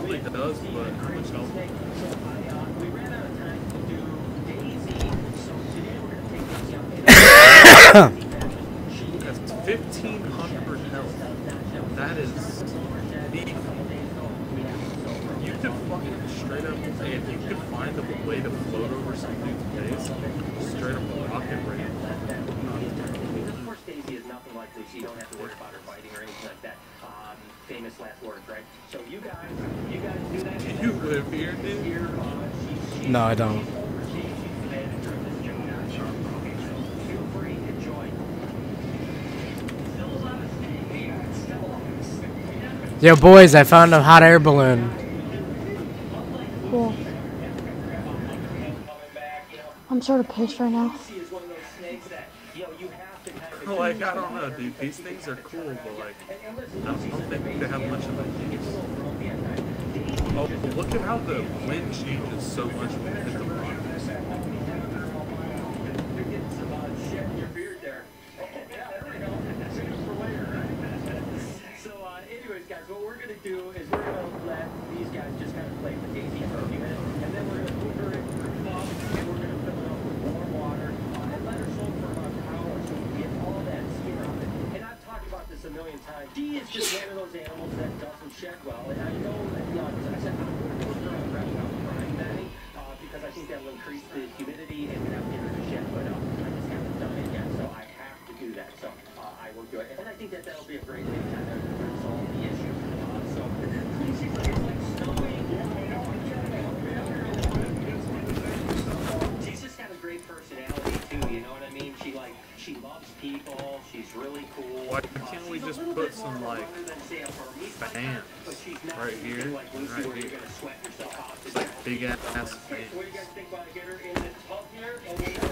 probably does, but how much help? That's 1500 health. That is deep. You could fucking straight up, if you could find a way to float over some dude's base, straight up rocket raid. Of course, Daisy is nothing like Lucy. You don't have to worry about her fighting or anything like that. Um, famous last words, right? So you guys, you guys do that. You live here, dude? Here, uh, she, she, No, I don't. she, she's the manager of this job. So feel free, enjoy. Yo, boys, I found a hot air balloon. Cool. I'm sort of pissed right now. Lucy is one of those snakes that, you know, you have to kind of. Like, I don't know, dude. These things are cool, but like, I don't think they have much of a use. Oh, look at how the wind changes so much when you hit the rock. So, uh, anyways, guys, what we're gonna do is we're gonna let these guys just kind of play with Daisy for a few and then we're gonna move her into the club, and we're gonna fill it up with water, uh, and her for so I've talked about this a million times. She is just one of those animals that doesn't shed well, and I know that, you know, as I said, I'm gonna put her on restaurant brine netting, uh, because I think that will increase the humidity and that will get her to shed, but, uh, I just haven't done it yet, so I have to do that, so, uh, I will do it. And I think that that'll be a great way to kind of resolve the issue, uh, so. She's just got a great personality too, you know what I mean? She like, she loves people, she's really cool. Why can't we just put some like fans right here and right here? It's like big ass fans. What do you guys think about it? Get in the tub here, and then,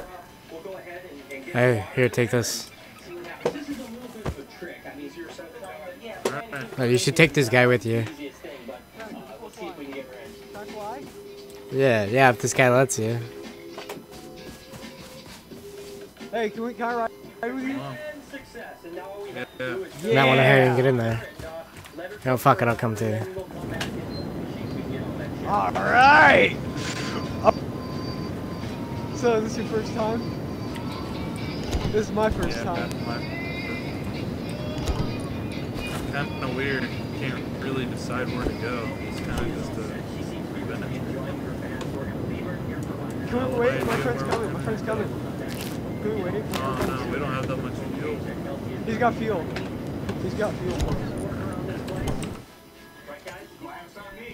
we'll go ahead and, and get Hey, here, take this. see what happens. This is a little bit of a trick. I mean, so you're saying that, yeah, Alright. No, you should take this guy with you. easiest thing, but, uh, we'll see if we can get her in. Yeah, yeah, if this guy lets you. Hey, can we can I ride ride with you? And now all we have Yeah. to You want to hurry and get in there. and, let her No, fuck it, I'll come too. and we'll come back in with the machine. We get all that shit. All right. Up. Oh. So is this your first time? This is my first Yeah, time. that's my. Kind of weird. You can't really decide where to go. It's kind of just a. Can we wait? My friend's coming. My friend's coming. We wait? Oh no, we don't have that much fuel. He's got fuel. He's got fuel for us.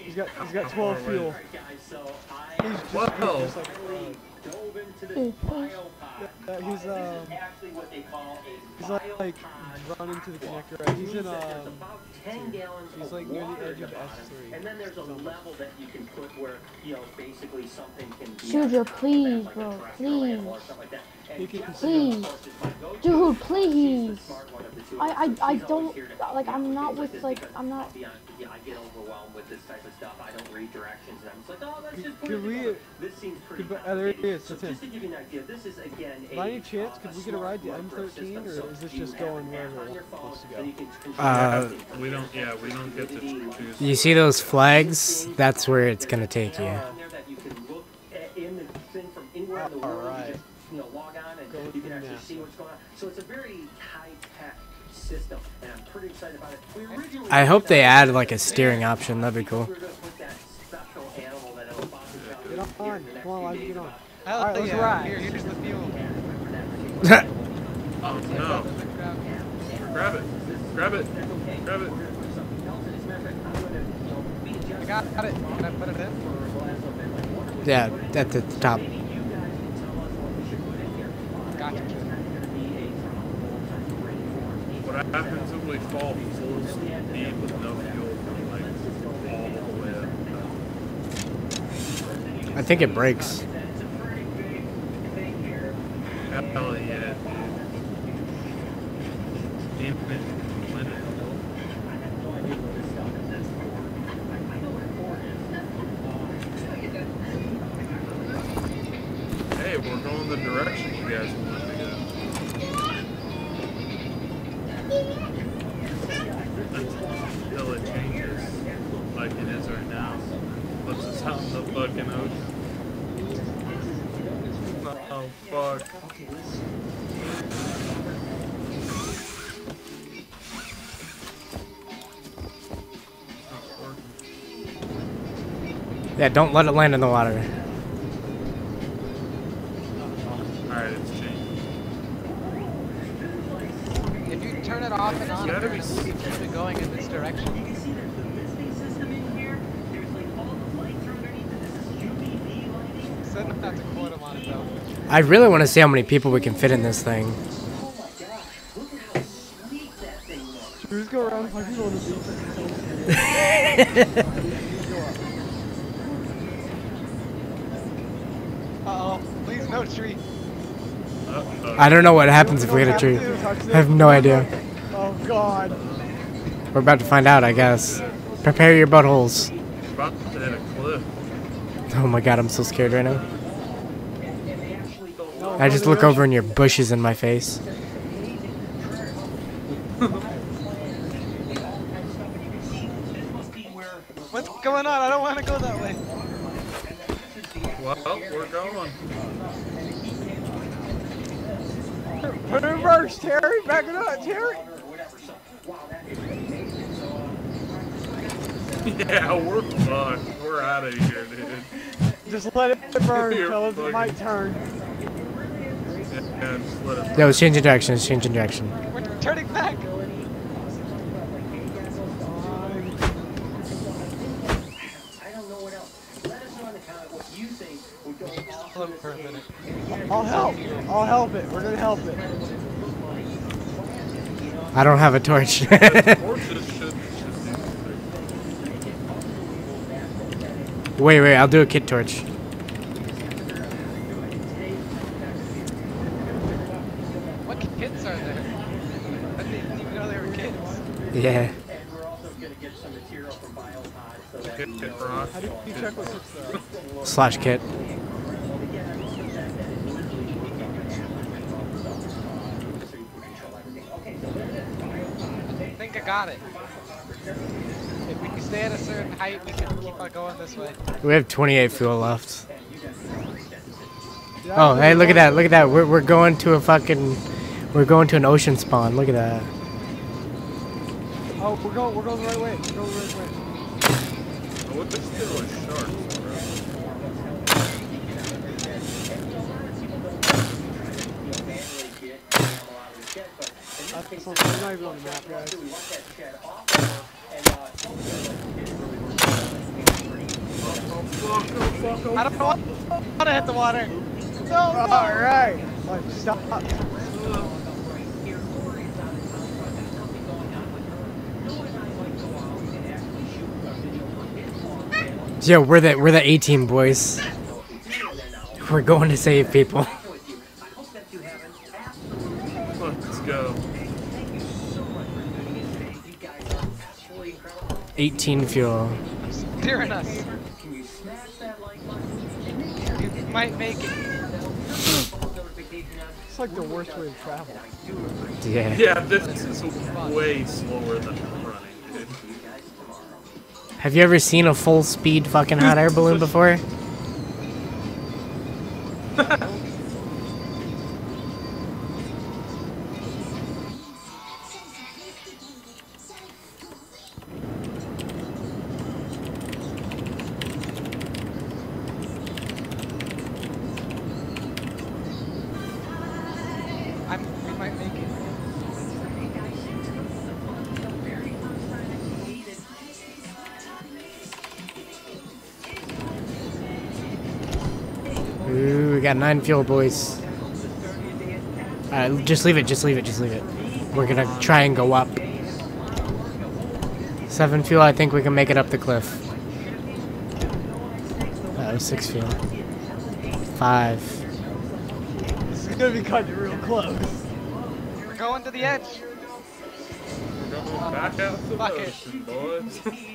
He's got he's got 12 fuel. Alright, guys, so I He's just, Whoa. he's just like really dove into this Dude, biopod. Yeah, he's, Uh, um, is actually what they call a he's like, like run into the connector. which Right? He's in that um. about 10 gallons he's like near the water edge of the bottom, S3 And then there's a level that you can put where, you know, basically something can be Sugar, on top of that, please, bro, terrestrial please. something like that. And You can- Jessica, of Please. course, is my go-to. Dude, please. smart one of the two I- I- I don't- here to help like, I'm not with, like, I'm not- I'll be honest with you, I get overwhelmed with this type of stuff. I don't read directions, and I'm just like, oh, let's just Could we- This seems pretty could uh, there he complicated. is, So that's him. just to give you an idea, this is again a By any chance, uh, could we get a ride to M13, system. or So is this just going an wherever app on it your phone wants to go? you Uh. We don't. Yeah, we don't get to choose. You see those flags? That's where it's gonna take you. On there that you can look at in the thing from anywhere in the world. Alright. You just know log on and Go you can actually NASA. see what's going on. So it's a very high tech system, and I'm pretty excited about it. We I hope they add like a steering option. That'd be cool. we were gonna put that special animal that it'll bounce around Get on. in the next Come on, Elijah, get on. All right, let's uh, ride. Here, here's the fuel. Oh, oh no! Grab it! Grab it! Grab it! I got it. Can I put it in? Yeah, at the top. Gotcha. What happens if we fall full speed with no fuel like all the way up? I think it breaks. Hell yeah, dude. Damn it. When it- Hey, we're going the direction Yeah, don't let it land in the water. Alright, it's changed. If you turn it off and on, gotta be apparently it keeps it going in here. There's like all the lights underneath, and this direction. Send them out to quote him on it though. I really want to see how many people we can fit in this thing. Should we just go around like people on the beach? Uh oh, please no tree. Uh-oh. I don't know what happens if we hit a tree. I have no idea. Oh god. We're about to find out, I guess. Prepare your buttholes. Oh my god, I'm so scared right now. I just look over and your bushes in my face. What's going on? I don't want to go that way. Well, we're going. Put it in reverse, Terry. Back it up, Terry. Yeah, we're fucked. We're out of here, dude. Just let it burn, You're fellas. It might turn. Yeah, just let it Yo, it's changing direction, it's changing direction. We're turning back. Hold on for a minute. I'll help. I'll help it. We're gonna help it. I don't have a torch. Horses should, should do wait, wait, I'll do a kit torch. What kids are there? I didn't even know they were kids. Yeah. And we're also going to get some material from Biopod so that Hit, hit rock. How do you check what's up Slash kit. I think I got it. If we can stay at a certain height, we can keep on going this way. We have 28 fuel left. Oh, hey, look at that, look at that. We're, we're going to a fucking, we're going to an ocean spawn. Look at that. Oh, we're going. We're going the right way. We're going the right way. Oh, what this still is sharks, I don't want to hit the water. No, All right. Like, stop. Yo, we're the, we're the 18 boys. We're going to save people. 18 fuel. steering us. You might make it. It's like the worst way to travel. Yeah. Yeah, this is way slower than running, dude. Have you ever seen a full speed fucking hot air balloon before? got nine fuel, boys. Alright, just leave it, just leave it, just leave it. We're gonna try and go up. Seven fuel, I think we can make it up the cliff. Uh, six fuel. Five. This is gonna be cutting it real close. We're going to the edge. We're going back out to the Fuck it. ocean, boys.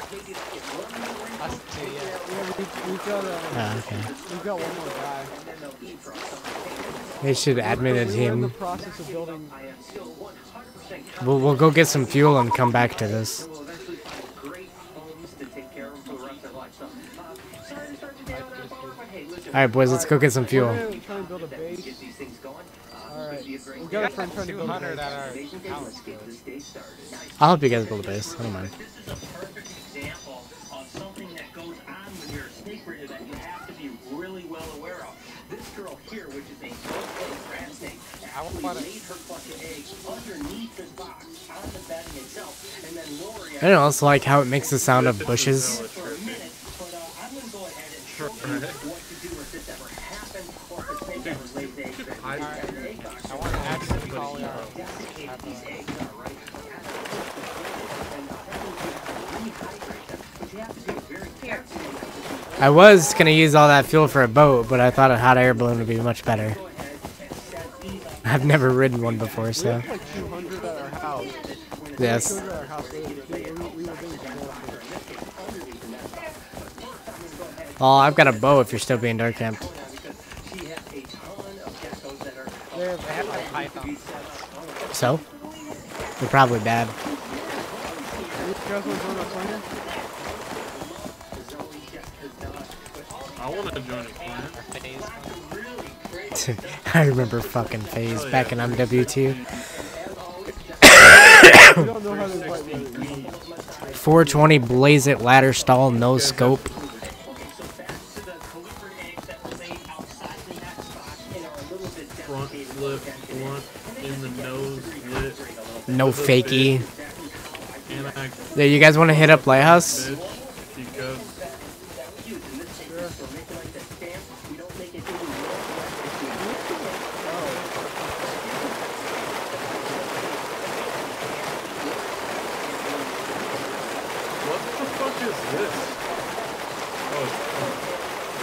You killed him. Oh, okay. You got one more guy. They should admit a team. We'll, we'll go get some fuel and come back to this. Alright boys, let's go get some fuel. I'll help you guys build a base, I don't mind. I don't also like how it makes the sound of bushes. I was gonna use all that fuel for a boat, but I thought a hot air balloon would be much better. I've never ridden one before, so. Yes. Oh, I've got a bow if you're still being dark camped. So? You're probably bad. I want to join a I remember fucking phase back in MW2. 420 blaze it ladder stall no scope. Lip, nose, no fakie. Yeah, you guys want to hit up Lighthouse?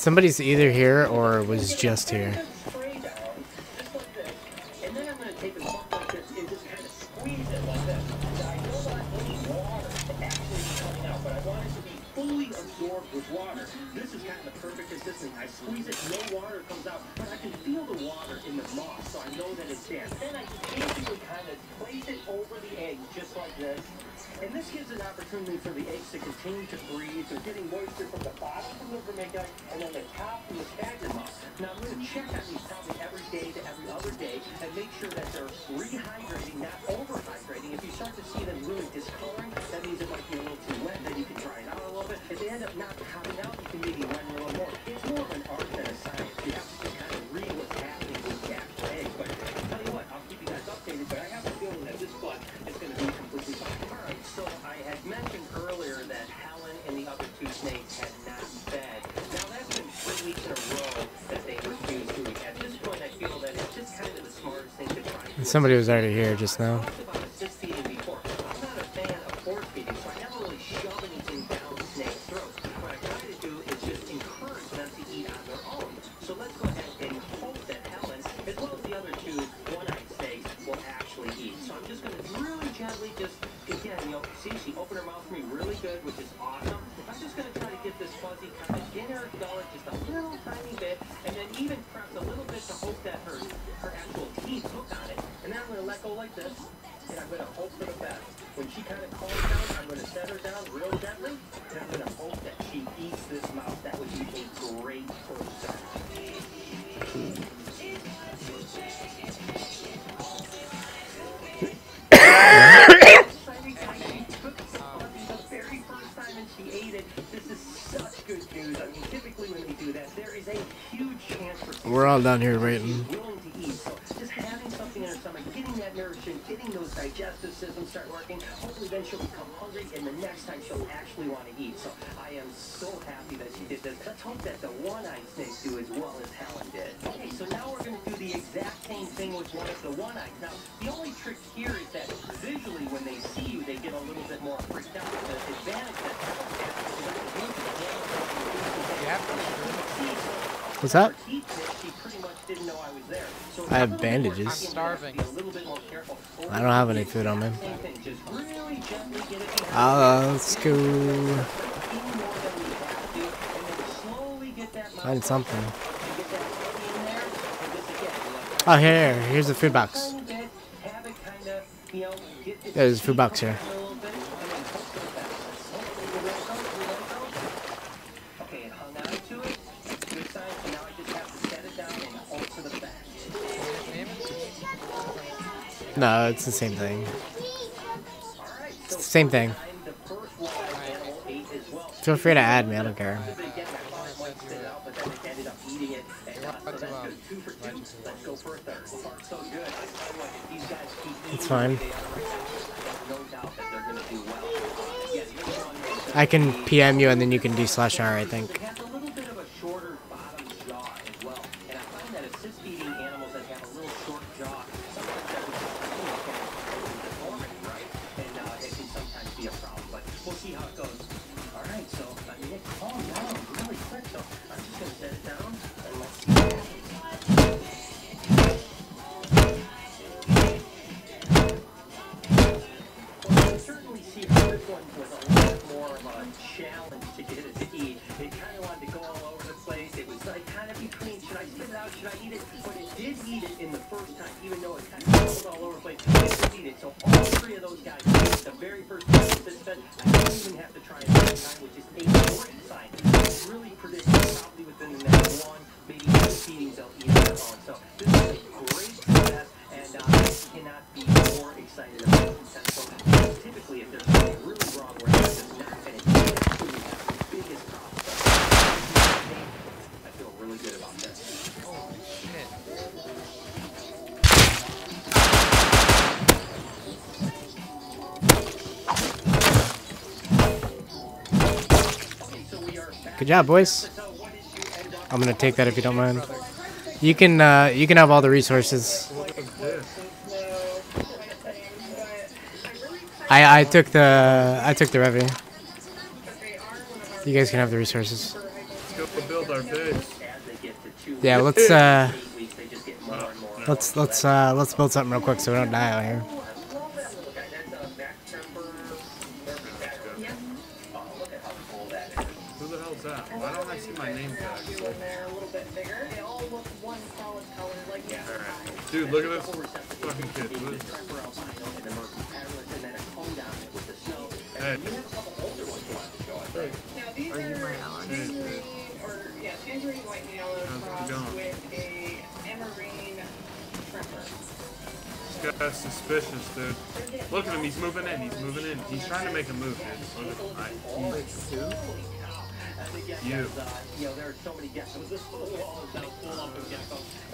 Somebody's either here or was just here. an opportunity for the eggs to continue to breathe. They're getting moisture from the bottom from the vermica and then the top from the sphagnum. Now I'm going to check on these probably every day to every other day and make sure that they're rehydrating, not overhydrating. If you start to see them really discoloring, that means it might be a little too wet. Then you can dry it out a little bit. If they end up not having Somebody was already here just now. What's that? I have bandages. I don't have any food on me. Ah, let's go. Find something. Oh, here, here's the food box. There's a food box here. No, it's the same thing. It's the same thing. Feel free to add me, I don't care. It's fine. I can PM you and then you can do slash R, I think. job, boys. I'm gonna take that if you don't mind. You can uh, you can have all the resources. I I took the I took the revenue. You guys can have the resources. Yeah, let's uh, let's let's uh, let's build something real quick so we don't die out here. Dude, look at this fucking kid. Hey. Now are, you my or yeah, tangerine white and with a emerine. This guy's suspicious, dude. Look at him, he's moving in, he's moving in. He's trying to make a move, dude. Look at him. He's, and again, uh, you know, there are so many. This full up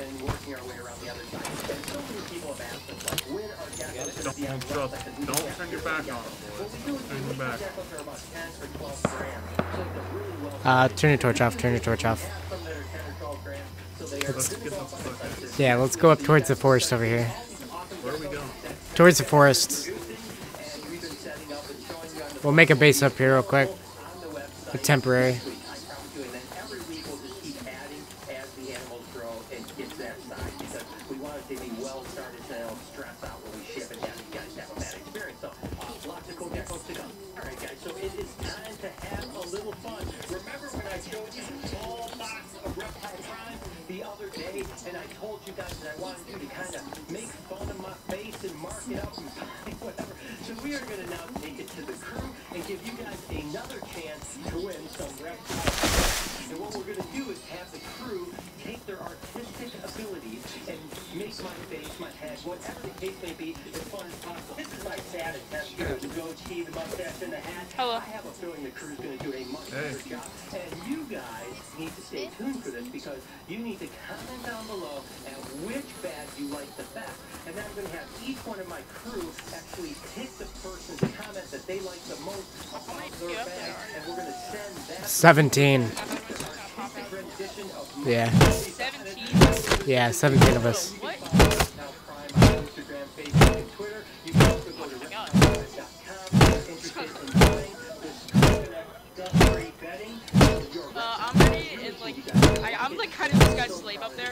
and working our way around the other side. And so many people have asked us, like, when are geckos going to be on the? Don't, don't turn your back on them, boys. Turn your back. Uh, turn your torch off, turn your torch off. Let's, yeah, let's go up towards the forest over here. Where are we going? Towards the forest. We'll make a base up here real quick. Temporary. Case may be, as fun as possible. This is my sad test here. The goatee, the mustache, and the hat. Hello. I have a feeling the crew's going to do a much Hey. better job. And you guys need to stay tuned for this because you need to comment down below at which badge you like the best. And then I'm going to have each one of my crew actually pick the person's comment that they like the most of their badge. And we're going to send that 17. Yeah. 17. Yeah, 17 of us. What? I'm like kind of this guy's slave up there.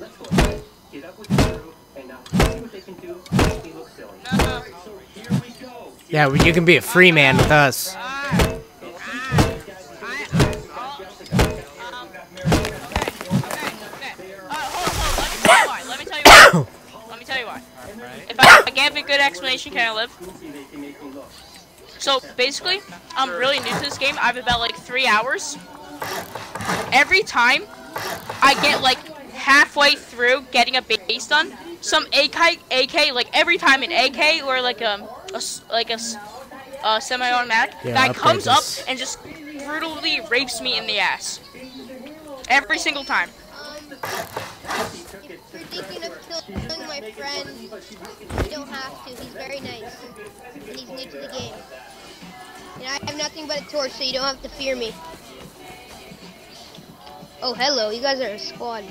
Let's go ahead, get up with the and now see what they can do. Make me look silly. No, no. So here we go. Yeah, well, you can be a free man with us. I, you you you. If I, gave a good explanation, can I live? See they can make me look. So basically, I'm really new to this game. I have about like three hours. Every time I get like halfway through getting a base done, some AK, AK, like every time an AK or like um, a, s- like a, s- a semi-automatic Yeah, guy comes up and just brutally rapes me in the ass. Every single time. If you're thinking of killing my friend, you don't have to. He's very nice. And he's new to the game. And I have nothing but a torch, so you don't have to fear me. Oh, hello. You guys are a squad.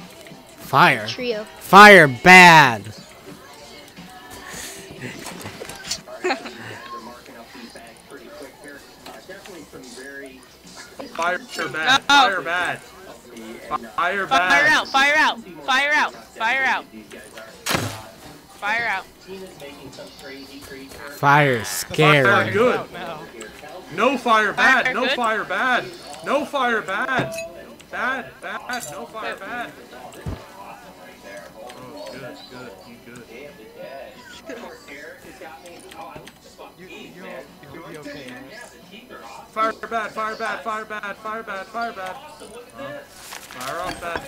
Fire. Trio. Fire bad. They're marking up these bags pretty quick here. Definitely some very Fire bad. No. Fire bad. Fire Fire out! Fire out! Fire out! Fire out! these guys are. Fire out! Tina's making some crazy creature. Fire Fire scary. good. No. No fire bad. No fire bad. No fire bad. Bad. Bad. No fire bad. Oh, good. Good. You good. You, you'll, you'll be okay. Fire bad. Fire bad. Fire bad. Fire bad. Fire bad. Oh, Fire off bad.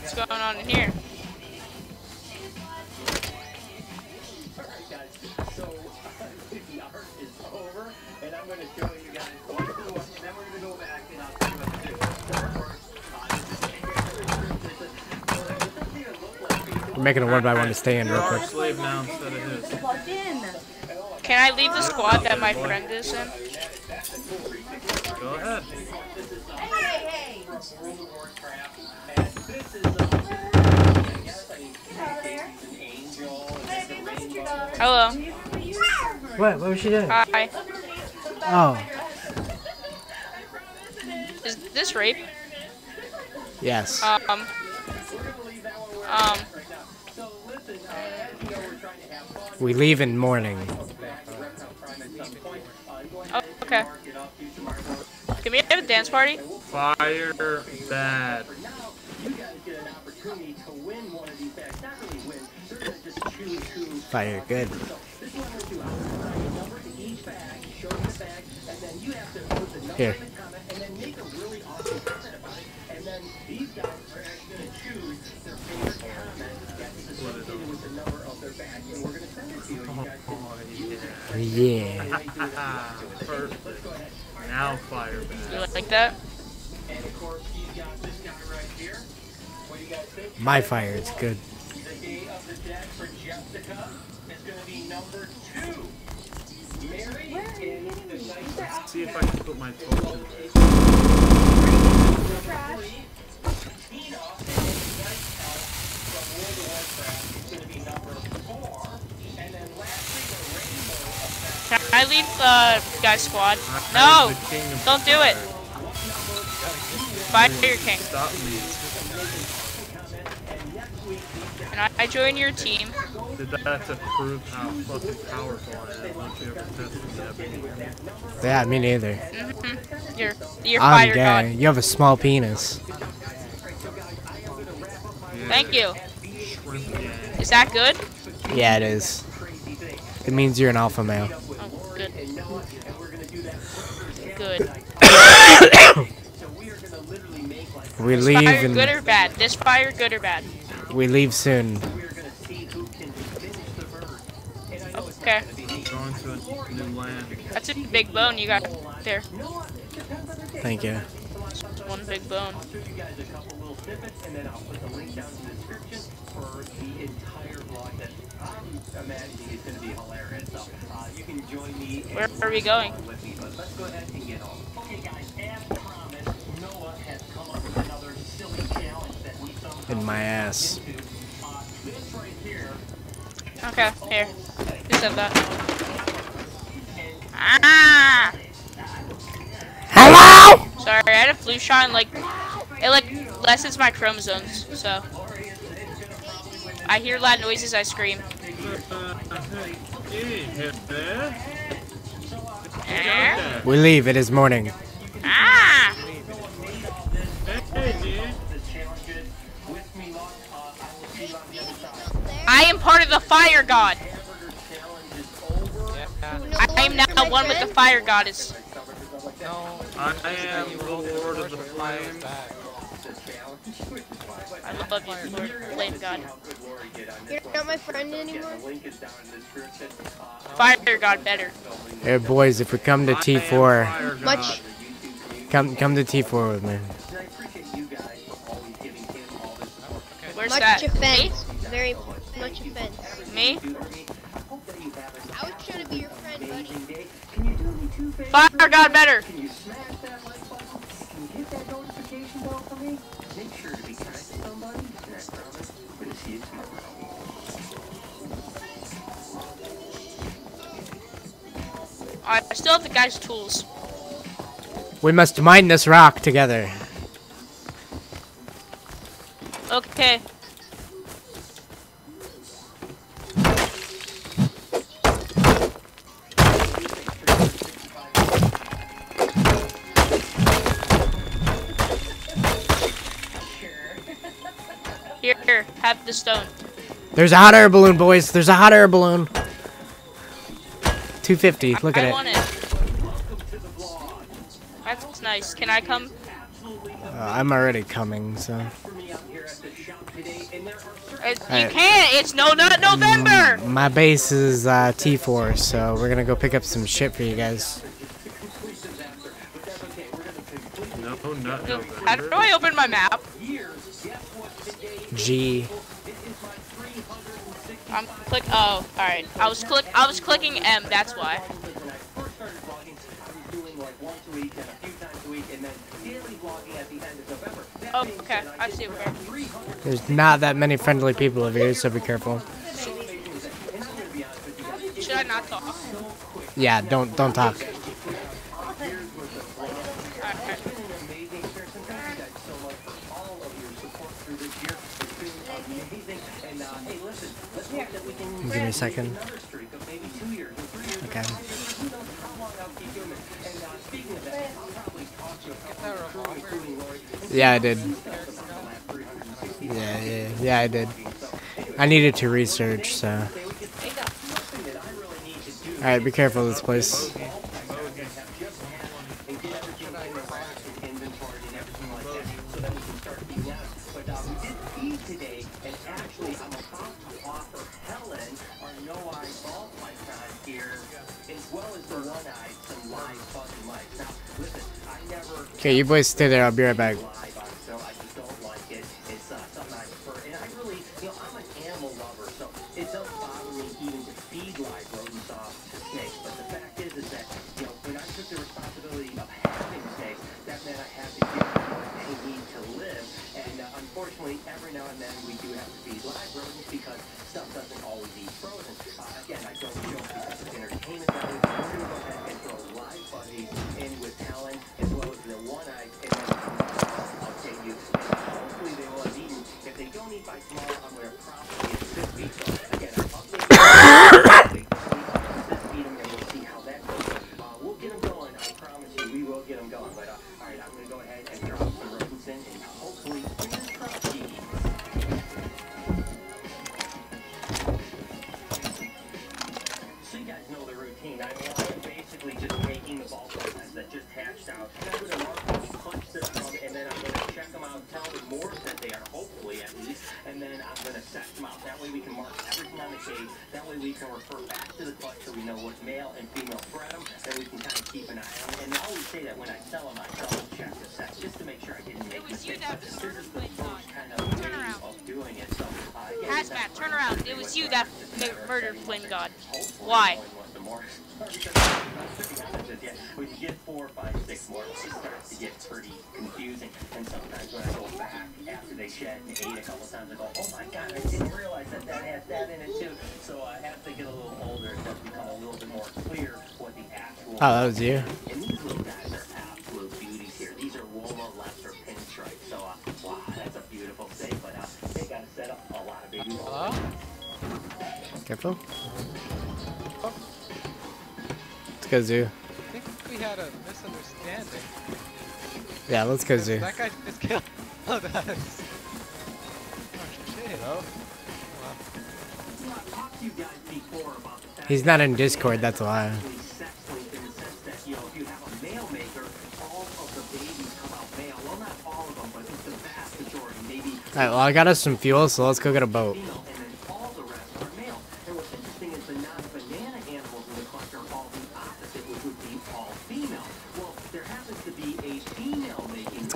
What's going on in here? Alright guys, so the art is over, and I'm going to show you guys one by one, and then we're going to go back and I'll tell you what to do. First, We're making a one by one to stay in real quick. slave now instead of his. Can I leave the squad that my friend is in? Go ahead. Hello. What? What was she doing? Hi. Oh, Is this rape? yes. Um. Um. We leave in morning. Oh, okay. Can we have a dance party? Fire bad. you guys get an opportunity to win one of these bags. Not really win, they're going to just choose who Fire good. So it. Yeah. Perfect. Now fire You like that? And of course, he's got this guy right here. What do you guys think? My fire is good. The day of the dead for Jessica is gonna be number two. Mary in the night. See if I can put my torch in there. Can I leave the guy's squad? I No! am the king of Don't do it! Fire your king. Stop me. And I, I join your team. Did that to prove how fucking powerful I am. Don't you ever test me that. Yeah, me neither. hmm You're, you're I'm fire gay. god. You have a small penis. Thank you. Is that good? Yeah, it is. It means you're an alpha male. Good. Good. We are gonna literally make like We This leave fire and good or bad? This fire good or bad? we leave soon. Okay. Going to a new land. That's a big bone you got there. Thank you. One big bone. Where are we going? with me, but let's go ahead and get on. Okay, guys, as promised, Noah has come up with another silly challenge that we somehow In my ass. into. Uh, this right here Okay, here. Who said that? Ah! Hello? Sorry, I had a flu shot and like it like lessens my chromosomes, so I hear loud noises, I scream. We leave. It is morning. Ah! I am part of the fire god. I am now one with the fire goddess. No. I am the Lord of the Fire Flames. Back. I love you, Lord, flame god. You're not my friend anymore. Fire god better. Hey boys, if we come to T4, Much. come come to T4 with me. Where's Much that? offense. Very much offense. Me? Me? I was trying to be your friend, buddy. Fire god better. Can you smash that like button? Can you hit that notification bell for me? Alright, I still have the guy's tools. We must mine this rock together. Okay. Here, here, have the stone. There's a hot air balloon, boys. There's a hot air balloon. 250. Look at I it. want it. That's nice. Can I come? Uh, I'm already coming, so. Uh, you Alright. can't. It's no, not November. My base is uh, T4, so we're gonna go pick up some shit for you guys. No, not How do I open my map? G. I'm click. Oh, all right. I was click. I was clicking M. That's why. I first started vlogging, I was doing like once a week and a few times a week, and then daily vlogging at the end of November. Oh, okay. I see where. There's not that many friendly people over here, so be careful. And I'm gonna be honest with you guys, Should I not talk? Yeah, don't don't talk. Alright. amazing experience, and thank you guys so much for all of your support through this year. It's been amazing. And uh, hey, listen, let's hope that we can Give me a second. another streak of maybe two years or three years. Okay. Who knows how long I'll keep doing this. And uh, speaking of that, I'll probably talk to a couple me a second. Okay. Yeah, I did. about the last 360 Yeah, yeah, yeah, I did. I needed to research, so. Alright, be careful of this place. Okay, you boys stay there. I'll be right back. kazoo. I think we had a misunderstanding. Yeah, let's kazoo. That guy just killed us. Oh, oh. He's not in Discord, that's why. Alright, well I got us some fuel, so let's go get a boat.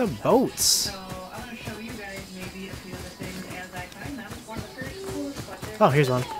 the boats. Oh, here's one.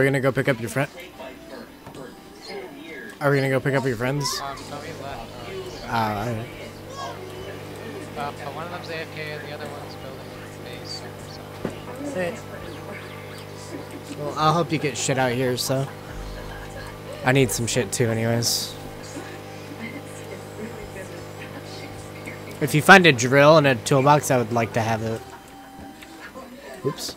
Are we gonna go pick up your friend? Are we gonna go pick up your friends? Um, uh, ah, uh, one of them's AFK and the other one's building base or something. Hey. Well, I'll help you get shit out here, so. I need some shit too, anyways. If you find a drill and a toolbox, I would like to have it. Oops.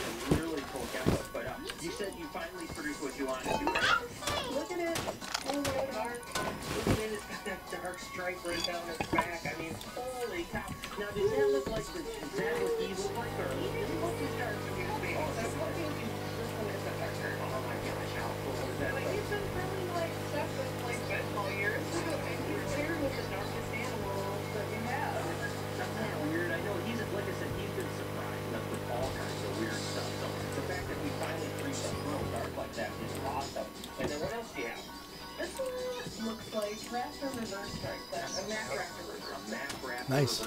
Nice.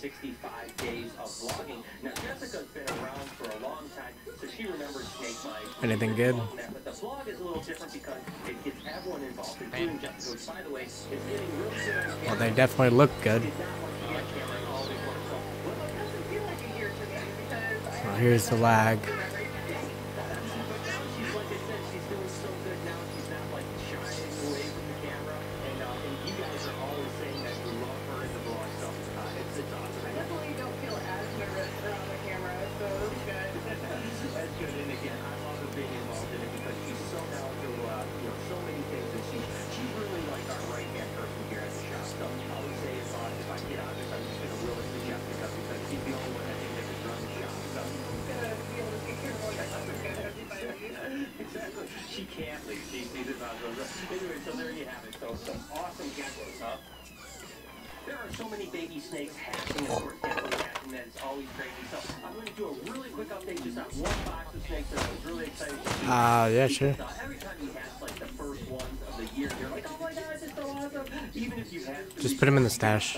65 days of vlogging. Now, Jessica's been around for a long time, so she remembers Snake Mike. Anything good? But the vlog is a little different because it gets everyone involved, including Jessica, which, by the way, is getting real good Well, they definitely look good. Well, here's the lag. Yeah, sure. Just put him in the stash.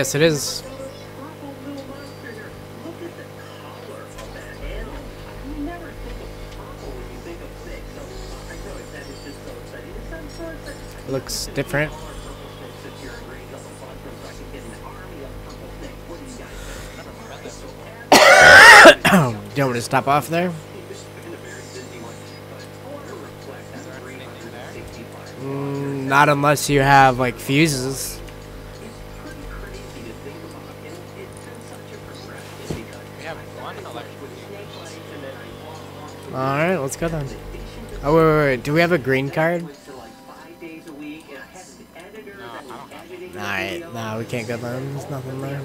Yes, it is. Looks different. Don't want to stop off there? Mm, not unless you have like fuses. Alright, let's go then. Oh, wait, wait, wait. Do we have a green card? Alright, no, we can't go then. There's nothing there.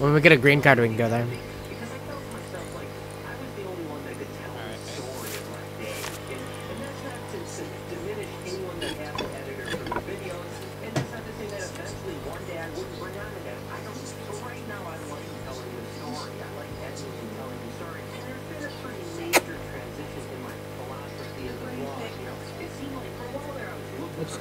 When we get a green card, we can go there.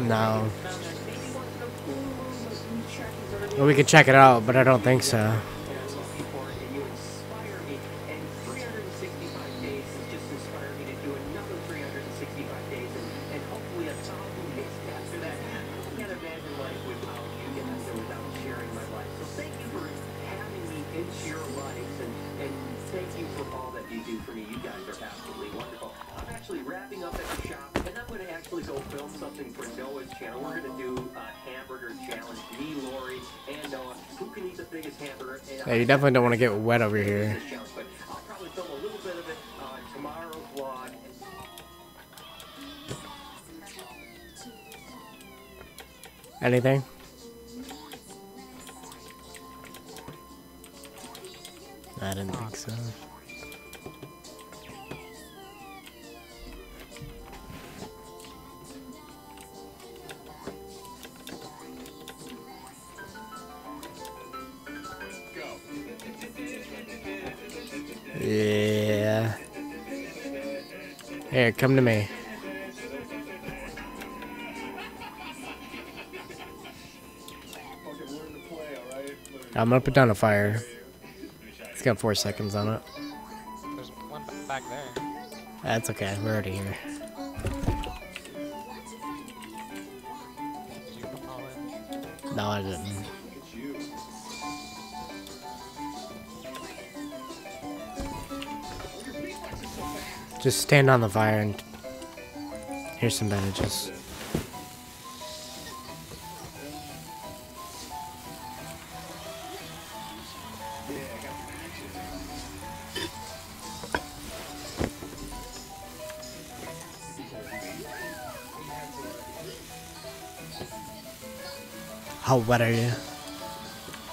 No. Well, we could check it out, but I don't think so. you definitely don't want to get wet over here. Anything? come to me. I'm gonna put down a fire. It's got four seconds on it. There's one back there. That's okay, we're already here. No, I didn't. Just stand on the fire and here's some bandages. How wet are you?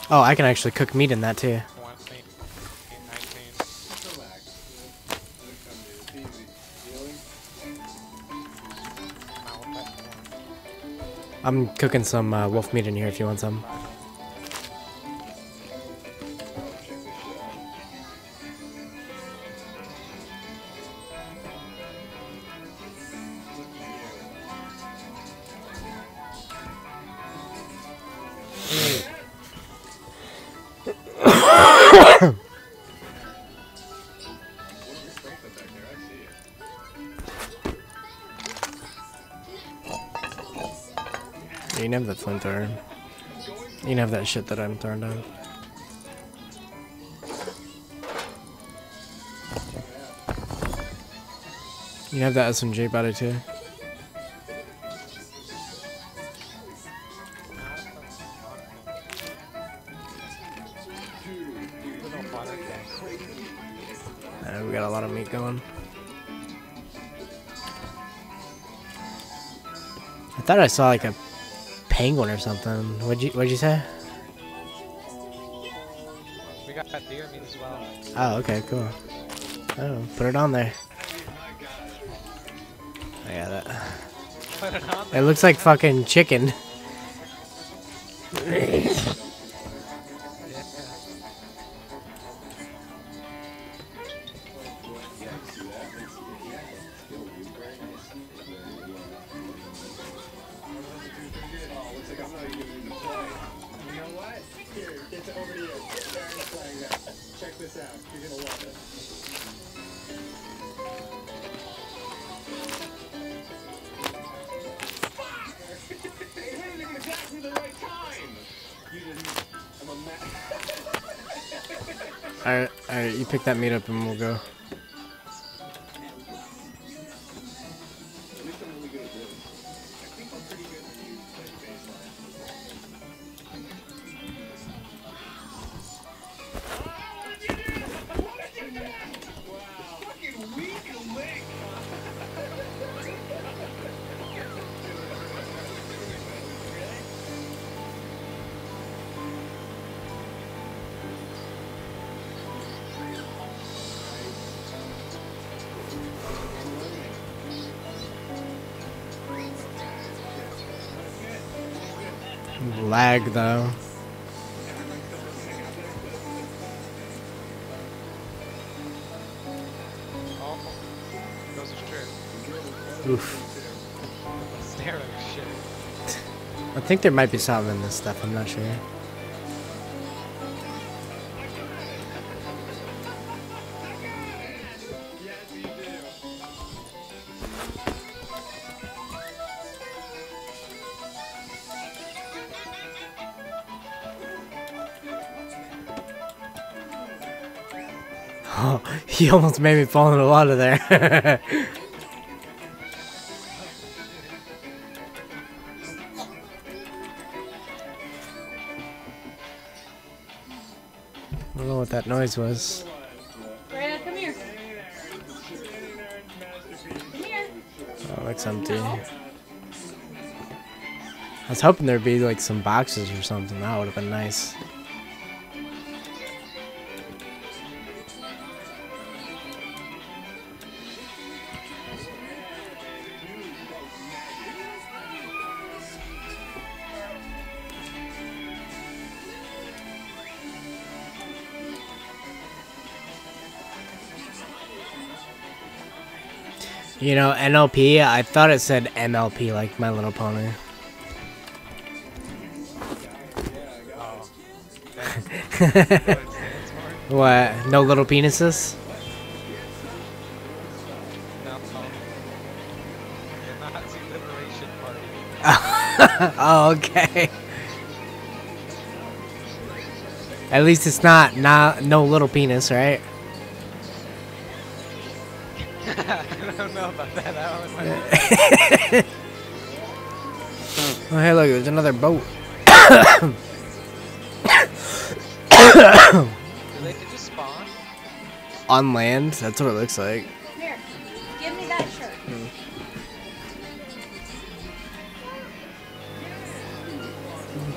Oh, I can actually cook meat in that too. I'm cooking some uh, wolf meat in here if you want some. flamethrower. You can have that shit that I'm throwing down. You can have that SMG body too. We got a lot of meat going. I thought I saw like a penguin or something. What'd you What'd you say? We got that deer meat as well. Oh, okay, cool. Oh, put it on there. I got it. Put it on It looks like fucking chicken. Pick that meat up and we'll go. Think there might be something in this stuff, I'm not sure. He almost made me fall in the water there. don't know what that noise was. Come here. Come here. Oh, it's empty. I was hoping there'd be like some boxes or something. That would have been nice. You know, NLP, I thought it said MLP, like My Little Pony. what? No little penises? Oh, okay. At least it's not not no little penis, right? Oh, hey, look, there's another boat. Do they just spawn? On land? That's what it looks like. Here. Give me that shirt. Hmm.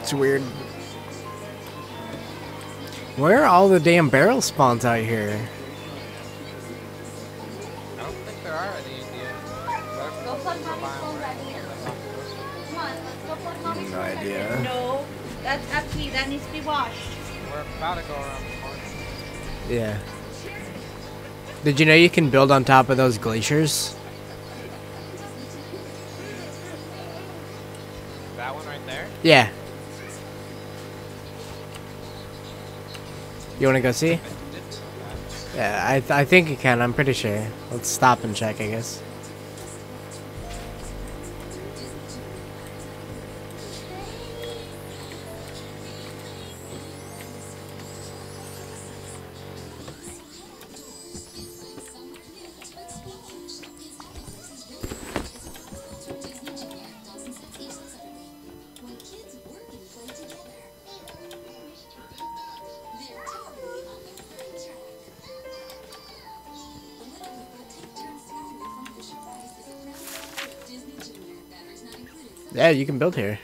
It's weird. Where are all the damn barrel spawns out here? Go around the corner. Yeah. Did you know you can build on top of those glaciers? That one right there? Yeah. You want to go see? I didn't know that. Yeah, I, th- I think you can. I'm pretty sure. Let's stop and check, I guess. You can build here.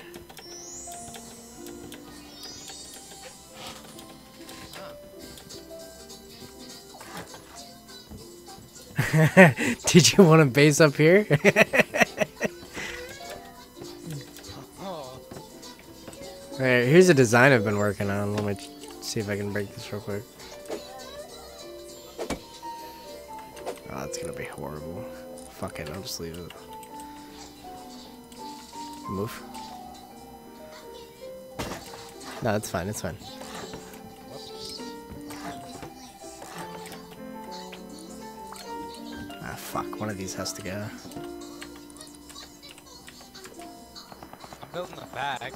Did you want a base up here? Alright, here's a design I've been working on. Let me see if I can break this real quick. Ah, oh, that's gonna be horrible. Fuck it, I'll just leave it. Move. No, it's fine, it's fine. Ah, fuck, one of these has to go. I'm building a bag.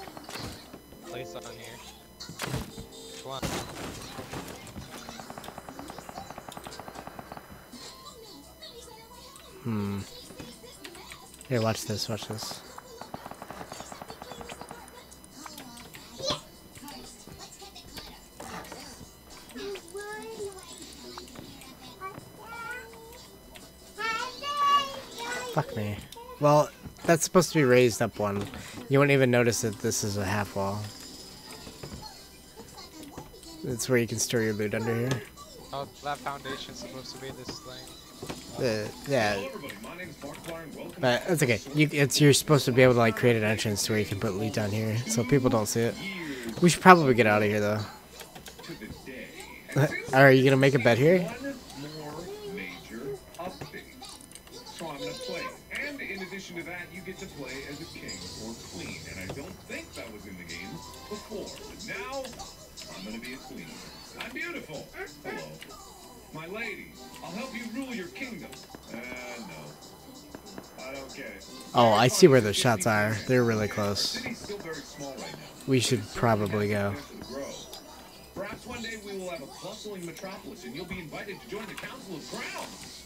Place it on here. Which one? Hmm. Here, watch this, watch this. That's supposed to be raised up one. You wouldn't even notice that this is a half wall. It's where you can store your loot under here. Oh, that foundation's supposed to be this thing. Uh, yeah. But it's okay. You, it's you're supposed to be able to like create an entrance to where you can put loot down here, so people don't see it. We should probably get out of here though. Are you gonna make a bed here? See where those shots are. They're really close. City's still very small right now. We should probably go. Perhaps one day we will have a bustling metropolis and you'll be invited to join the Council of Crowns.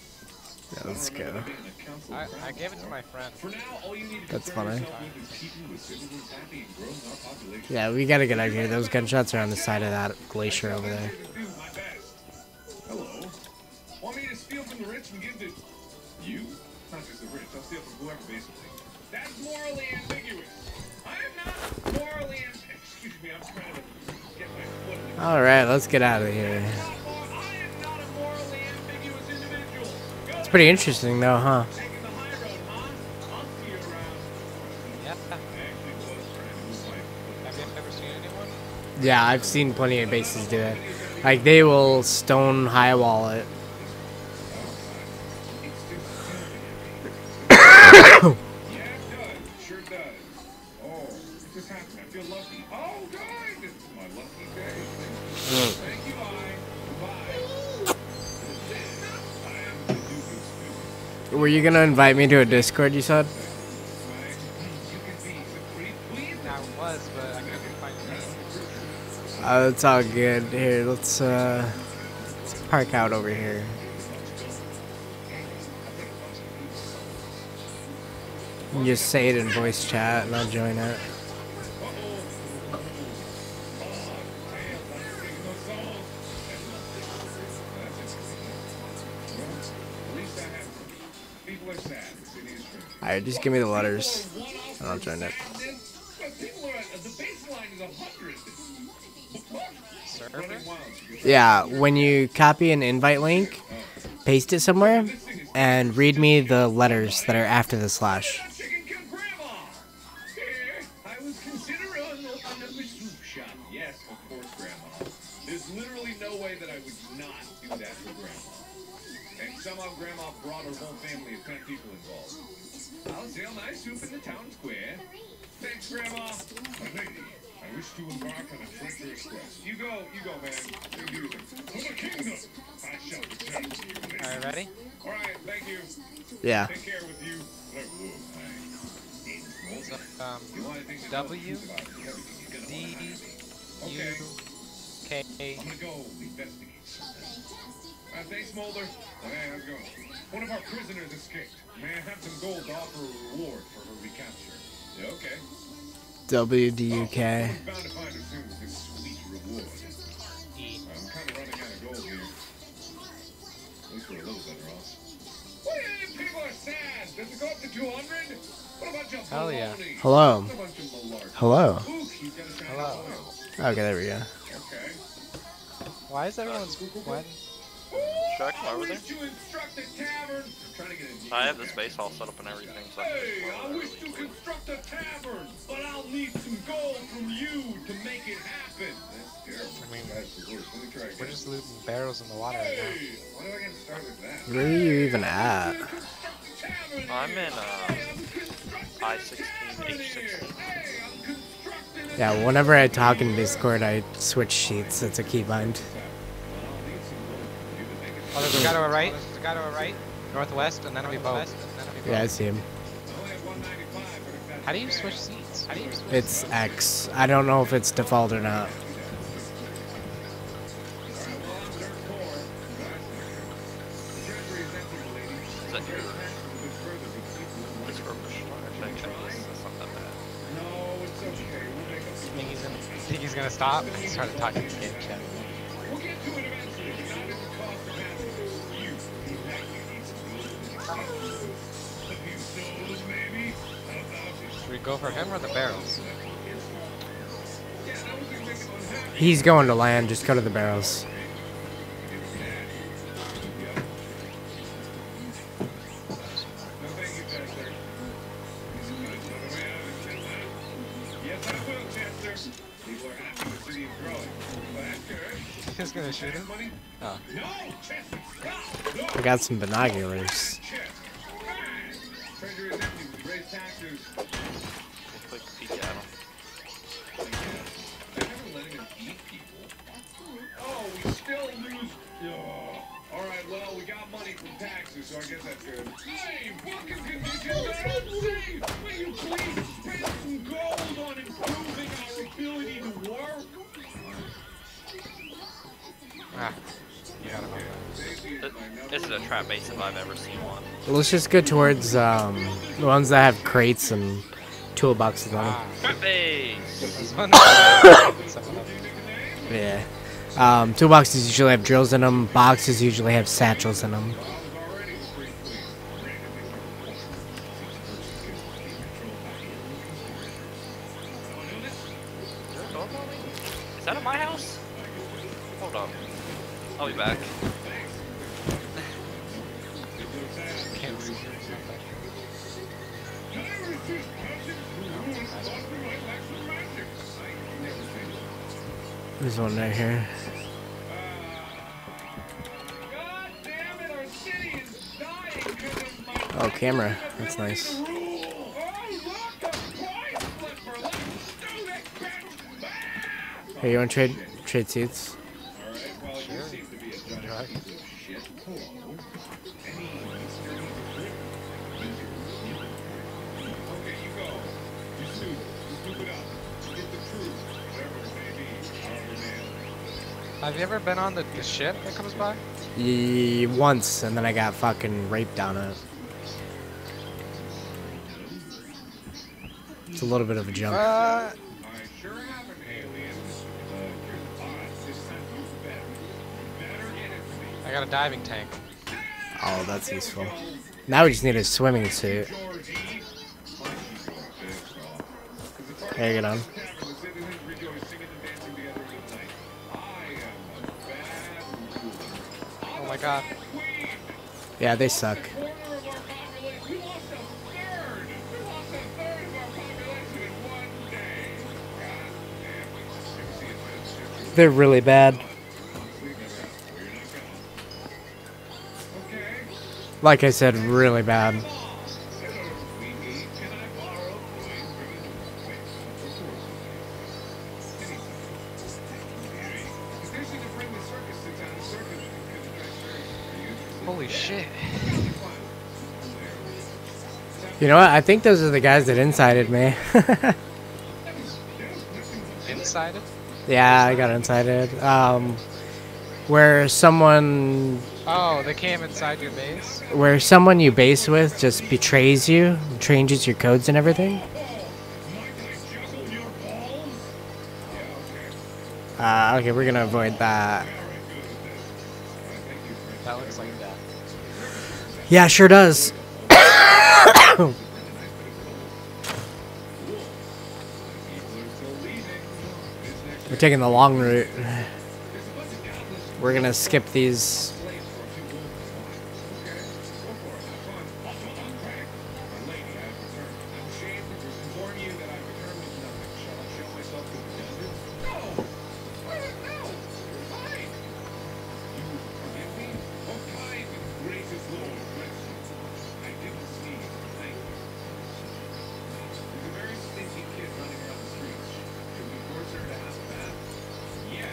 Yeah, let's go. I, I gave it to my friend. For now, all you need That's funny. yourself with is keeping the citizens happy and growing our population. Yeah, we gotta get out of here. Those gunshots are on the side of that glacier over there. Get out of here. It's pretty interesting though, huh? Yeah. I've seen plenty of bases do it. Like they will stone high wall it. You gonna invite me to a Discord? You said. I was, but I couldn't find it. Oh, it's all good. Here, let's uh, let's park out over here. You just say it in voice chat, and I'll join it. Alright, just give me the letters, and I'll join it. Yeah, when you copy an invite link, paste it somewhere, and read me the letters that are after the slash. 200? Hell yeah. Hello. Hello. Hello. Okay, there we go. Why is everyone sweating? Should I come over there? I have this base all set up and everything, so I Hey, run I over wish to construct a tavern, but I'll need some gold from you to make it happen. That's terrible. I mean, That's the worst. Let we're just looting barrels in the water right now. Why do I get start with that? Where are you even at? I'm in uh, I-16, H16. Yeah, whenever I talk in Discord, I switch sheets. It's a keybind. Oh, there's a guy to our right. There's a guy to our right. Northwest, and then it'll be oh. both. Yeah, I see him. How do you switch seats? How do you switch It's X. I don't know if it's default or not. Is that your... That's for Actually, I guess that's not that bad. No, it's okay. We'll make Think he's gonna, think he's stop? He started talking to game chat. Should we go for him or the barrels? He's going to land. Just go to the barrels. Yes, I will, Chester. People are happy the city is growing. But He's gonna shoot him? Oh. No, Chester, stop! I got some binoculars. Let's just go towards um, the ones that have crates and toolboxes on them. Trap base! This one- some of them. Yeah. Um, toolboxes usually have drills in them. Boxes usually have satchels in them. Hey you get the truth, whatever it may be. However, man. Have you ever been on the, the ship that comes by? Ye once, and then I got fucking raped on it. It's a little bit of a jump. Uh, I sure have an alien. Here's a pot. This time who's better? Better get it to me. I got a diving tank. Oh, that's useful. Now we just need a swimming suit. Georgie. There you go. Tavern, the citizens rejoice, singing and dancing together into the night. I am a bad ruler. Oh my god. Yeah, they suck. They're really bad. Like I said, really bad. Holy shit. You know what? I think those are the guys that incited me. Insided? Yeah, I got incited. Um, where someone, Oh, they came inside your base? where someone you base with just betrays you, changes your codes and everything. Uh, okay, we're gonna avoid that. That looks like that. Yeah, sure does. We're taking the long route. We're gonna skip these.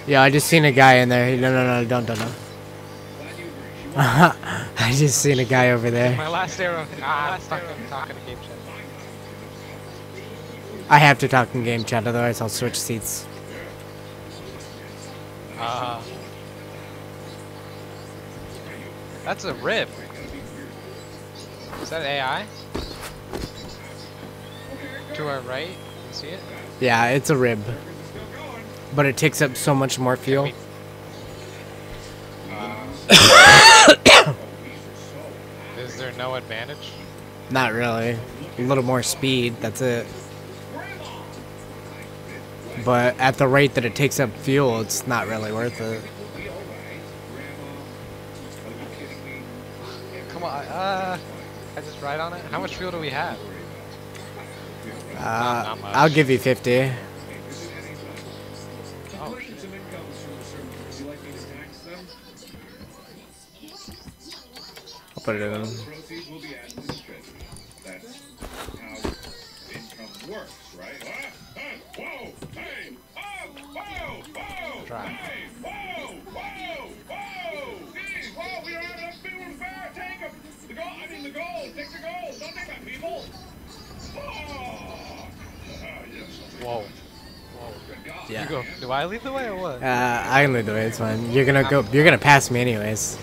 Yeah, I just seen a guy in there. No, no, no, don't, don't, don't. I just seen a guy over there. My last arrow. Ah, I'm stuck. Talking to game chat. I have to talk in game chat, otherwise I'll switch seats. Uh, that's a RHIB. Is that AI? To our right? You see it? Yeah, it's a RHIB. But it takes up so much more fuel. Is there no advantage? Not really. A little more speed, that's it. But at the rate that it takes up fuel, it's not really worth it. Come on. Uh, I just ride on it. How much fuel do we have? Uh. I'll give you 50. People. Oh. Ah, yes. Whoa. Yeah. You go. Do I lead the way or what? Uh, I can lead the way. It's fine. You're gonna go. You're gonna pass me anyways.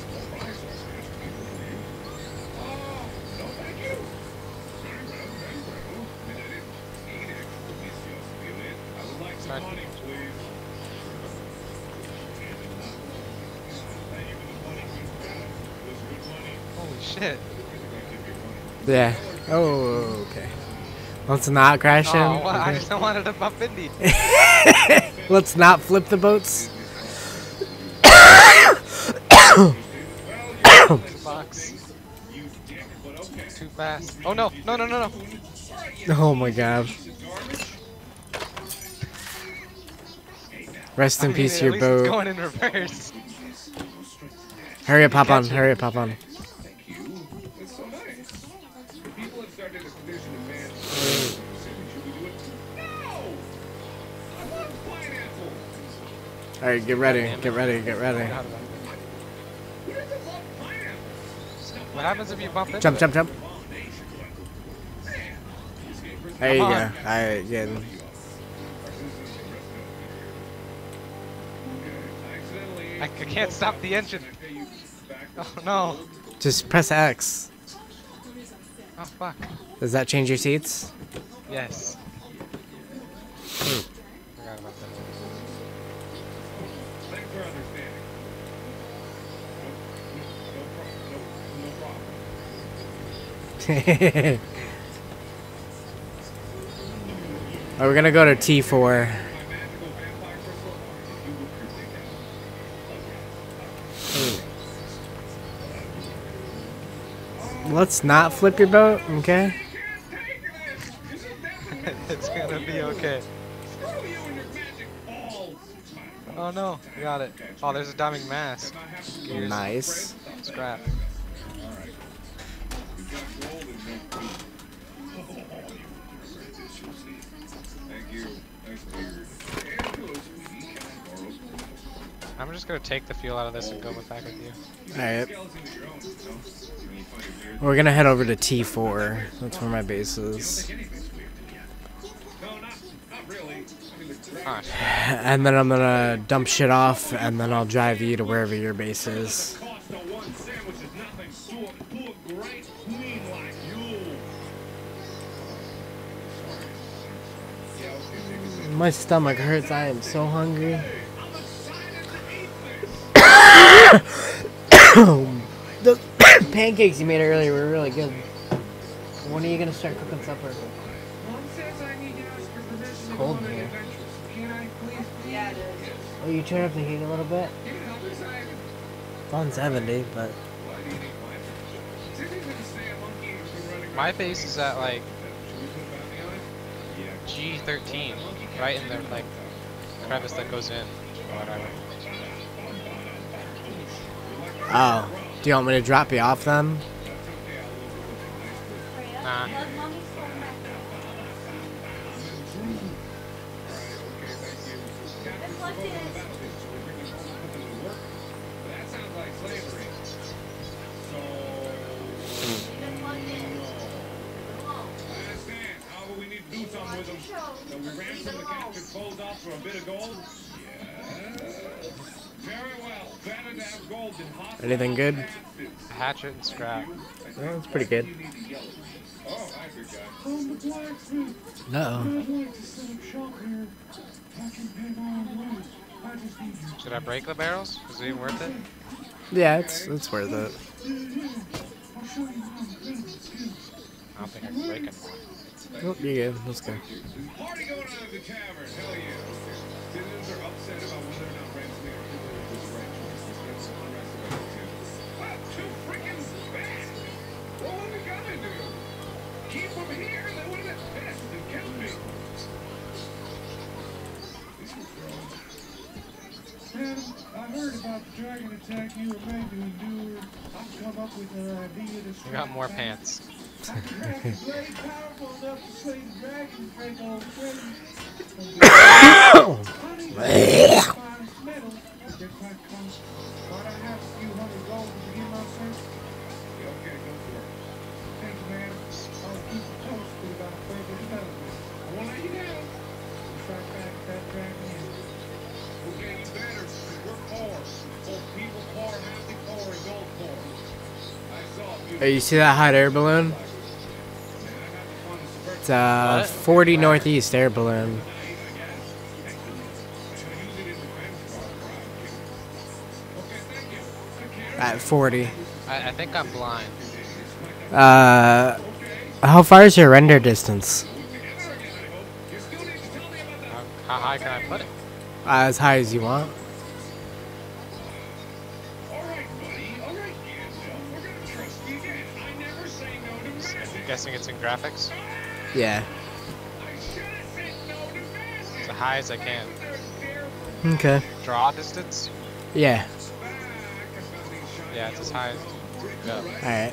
Yeah. Oh, okay. Let's not crash oh, him. Oh, what? I just don't wanted to bump into you. Let's not flip the boats. Box. Too fast. Oh no, no, no, no, no. Oh my god. Rest I in mean, peace, at your least it's boat. going in reverse. Hurry up, hop on. Hurry up, hop on. Pineapple. All right, get ready. Get ready. Get ready. What happens if you bump into Jump, it? jump, jump. There you go. All right, good. I, I can't stop the engine. Oh no. Just press X. Oh fuck. Does that change your seats? Yes. we're gonna go to T4. Let's not flip your boat, okay? it's gonna be okay. Oh no, got it. Oh, there's a diving mask. Gears. Nice. Scrap. I'm just gonna take the fuel out of this and go back with you. Alright. Skeleton of your own, you know? When you find your beard, We're gonna head over to T4. That's where my base is. anything's weird to you. No, not, not really. I mean, the And then I'm gonna dump shit off, and then I'll drive you to wherever your base is. cost of one sandwich is nothing to a, to a great queen like you. Yeah, I was gonna take a sip. My stomach hurts. I am so hungry. Those pancakes you made earlier were really good. When are you gonna start cooking supper? Mom says I need to ask your permission Cold go here. adventure. Can I please, please? Oh, you turn up the heat a little bit? It's on 70, but My face is at like G13, right in the like crevice that goes in. or Whatever. Oh, do you want me to drop you off then? Nah. That sounds like slavery. So, I understand. However, we need to do something with them. So we ransom the captured foes off for a bit of gold? Anything good? Hatchet and scrap. Yeah, it's pretty good. Hi, big guy. Oh. Should I break the barrels? Is it even worth it? Yeah, it's it's worth it. I don't think I can break it. Oh, you're good. Let's go. Madam, I heard about the dragon attack you were made to endure. I've come up with an idea to You got more pants. craft blade powerful enough to slay the dragon and take all Hey, you see that hot air balloon? It's uh 40 northeast air balloon. At 40. I, I think I'm blind. Uh, how far is your render distance? How, how high can I put it? Uh, as high as you want. Guessing it's in graphics. Yeah. As high as I can. Okay. Draw distance? Yeah. Yeah, it's as high as go. Alright. I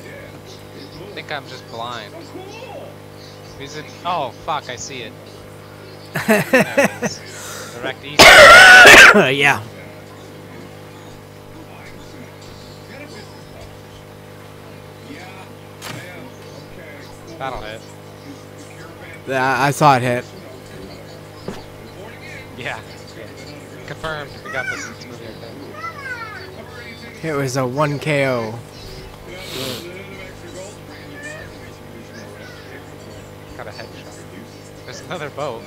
think I'm just blind. Is it? Oh, fuck, I see it. Direct east. yeah. That'll hit. Yeah, I saw it hit. Yeah. Confirmed. We got this. It was a 1 KO. Got a headshot. There's another boat.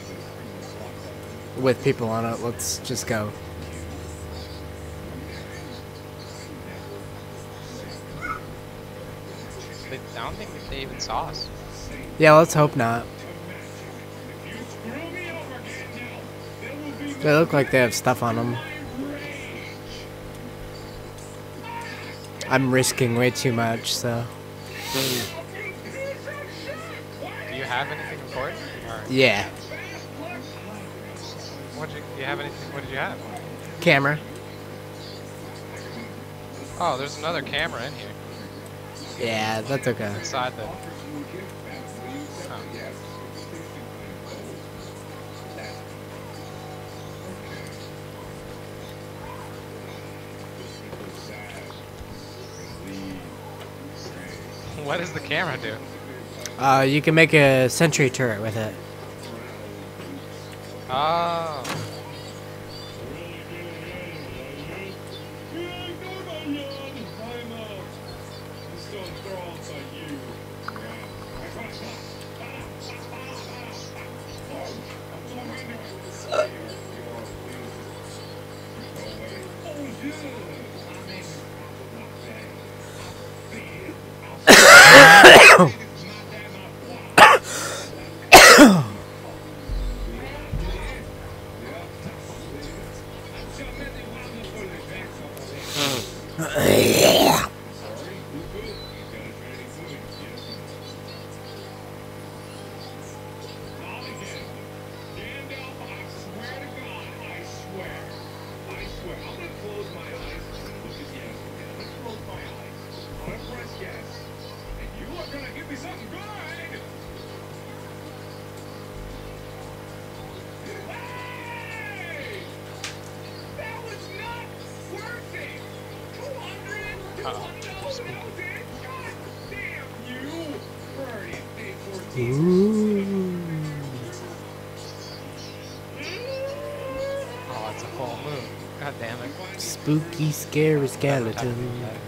With people on it. Let's just go. I don't think they even saw us. Yeah, let's hope not. They look like they have stuff on them. I'm risking way too much, so. Do you have anything important? Or Yeah. what did you, do you have anything? What did you have? Camera. Oh, there's another camera in here. Yeah, that's okay. Inside the. What does the camera do? Uh, you can make a sentry turret with it. Oh. spooky, scary skeleton.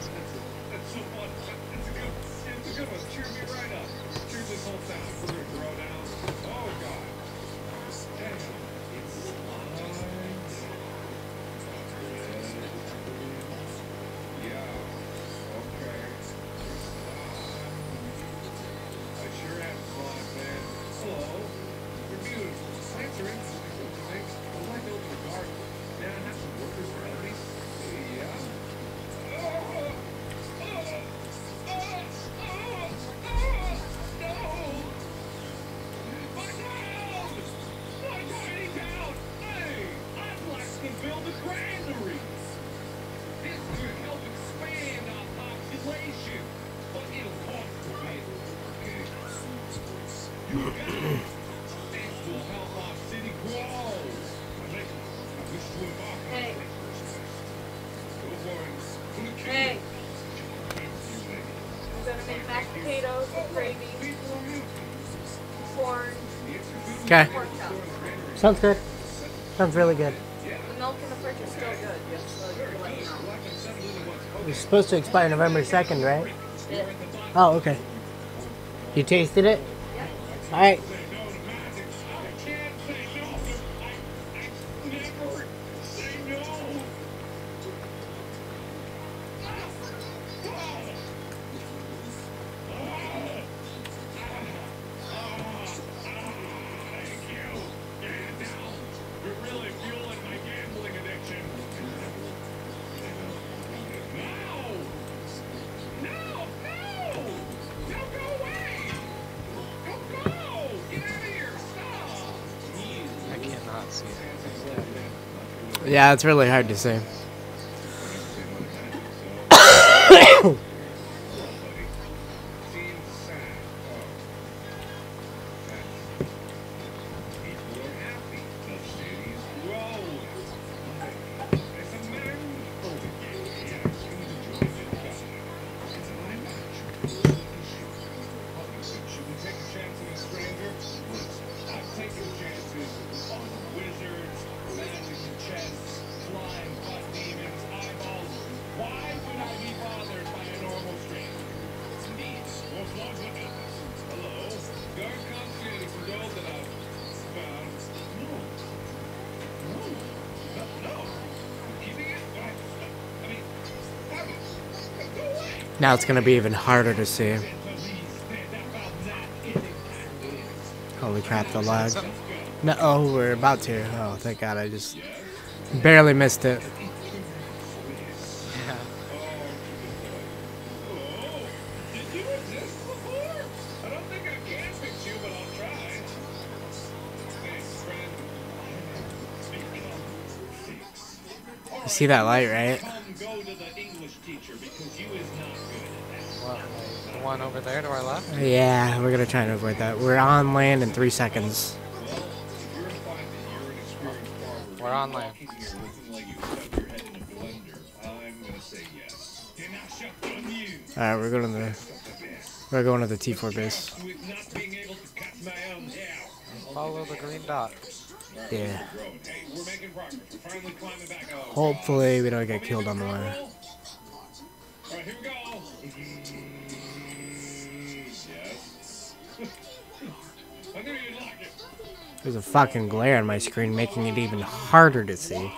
Sounds good. Sounds really good. The milk in the fridge is still good. It's supposed to expire November 2nd, right? Yeah. Oh, okay. You tasted it? Yeah, it's really hard to say. Now it's going to be even harder to see. Holy crap, the lag. No, oh, we're about to. Oh, thank God, I just barely missed it. You see that light, right? one over there to our left. Yeah, we're going to try and avoid that. We're on land in three seconds. We're on land. Alright, we're going to the we're going to the T4 base. Follow the green dot. Yeah. Hopefully we don't get killed on the way. There's a fucking glare on my screen making it even harder to see.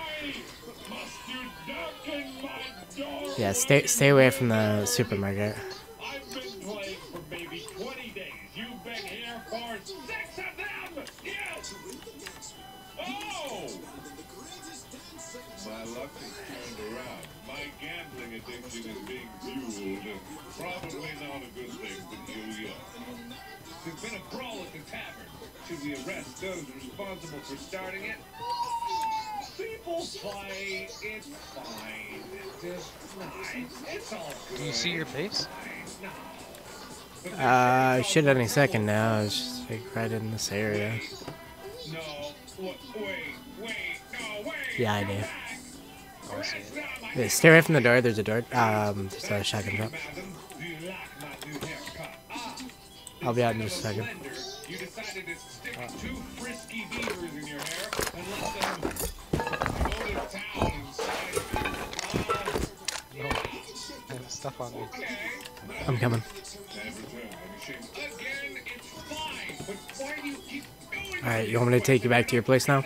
Yeah, stay, stay away from the supermarket. Shit any second now. It's just like right in this area. Yeah, I do. Oh, stay away from the door. There's a door. Um, there's a shotgun drop. I'll be out in just a second. You stuff on me. I'm coming. Again, it's fine, but why do you keep doing All right, you want me to take you back to your place now?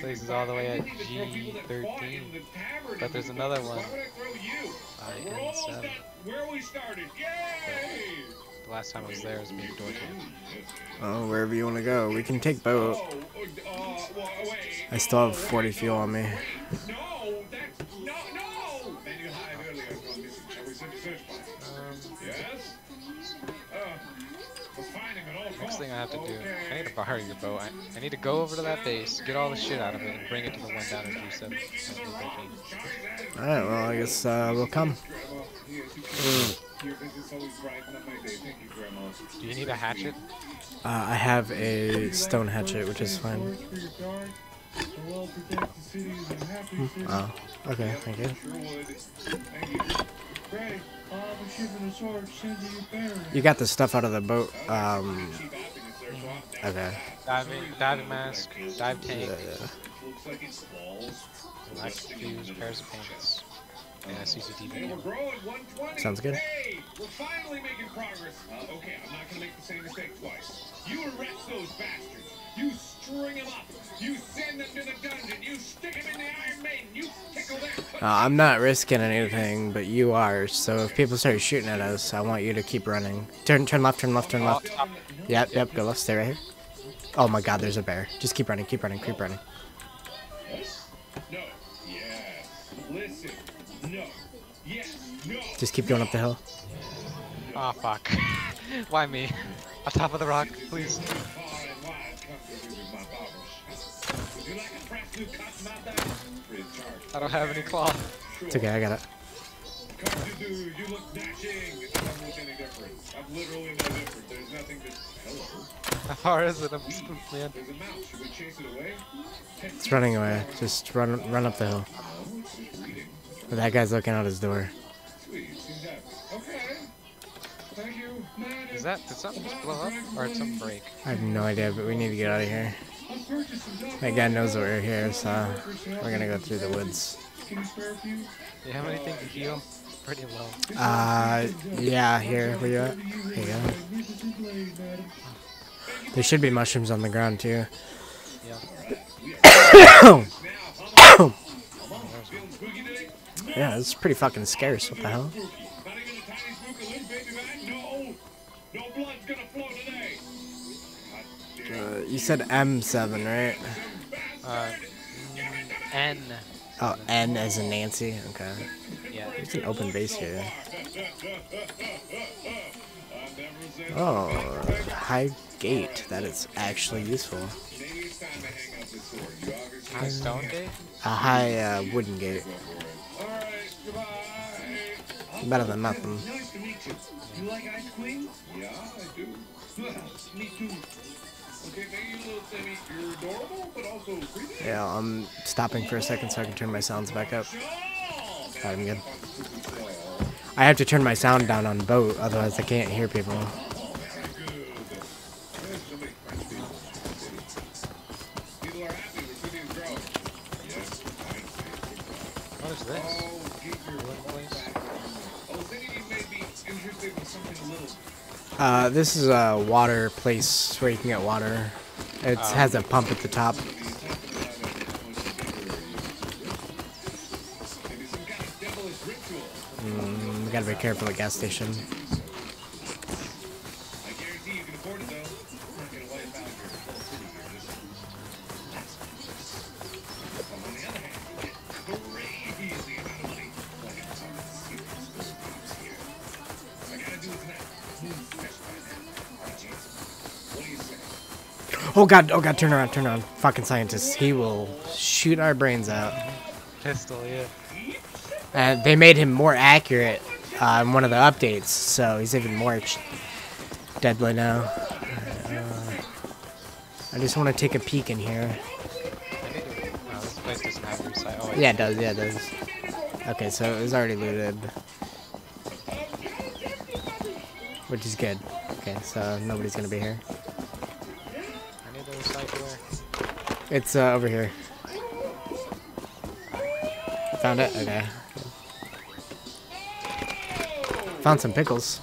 Place is all the way at G13. But there's another one by N7. where we started? The last time I was there was being door camped. Oh, wherever you want to go. We can take boat. Oh, uh, well, wait. I still have 40 fuel on me. No, no, no. Then you hide earlier gone missing. Shall we send a search party? yes. Uh, we'll find him at all Next costs. thing I have to do, Okay. I need to borrow your boat. I, I need to go over to that base, get all the shit out of it, and bring it to the one down in G7. Alright, well, I guess uh, we'll come. Your visit's always brighten up my day. Thank you, Grandma. Do you need a hatchet? Uh, I have a stone hatchet, which is fine. For your guard, a well-protected city is a happy city. Oh, okay, thank you. Sure would. Thank you. Great. I'll have a shipment of swords sent to your parents. You got the stuff out of the boat. Um, okay. Diving, diving mask, dive tank, Looks like it's balls. life fuse, pairs of pants, and a CCTV Hey, we're camera. growing 120. Sounds good. Hey, we're finally making progress. Uh, okay, I'm not gonna make the same mistake twice. You arrest those bastards. You string them up. You send them to the dungeon. You stick them in the Iron Maiden. You tickle their Uh, I'm not risking anything, but you are. So if people start shooting at us, I want you to keep running. Turn, turn left, turn left, turn left. Yep, yep, go left, stay right here. Oh my god, there's a bear. Just keep running, keep running, keep running. No. Yes. Listen. No. Yes. No. Just keep going up the hill. Oh fuck. Why me? On top of the rock, please. I don't have any cloth. It's okay, I got it. Come to do. You look dashing. It doesn't look any different. I'm literally no different. There's nothing to. Hello. How far is it? I'm spooked, man. There's a mouse. Should we chase it away? It's running away. Just run, run up the hill. That guy's looking out his door. Sweet. Seems happy. Okay. Thank you. Is that, did something just blow up? Or did something break? I have no idea, but we need to get out of here. That guy knows that we're here, so we're gonna go through the woods. Can you spare a few? Do you have anything to heal? Pretty low. Uh, yeah, here, where you at? Here you go. Magnificent lady, madam. There should be mushrooms on the ground, too. Yeah. yeah, it's pretty fucking scarce. What the hell? Uh, you said M7, right? Uh, N. Oh, N as in Nancy. Okay. Yeah. There's an open base here. I've never said Oh, high gate. That is actually useful. maybe it's time to hang up this sword. You obviously. High stone gate? A high uh, wooden gate. Better than nothing. Nice to meet you. You like ice cream? Yeah, I do. Me too. Okay, you Timmy, you're adorable, but also creepy. Yeah, I'm stopping for a second so I can turn my sounds back up. Alright, I'm good. I have to turn my sound down on boat, otherwise I can't hear people. People are happy, the city is growing. Yes, I What is this? Uh, this is a water place where you can get water. It has a pump at the top. Maybe some kind of devilish ritual. Mm, we gotta be careful at gas station. Oh god, oh god, turn around, turn around. Fucking scientist. He will shoot our brains out. Pistol, yeah. And they made him more accurate uh, in one of the updates, so he's even more ch- deadly now. Uh, I just want to take a peek in here. No, this place doesn't have recycle. Oh. Yeah, it does, yeah, it does. Okay, so it was already looted. Which is good. Okay, so nobody's gonna be here. It's uh, over here. Found it? Okay. Found some pickles.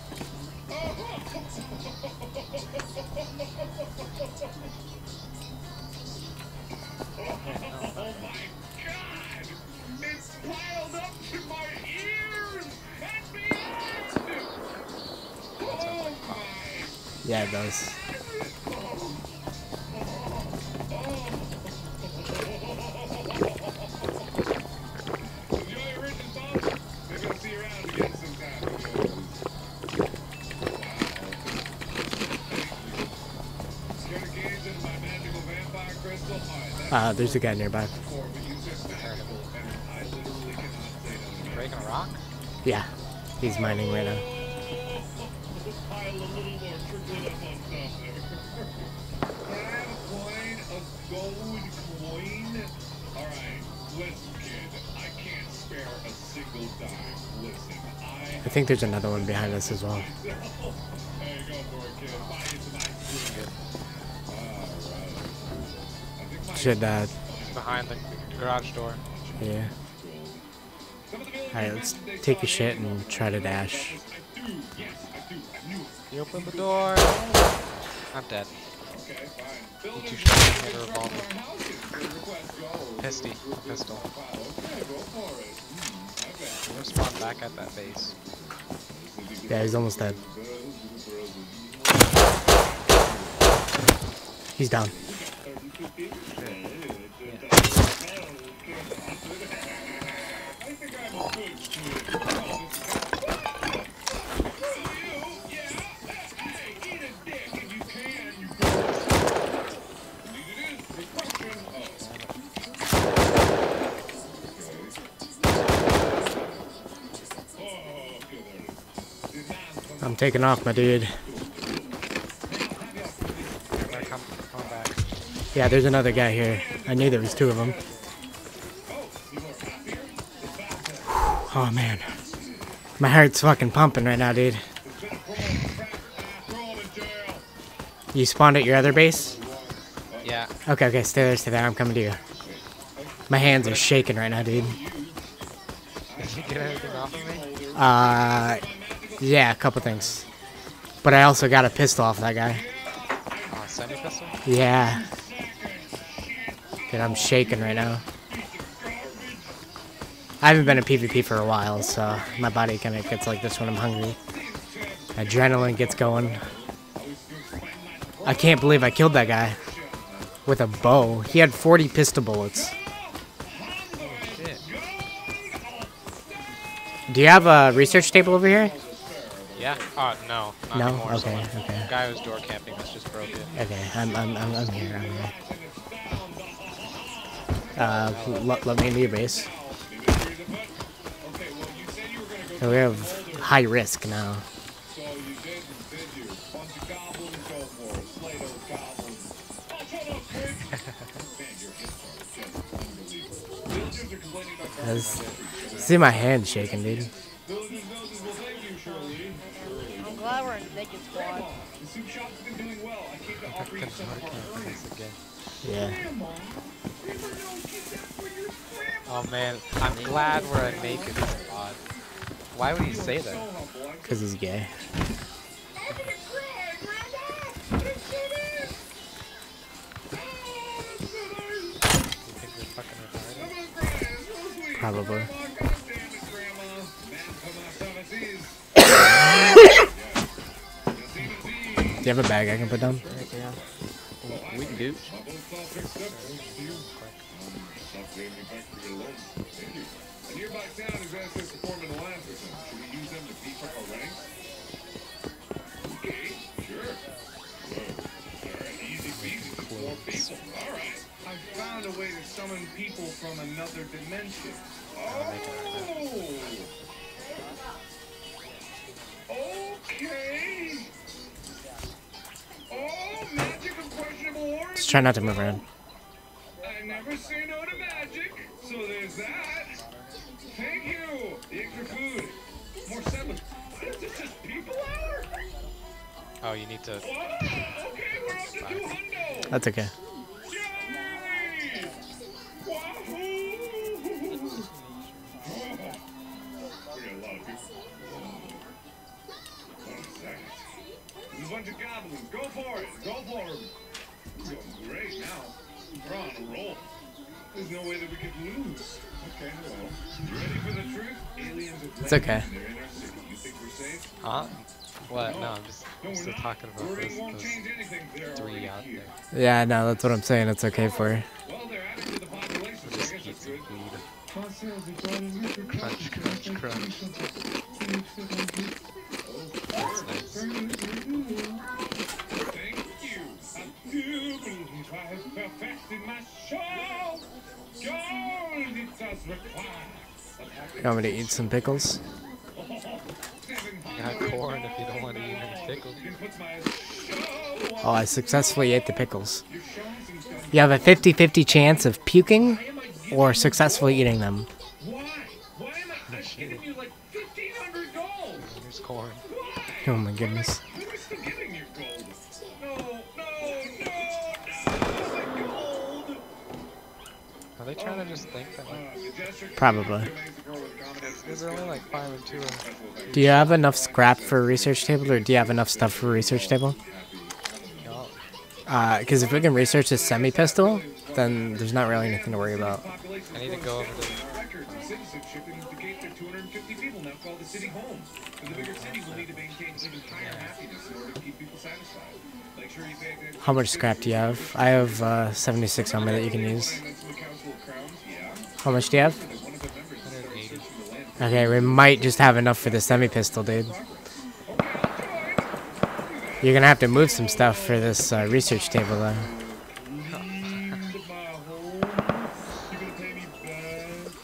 Yeah, it does. Uh, there's a guy nearby. Breaking a rock? Yeah, he's mining right now. I think there's another one behind us as well. I think my Should, uh, Behind the garage door. yeah. Alright, let's take a shit and try to dash. You open the door. I'm dead. Two shots hit a revolver. Pisty. Pistol. We'll spawn back at that base. Yeah, he's almost dead. He's down. I'm taking off, my dude. They're come, coming back. Yeah, there's another guy here. I knew there was two of them. Oh man, my heart's fucking pumping right now, dude. You spawned at your other base? Yeah. Okay, okay, stay there, stay there. I'm coming to you. My hands are shaking right now, dude. Did you get anything off of me? Uh, yeah, a couple things. But I also got a pistol off that guy. Oh, semi pistol? Yeah. Dude, I'm shaking right now. I haven't been in PvP for a while, so my body kind of gets like this when I'm hungry. Adrenaline gets going. I can't believe I killed that guy with a bow. He had 40 pistol bullets. Do you have a research table over here? Yeah? Oh, no. Not No? Anymore, Okay, someone- okay. The guy who's door camping us just broke it. Okay, I'm, I'm, I'm, I'm here. I'm here. Uh, let, let me into your base. So we have high risk now. That's- see my hand shaking, dude. I'm glad we're in Vegas squad. Yeah. Oh man, I'm glad we're a naked squad. Why would he say that? Because he's gay. You think we're fucking retarded? Probably. Do you have a bag I can put down? We can do. A nearby town has asked us to form an alliance with them. Should we use them to beef up our ranks? Okay, sure. Whoa. Alright, easy peasy. a way to summon people from another dimension. Oh! Okay. Oh, magic of questionable origin. Just try not to move around. I never say Oh, you need to. Whoa, okay, we're up to That's okay. Yay! Wahoo! We got a lot of people. One second. There's a bunch of goblins. Go for it. Go for them. We're great now. We're on a roll. There's no way that we could lose. Okay, well. You ready for the truth? Aliens It's okay. landed. They're in our city. You think we're safe? Huh? What? No, I'm just I'm still talking about those, those change anything. They're three out there. Yeah, no, that's what I'm saying. It's okay for her. Well, they're adding to the population. Just eat some food. Myself, it's all in your Crunch, crunch, crunch. That's nice. You. I do believe I have perfected my show. Gold it does require. You want me to eat some pickles? You corn if you don't want to eat any pickles. Oh, I successfully ate the pickles. You have a 50-50 chance of puking or successfully eating them. Why? Why am I? Giving you like 1,500 gold. There's corn. Oh my goodness. They trying to just think that like Probably. Only like five and two. And Do you have enough scrap for a research table, or do you have enough stuff for a research table? no. Because if we can research this semi-pistol, then there's not really anything to worry about. I need to go over to. Records of citizenship and the 250 people now call the city home. The bigger city will need to maintain even higher happiness in order to keep people satisfied. Make sure you pay attention How much scrap do you have? I have uh, 76 on me that you can use. How much do you have? One of the members is 180. Okay, we might just have enough for the semi-pistol, dude. You're gonna have to move some stuff for this uh, research table, though.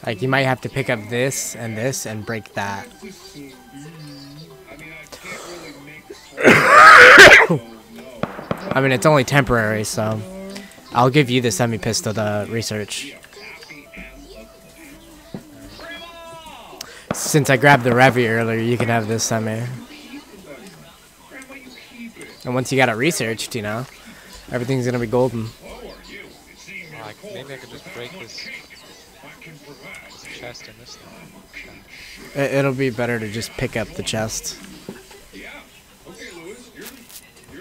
Like, you might have to pick up this and this and break that. I mean, it's only temporary, so I'll give you the semi-pistol to research. Since I grabbed the Revy earlier, you can have this semi. And once you got it researched, you know, everything's gonna be golden. Like maybe I could just break this, this chest in this thing. It, it'll be better to just pick up the chest. Smells Okay, Lewis, you're,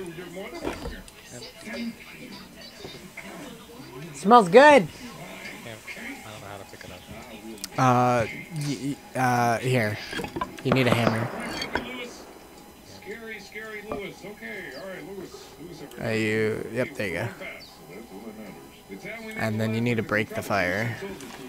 you're, you're more than welcome here. Smells good. Yeah, I don't know how to pick it up. Uh, y- y- uh, here. You need a hammer. Lewis. Scary, scary Lewis. Okay, all right, Lewis. Lewis, Uh, you. Yep, there you go. fast. That's all that matters. It's how we And then you need to break the fire. soldiers to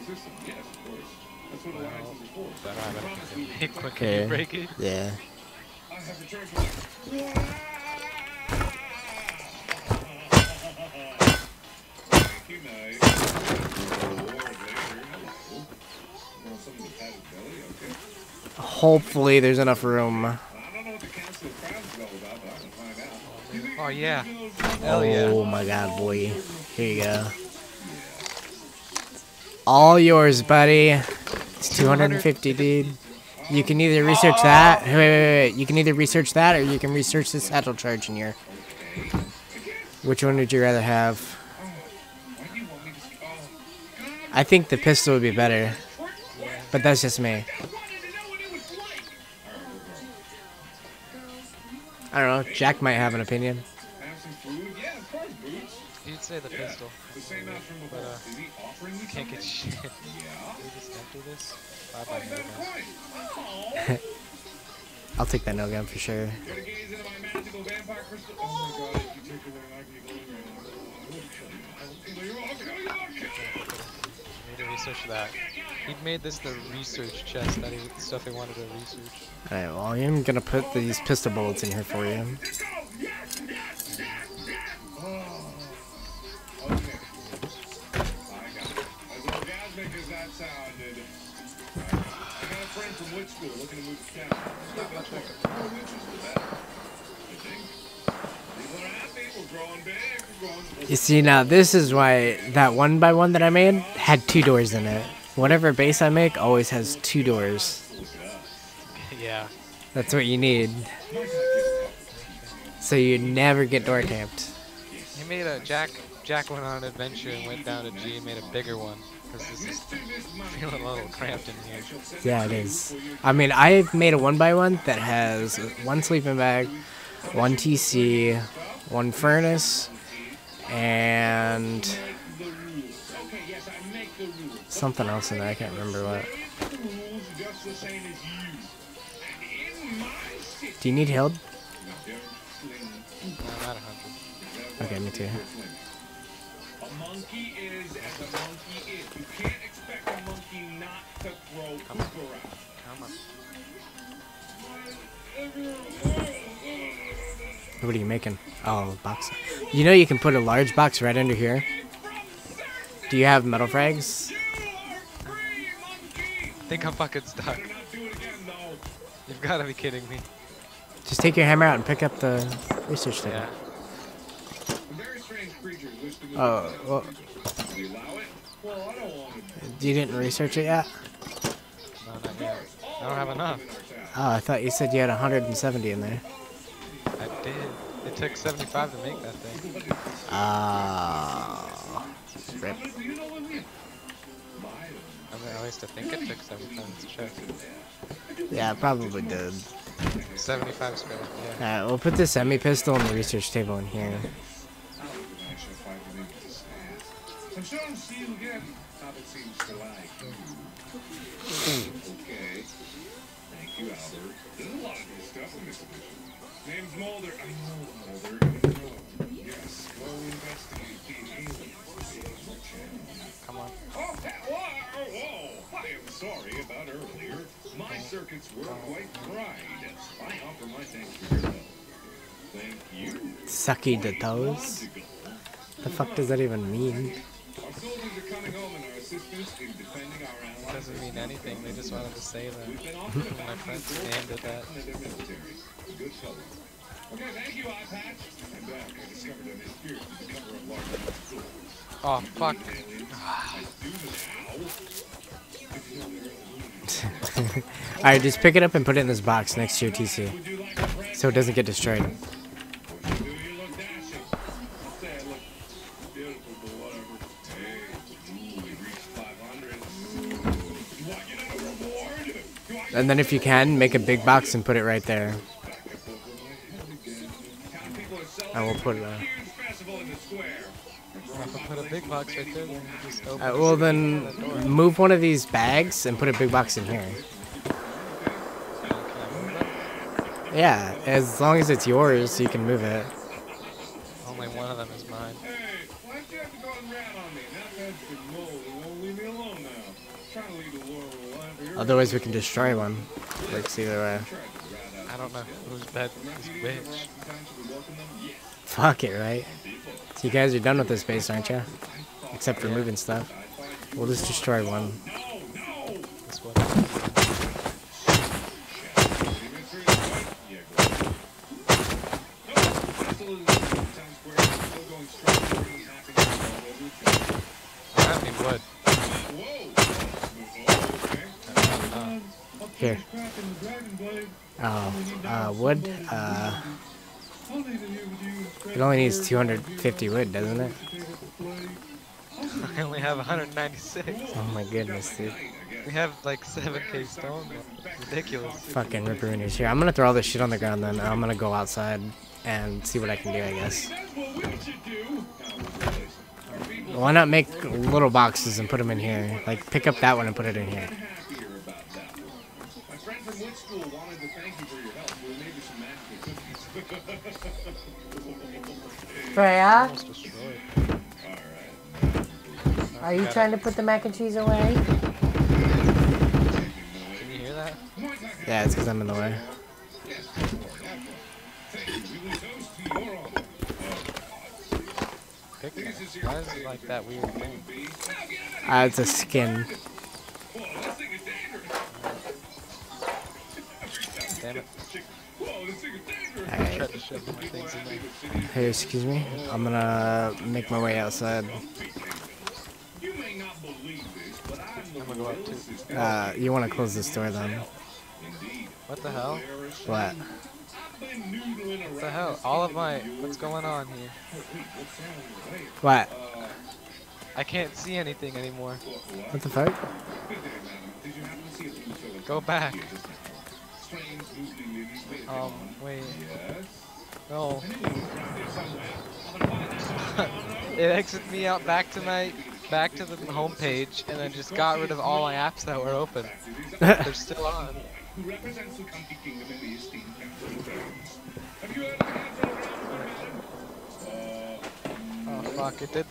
I'm enough room. Oh yeah. Hell oh yeah. Oh my god, boy. Here you go. All yours, buddy. It's 250, dude. You can either research that. Wait, wait, wait. You can either research that or you can research this satchel charge in here. Which one would you rather have? Why do you want me to? s- Oh, I think the pistol would be better. But that's just me. I don't know. Jack might have an opinion. Have some food? Yeah, of course, Boots. You'd say the pistol. The same as from But, uh, Is he offering Can't get shit. Yeah. Can we just empty this? Bye Oh, bye, a no? Oh. I'll take that no gun for sure. Gotta gaze into my magical vampire crystal. Oh my god, if you take away my magical I need to research that. He made this the research chest that he, stuff he wanted to research. Alright, well, I'm gonna put these pistol bullets in here for you. You see, now this is why that one by one that I made had two doors in it. Whatever base I make always has two doors. yeah. That's what you need. So you never get door camped. He made a Jack. Jack went on an adventure and went down to G and made a bigger one because this is feeling a little cramped in here. Yeah, it is. I mean, I've made a one by one that has one sleeping bag, one TC, one furnace, and something else in there. I can't remember what. Do you need hundred. Okay, me too. A monkey is as a monkey is. You can't expect a monkey not to throw poop around. Come on. What are you making? Oh, box. You know you can put a large box right under here. Do you have metal frags? I think I'm fucking stuck. You've got to be kidding me. Just take your hammer out and pick up the research table. Yeah. Very strange creatures wish to move Oh, well, you allow it? Well, I don't want to. you didn't research it yet? No, not yet. I don't have enough. Oh, I thought you said you had 170 in there. I did. It took 75 to make that thing. Ah. rip. I mean, at least I think it took 75. Let's check. Yeah, it probably did. 75 spare. Yeah. Alright, we'll put the semi pistol and the research table in here. I'm sure I'll see you again. Hobbit seems to like. okay. Thank you, Albert. There's a lot of good stuff in this edition. Name's Mulder. I know Mulder. I know. Yes. Go investigate sorry about earlier. My circuits were quite fried. I offer my thanks for your help. Thank you. Sucky the toes? The fuck does that even mean? Our soldiers are coming home and our assistance in defending our allies. Doesn't mean anything. They just wanted to say that. My friends named it that. Good fellow. Okay, thank you, eye patch. I'm back. I discovered an spirit to the cover of large Oh, fuck. Alright, just pick it up and put it in this box next to your TC. So it doesn't get destroyed. And then if you can, make a big box and put it right there. I will put it. Uh, If I put a big box right there, then you just open uh, well then, move one of these bags and put a big box in here. Yeah, as long as it's yours, you can move it. Only one of them is mine. Why'd you have to go and rat on me? That bed's been mold. It won't leave me alone now. Trying to lead a loyal life here. Otherwise, we can destroy one. Works either way. I don't know whose bed is which. Fuck it, right? You guys are done with this base, aren't you? Except for moving stuff. We'll just destroy one. Here. Oh, uh, wood? Uh, it only needs 250 wood, doesn't it? I only have 196. Oh my goodness, dude. We have like 7k stone. Ridiculous. Fucking ripperooneers. Here, I'm gonna throw all this shit on the ground then. I'm gonna go outside and see what I can do, I guess. Why not make little boxes and put them in here? Like, pick up that one and put it in here. Freya, Almost are you trying to put the mac and cheese away? Can you hear that? Yeah, it's because I'm in the way. Picnic. Why is it like that weird thing? Uh, it's a skin. Damn it. Alright. Tried to shove more things in there. Hey, excuse me. I'm gonna make my way outside. I'm gonna go up too. Uh, you wanna close this door then? What the hell? What? What the hell? All of my. What's going on here? What? I can't see anything anymore. What the fuck? Go back. Um, wait. No. it exited me out back to my back to the home page and then just got rid of all my apps that were open. They're still on. Who represents the kingdom in the esteemed council of barons. Have you heard of the council of barons, madam? Oh fuck, it did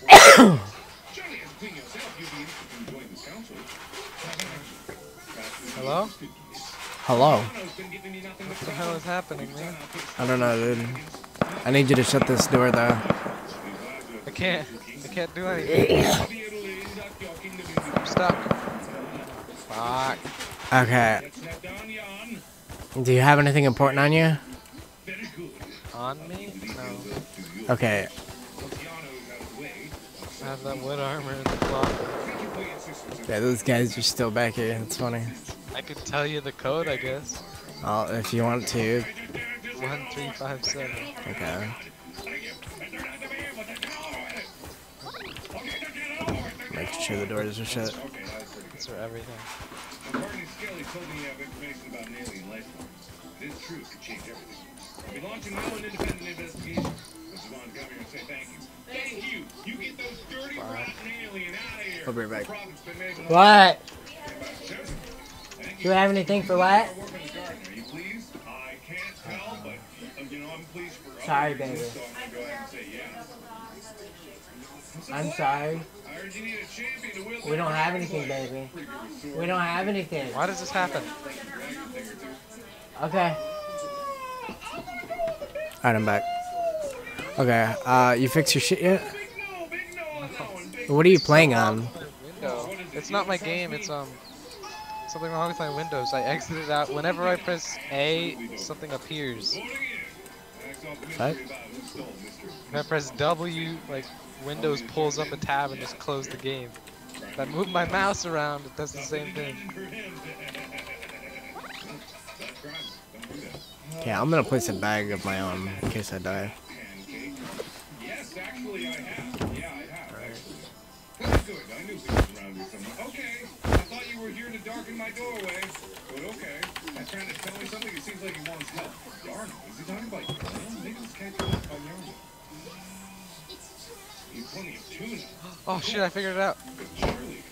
the The council of barons is a group where the world's top kingdoms they discuss matters of defense, trade, welfare, Surely as queen yourself, you'd be interested in joining this council. Hello? Hello? What the hell is happening, man? I don't know, dude. I need you to shut this door, though. I can't. I can't do anything. I'm stuck. Fuck. Okay. Do you have anything important on you? On me? No. Okay. I have that wood armor in the closet. Yeah, those guys are still back here. It's funny. I could tell you the code, I guess. Well, if you want to. One three five seven. Okay. Make sure the doors are shut. These are everything. Barney Skelly told me you have information about an alien life form. This truth could change everything. I'll be launching my own independent investigation. I just wanted to come here and say thank you. I'll be right back. Profit's been made on- What? Do you have anything for what? Are you pleased? I can't tell, but um, you know I'm pleased for other Sorry, baby. I'm gonna go ahead and say yes. I'm sorry. I heard you need a champion to wield We don't have anything, baby. We don't have anything. Why does this happen? Okay. Alright, I'm back. Okay, uh, you fix your shit yet? What are you playing on? Window. It's not my game. It's um something wrong with my Windows. I exited out. Whenever I press A, something appears. What? If I press W, like Windows pulls up a tab and just close the game. If I move my mouse around, it does the same thing. Yeah, I'm gonna place a bag of my own in case I die. Actually I have. Yeah, I have. Good. I knew things was around here somewhere. Okay. I thought you were here to darken my doorway. But okay. That's trying to tell me something. It seems like he wants help. Darn. Is he talking about Yarno? Maybe this cat's talking about Yarno. You've plenty of tuna. Oh shit! I figured it out. Surely.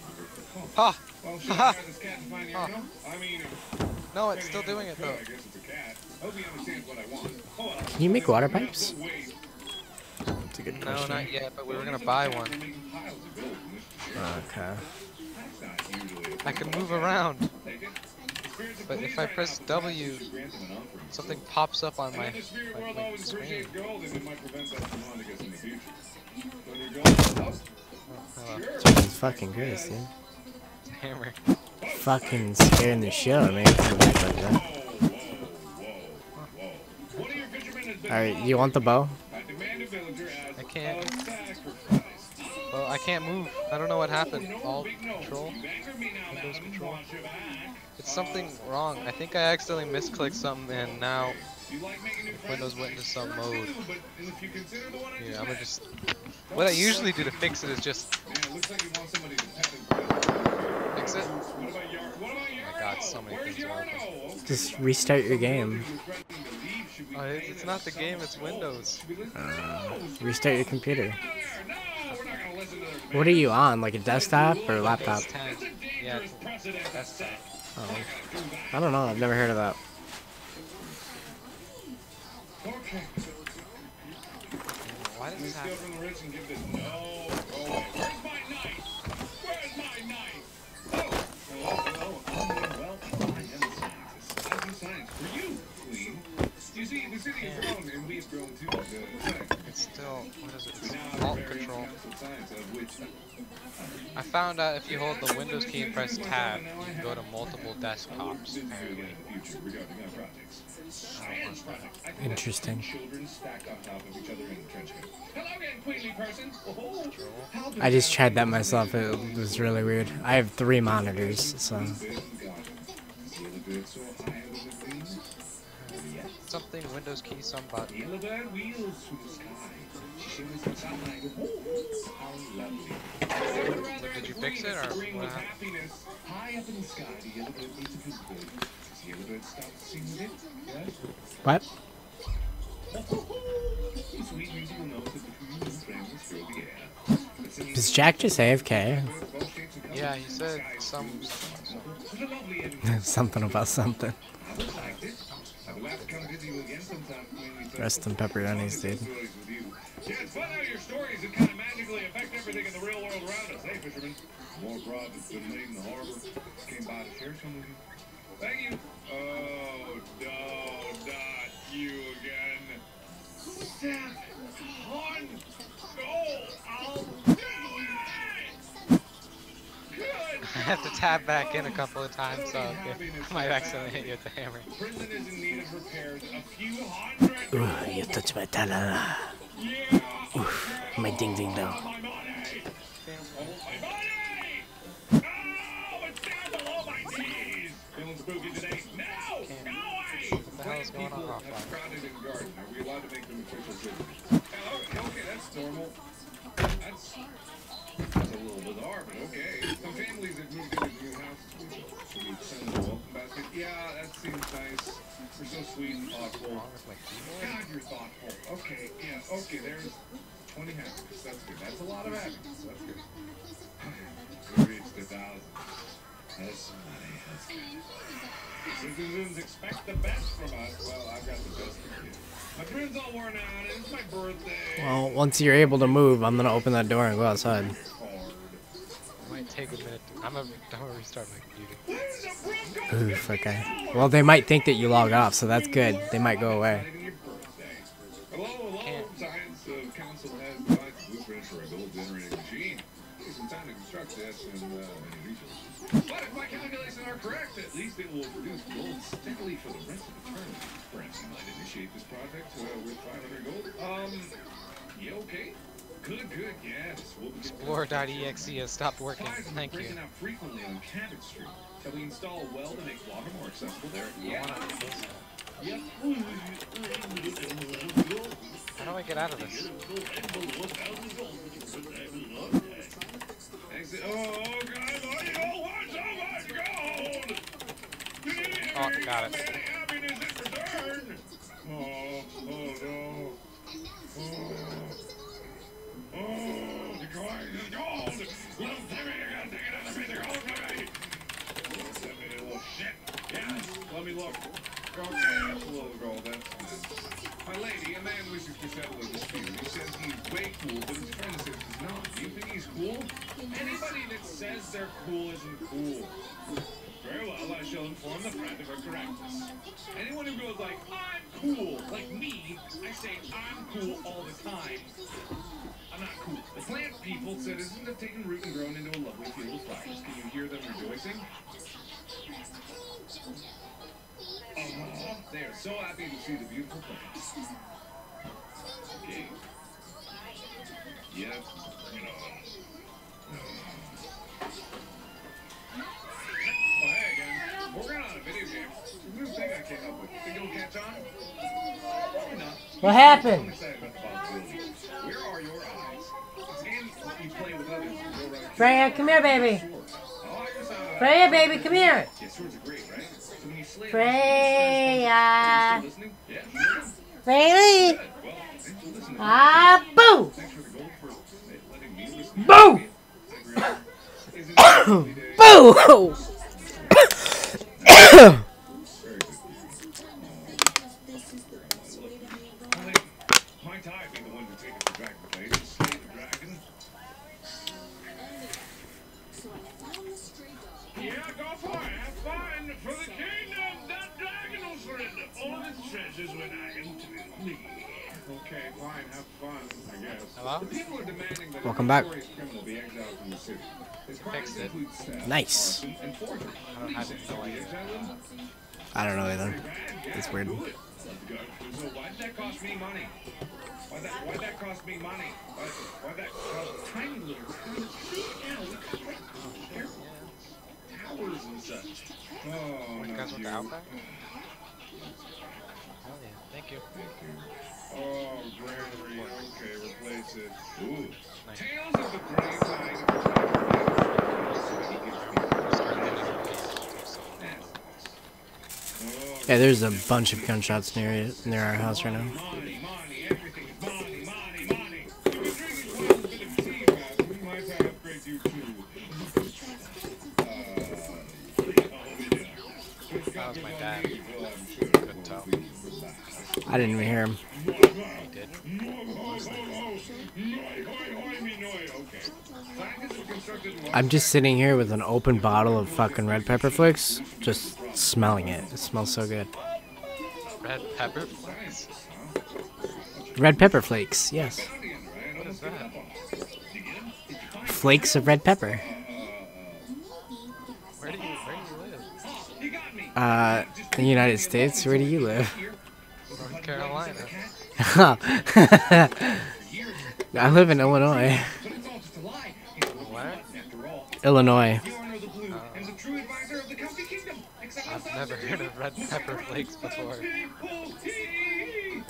Ha! Well, should I Ha! this cat and find Yarno? I mean, No, it's still doing it though. I guess it's a cat. Hope he understands what I want. Can you make water pipes? Wait. That's good No, question. not yet. But we were gonna buy one. Okay. I can move around. But if I press W, something pops up on my, my, my screen. Oh. Jesus fucking Christ, dude. Hammer. Fucking scaring the shit out of me. coming back like that. Alright, you want the bow? I can't. Well, I can't move. I don't know what happened. All control. Windows control. It's something wrong. I think I accidentally misclicked something and now Windows went into some mode. Yeah, I'm gonna just. What I usually do to fix it is just fix it. Oh my god, so many things open. Just restart your game. Oh, it- it's not the game, it's Windows. Uh, restart your computer. What are you on? Like a desktop or a laptop? Yeah, desktop. Oh. I don't know. I've never heard of that. Why does this happen? It's still, what is it? It's alt control. I found out if you hold the Windows key and press tab, you can go to multiple desktops. apparently. Interesting. I just tried that myself. It was really weird. I have three monitors, so Something Windows key, some button. Yellow bird wheels through the sky. She shimmers in sunlight. How lovely. So did you fix it, or what happiness. High up in the sky, the yellow bird meets a visitor. Does the yellow bird stop to sing with it? What? Sweet musical notes of the two new friends fill the air. The Is Jack just AFK? Yeah, he said some. something about something. To you again sometime Rest in pepperonis, dude. your stories that kind of magically affect everything in the real world around us, hey, fisherman? More the harbor. Came by to share some with you. Thank you. Oh, no, not you again. Gold. I'll have to tap back in a couple of times, so. I might accidentally hit you with the hammer. Prison is in need of repairs. A few hundred. Ooh, you touch my talala. Oof, my ding ding dong. My money. Oh, Yeah, that seems nice. You're so sweet and thoughtful. God, you're thoughtful. Okay, yeah, okay. There's 20 happiness. That's good. That's a lot of happiness. That's good. We reached a thousand. That's money. That's good. Citizens expect the best from us. Well, I've got the best for you. My friend's all worn out, and it's my birthday. Well, once you're able to move, I'm gonna open that door and go outside. It might take a minute. I'm gonna, I'm gonna restart my computer. Oof, okay. Well, they might think that you log off, so that's good. They might go away. Hello, hello. Science Council has provided the blueprint for a gold generating machine. Takes some time to construct this and many resources. But if my calculations are correct, at least it will produce gold steadily for the rest of eternity. Perhaps you might initiate this project with 500 gold. Yeah, okay. Good, good, yes. We'll begin Explorer.exe has stopped working. Thank you. Breaking out frequently on Cabot Street. Shall we install a well to make water more accessible there? Yeah. Yep. How do I get out of this? Exit. Oh, oh God, oh, you so much gold! Oh, got it. Happiness in return! Oh, oh, no. Oh, oh, the coin is gold! Little Timmy, you gotta take another piece of gold from me! Little Timmy, little shit. Yes, let me look. Okay, that's a little gold, that's good. My lady, a man wishes to settle a dispute. He says he's way cool, but his friend says he's not. Do you think he's cool? Anybody that says they're cool isn't cool. Very well, I shall inform the friend of her correctness. Anyone who goes like, I'm cool, like me, I say I'm cool all the time. I'm not cool. The plant people, citizens, have taken root and grown into a lovely field of flowers. Can you hear them rejoicing? They are so happy to see the beautiful plants. Okay. Yep. What happened? Where are your eyes? You play with others. Freya, come here, baby. Freya, baby, come here. Freya. listening? Yeah. Freya. Well, thanks for listening. Ah, boo. Thanks for city. His crimes Fixed it. Nice. arson, and forgery. I don't have no idea. I don't know either. It's weird. Why'd that cost me money? Why'd that, why'd that cost me money? Why, why'd that cost tiny little tiny, you know, we like towers and such. Oh, You not guys want you. the Outback? Hell yeah, thank you. Oh, Gregory, okay, replace it. Ooh. Nice. Tales of the Grave Knight Yeah, there's a bunch of gunshots near it, near our house right now. Uh, oh. I didn't even hear him. He. I'm just sitting here with an open bottle of fucking red pepper flakes, just smelling it. It smells so good. Red pepper flakes? Red pepper flakes, yes. What is that? Flakes of red pepper. Where do you where do you live? Uh, in the United States, where do you live? Carolina. I live in Illinois. Where? Illinois. I've never heard of red pepper flakes before.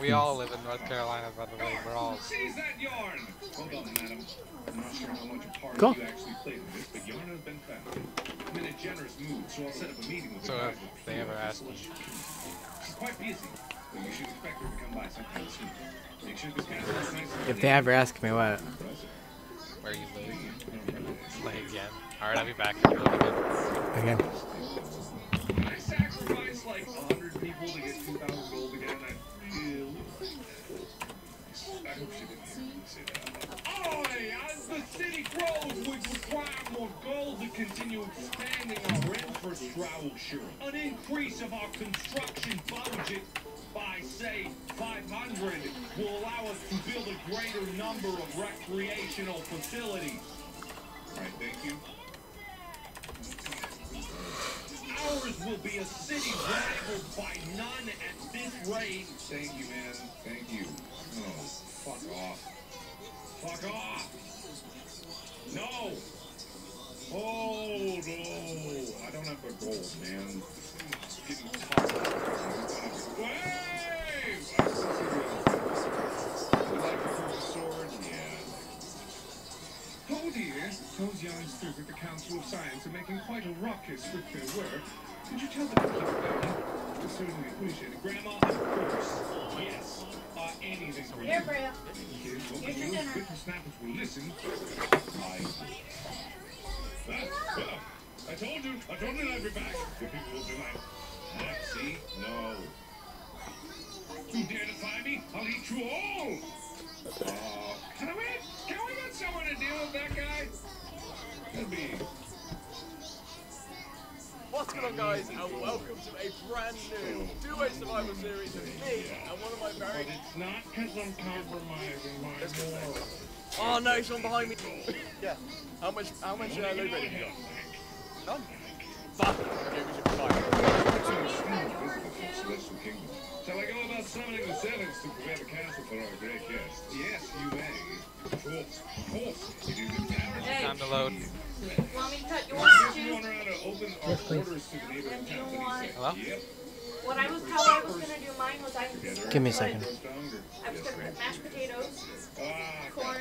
We hmm. all live in North Carolina, by the way. We're all. Seize that yarn! Hold on, madam. I'm not sure how much Cool. you actually played in this, but yarn has been found. I'm in a generous mood, so I'll set up a meeting with So the if they ever ask me, She's quite busy, but you should expect her to come by sometime soon. Make sure this castle is nice and If they ever ask me what, where you live, play again. Alright, I'll be back. Again. again. I sacrificed like 100 people to get 2,000 gold again. I feel. I hope she didn't say that. Oi! As the city grows, we require more gold to continue expanding our infrastructure. An increase of our construction budget by, say, 500 will allow us to build a greater number of recreational facilities. All right, thank you. Ours will be a city rivaled by none at this rate. Thank you, man. Thank you. Oh, fuck off. Fuck off. No. Oh, no. I don't have the gold, man. It's getting tough. Oh dear, those youngsters at the Council of Science are making quite a ruckus with their work. Could you tell them to keep it going? I certainly appreciate it. Grandma, of course. Yes. Uh, anything for Here. Brea. Kids, what Here's we do, dinner. whippersnappers will listen. I... Ah, well, I told you. I told you I'd be back. The people will be like, "Ah, see? No. You dare defy me? I'll eat you all! Uh, can we, can we get someone to deal with that guy? That'd be... What's going on guys and welcome to a brand new two-way survival series with me and one of my very... But it's not because I'm compromising my moral. Oh no, someone behind me! yeah. How much, how much uh, load rating you got? None? Fuck! Okay, we should fight. Celestial Shall I go about summoning the servants to prepare the castle for our great guest? Yes, you may. Of course, of course. It is imperative. Hey. Time to load. Me to cut I'm just going to open Yes, please. orders to the neighboring And you towns. And want- he said, Hello? What I was, how I was gonna do mine was I. Give me a second. I was gonna put mashed potatoes, corn,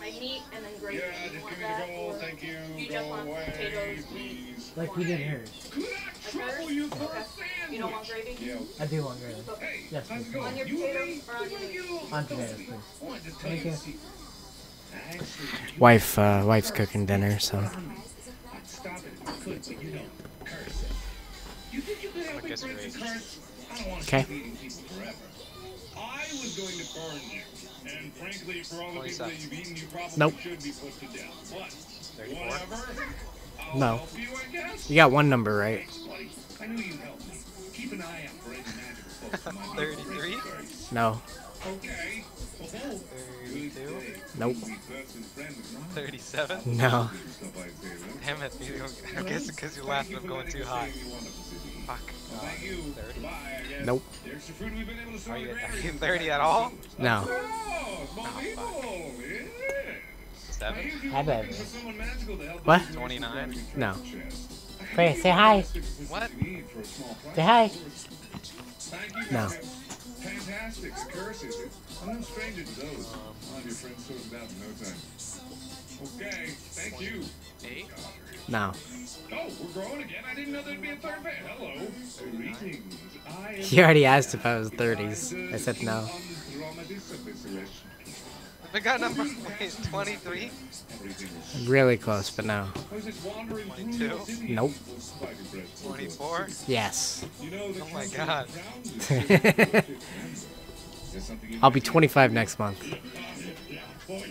my meat, and then gravy. Yeah, just give me the that, gold, or thank you. You Go just want away, potatoes, meat. Like we did hers. I like trouble hers? you Okay. You don't want gravy? Yeah. I do want gravy. Hey, Yes, please. On your potatoes or on your meat? On potatoes, please. I wanted to tell Thank you. you. a secret. Actually, Wife, uh, wife's cooking dinner, so. I'd stop it if I could, but you don't. Curse it. You think you could help I me guess break you're the right. curse? I don't want to Okay. people forever. I was going to burn you. And frankly, for all the people that you've eaten, you probably Nope. should be put to death. But, whatever. I'll No. help you, I guess. You got one number right. I knew you'd help me. keep an eye out for any magical folks who might be 33? No. Okay. 32? Nope. 37? No. Damn it, you, I guess because you laughed I'm going too high. Fuck. Uh, 30? Nope. Are you, are you 30 at all? No. Seven? Hi, baby. What? 29? No. Wait, say hi. What? Say hi. No. Fantastic. Curses. I'm no stranger to those. I'll have your friends sorted out in no time. Okay. Thank you. Eight? No. Oh, we're growing again. I didn't know there'd be a third band. Hello. Greetings. He already asked if I was 30s. I said no. I got number wait, 23? Really close, but no. 22? Nope. 24? Yes. Oh my god. I'll be 25 next month. Oh,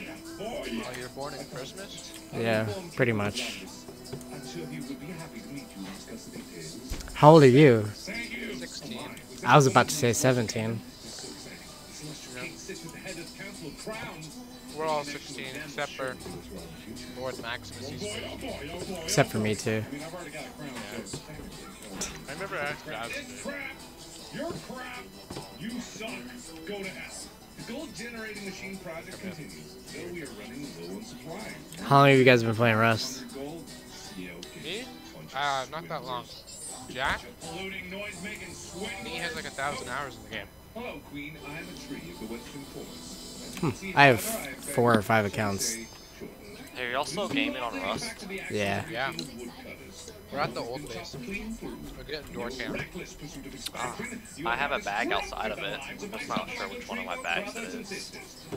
you're born in Christmas? Yeah, pretty much. I'm sure he would be happy to meet you and discuss the details. How old are you? 16. I was about to say 17. We're all 16 except for Lord Maximus. Except for me, too. I remember asking Baz. You're crap. You suck. Go to hell. The gold generating machine project continues. Though we are running low on supply. How long have you guys been playing Rust? Gold. Yeah, okay. Me? Uh, not that long. Jack? Polluting noise making sweat. He has like a thousand hours in the game. Hello, Queen. I'm a tree of the Western Forest. Hmm. I have four or five accounts. Hey, y'all still gaming on Rust? Yeah. Yeah. We're at the old base. We're getting door cam. Ah, I have a bag outside of it. I'm just not sure which one of my bags it is.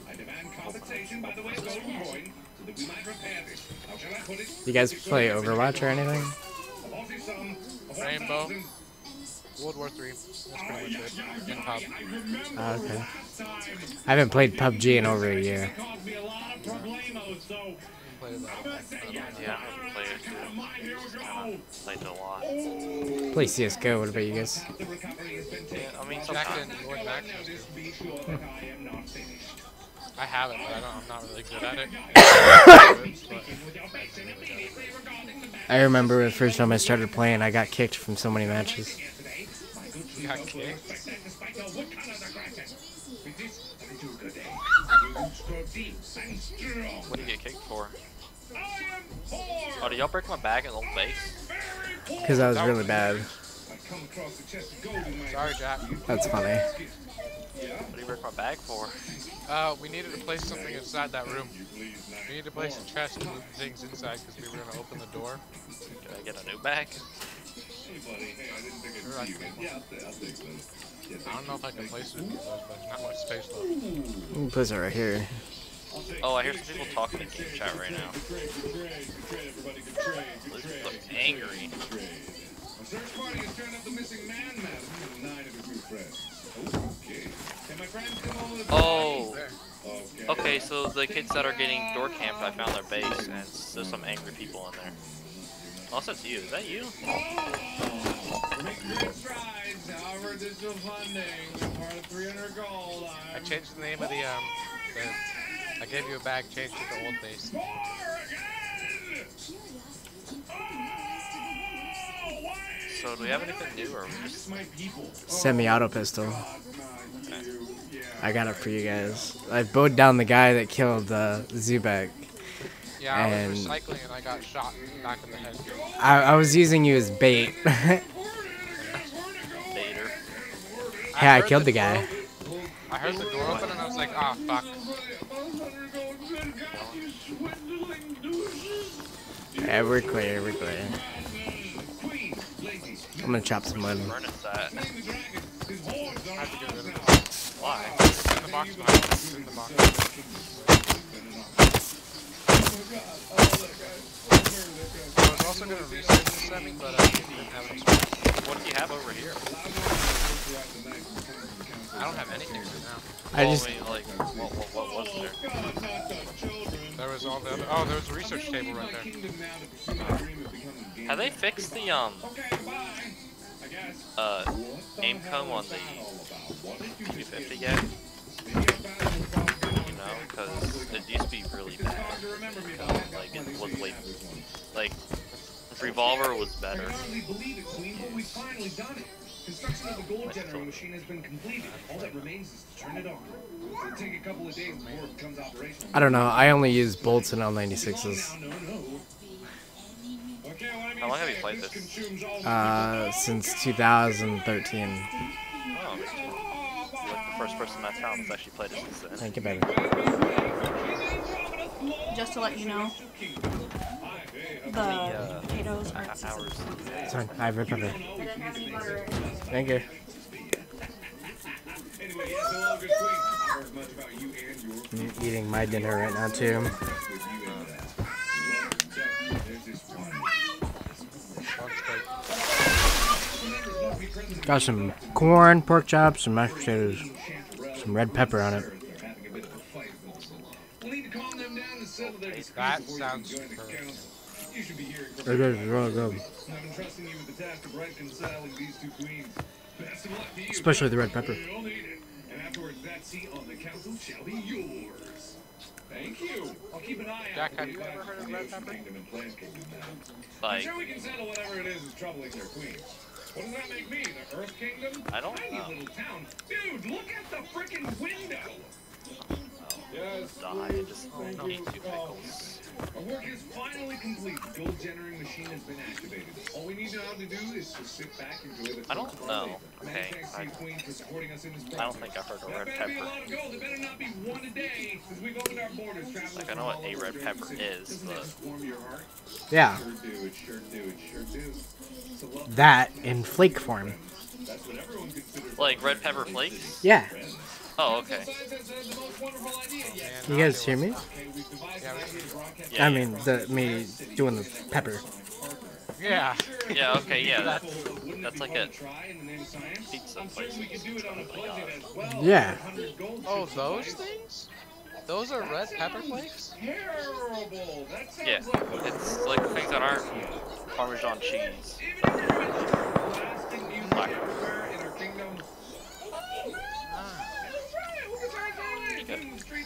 I demand compensation by the way of gold coin so that we might repair this. How shall I put it? You guys play Overwatch or anything? A paltry sum of Rainbow. 1,000 World War Three. That's pretty much it. And pub. Oh, okay. I haven't played PUBG in over a year. Yeah, I played it too. Just played it a lot. Play CSGO, what about you guys? Yeah, I mean, Jack sometimes. Lord Maximus. I have it, but I don't, I'm not really good at it. I remember the first time I started playing, I got kicked from so many matches. You got kicked. What do you get kicked for? Oh, did y'all break my bag in the old base? Because I was really bad. Sorry, Jack. That's funny. What do you break my bag for? Uh, we needed to place something inside that room. We need to place a chest to move things inside because we were gonna open the door. Did I get a new bag? Sure, I can. Place it. I don't know if I can place it with those, but there's not much space left. Ooh, Place it right here. Oh, I hear some people talking in game chat right now. They look angry. A search party has turned up the missing man madam and nine of his new friends. Okay. Can my friends come over to the Oh. Okay. Okay, so the kids that are getting door camped, I found their base, and there's some angry people in there. Oh, that's you. Is that you? We're making great strides. However, additional funding. We're part of 300 gold. I changed the name of the um. The, I gave you a bag, changed it to old base. So do we have anything new, or are we just... Semi-auto pistol. I got it for you guys. I bowed down the guy that killed uh, Zubek. Yeah, I And was recycling and I got shot back in the head. I, I was using you as bait. yeah, Bader. I killed the door guy. open- I heard the door open and I was like, ah, fuck. Yeah, we're clear, we're clear. I'm gonna chop some wood. Furnace that. I have to get rid of this. Why? In the box behind. In the box. I was also gonna research the semi, but I didn't have enough space. What do you have over here? I don't have anything right now. I Well, just mean, like, what, what, what was there? There was all the other. Oh, there was a research table right there. Have they fixed the, um... uh, Aimcone on the 250 yet? You know, because it used to be really bad. Like, it was way, like, Revolver was better. hardly believe it, Queen, but we've finally done it. Construction of the gold generating machine has been completed. All that remains is to turn it on. It'll take a couple of days before it becomes operational. I don't know. I only use bolts and L96s. How long have you played this? Uh, since 2013. Oh, you're like the first person I found that's actually played it since then. Thank you, baby. Just to let you know, the uh, potatoes are hours. It's fine. I have red pepper. They didn't have any butter in it. Thank you. I'm eating my dinner right now too. Got some corn, pork chops, some mashed potatoes, some red pepper on it. That sounds perfect. It is really good. I'm entrusting you with the task of reconciling these two queens. Best of luck to you. Especially the red pepper. You'll need it. And afterwards, that seat on the council shall be yours. Thank you. I'll keep an eye Jack, out. have you ever heard of red pepper? I'm sure we can settle whatever it is that's troubling their queens. What does that make me? The Earth Kingdom? I don't Tiny know. little town. Dude, look at the freaking window. Yes. die and just eat two pickles. Our work is finally complete. The gold generating machine has been activated. All we need now to do is to sit back and enjoy the I don't know. Many Okay, I, Queen, for supporting us in this I don't think I've heard of red better be a pepper. lot of gold. It better not be one a day, because we've opened our borders. Travelers Like, I know what a red pepper City. is, Doesn't but- that warm your heart? Yeah. Sure do. It sure do. It sure do. So That in flake form. That's what everyone considers. Like red pepper flakes? Yeah. Oh, okay. You guys hear me? Yeah, I mean, the me doing the pepper. Yeah. Yeah, okay, yeah. That, that's like a pizza place. Oh yeah. Oh, those things? Those are red pepper flakes? Terrible. Yeah, it's like things that aren't Parmesan cheese. Black.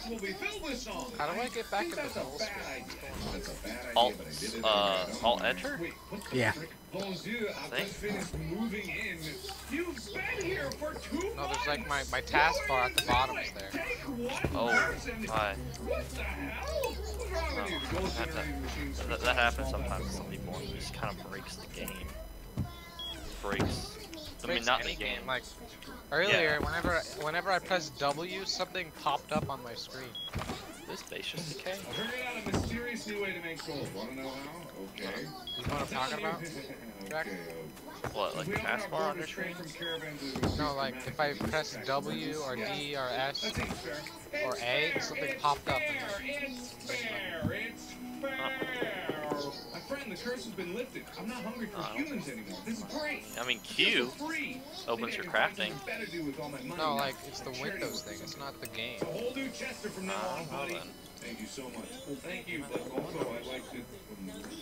In our kingdom. How do I get back in the That's a goal bad space? idea. That's a bad idea, Alt, but I did it uh, alt enter? Yeah. Bonjour, I've just finished moving in. You've been here for two No, there's like my, my taskbar at the bottom is there. Oh, hi. What the hell? What's wrong with you? The gold That, that, that happens sometimes to some people and it just kind of breaks the game. Breaks. I mean, Breaks not the any game. Like earlier, whenever whenever I pressed W, something popped up on my screen. This base just decay? I figured out a mysterious new way to make gold. Want to know how? Okay. You know what I'm talking about? Jack? What, like the taskbar on your screen? No, like if I press W or D or S or A, something popped up. in there. It's fair. It's fair. My friend, the curse has been lifted. I'm not hungry for humans anymore. This is great. I mean, Q Free. opens your crafting. Better do with all my money. No, like it's the Windows thing. It's not the game. It's a whole new Chester from now on, buddy. Then. Thank you so much. Well, thank you, but also I'd like to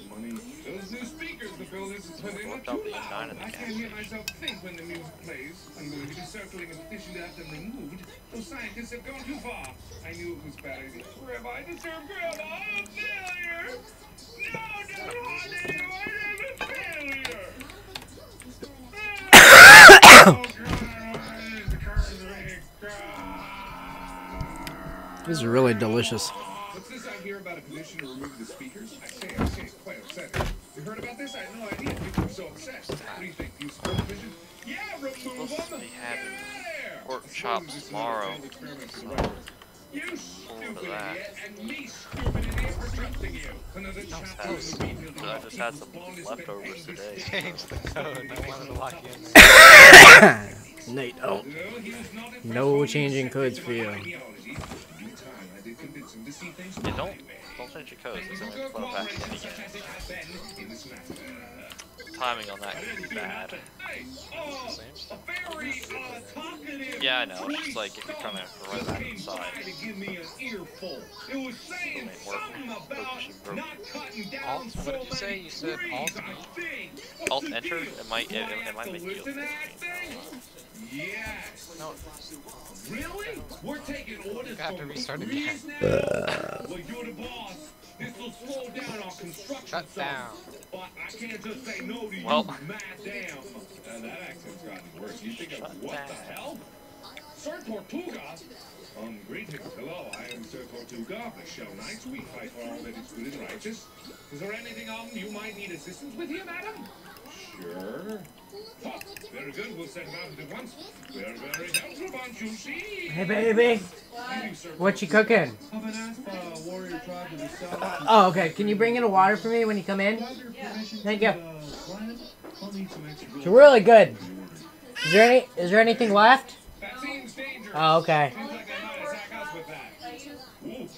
money. Those new speakers the builders are putting are too loud. the I can't hear myself think when the music plays. I'm going to be circling a petition to have them removed. Those scientists have gone too far. I knew it was bad idea. Grandma, I deserve Grandma. I'm a failure. No, want to. I'm a failure. Oh, This is really delicious. What's this I hear about a petition to remove the speakers? I say, I say, it's quite upsetting. You heard about this? I had no idea people were so obsessed. What do you think? Do you support the petition? Yeah, remove Supposed to them. be having pork chops tomorrow. You stupid that. idiot, and me stupid idiot for trusting you. Another chapter in the rebuilding I just had some people's bond is leftovers today. Change the code. I wanted to lock you in. Nate, oh. No changing codes for you. Yeah, don't don't change your codes. It's only 12 back in the game. Timing on that could be bad. Yeah, I know. It's just like if you're trying to run back inside. give me an earful. It was saying something about not cutting down Alt? What did you say? You said trees, alt? Alt enter? It might. It, it might make you. Listen to that thing? Yes. No. Really? We're taking orders I have to from restart again. well, you're the boss. This will slow down our construction Shut some. down. But I can't just say no to Well. you, madam. And that accent's gotten worse. You think of what the hell? Sir Tortuga? Um, greetings. Hello, I am Sir Tortuga of the Shell Knights. We fight for all that is good and righteous. Is there anything um you might need assistance with here, madam? Sure. Very good. We'll set about it at once. We're a very helpful bunch, you see. Hey, baby. What you cooking? I've been asked by a warrior tribe to the south. Oh, okay. Can you bring in a water for me when you come in? Thank you. It's really good. Is there any? Is there anything left? That seems dangerous. Oh, okay. Seems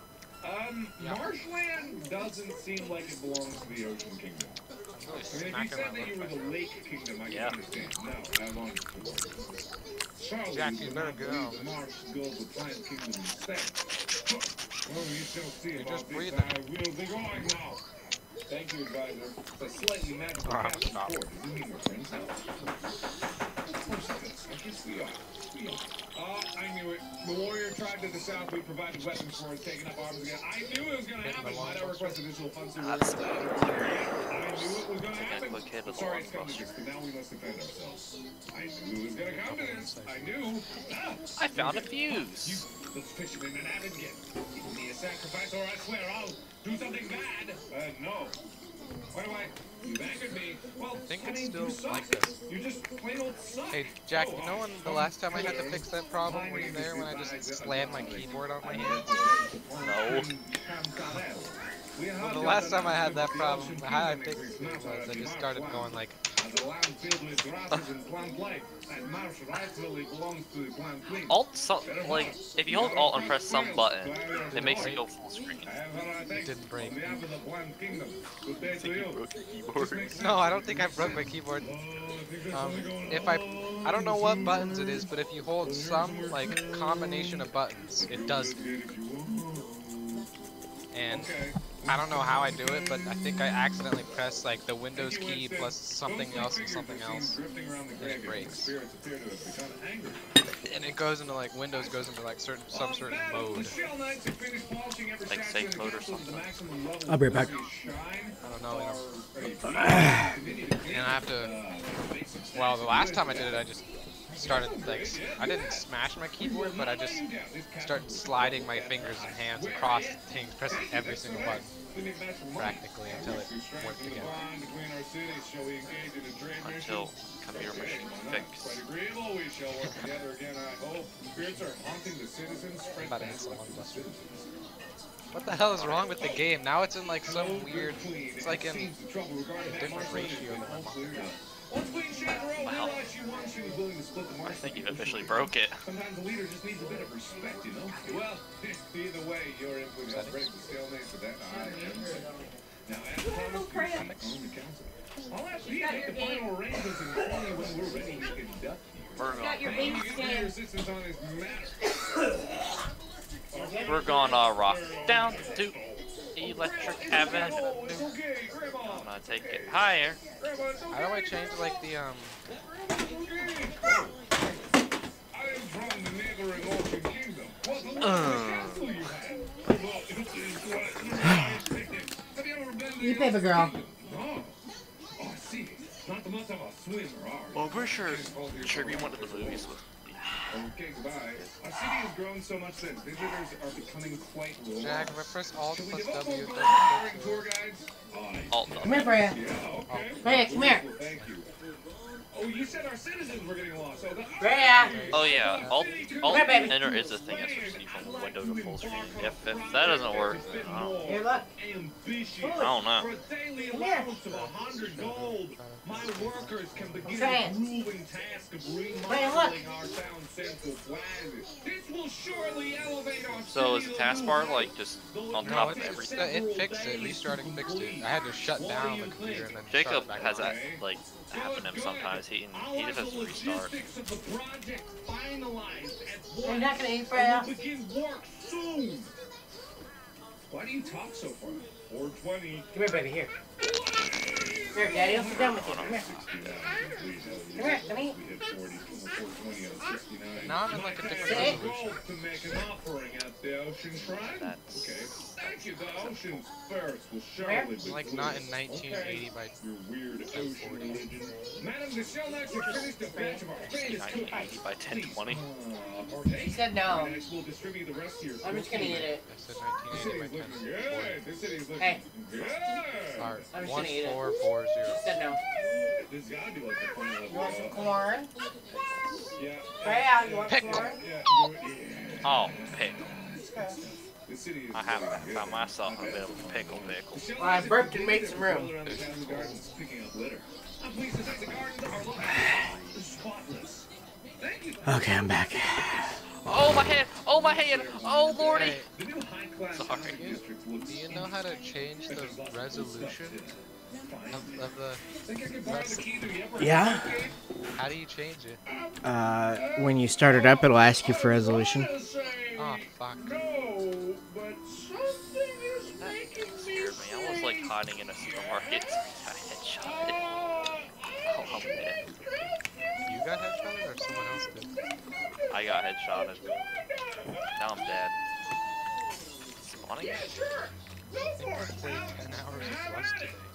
Um, marshland doesn't seem like it belongs to the ocean kingdom. I mean, if you smacking said that you were the lake kingdom, I Yeah. can understand. No, that long Charlie, Jack, you better not go. believe the marsh goes to plant kingdom instead. Well, we shall see You're about just this. breathing. I will be going now. Thank you, advisor. It's a slightly magical Ah, path stop. forward, isn't it, my friends? Of course it is. I guess we are. We are. Ah, I knew it. The warrior tribe to the south we provided weapons for is taking up arms again. I knew it was going to happen. Might I request additional funds to That's I knew it was going to happen. quick hit Sorry, it's come to this, but now we must defend ourselves. I knew it was going to come to this. I knew. Ah, I found a fuse. Let's fish him in avid gift. Give me a sacrifice or I swear I'll do something bad. Uh, no. Why do I? You've angered me. Well, I think it's still you like this. You just plain old suck. Hey, Jack, you know when the last time I had to fix that problem? Were you there when I just slammed my keyboard on my hand? No. Well, the last time I had that problem, how I fixed it was I just started going like, As a land filled with grasses and plant life, that marsh rightfully belongs to the plant queen. Alt, some, like, if you hold Alt and press some button, it makes it go full screen. it didn't break. On behalf of the plant kingdom, good day to you. No, I don't think I broke my keyboard. Um, if I, I don't know what buttons it is, but if you hold some like combination of buttons, it does. And I don't know how I do it, but I think I accidentally press like the Windows key plus something else and something else, and it breaks. And it goes into like Windows goes into like certain some certain mode. Like safe mode or something. I'll be right back. I don't know. you know. and I have to. Well, the last time I did it, I just started like I didn't smash my keyboard, but I just started sliding my fingers and hands across things, pressing every single button practically until it worked again. Until computer machine fix. I'm about to hit someone, What the hell is wrong with the game? Now it's in like some weird. It's like in a different ratio than I'm on. Wow. I think you've officially broke it. Sometimes a leader just needs a bit of respect, you know? Well, either way, your input helped break the stalemate, so that I am sorry. Now, as promised, you own the council. I'll ask you to take the final arrangements and call me when we're ready to conduct We're Got your gonna, base you. Your scan. assistance on this matter. we're gonna uh, rock down to Electric Avenue. I'm gonna take it higher. How do I change like the um? You paper girl. Oh, I see. Not the much of a swimmer, are Well, we're sure Tribute went to the movies with Okay, goodbye. Our city has grown so much that visitors are becoming quite loyal. Jack, if I press Alt Should plus W, more then hiring tour guides? Aye. Alt Come here, Freya. Yeah, okay. Freya, come here. Well, thank you. Oh, you said our citizens were getting lost. Oh, the- Freya. Oh yeah, Alt, Alt here, baby. Enter is a thing that's received from window to full screen. If, if that doesn't work, then I don't, Here, look. I don't know. For a daily allowance of a hundred gold, my workers can begin Try the it. grueling task of look. remodeling our town central plaza. This will surely elevate our So is city the taskbar like just on No, top of everything? it, it fixed it. Restarting fixed it. I had to shut down the computer and then Jacob back has that like happen to him sometimes. He he just has to restart. Logistics of the project finalized at You're not gonna eat, once, Freya? and we'll begin work soon. Why do you talk so far? 420. Come here, baby. Here. Here, Daddy. I'll sit down with you. Come here. Come here. Come here. Now I'm in like a different Sit. resolution. to make an offering at the Ocean Shrine? Okay. Thank you. The Ocean's first will Where? surely be Like not in good. 1980 by Your weird ocean religion. Madam, the shell knights have finished a batch of our famous 1980 by 1020. Ah, he said no. We'll distribute the rest to your I'm just gonna eat it. I said This 1980 by city's looking good. This city's looking Hey. good. Alright, I'm just gonna eat it. four four zero. He said no. This gotta be like the fun. You want some corn? Yeah. Freya, you want Pickle. corn? Yeah. Oh, do it. Yeah. Oh, pick. The city is I haven't found myself a bit of a pickle pickle. Well, I burped and made some room. patrol around the town gardens, picking up litter. I'm pleased to say the gardens are looking spotless. Thank you. Okay, I'm back. Oh my head! Oh my head! Oh lordy! Hey, The new high-class Sorry. housing district do you know how to change the resolution of, of the? Think I can borrow the key to the upper Yeah. How do you change it? Uh, when you start it up, it'll ask you for resolution. Oh fuck. No, but something is making me Scared. I was like hiding in a supermarket. I headshot it. Oh, I'm dead. You got headshotted or someone else did? I got headshotted. Now I'm dead. Spawning? I think I played 10 hours of Rust today, Jack.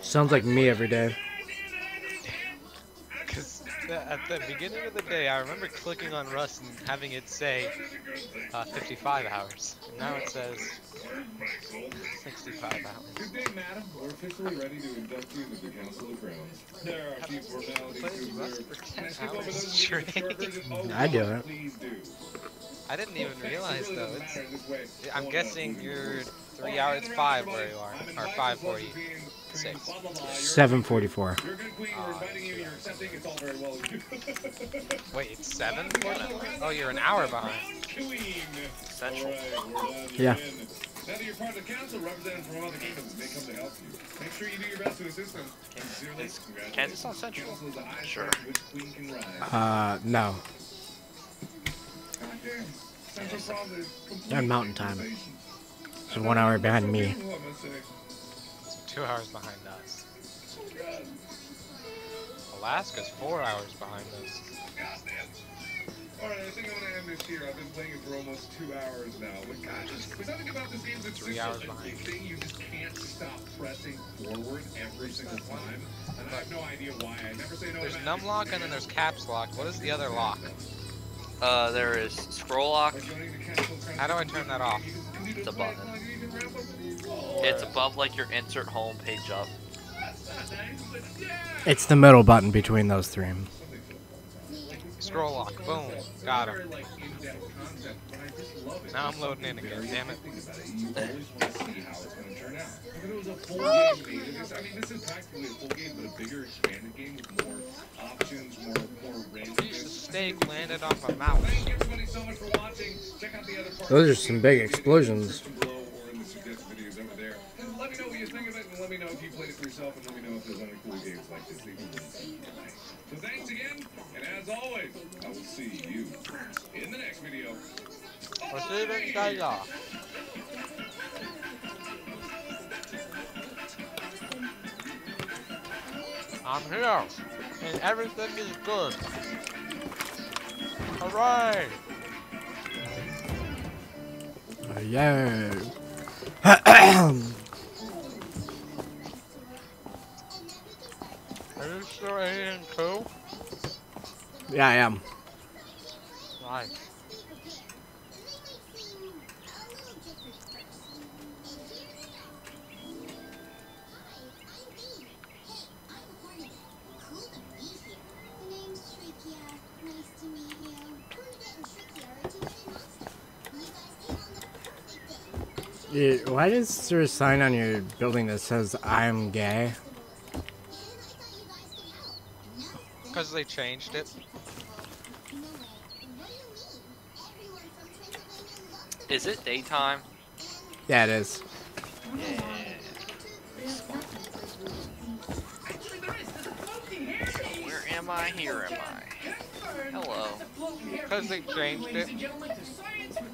Sounds like me every day. Because at the beginning of the day, I remember clicking on Rust and having it say uh, 55 hours. And now it says 65 hours. Good day, madam. We're officially ready to induct you into the Council of Crowns. There are a few formalities to Rust for I 10 skip hours straight. your short version? I do it. I didn't even realize though. It's, matter this way. I'm guessing you're three hours five where you are, or 546. Blah, blah, blah. You're- 744. You're a good queen. We're inviting you. You're accepting. It's all very well. Wait, it's seven? Oh, you're an hour behind. Central. All right, we're done. Yeah. You're. Now that you're part of the council, representatives from other kingdoms may come to help you. Make sure you do your best to assist them. Sincerely, Is congratulations. Kansas on Central? Council is the highest Sure. which queen can rise. Uh, no. Central Plaza They're on mountain time. Civilization. So one hour behind me. People, I must say. So two hours behind us. Alaska's four hours behind us. Alright, I think I'm gonna end this here. I've been playing it for almost two hours now. But gosh, there's something about this game that's Three hours such a behind. thing. You just can't stop pressing forward every single time. And I have no idea why. I never say no There's to lock and then there's caps lock. What is the other lock? Uh, there is scroll lock. How do I turn that off? It's a button. It's above like your insert home page up. It's the middle button between those three. Scroll lock. Boom. Got him. Now I'm loading in again. Damn it. You always want to see how it's going to turn out. If it was a full game, this, I mean, this is practically a full game, but a bigger, expanded game with more options, more, more randomness. steak landed on my mouse. Thank you everybody so much for watching. Check out the other parts Those are some big explosions. description below or in the suggested videos over there. And let me know what you think of it, and let me know if you played it for yourself, and let me know if there's other cool games like this that you want to see. So thanks again, and as always, I will see you in the next video. I'll see I'm here, and everything is good. Hooray! Uh, yeah. Are you still eating too? Yeah, I am. Why? Yeah, why is there a sign on your building that says I'm gay? Because they changed it. Is it daytime? Yeah, it is. Yeah. Where am I? Here am I. Hello. Because they changed it.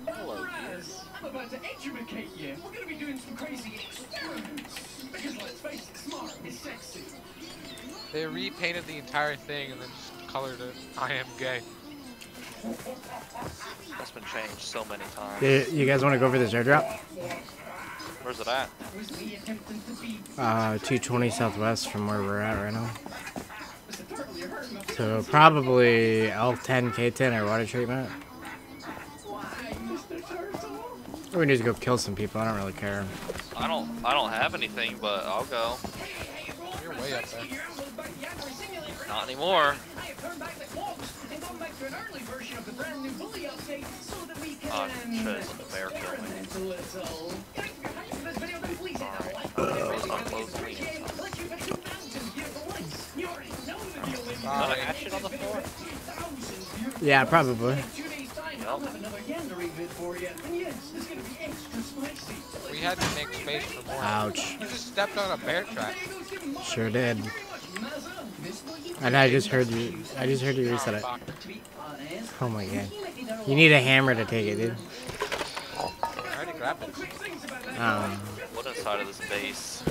Hello, dear. I'm about to educate you. We're gonna be doing some crazy experiments. Because let's face it, smart is sexy. They repainted the entire thing and then just colored it. I am gay. That's been changed so many times. You, you guys want to go for this airdrop? Where's it at? Uh, 220 southwest from where we're at right now. So probably L10, K10, or water treatment. We need to go kill some people. I don't really care. I don't. I don't have anything, but I'll go. You're way up there. Not anymore. Oh, shit, the bear killed me. Alright, it's not close to me. Is that an ash shit on the floor? Yeah, probably. We had to make space for more. Ouch. You just stepped on a bear trap. Sure did. And I just heard you. I just heard you reset it. Oh my god. You need a hammer to take it, dude. I already grabbed it. Um, What inside of this base?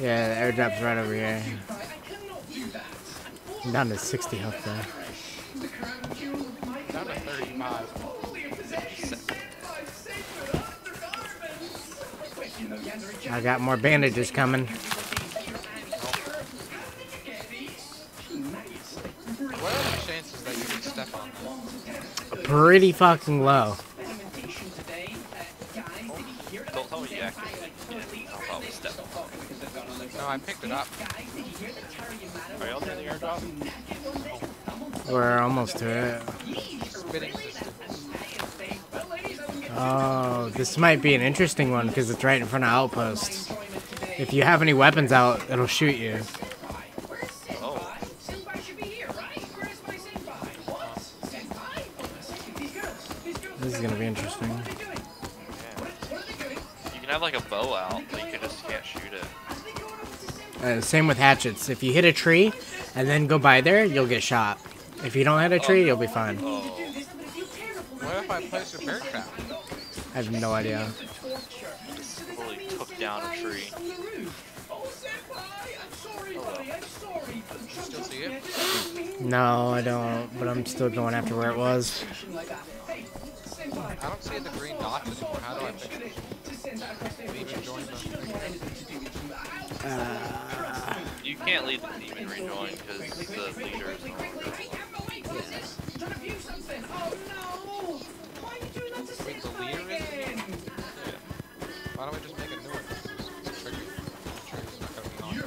Yeah, the airdrop's right over here. I'm down to 60 health there. Down to 35. I got more bandages coming. What are the chances that you can step on? Pretty fucking low. Don't tell me you activated it. I'll probably step on it. No, I picked it up. Are y'all doing the airdrop? We're almost to it. Spitting. Oh, this might be an interesting one because it's right in front of outposts. If you have any weapons out, it'll shoot you. Oh. This is gonna be interesting. You can have like a bow out, but you just can't shoot it. Uh, same with hatchets. If you hit a tree and then go by there, you'll get shot. If you don't hit a tree, you'll be fine. What if I place a bear trap? I have no idea. Just literally took down a tree. Still see it? No, I don't. But I'm still going after where it was. I don't see the green dots anymore. How do I fix it? Leave join the Uh, You can't leave the team and rejoin because the leader is no. Wait. Why don't we just make a new one? Trigger. Trigger's not gonna be on.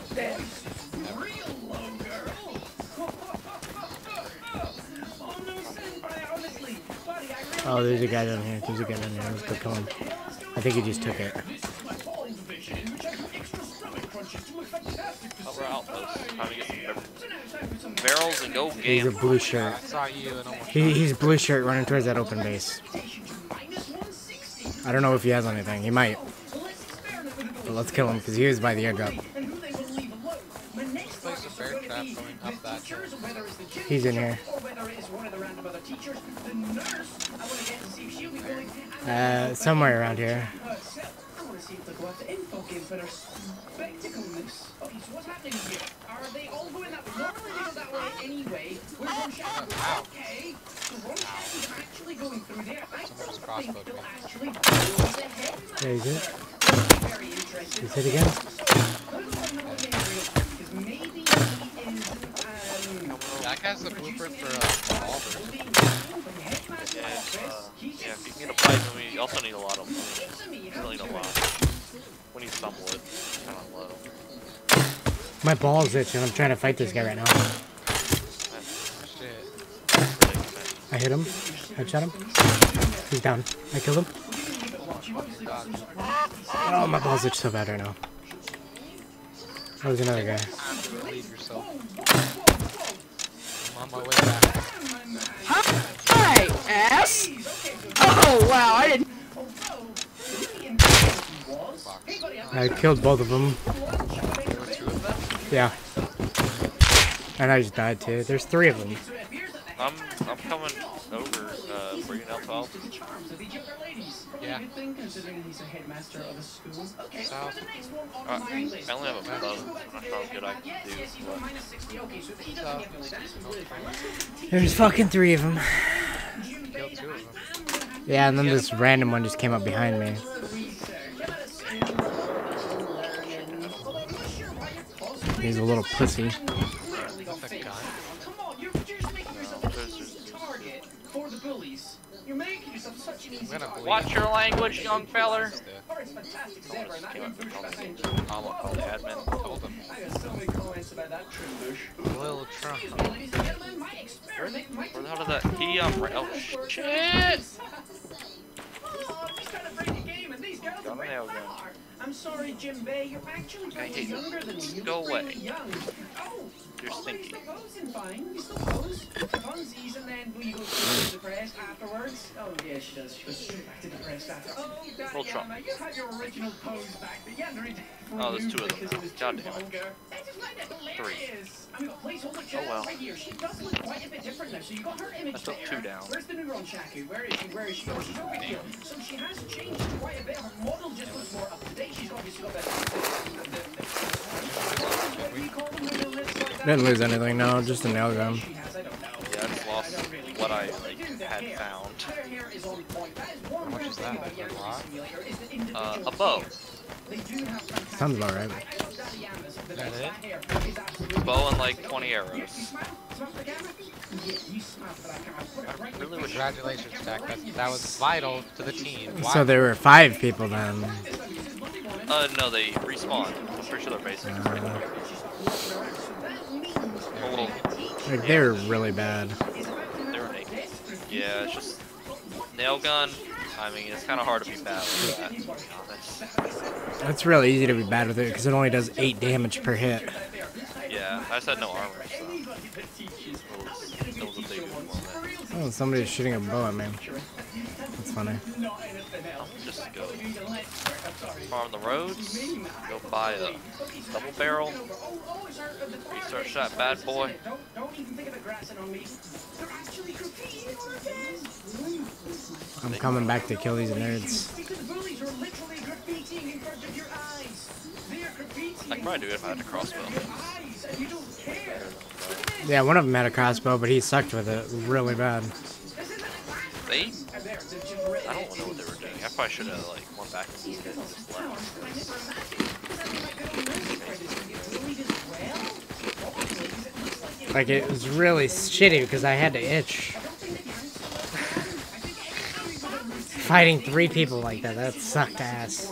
oh, there's a guy down here. There's a guy down here. Let's go kill him. I think he just took it. Cover outpost. Time to get some barrels and go He's a blue shirt. I saw you and almost He, he's blue shirt running towards that open base. I don't know if he has anything. He might. But let's kill him because he was by the airdrop. Place a bear trap going up that hill. He's in here. Uh, somewhere around here. Someone's crossbowed me. There he's it. He's hit again. has the blueprint for a revolver. Yeah, uh, yeah, if you can get a pipe, then we also need a lot of wood. We really need a lot. We need some wood. Kind of low. My balls itch and I'm trying to fight this guy right now. I hit him. Headshot him. He's down. I killed him. Oh, my balls itch so bad right now. That was another guy. I'm on my way back. Hi, ass. Oh wow, I didn't. I killed both of them. Yeah. And I just died too. There's three of them. I'm I'm coming over. Uh, bring an L12. Yeah. South. Uh, I only have a bow. I'm not sure how good I can do. There's fucking three of them. Killed two of them. Yeah, and then this random one just came up behind me. He's a little pussy. Watch your language, young feller. I'm gonna call the admin. Told him. Lil Trump. Where the hell did that? He um. ra- Oh shit! Got a nail gun. I'm sorry, Jim Bay. You're actually younger than me. Go away. young. Oh, You're stinky. posing fine. You still pose. Funsies, and then will you go straight to the press afterwards? Oh, yeah, she does. She goes straight back to the after. Oh, Roll Trump. You had your original pose back, but you Oh, there's two of them now. God damn it. vulgar. They just find it Three. I mean, a placeholder chair Oh, well. right here. She does look quite a bit different now. So you got her image I took there. two down. Where's the neuron Shaku? Where is she? Where is she? Oh, she's over here. So she has changed quite a bit. Her model just looks more up to date. She's obviously got that. Didn't lose anything, no, just a nail gun. Yeah, I just lost what I like had found. How much is that? A lot? Uh, a bow. Sounds about right. Is that it? Bow and like 20 arrows. I really. Congratulations, Jack. That, that was vital to the team. Wow. So there were five people then. Uh, no, they respawned. I'm pretty sure they're basic. A little. Like, they were really bad. They were naked. Yeah, it's just nail gun. I mean, it's kind of hard to be bad with that. It's really easy to be bad with it because it only does 8 damage per hit. Yeah, I just had no armor, so Oh, somebody's shooting a bow at me. That's funny. I'll just go farm the roads, go buy a double barrel, research that bad boy. I'm coming back to kill these nerds. I could probably do it if I had a crossbow. Yeah, one of them had a crossbow, but he sucked with it really bad. They? I don't know what they were doing. I probably should have like went back and moved it and just left. Like, it was really shitty because I had to itch. Fighting three people like that, that sucked ass.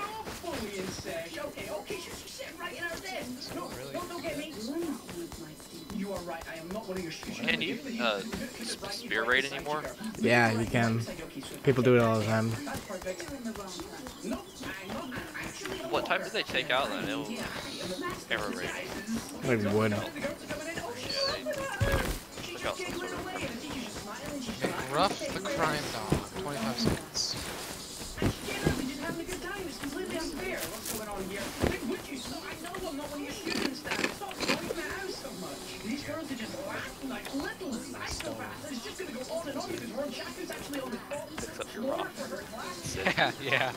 Can you uh, spear raid anymore? Yeah, you can. People do it all the time. What type did they take out then? It was arrow raid. Like wood. Yeah, they took out some sort of Make rough the crime dog. 25 seconds. Picks up your. Yeah, yeah.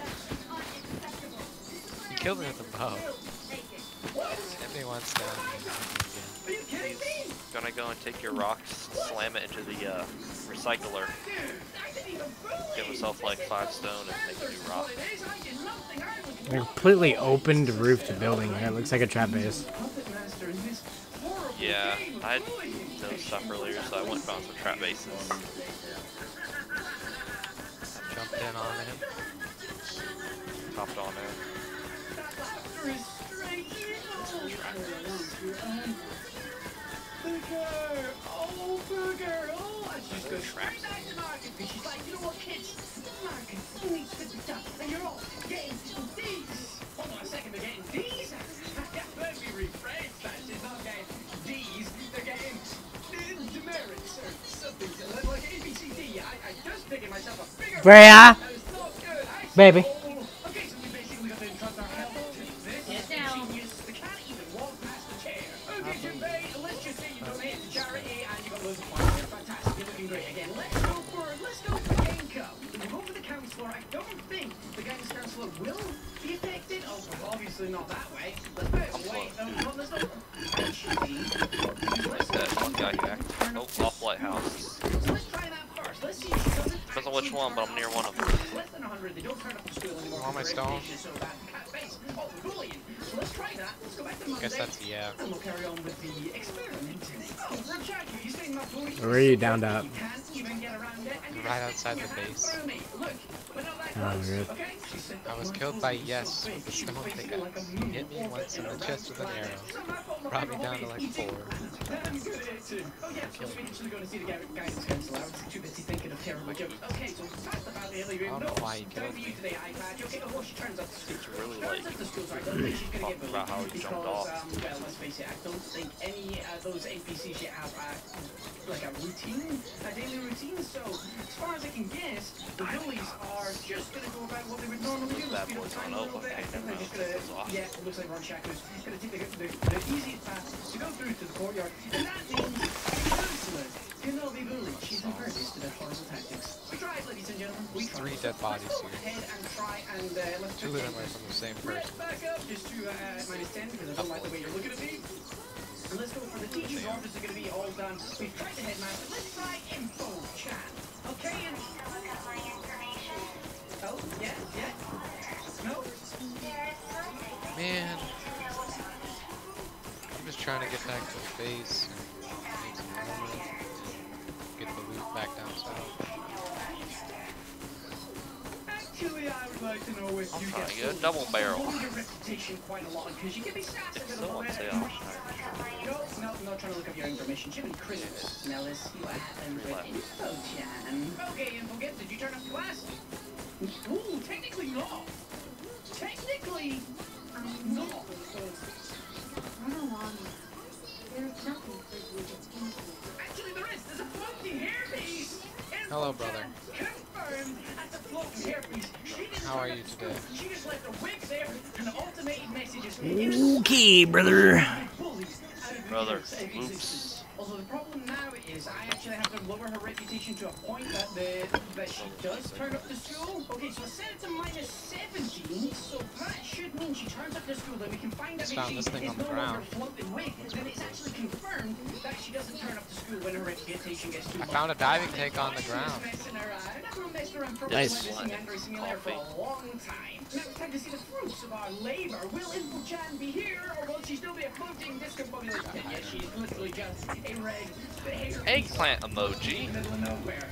You killed me with a bow. Hit me once now. Gonna go and take your rocks, slam it into the uh, recycler. give myself like five stone and make it do rock. They completely opened roofed building here. It looks like a trap base. Yeah, I noticed stuff earlier, so I went and found some trap bases. Jumped in on him. Hopped on there. Booger! Oh, Booger! Oh, and she's going straight back to market. And she's like, you know what, kids? Market needs to be done. And you're all I Baby. Doesn't. Depends on which one, but I'm near one of them. Less than 100, they don't turn up to school anymore. Want my because stone? their education is so bad. Cat face. Bullying. So let's try that. Let's go back to Monday. Guess that's yeah. And we'll carry on with the experimenting. Rajaku, you saying my boy? Where are you downed up? Can't get around it. Right outside the your hand base. Look, we're not that Oh, close, rip. okay? She said I was killed by Yes with the big. Stone was basically like a pickaxe. He hit me once in the chest with an arrow. So my fault, my Brought me down to hobby like four. I'm good at it too. Oh yeah, so we're actually going to see the guy- guidance council. I was too busy thinking of terrible jokes. Okay, so past about the early I don't know notes. why he Time killed for me. you today, iPad. Okay, oh, well, she turns up to school. It's really like up to school, sorry. Don't think she's going to get talking about how he bullied jumped because, off. um, well, let's face it, I don't think any of those NPCs yet have like a routine, a daily routine. So, as far as I can guess, the bullies are just going to go about what they would normally do. Up time on a little bit. I think they're just going to, yeah, it looks like Ron Shaku's going to take the, the, the easiest path to go through to the courtyard. And that means Ursula cannot be bullied. She's impervious to their horrible tactics. We tried, ladies and gentlemen. We tried. Three dead bodies Let's go here. ahead and try and uh, let's Two of them are from the same person. back up just to uh, minus 10 because I don't like the way you're looking at me. Let's go for the teacher's office are going to be all done. We've tried the headmaster. Let's try info chat. Okay, and... Oh, yeah, yeah. No? Man. I'm just trying to get back to the base like to know if I'm you trying get to get a double barrel. Bully your reputation quite a lot because you can be sassy If to the someone bullet. say I'll No, no, I'm not trying to look up your information. Jimmy Christmas. Now let's see what happens with Relax. Okay, info get. Did you turn up to class? Ooh, technically not. Technically not. Actually, there is. There's a floating hairpiece. Info Hello, brother. chat Confirmed. A floating hairpiece. She didn't How are you today? She just left a wig there and automated messages. Okay, brother. Brother, oops. Although the problem now is I actually have to lower her reputation to a point that the that she does turn up to school. Okay, so I set it to minus 17, so that should mean she turns up to school, then we can find out if she is no longer ground. floating wig. Then it's actually confirmed that she doesn't turn up to school when her reputation gets too I low. found a diving tank on the ground. messing around. Everyone messed around for Nice. missing Yandere Simulator for a long time. Now it's time to see the fruits of our labor. Will Info-chan be here, or will she still be a floating discombobulation? Yeah, she's literally just a red hair Eggplant emoji. middle of nowhere.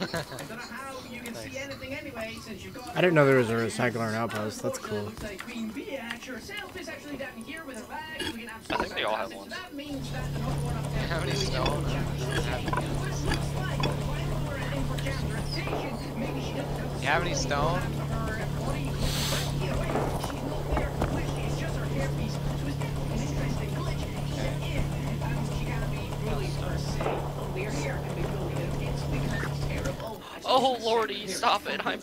I don't know how you can see anything anyway, since you've got. I didn't know there was a recycler in Outpost. That's cool. Looks like Queen Bee herself is actually down here with her bag. We can I think they all have one. That means that the number one up there. How many stone? You have any stone? Oh lordy, stop it. I'm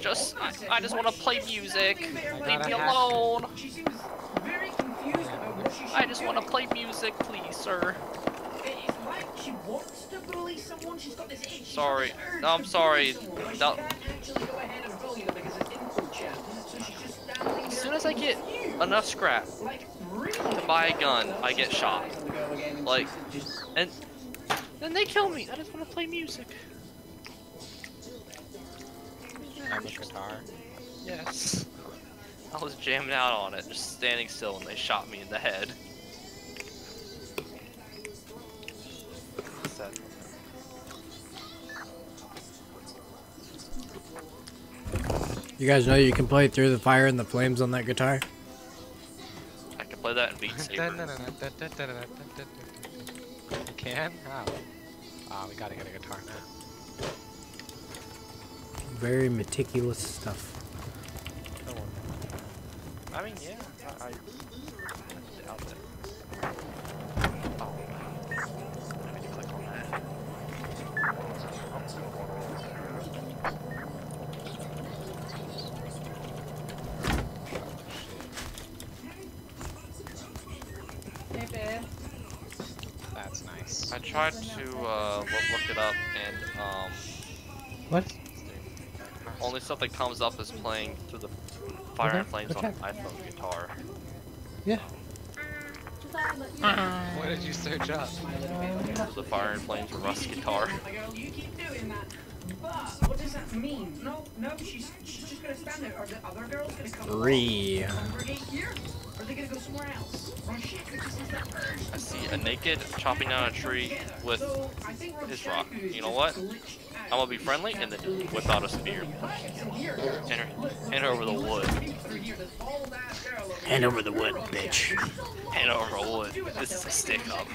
just I, I just wanna play music. Leave me alone. I just wanna play music, please, sir. To Sorry. No, I'm sorry. No. As soon as I get enough scrap? To buy a gun, I get shot. Like, and then they kill me. I just wanna play music. have a guitar? Yes. I was jamming out on it, just standing still, and they shot me in the head. You guys know you can play through the fire and the flames on that guitar? I can play that in Beat Saber. You can? How? Ah, we gotta get a guitar now. Very meticulous stuff. I mean, yeah. Tried to uh, look, look it up, and um, What? only stuff that comes up is playing through the Fire Okay, and Flames on okay. iPhone guitar. Yeah. What did you search up? The Fire and Flames Rust guitar. My girl, you keep doing that. But what does that mean? No, no, she's she's just gonna stand there. Are the other girls gonna come along Three. And congregate here? Or are they gonna go somewhere else? Oh shit, it just has that urge. I see a naked chopping down a tree with his rock. You know what? I'm gonna be friendly and then whip out a spear. Hand her, hand her over the wood. Hand over the wood, bitch. Hand over the wood. This is a stick up.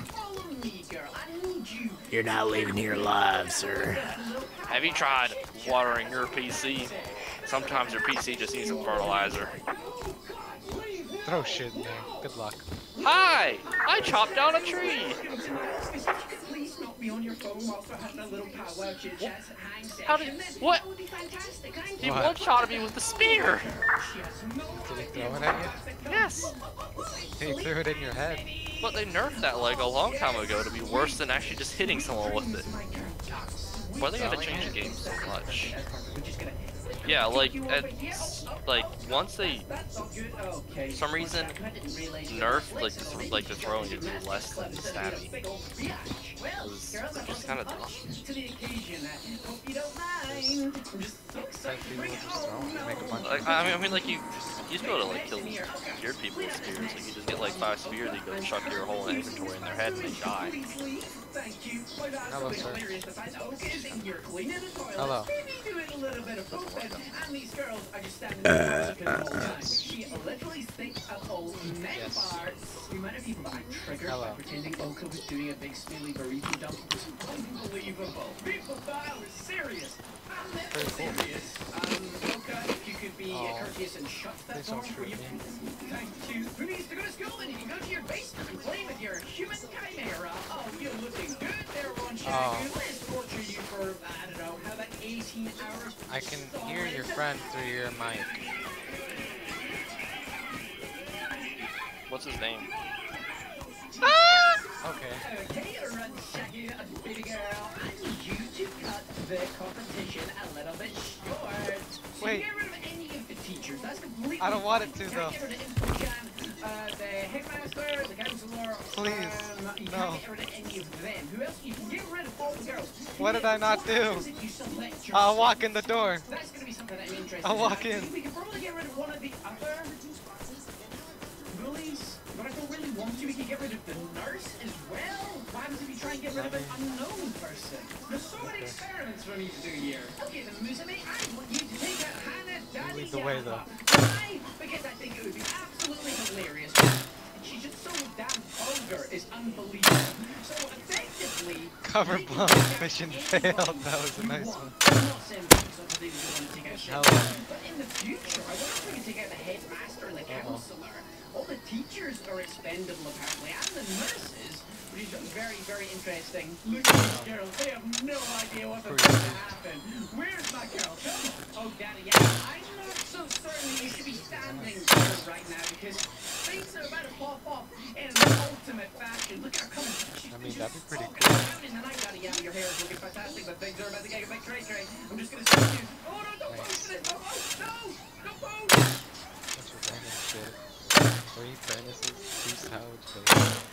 You're not leaving here alive, sir. Have you tried watering your PC? Sometimes your PC just needs some fertilizer. Throw shit in there. Good luck. Hi! I chopped down a tree! Please not be on your phone whilst we're a little powwow chit chat and hang. How did- what? That would be fantastic. Thank He you. one shot me with the spear! Did he throw it at you? Yes! He threw it in your head. But they nerfed that leg a long time ago to be worse than actually just hitting someone with it. Why they gotta change the game so much? Yeah, like, at, like once they, for some reason, nerfed like the, like the throwing to be less than stabbing. It was just kind of dumb. To the occasion, I you don't mind. I'm just so excited to bring it home. Make a bunch Like, I mean, I mean, like you, you used to be able to like kill your people with spears. Like you just get like five spears, you go chuck your whole inventory in their head and they die. Thank you. Well, that's Hello, so sir. hilarious. The fact that okay, then you're cleaning the toilet, Hello. maybe doing a little bit of pooping, and these girls are just standing uh, there looking the uh, uh. whole time. She literally thinks of old neck farts. The amount of people that I triggered by Hello. pretending Oka was doing a big smelly burrito dump was unbelievable. People thought I was serious. I'm never serious. Um, Oka, if you could be Oh. courteous and shut that Please door don't for you. Thank you. Who needs to go to school? And you can go to your basement and play with your human chimera. Oh, you're looking good there, Ron Oh. Let's torture you for, I don't know, how about 18 hours? I can hear your friend through your mic. What's his name? Ah! Okay. Okay, run, Shaggy, baby girl. I need you to cut the competition a little bit short. Wait. I don't want it to, though. can't get rid of Infochan, uh, the headmaster, the counselor. Please, Um, you no. can't get rid of any of them. Who else? You can get rid of all the girls. What did I not do? I'll walk in the door. That's gonna be something that I'm interested I'll walk in. We could probably get rid of one of the other bullies, but I don't really want to. We could get rid of the nurse as well. What happens if you try and get rid of an unknown person? There's so many experiments for me to do here. Okay, then Musume, I want you to take out Hannah Daddy Lead the way, though. Why? Because I think it would be absolutely hilarious. She's just so damn vulgar, it's unbelievable. So effectively, Cover blown. Mission failed. That was a nice one. I'm not saying things are the things you want to take out Hello. But in the future, I wonder if we can take out the headmaster and the Uh-oh. counselor. All the teachers are expendable apparently, and the nurses, very, very interesting. Look at these girls, they have no idea what's about to happen. Where's my girl? Come on. Oh, daddy, yeah, I'm not so certain you should be standing here right now because things are about to pop off in an ultimate fashion. Look at her coming. She's I mean, that'd be pretty Oh, cool. God, out in the night, daddy, yeah, your hair is looking fantastic, but things are about to get a bit cray cray. I'm just gonna say to you, oh no, don't post this, don't post, no, don't post. Bunch of random shit. Three furnaces, two salvage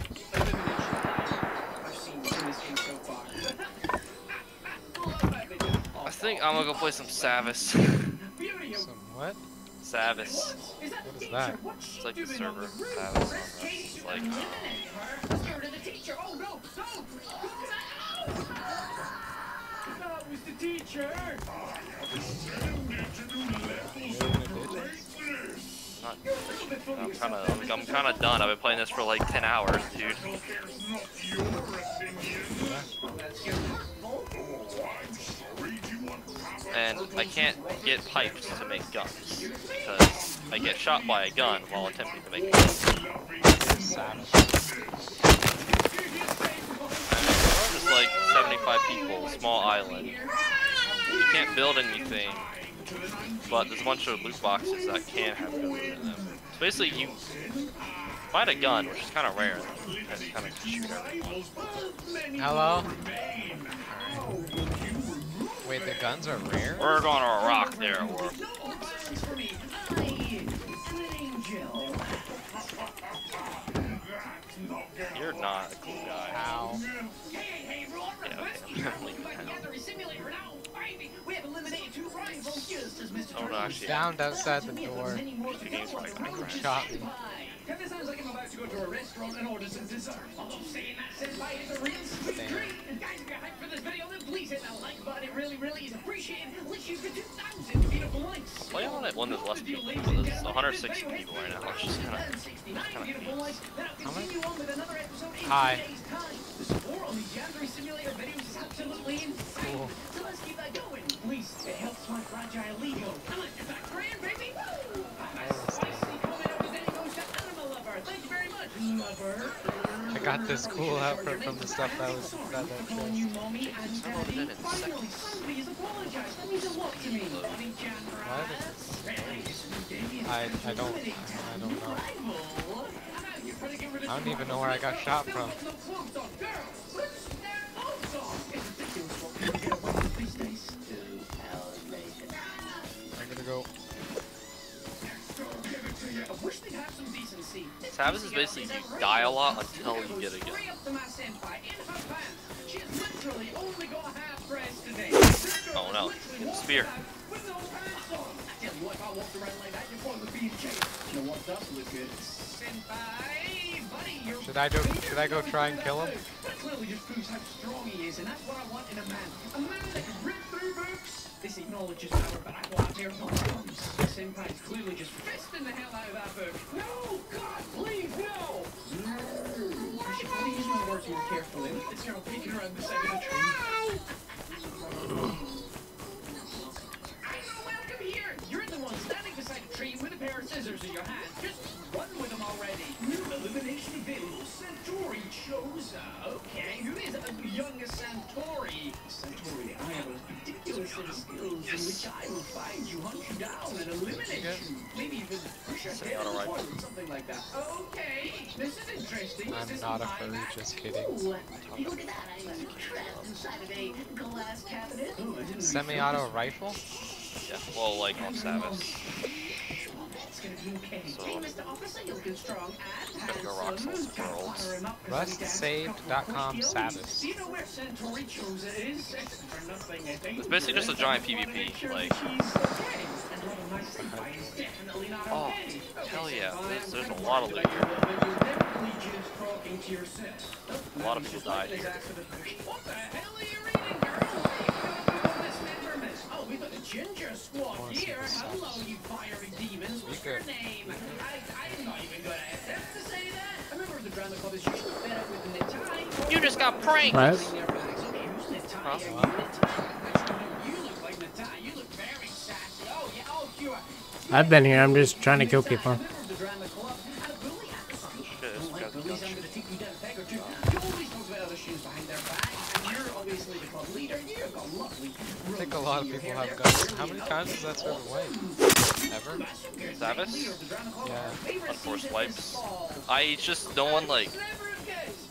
think I'm gonna go play some Savas. Some what? Savas. What is that? It's like the server. Savas. It's like Let's get rid of the teacher. Oh no, no! That was the teacher. not. I'm kind of. I'm, I'm kind of done. I've been playing this for like 10 hours, dude. And I can't get pipes to make guns because I get shot by a gun while attempting to make guns. And it's like 75 people, small island. You can't build anything, but there's a bunch of loot boxes that can have guns in them. So basically, you find a gun, which is kind of rare, and kind of shoot everyone. Hello? Wait, the guns are rare? We're gonna rock there, or You're not a cool guy. How? Yeah, okay, I'm gonna leave it now. Oh no, actually, Down outside the door. two games right back, right? Shot me. Kinda sounds like I'm about to go to a restaurant and order some dessert. Oh, saying that senpai is a real sweet Damn. treat. And guys, if you're hyped for this video, then please hit that like button. It really, really is appreciated. Let's use the 2,000 beautiful likes. Play on it when there's less people. There's 160 people right now. It's just kind of, kind Beautiful of. likes. Then I'll continue on with another episode in Hi. two days' time. The support on these Yandere Simulator videos is absolutely insane. Cool. So let's keep that going. Please, it helps my fragile ego. Come on, is that grand, baby? Woo! Spicy comment over there goes to Animal Lover. Thank you very much, Lover. I got this cool outfit from the stuff that was that that Jan I I don't I don't know. I don't even know where I got shot from. I gotta go. Decency. Savas is basically you die a lot until you get a gun. Straight up to my senpai in her pants. She has literally only got half dressed today. Oh no, spear. With no pants on. I tell you what, if I walked around like that, your boy would be in chase. You know what does look good? Senpai, buddy, you're Should I do should I go try and kill him? How strong he is. This acknowledges power, but I want guns. Senpai's clearly just fisting the hell out of that book. No, God, please, no! No! I should probably use my words more carefully. Look at this girl peeking around the side of the tree. Welcome here. You're the one standing beside a tree with a pair of scissors in your hand. Just run with them already. New elimination available. Centauri chose. Uh, okay, who is a young Centauri? Centauri, I have a ridiculous set of skills in which I will find you, hunt you down, and eliminate you. Maybe even push your head Auto in the rifle. toilet, something like that. Okay, this is interesting. I'm Is this not a my furry, match? just kidding. Ooh, look at that. I'm trapped inside of a glass cabinet. Ooh, Semi-auto rifle? Yeah, well, like on Savas. It's gonna be okay. So- Hey, Mr. Officer, you're looking strong and Gotta rock handsome. girls. butter him up 'cause he danced Rustsaved.com a couple of Savas. Do you know where Centauri chose it is? It's for nothing, I think. It's basically just a giant PvP, like- Oh, hell yeah, there's, there's a lot of loot here. A lot of people died here. What the hell are you reading, girl? Dismemberment. We got the Ginger Squad here. Hello, you fiery demons. What's your name? I, I'm not even gonna attempt to say that. A member of the drama club is usually fed up with the necktie. You just got pranked! What? Who's Natai? Huh? Are you Natai? You look like Natai. You look very sassy. Oh, yeah. Oh, you are. I've been here. I'm just trying to kill people. Lot of people have guns. How many times has that server win? Ever? Savas? Yeah. Unforced wipes. I just, no one like,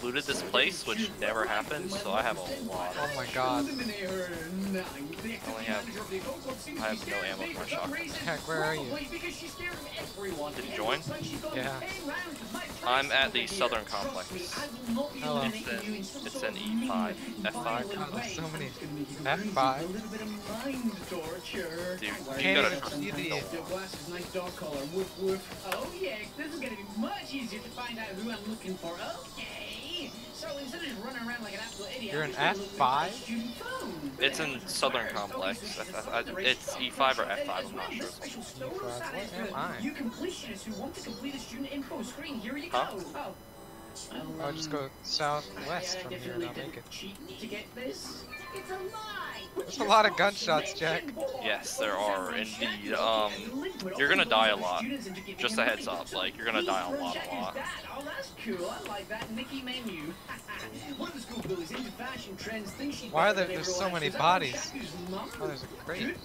looted this place, which never happened, so I have a lot. Oh my god. I only have I have no ammo for my shotgun. Heck, where are you? Did you join? Yeah. I'm at the southern complex. Hello. It's an, it's in E5. F5? God, so many. F5? Dude, you Can't gotta see the. Your glasses, nice dog collar. Woof woof. Oh yes, this is gonna be much easier to find out who I'm looking for. Okay. So instead of just running around like an absolute idiot, You're an just gonna look at my F5? Student phone. It's in southern complex. I- I- I- It's E5 or F5, I'm not sure. Where am I? You completionists who want to complete a student info screen, here you Huh? go. Oh. I'll just go southwest from here and I'll make it. To get this? It's a lie. There's a lot of gunshots, Jack. Yes, there are indeed. Um, you're gonna die a lot. Just a heads up, like you're gonna die a lot, a lot. That's cool. I like that Mickey menu. One of the school bullies into fashion trends thinks she's Why are there there's so many else. Is that bodies? Oh, there's a crate.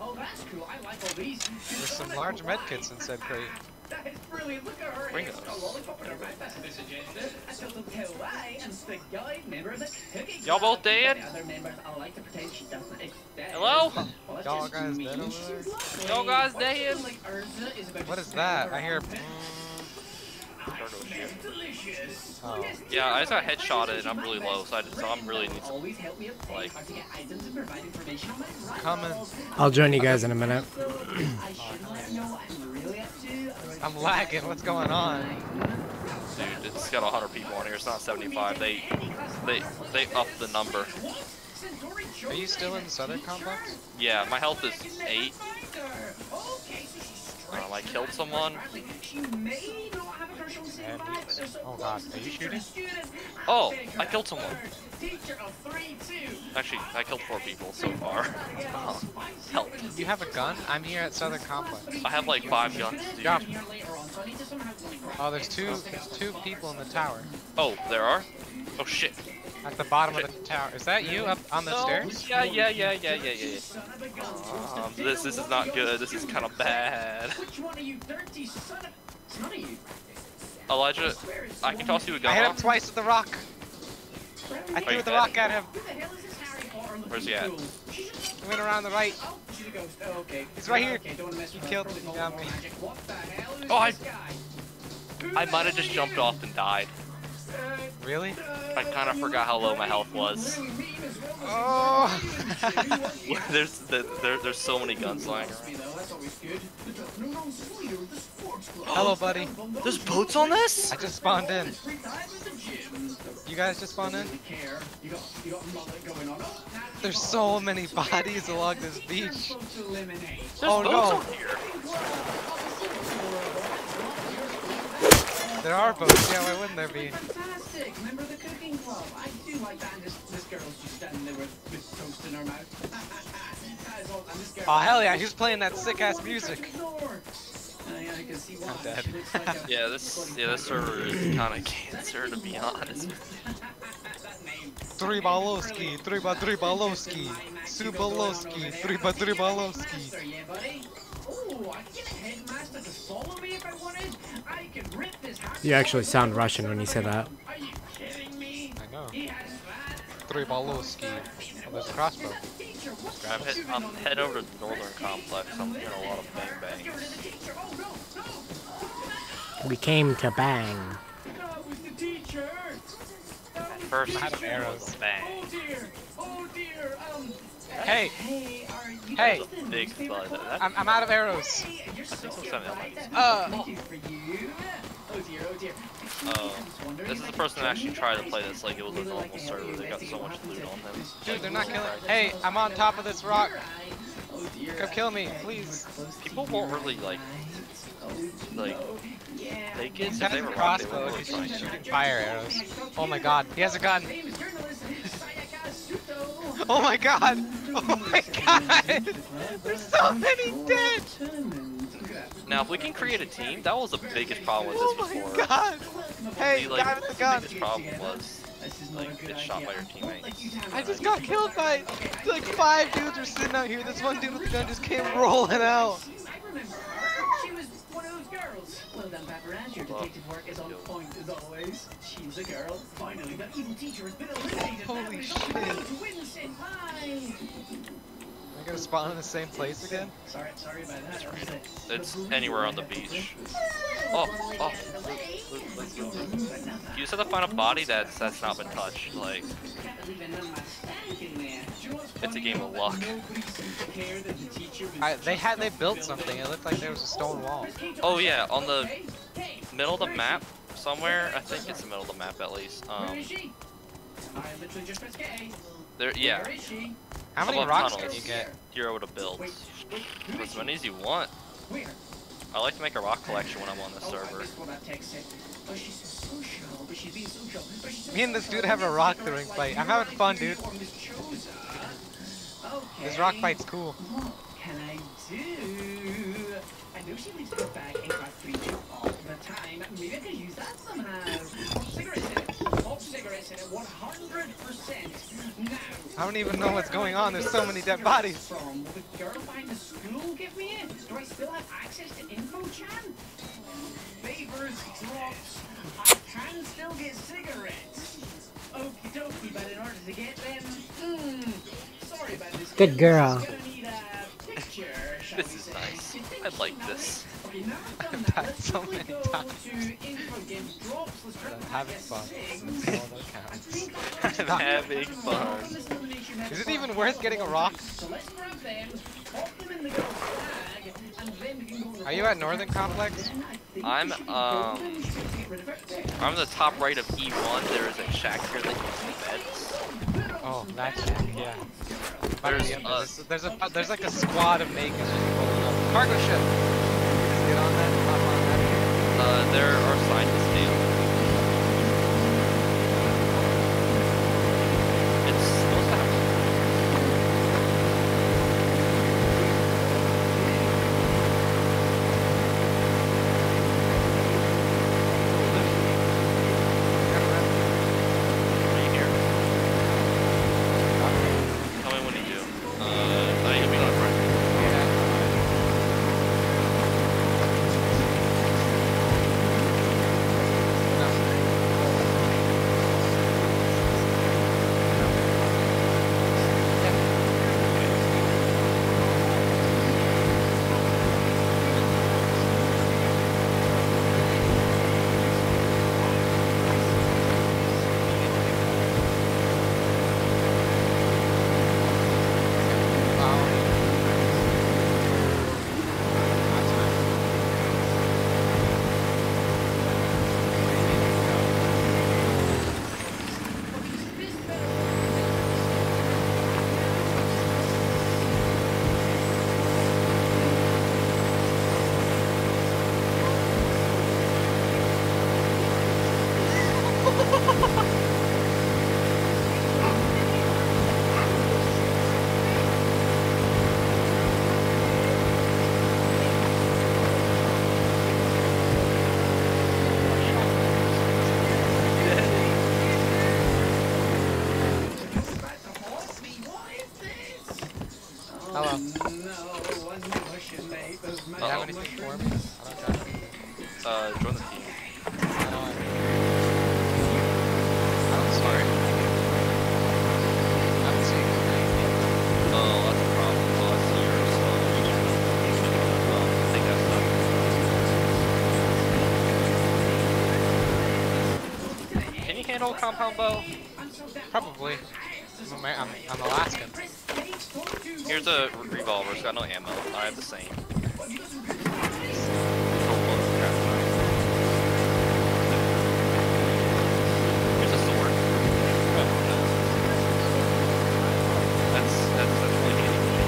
Oh, that's cool. I like all these. There's some large medkits in said crate. That is brilliant. Look at her. hair. Ringos. A lollipop in her mouth. That's suggestive. I told them how I am the guide member of the cooking Y'all both dead? The other members, I like to pretend she doesn't exist. Hello? Y'all just guys dead over She's there? lovely. Y'all guys Well, I feel dead? like Urza is about What to is stab that? her I hear. Oh. Yeah, I just got headshotted and I'm really low, so, I, so I'm really need like... Coming. I'll join you guys in a minute. I'm lagging, what's going on? Dude, it's got 100 people on here, it's not 75. They, they, they upped the number. Are you still in this other complex? Yeah, my health is 8. I like killed someone. Oh god, are you shooting? Oh, I killed someone. Actually, I killed four people so far. Oh, help. You have a gun? I'm here at Southern Complex. I have like five guns, dude. Oh, there's two, there's two people in the tower. Oh, there are? Oh shit. At the bottom of the tower. Is that you up on the No, stairs? Yeah, yeah, yeah, yeah, yeah, yeah. yeah. Um, this this is not good. This is kind of bad. Which one are you, dirty son of... None of you. Elijah, I can toss you a I gun. I hit him twice with the rock. I threw you the dead? rock at him. Where's he at? He went around the right. She's a ghost. Oh, okay. He's right here. Okay, don't wanna mess He killed me. called Got me. magic. What the hell is Oh, I- I might have just jumped off and died. Really? I kind of forgot how low my health was. Oh! there's there, there, there's so many guns lying around. Hello, buddy. There's boats on this? I just spawned in. You guys just spawned in? There's so many bodies along this beach. There's oh no! On here. There are boats. Yeah, why wouldn't there be? Fantastic. Remember the cooking club? I do like that. And this, this girl's just standing there with, with toast in her mouth. That is all- and this girl- Oh hell yeah, he's playing that sick ass music. Uh, yeah, I can see why. I'm dead. She looks like a- Yeah, this yeah this server is kind of cancer to be honest. Three Balowski, three by three Balowski, Subalowski, three by three Balowski. Yeah, buddy. Ooh, I can get a headmaster to follow me if I wanted. I could rip this house. You actually sound Russian when you say that. Are you kidding me? I know. He has that. Three Balowski. Oh, there's a crossbow. I'm, head, I'm head over to the northern complex. I'm hearing a lot of bang bangs. We came to bang. That was the teacher. First, I had arrows. bang. Oh dear. Oh dear. Um. Hey, Hey, are hey, Big I'm, I'm out of arrows. You're so think so, cute. Samuel. I like that. Uh. Thank you for you. Oh dear. Oh dear. uh, this is the person that actually tried to play this like it was a normal server. They got so much loot on them. Dude, they're not killing. Hey, I'm on top of this rock. Come kill me, please. People won't really like like take it He's if they having were a rock, crossbow would if really he's shooting fire arrows. Oh my god, he has a gun. Oh my god! Oh my god! There's so many dead! Now, if we can create a team, that was the biggest problem with Oh my before. god! Hey, The, like, guy with the gun! biggest problem was like get shot by your teammates. I just got killed by like five dudes were sitting out here. This one dude with the gun just came rolling out. She was one of those girls. Well done, Pepper. As your detective work is on point as always. She's a girl. Finally, the evil teacher has been eliminated. Holy shit! To win, senpai! I gotta spawn in the same place again? Sorry, sorry about that. What? It's anywhere on the beach. Oh, oh. You just have to find a body that's that's not been touched. Like, it's a game of luck. I, they had they built something. It looked like there was a stone wall. Oh yeah, on the middle of the map somewhere. I think it's the middle of the map at least. Um, I literally just pressed A. there, yeah. Where is she? How many rocks tunnels, can you get? You're able to build as many as you want. I like to make a rock collection when I'm on the server. missed what that text said. She's so social, but she's being social. But she's so Me and this dude have a rock throwing fight. I'm having fun, dude. This rock fight's cool. What can I do? I know she leaves her bag in my fridge all the time. Maybe I could use that somehow. Pop cigarettes in it. Pop cigarettes in it. 100%. Now. I don't even know what's going on. There's so many dead bodies. From will the girl behind the school give me it? Do I still have access to Info-chan? Favors, drops. I can still get cigarettes. Okie dokie, but in order to get them, hmm, this. Good girl. Gonna need a picture, shall This is nice. I like this. I've done died so many times. to info game drops. Let's grab I'm the having pack of fun. cigs. That's all that counts. I'm having fun. Is it even worth getting a rock? So let's grab them, pop them in the girl's bag, and then we can go Are you at Northern Complex? I'm um I'm the top right of E1. There is a shack here that you can beds. Oh, that shack, yeah. There's, Yeah, uh, there's, there's a there's like a squad of naked just pulling up. Cargo ship. Just get on that. Hop on that. Uh, there are scientists that's done. Can you handle a compound bow? Probably. I'm, Amer- I'm, I'm Alaskan. Here's a revolver. It's got no ammo. I have the same. Here's a sword. That's that's that's really handy.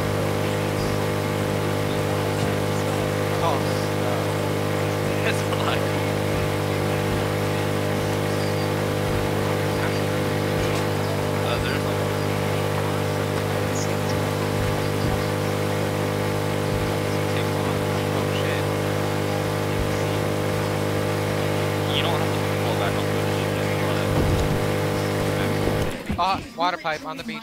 Oh, That's what I. Uh, there's no hot water pipe on the beach.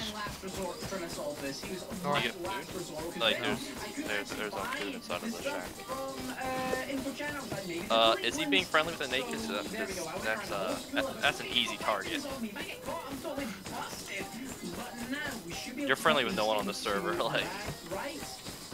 North. You get food? Like there's there's there's um, food inside of the shack. Uh, is he being friendly with the naked? Uh, 'cause that's uh that- that's an easy target. You're friendly with no one on the server, like.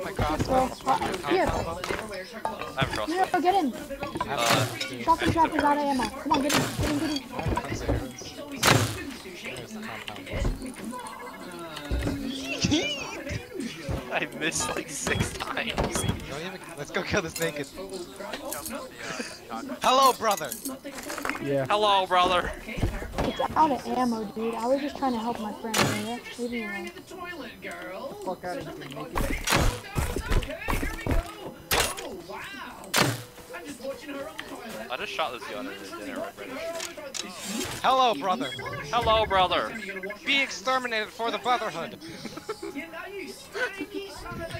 Well, here. I have a crossbow. no, get in. Uh, Shotgun is out ammo. Come on, get in. Get in, get in. I missed like six times. Even, let's go kill this naked. Hello, brother. Yeah. Hello, brother. It's out of ammo, dude. I was just trying to help my friend. Yeah? Leave me alone. Fuck out of here, naked. I just shot this gun in the dinner right Hello, brother. Hello, brother. Be exterminated for the brotherhood.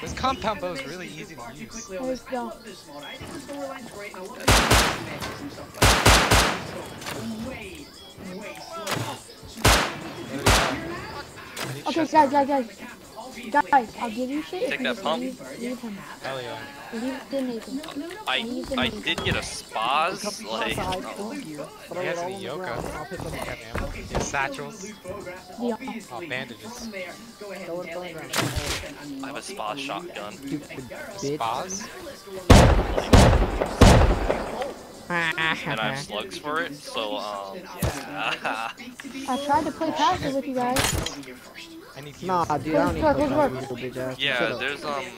This compound bow is really easy to use. Go. Okay, guys, guys, guys. Guys, I'll give you shit Take that pump. leave, leave him. Hell yeah. Leave it to Nathan. I I did get a spaz. Like, He has any has ammo. He has satchels. Yeah. Oh, bandages. I have a spaz shotgun. Spas? And I have slugs for it. So um, yeah. I tried to play passive with you guys. I need Nah, dude, I don't need Good to work, play good with you, bitch. Yeah, there's um. Take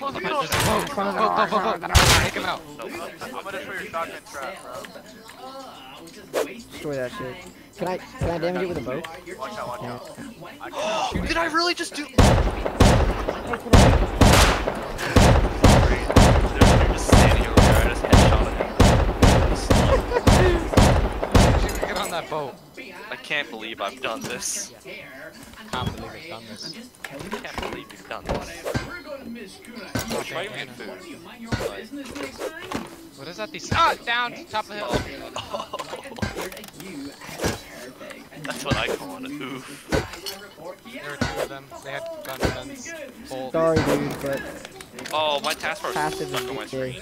him out. I'm gonna show your shotgun trap, bro. Destroy that shit. Can I can I damage it with a bow? Watch out, watch Yeah. out. Did I really just do? You're just standing over there. I just headshot him. Get on that boat. I can't believe I've done this. Can't believe I've done this. I can't believe you've done this. Oh, Try dang, to Anna. food. What is that? These ah down top of the hill. Oh. That's what I call an oof. There were two of them. They had gun guns. Sorry, dude, but Oh, my taskbar is passive stuck on my screen.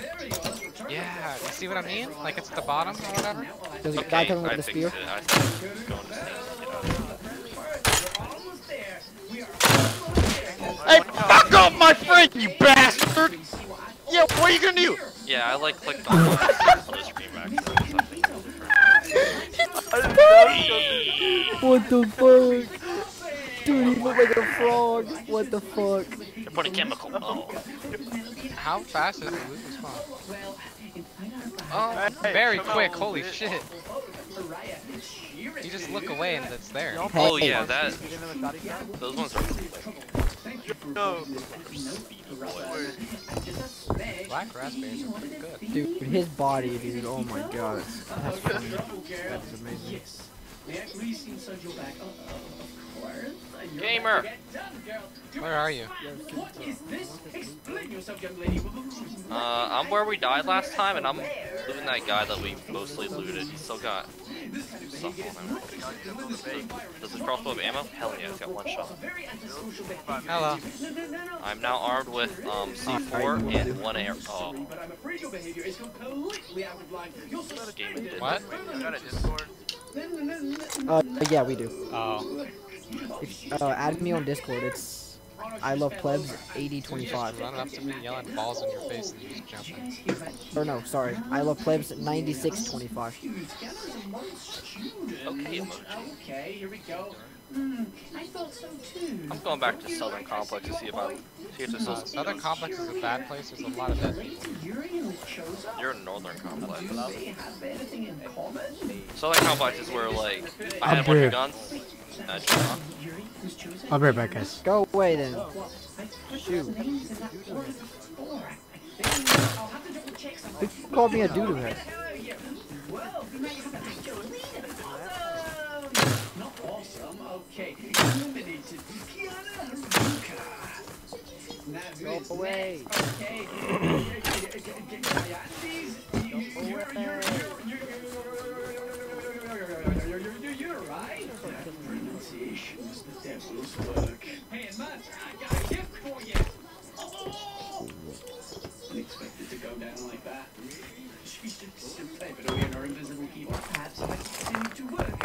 Yeah, you see what I mean? Like it's at the bottom or whatever. There's a guy Okay, coming with I a fixed spear. it. I thought it was going to sneak. Get out of here. Hey, fuck off my friend, you bastard! Yeah, what are you gonna do? Yeah, I like clicked on on the screen back or something. What the fuck? Dude, he looked like a frog. What the fuck? They're putting chemical. Oh. How fast is the loot respawn? Oh, Oh, very quick. Holy shit. You just look away and it's there. Oh yeah, that. Those ones are. No. Black raspberries are pretty good. Dude, his body, dude. Oh my god, that's, that's funny. That's amazing. May I please see inside your bag? Oh, oh, of course. You're Gamer. about to get done. Where are you? What is this? Explain yourself, young lady. Uh, I'm where we died last time, and I'm looting that guy that we mostly looted. He's still got stuff on him. Does the crossbow have ammo? Hell yeah, it's got one shot. Hello. I'm now armed with um, C4 and one air. Oh, But I'm afraid your behavior is completely out of line. You're suspended. What? Uh, yeah, we do. Oh. If, uh, add me on Discord. It's I love plebs 8025. Run up to me yelling balls in your face and you just jump in. Or no, sorry. I love plebs 9625. okay, emoji. Okay, here we go. I thought so too. I'm going back to Southern Complex to see if I see if this Uh, is. Southern Complex is a bad place. There's a lot of dead people. You're in Northern Complex. They have anything in common. Southern Complex is where like I I'm had a bunch here. of guns. and I'll be right back, guys. Go away then. Shoot. Who called me a doodoo head? Okay. Illuminated. Kokona Haruka. Now, who away. next? Okay. Yandees, you- you're- you're- you're- you're- you're- you're- you're right. That pronunciation is the devil's work. Hey, Matt, I got a gift for you. Oh! Unexpected to go down like that. She should type it away on invisible keyboard. Perhaps I continue to work uh,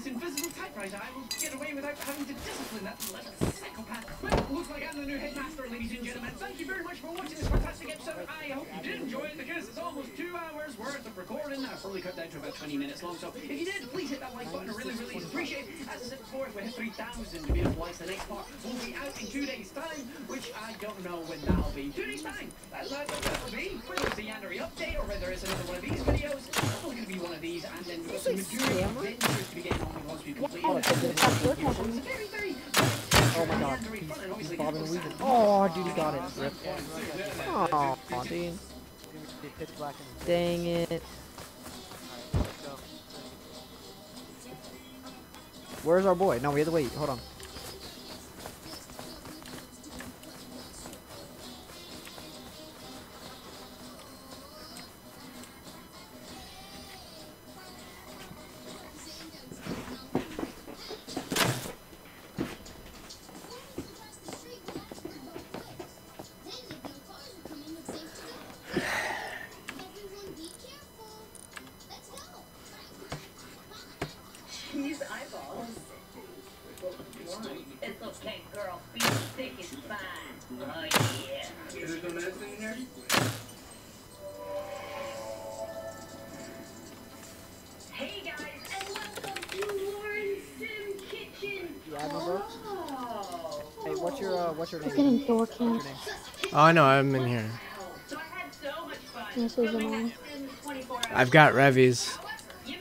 this invisible typewriter, I will get away without having to discipline that little psychopath. Well, looks like I'm the new headmaster, ladies and gentlemen. Thank you very much for watching this fantastic episode. I hope you did enjoy it because it's almost two hours worth of recording. I've probably cut down to about 20 minutes long. So if you did, please hit that like button. I really, really appreciate it. As I said before, if we hit 3,000 beautiful likes, the next part will be out in two days' time, which I don't know when that'll be. Two days' time. That's not what that'll be. Whether it's a Yandere update or whether it's another one of these videos, it's probably going to be one of these, and then we've got some adventures to be getting on Oh, my god. He's bobbing and weaving. Oh, dude, he got it. Rip. Oh, dude. Dang it. Where's our boy? No, we have to wait. Hold on. I know, I'm in here. I had so much fun. This is annoying. Sims 24 hours. I've got Revies. Yeah,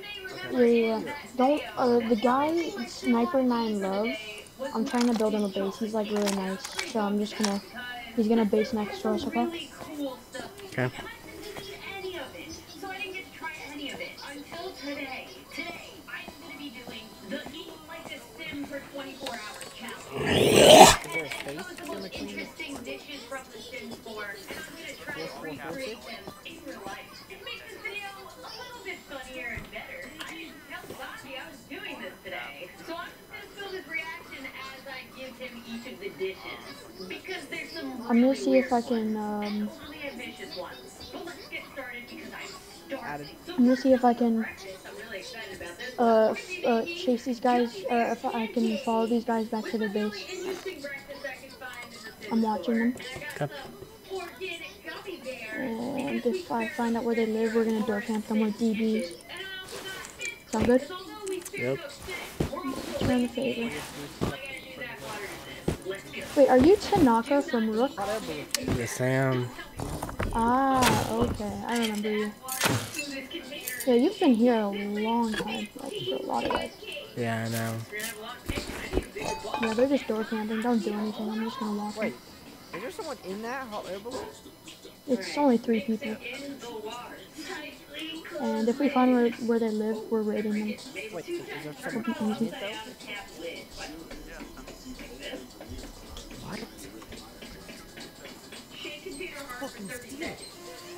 yeah. yeah. Don't, uh, the guy, Sniper 9 Love, I'm trying to build him a base. He's like really nice. So I'm just gonna, he's gonna base next to us, okay? Okay. any Sims 4, and I'm going to try to recreate them in real life. It makes this video a little bit funnier and better. I didn't tell Bobby I was doing this today. So I'm just going to film his reaction as I give him each of the dishes. Because there's some I'm gonna see if I can, um, really because I'm gonna see if I can, really uh, uh, chase these guys, or if I can follow these guys back to their base. I'm watching them. Okay. Organic gummy bear. And if I find out where they live, we're gonna door camp them with DBs. Sound good? Yep. Turn the favor. Wait, are you Tanaka from Rook? Yes, I am. Ah, okay. I remember you. Yeah, you've been here a long time, like for a lot of guys. Yeah, I know. Yeah, they're just door camping. Don't do anything. I'm just gonna watch them. Wait, is there someone in that hot air balloon? It's only three people. And if we find where, where they live, we're raiding them. Wait, is there It'll be easy. What?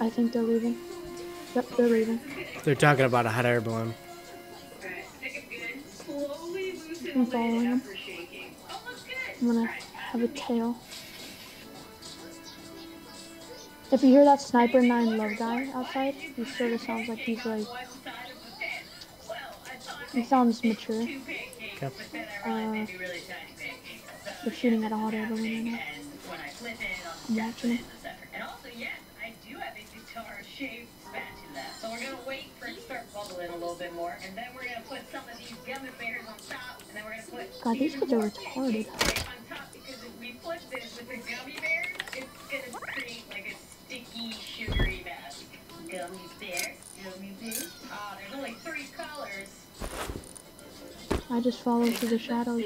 I think they're leaving. Yep, they're leaving. They're talking about a hot air balloon. I'm following them. I'm gonna have a tail. If you hear that sniper nine love guy outside, he sort of sounds like he's like. He sounds mature. Okay. Uh, they're shooting at a hot air balloon right now. I'm watching them. And also, yes, I do have a guitar-shaped spatula. So we're gonna wait for it to start bubbling a little bit more, and then we're gonna put some of these gummy bears on top, and then we're gonna put God, these kids are retarded. on top because if we put this with the gummy bears, Gummy bear, gummy bear. Oh, there's only three colors. I just follow through the shadows.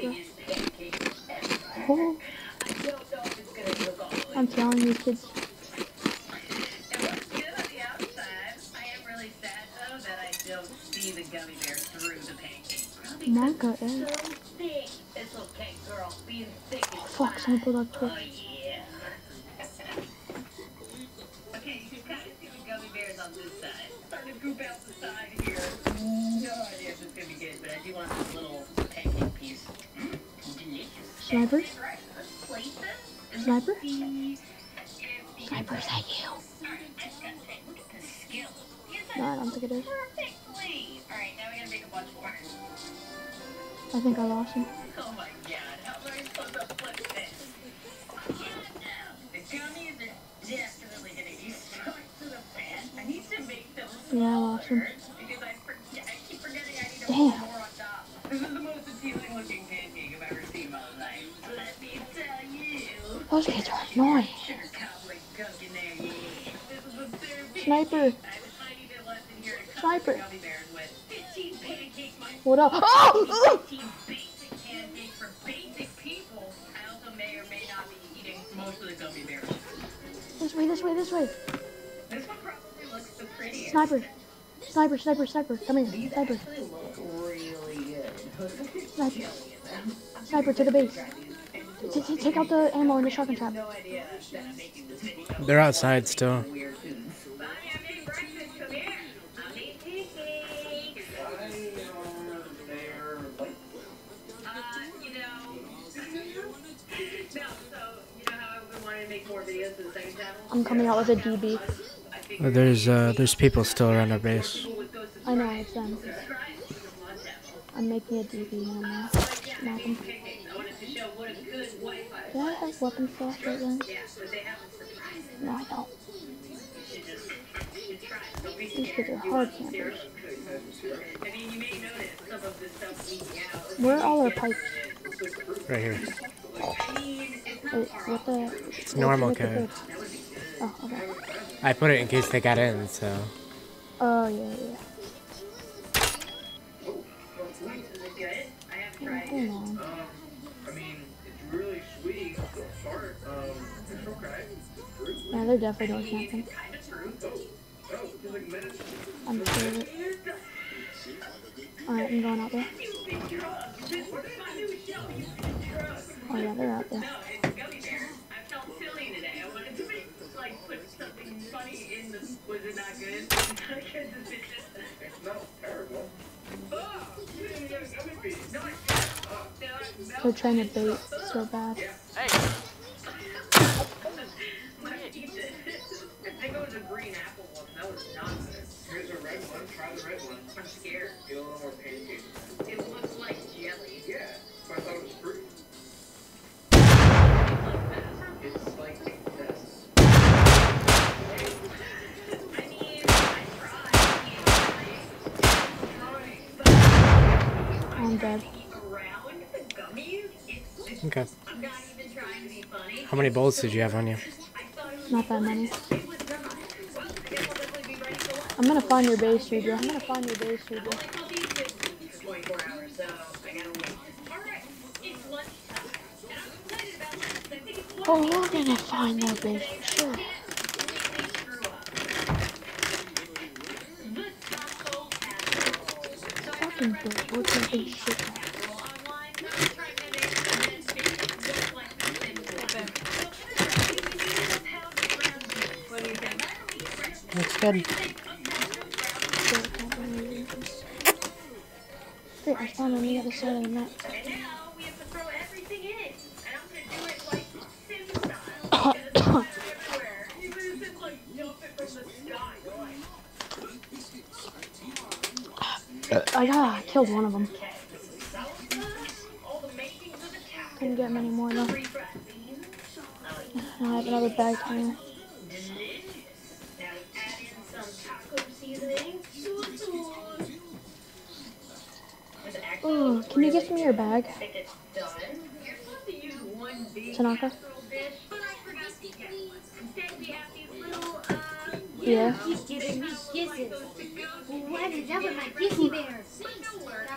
Oh, I don't know if it's gonna look all the way I'm telling you, kids. It looks good on the outside. I am really sad though that I don't see the gummy bear through the pancake. Probably Monka, because eh? it's so thick. It's okay, girl. Being thick is Fuck, fine. someone pulled up Oh Twitch. To goop out the side here. No idea if it's gonna be good, but I do want this little pancake piece. Mm, delicious. Sniper? Right, let's place this. and Sniper? let's see if the- Sniper, is that you? Alright, I just gotta say, look at the skill. Yes, No, I don't think it is. Perfectly. Alright, now we gotta make a bunch more. I think I lost him. Oh my god, how am I supposed to flip this? The gummies are definitely forgetting I need to Damn. put more on top. This is the most appealing looking pancake I've ever seen in my life. Let me tell you. Those kids are annoying. Sugar cowboy gunk in there, yeah. This is the third Sniper. I have a tiny bit left in here to cover Sniper. the gummy bears with. 15 pancakes, my What up? Ah! Oh! 15 basic pancakes for basic people. I also may or may not be eating most of the gummy bears. This way, this way, this way. This one looks the prettiest. Sniper. Sniper, sniper, sniper. Come here. Sniper. Look really good. Sniper. Sniper to the base. T- t- take out the ammo in the shotgun trap. No idea that I'm making this video. They're outside still. Weird foods. Bye, I'm eating breakfast. Come here. I'm eating pancakes. Uh, you know. no, so, you know how I've been wanting to make more videos for the second channel? I'm coming out with a DB. There's uh, there's people still around our base. I know, it's them. I'm making a DB and I'm. I wanted to show what a good wife I Do I have weapon flash right now? Yeah, but they haven't No, I don't. You should just, you should try it. Don't be These kids are hard campers. cereal? I mean, you may notice some of the stuff leaking out. Where are all our pipes? Right here. Wait, what the? It's normal what's the code. code? Oh, okay. I put it in case they got in, so. Oh, yeah, yeah. I yeah. they're definitely doing something. Oh. I'm sure. Alright, I'm going out there. Oh, yeah, they're out there. Like, put something funny in the. Was it not good? Not good decision. It smells terrible. Oh, you didn't get a gummy bear. No, I didn't. Oh, no, no. They're trying to bait so bad. Hey. I think it was a green apple one. That was not good. Here's a red one. Try the red one. I'm scared. Get a little more pancake. It looks like jelly. Yeah, but I thought it was I'm dead. Around the gummies, it's Okay. I'm not even trying to be funny. How many bullets did you have on you? Not that many. I'm gonna find your base, Rudra. I'm gonna find your base, Rudra. for 24 hours, so I gotta wait. Alright, it's lunchtime. And I'm excited about this. I think it's Oh, we're gonna find their base for sure. The big shit. What do you think? Looks good. I found on the other side of the map. Killed one of them. Couldn't get many more though. Now I have another bag timer. Ooh, can you give me your bag? Tanaka? Yeah. He's giving me kisses. What is up with my kissy bear?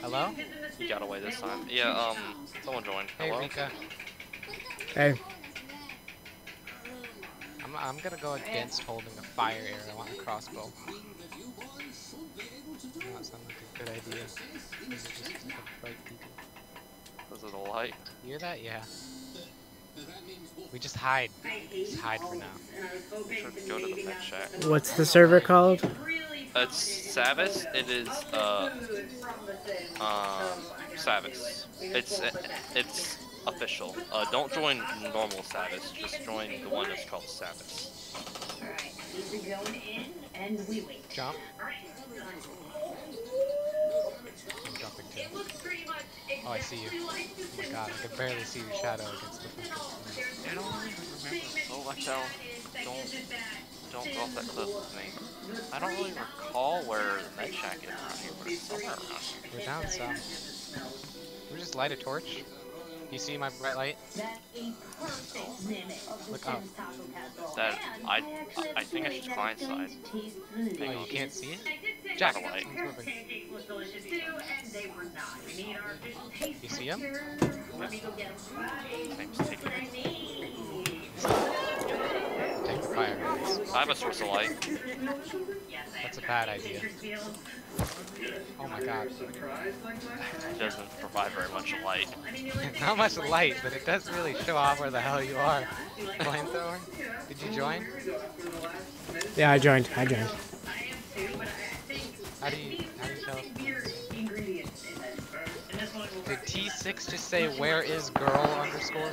Hello? He got away this time. Yeah, um, someone joined. Hey, Hello? Rika. Hey. I'm, I'm gonna go against holding a fire arrow. on want a crossbow. That sounds like a good idea. Maybe just to fight people. Was it a light? You hear that? Yeah. We just hide. Just hide for now. Should go to the next shack. What's the server called? It's Savas. It is uh um Savas. It's it's official. Uh, don't join normal Savas. Just join the one that's called Savas. Jump. I'm jumping too. Oh, I see you. Oh my god, I can barely see your shadow against the fucking. Oh, I don't really remember. Oh, watch out! Don't don't go off that cliff with me. I don't really recall where the med shack is around here, but it's somewhere around here. We're down south. We just light a torch. You see my bright light? Look up. That I I, I think it's just client side. Oh, you can't see it? Jack, light. You see him? Thanks, take it. Take the fire. I have a source of light. That's a bad idea. Oh my god. It doesn't provide very much light. Not much light, but it does really show off where the hell you are. Flamethrower? Did you join? Yeah, I joined. I joined. How do you how do you tell? Did T6 just say where is girl underscore?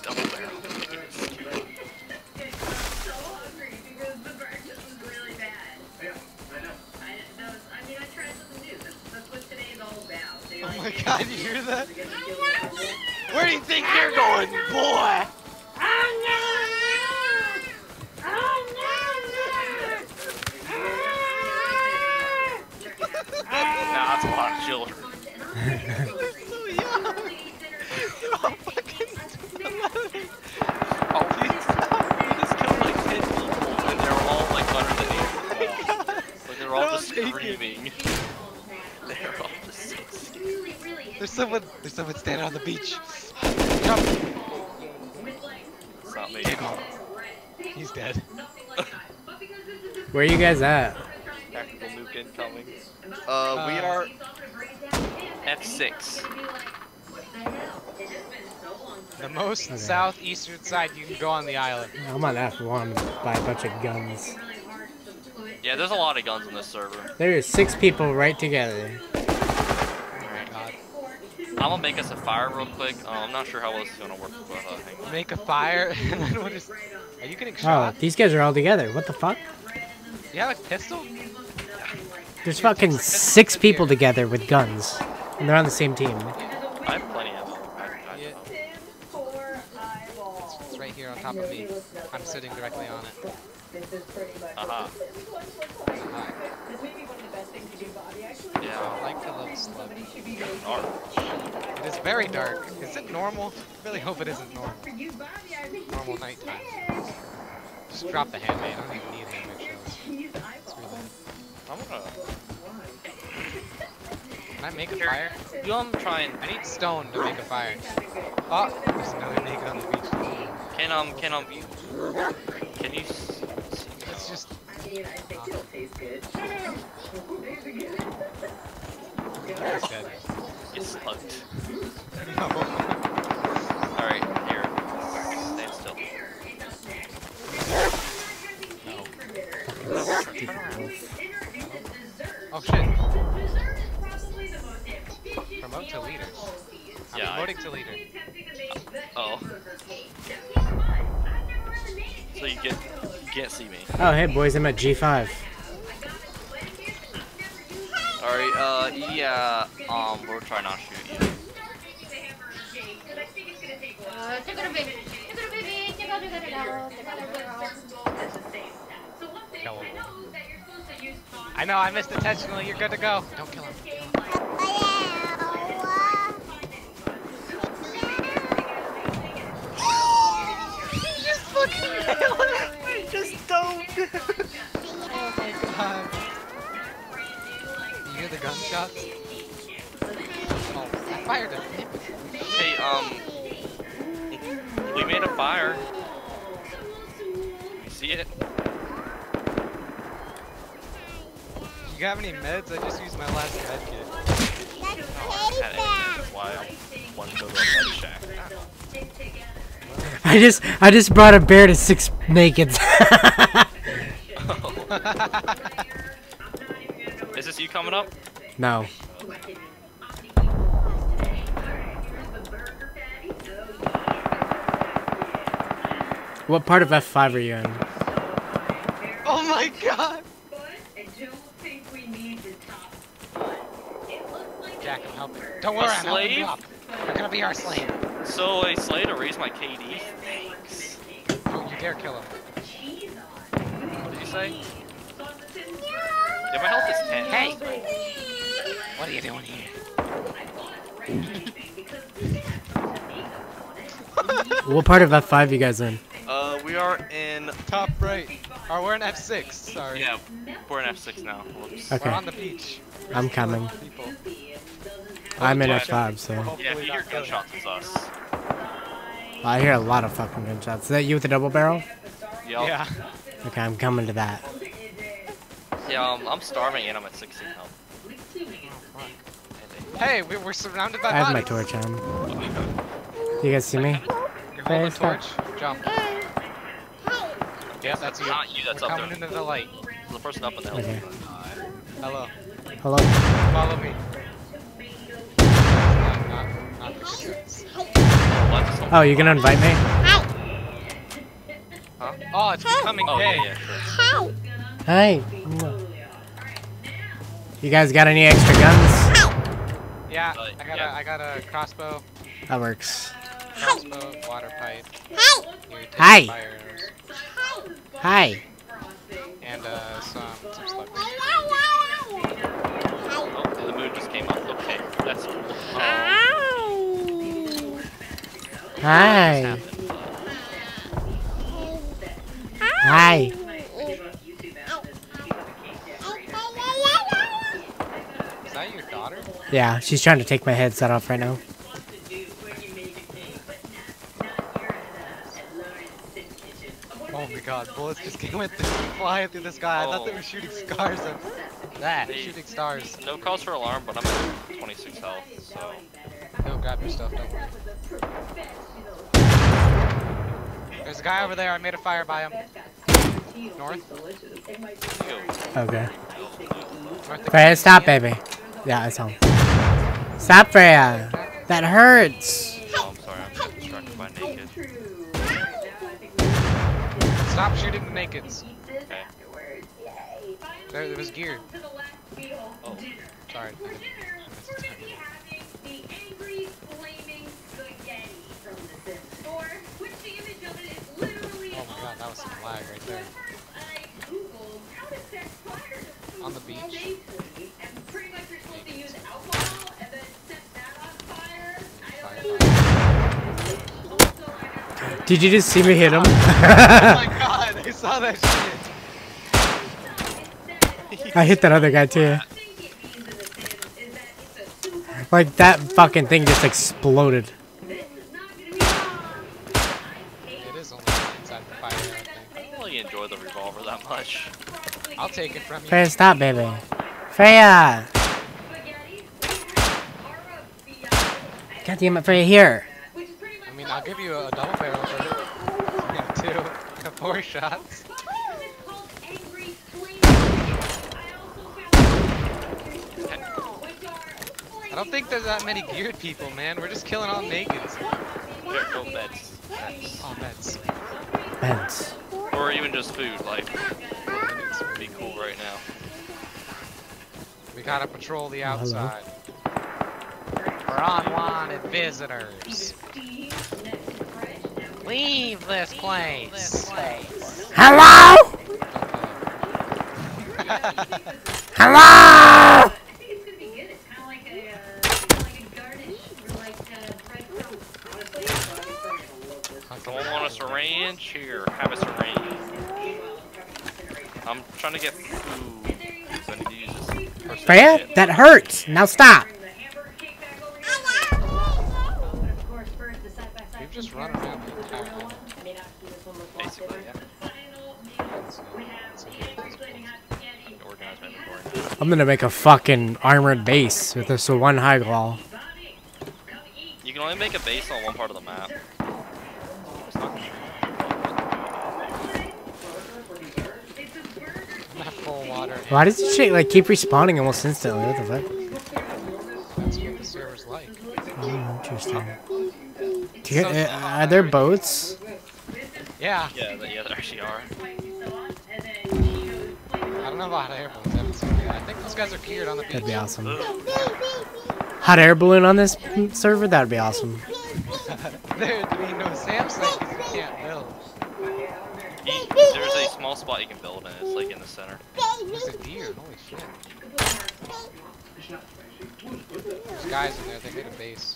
god, you hear that? Where do you think you're going, boy? Nah, that's a lot of children. Oh, he, he just killed like 10 people, and they're all like under the age of 12. Like they're all just screaming. They're all just so scared. There's someone there's someone standing on the beach. Jump! It's not me. He's dead. Where are you guys at? Tactical nuke incoming. Uh, we are F6. The most southeastern side you can go on the island. I'm on F1 by a bunch of guns. Yeah, there's a lot of guns on this server. There is six people right together. I'm gonna make us a fire real quick. Uh, I'm not sure how well this is gonna work, but uh, hang on. Make a fire and then what is Are you getting Oh, these guys are all together. What the fuck? You have a pistol? There's fucking six people together with guns, and they're on the same team. I have plenty of them. I, I don't know. It's right here on top of me. I'm sitting directly on it. Aha. Yeah, I like to look sluggy. Dark. It is very dark. Is it normal? I really hope it isn't normal. Normal nighttime. Just drop the handmade. I don't even need handmade shells. I'm gonna. Can I make a fire? You I'm trying. I need stone to make a fire. Oh, there's another naked on the beach. Can um can um can you Let's just. He's dead. Get slugged? No. Alright, here. Stand still. Oh shit. Promote to leader. I'm Yeah, I- to leader. Oh. So you get you can't see me. Oh, hey boys, I'm at G5. Alright, uh yeah, um we'll try not to shoot you. Uh. I know, I missed intentionally. You're good to go. Don't kill him. Kill him. just fucking nailed it! I just don't! Oh my god. You hear the gunshots? Oh, I fired him. Hey, um we made a fire. You see it? You have any meds? I just used my last med kit. Had anything, that's why I wanted to go to a bed shack. I just, I just brought a bear to six nakeds. Is this you coming up? no. What part of F5 are you in? Oh my god! Jack, I'm helping. Don't worry, A I'm helping slave? you up. You're gonna be our slave. So a slay to raise my KD? Thanks. Don't you dare kill him. What did you say? Yeah, my health is 10. Hey! What are you doing here? What part of F5 you guys in? Uh, we are in. Top right. Or we're in F6, sorry. Yeah, we're in F6 now. Whoops. Okay. We're on the beach. I'm coming. I'm in F5, so Yeah, if you hear gunshots, it's us. I hear a lot of fucking gunshots. Is that you with the double barrel? Yep. Yeah. Okay, I'm coming to that. Yeah, um, I'm starving and I'm at 16 health. Hey, we, we're surrounded by I have my torch on. You guys see me? You hold the Hey, stop. torch. Jump. Yeah, that's you. Not you, that's we're up coming there. into the light. The person up in the hill. Okay. Hello. Hello? Follow me. Oh, you're gonna invite me? Huh? Oh, it's becoming Oh, gay. yeah, yeah, sure. Hi. You guys got any extra guns? Yeah, Uh, I got yeah. a I got a crossbow, That works. crossbow, water pipe. Here, take Hi. Hi. And uh, some some slugs. Oh, the moon just came up. Okay, that's cool. Um, Hi. Hi. Is that your daughter? Yeah, she's trying to take my headset off right now. Oh my god, bullets just came with flying through the sky. I thought they Oh. were shooting scars of that. They- Shooting stars. No cause for alarm, but I'm at 26 health, so. Go grab your stuff, don't worry. There's a guy over there, I made a fire by him. North? Okay. North Freya, stop, baby. Yeah, it's home. Stop, Freya. That hurts. Oh, I'm sorry, I'm getting distracted by naked. Stop shooting the nakeds. Okay. There, there was gear. Oh, Sorry. Oh my god, that was some lag right there. Did you just see me hit him? oh my god, I saw that shit. I hit that other guy too. Like that fucking thing just exploded. It is only inside the fire, I think. I don't really enjoy the revolver that much. I'll take it from you. Freya, stop, baby. Freya! God damn it, Freya, here. I mean, I'll give you a double barrel for it. You got two. You got four shots. I don't think there's that many geared people, man. We're just killing all nakeds. There, no beds. Beds. Oh, beds. Beds. Or even just food, like, would be cool right now. We gotta patrol the outside. We're unwanted visitors. Leave this place. Hello? Hello? Someone want a syringe? Here, have a syringe. I'm trying to get food. because I need to use this first Freya, kit. that hurts. Now stop. We've just run around I'm gonna make a fucking armored base with this one high wall. You can only make a base on one part of the map. It's not Not full water. Why does this shit like keep respawning almost instantly? What the fuck? That's what the server's like. Oh, interesting. Do you, uh, are there boats? Yeah. Yeah, they, yeah, there actually are. I don't know about airplanes. I haven't. I think those guys are geared on the beach. That'd be awesome. Hot air balloon on this server? That'd be awesome. There'd be no Samsung because you can't build. There's a small spot you can build in. It's like in the center. There's a deer. Holy shit. There's guys in there. They made a base.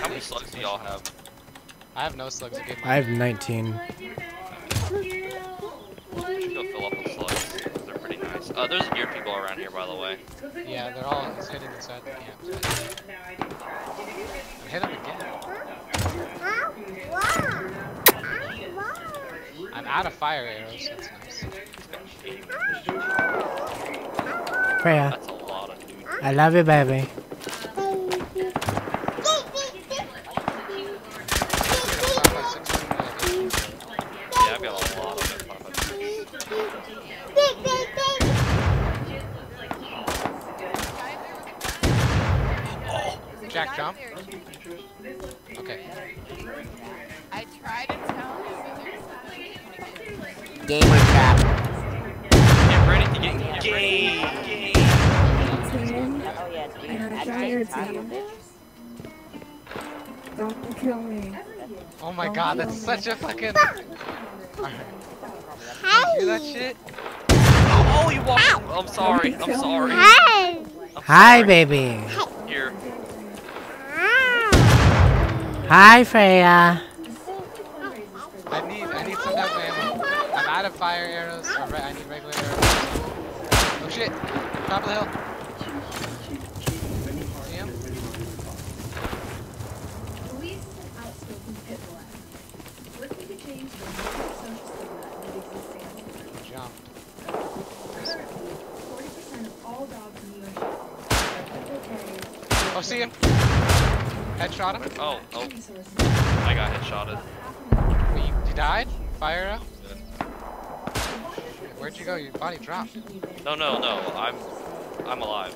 How many slugs do y'all have? I have no slugs. I I have 19. We should go fill up with slugs. They're pretty nice. Uh, there's gear people around here, by the way. Yeah, they're all hidden inside the camp. I hit them again. I'm out of fire arrows. That's nice. Freya, That's a lot of. I love you, baby. Yeah, I've got a lot of it. Jack, jump. Okay. I tried to tell him. Gamer trap. Get ready to get gay. Don't kill me. Oh my god, that's such a fucking. Hear that shit? Oh, you walked. I'm sorry. I'm sorry. Hi, baby. Here. Hi, Freya. I need, I need some type of ammo. I'm out of fire arrows. Or re- I need regular arrows. Oh shit! Top of the hill. See him? Jump. Oh, see him. Headshot him? Oh, oh. I got headshotted. Wait, you, you died? Fire out? Where'd you go? Your body dropped. No, no, no. I'm, I'm alive.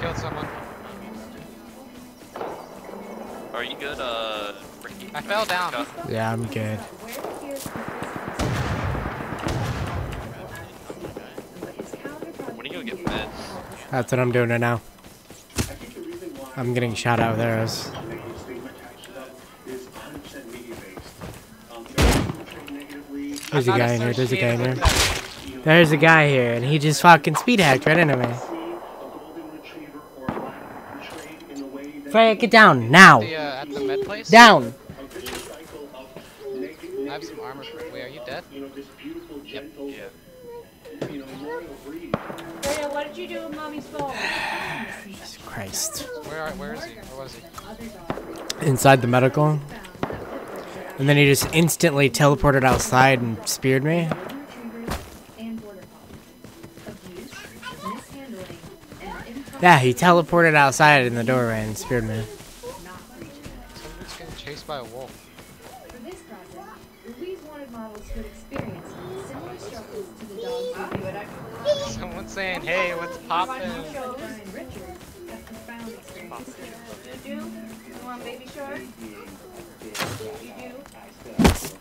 Killed someone. Are you good, uh, I fell down. Yeah, I'm good. When are you gonna get meds? That's what I'm doing right now. I'm getting shot out with arrows. There's a guy in here. There's a guy in here. There's a guy here, and he just fucking speed hacked right into me. Frank, get down now. The, uh, at the med place? Down. I have some armor. for- Wait, are you dead? Yep. Yeah. Rhea, what did you do with mommy's phone? Christ. Where are, where is he? Where was he? Inside the medical. And then he just instantly teleported outside and speared me. Yeah, he teleported outside in the doorway and speared me. Somebody's getting chased by a wolf. For this project, Louise wanted models who had experienced similar struggles to the dogs they viewed. Someone's saying, hey, what's poppin'? You do? You want baby shark? You do?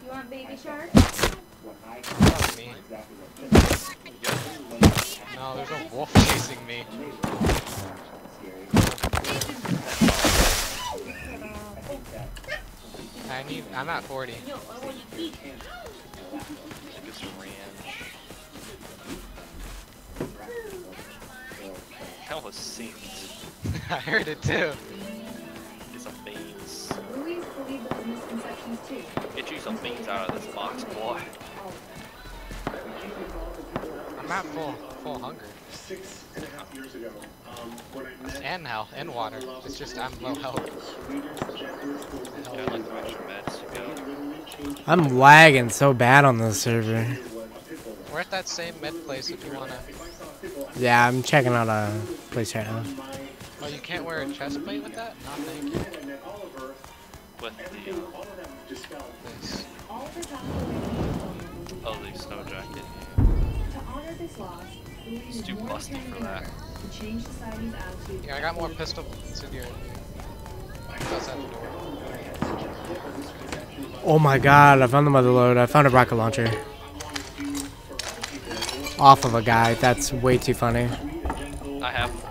You want baby shark? Me. No, there's a wolf chasing me. I need. I'm at 40. Get some ranch. That was synced. I heard it too. Get some beans. Louise believed the misconceptions too. Get you some beans out of this box, boy. I'm at full, full hunger. six and a half years ago And now, and water. It's just I'm low health. I like the extra meds you got. I'm lagging so bad on this server. We're at that same med place if you wanna. Yeah, I'm checking out a place right now. Oh, you can't wear a chest plate with that? No, thank you. With the uh, This. oh the snow jacket. To honor this loss, Louise It's too busty for that. determined to change society's attitude. Yeah, I got more pistol bullets. Outside the door. Oh my god, I found the mother load. I found a rocket launcher. Off of a guy. That's way too funny. I have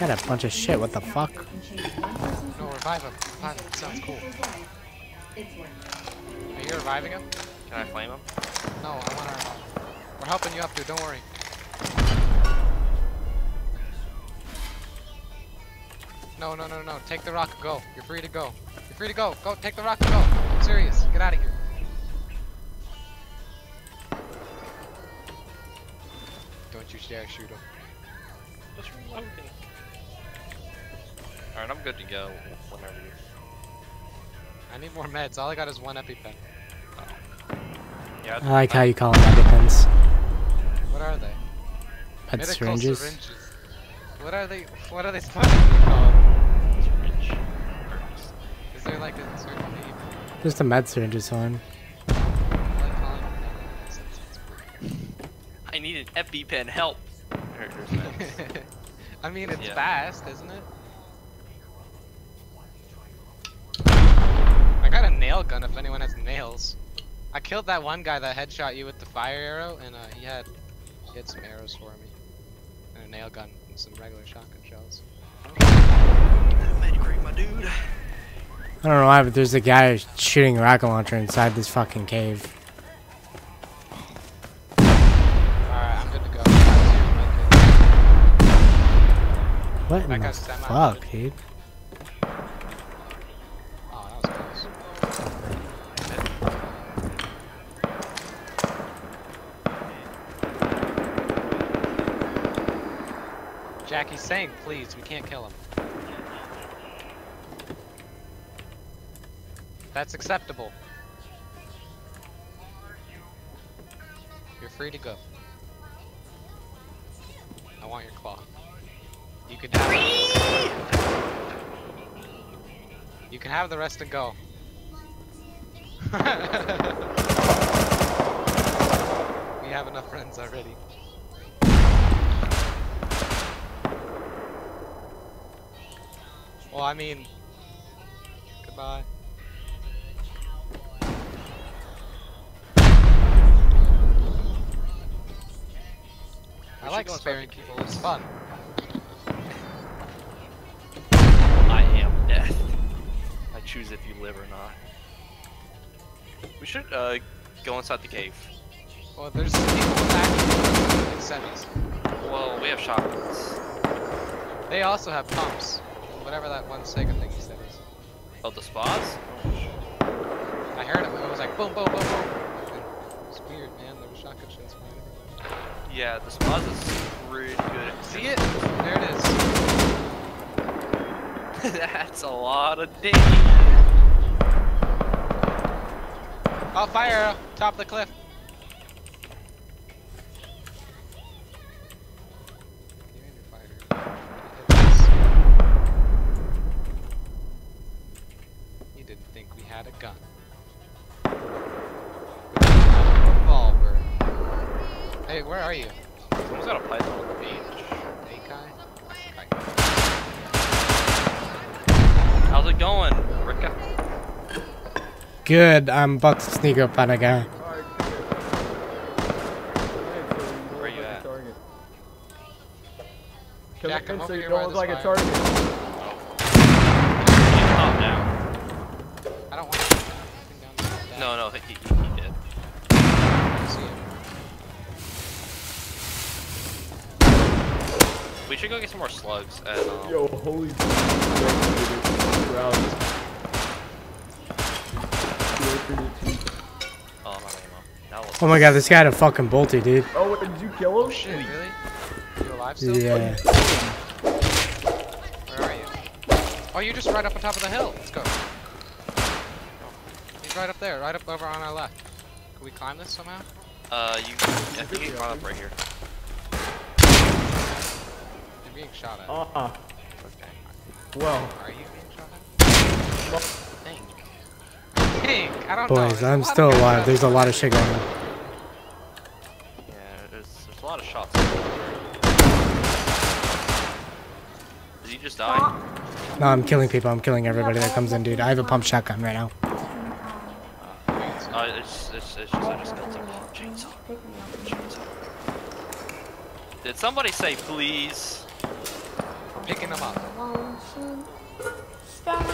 Got a bunch of shit. What the fuck? No, revive him. Revive him. Sounds cool. Are you reviving him? can I flame him? No, I want our. We're helping you up, dude. Don't worry. No, no, no, no. Take the rock. Go. You're free to go. You're free to go. Go. Take the rock and go. I'm serious. Get out of here. Don't you dare shoot him. Just reloading. Alright, I'm good to go whenever you I need more meds. All I got is one EpiPen. Oh. Yeah, I like how you call them weapons. What are they? Med Medical syringes. What are they? What are they supposed to be called? Is there like a certain name? Just a med syringe is fine. I need an EpiPen help. Here, here's meds. I mean, it's Yeah. fast, isn't it? I got a nail gun if anyone has nails. I killed that one guy that headshot you with the fire arrow, and uh, he had he had some arrows for me, and a nail gun and some regular shotgun shells. my dude. I don't know why, but there's a guy shooting a rocket launcher inside this fucking cave. Alright, I'm good to go. What in the fuck, dude? Oh, that was close. Jackie's saying, please, we can't kill him. That's acceptable. You're free to go. I want your claw. You can have You can have the rest and go. we have enough friends already. Well, I mean, goodbye. I like sparing people, it's fun. I am death. I choose if you live or not. We should uh, go inside the cave. Well, there's people attacking in semis. Well, we have shotguns. They also have pumps. Whatever that one second thing you said is. Oh, the spas? I heard it. It was like boom, boom, boom, boom. It's weird, man. There were shotgun shots flying everywhere. Yeah, the spas is pretty good. See it? There it is. That's a lot of damage. Oh, fire. Top of the cliff. Good. I'm about to sneak up on a guy. Where you at? Come Jack, in so over you here don't by look this like a fire. target. Calm down. I don't want No, no, he, he, he did. see him. We should go get some more slugs at um, Yo, holy crowd. Oh, not anymore. That was Oh my god, this guy had a fucking bolty, dude. Oh, wait, did you kill him? Shit, really? You alive still? Yeah. Where are you? Oh, you're just right up on top of the hill. Let's go. He's right up there, right up over on our left. Can we climb this somehow? Uh, you, I think you caught up right here. You're being shot at. Ah. Okay. Well. Are you being shot at? Think. Think. I don't know. Boys, There's a I'm still alive. There's a lot of shit going on. Yeah, there's, there's a lot of shots. Did he just die? No, I'm killing people. I'm killing everybody that comes in, dude. I have a pump shotgun right now. Uh, it's, it's, it's just, I just killed someone. Chainsaw. Chainsaw. Did somebody say please? Picking them up.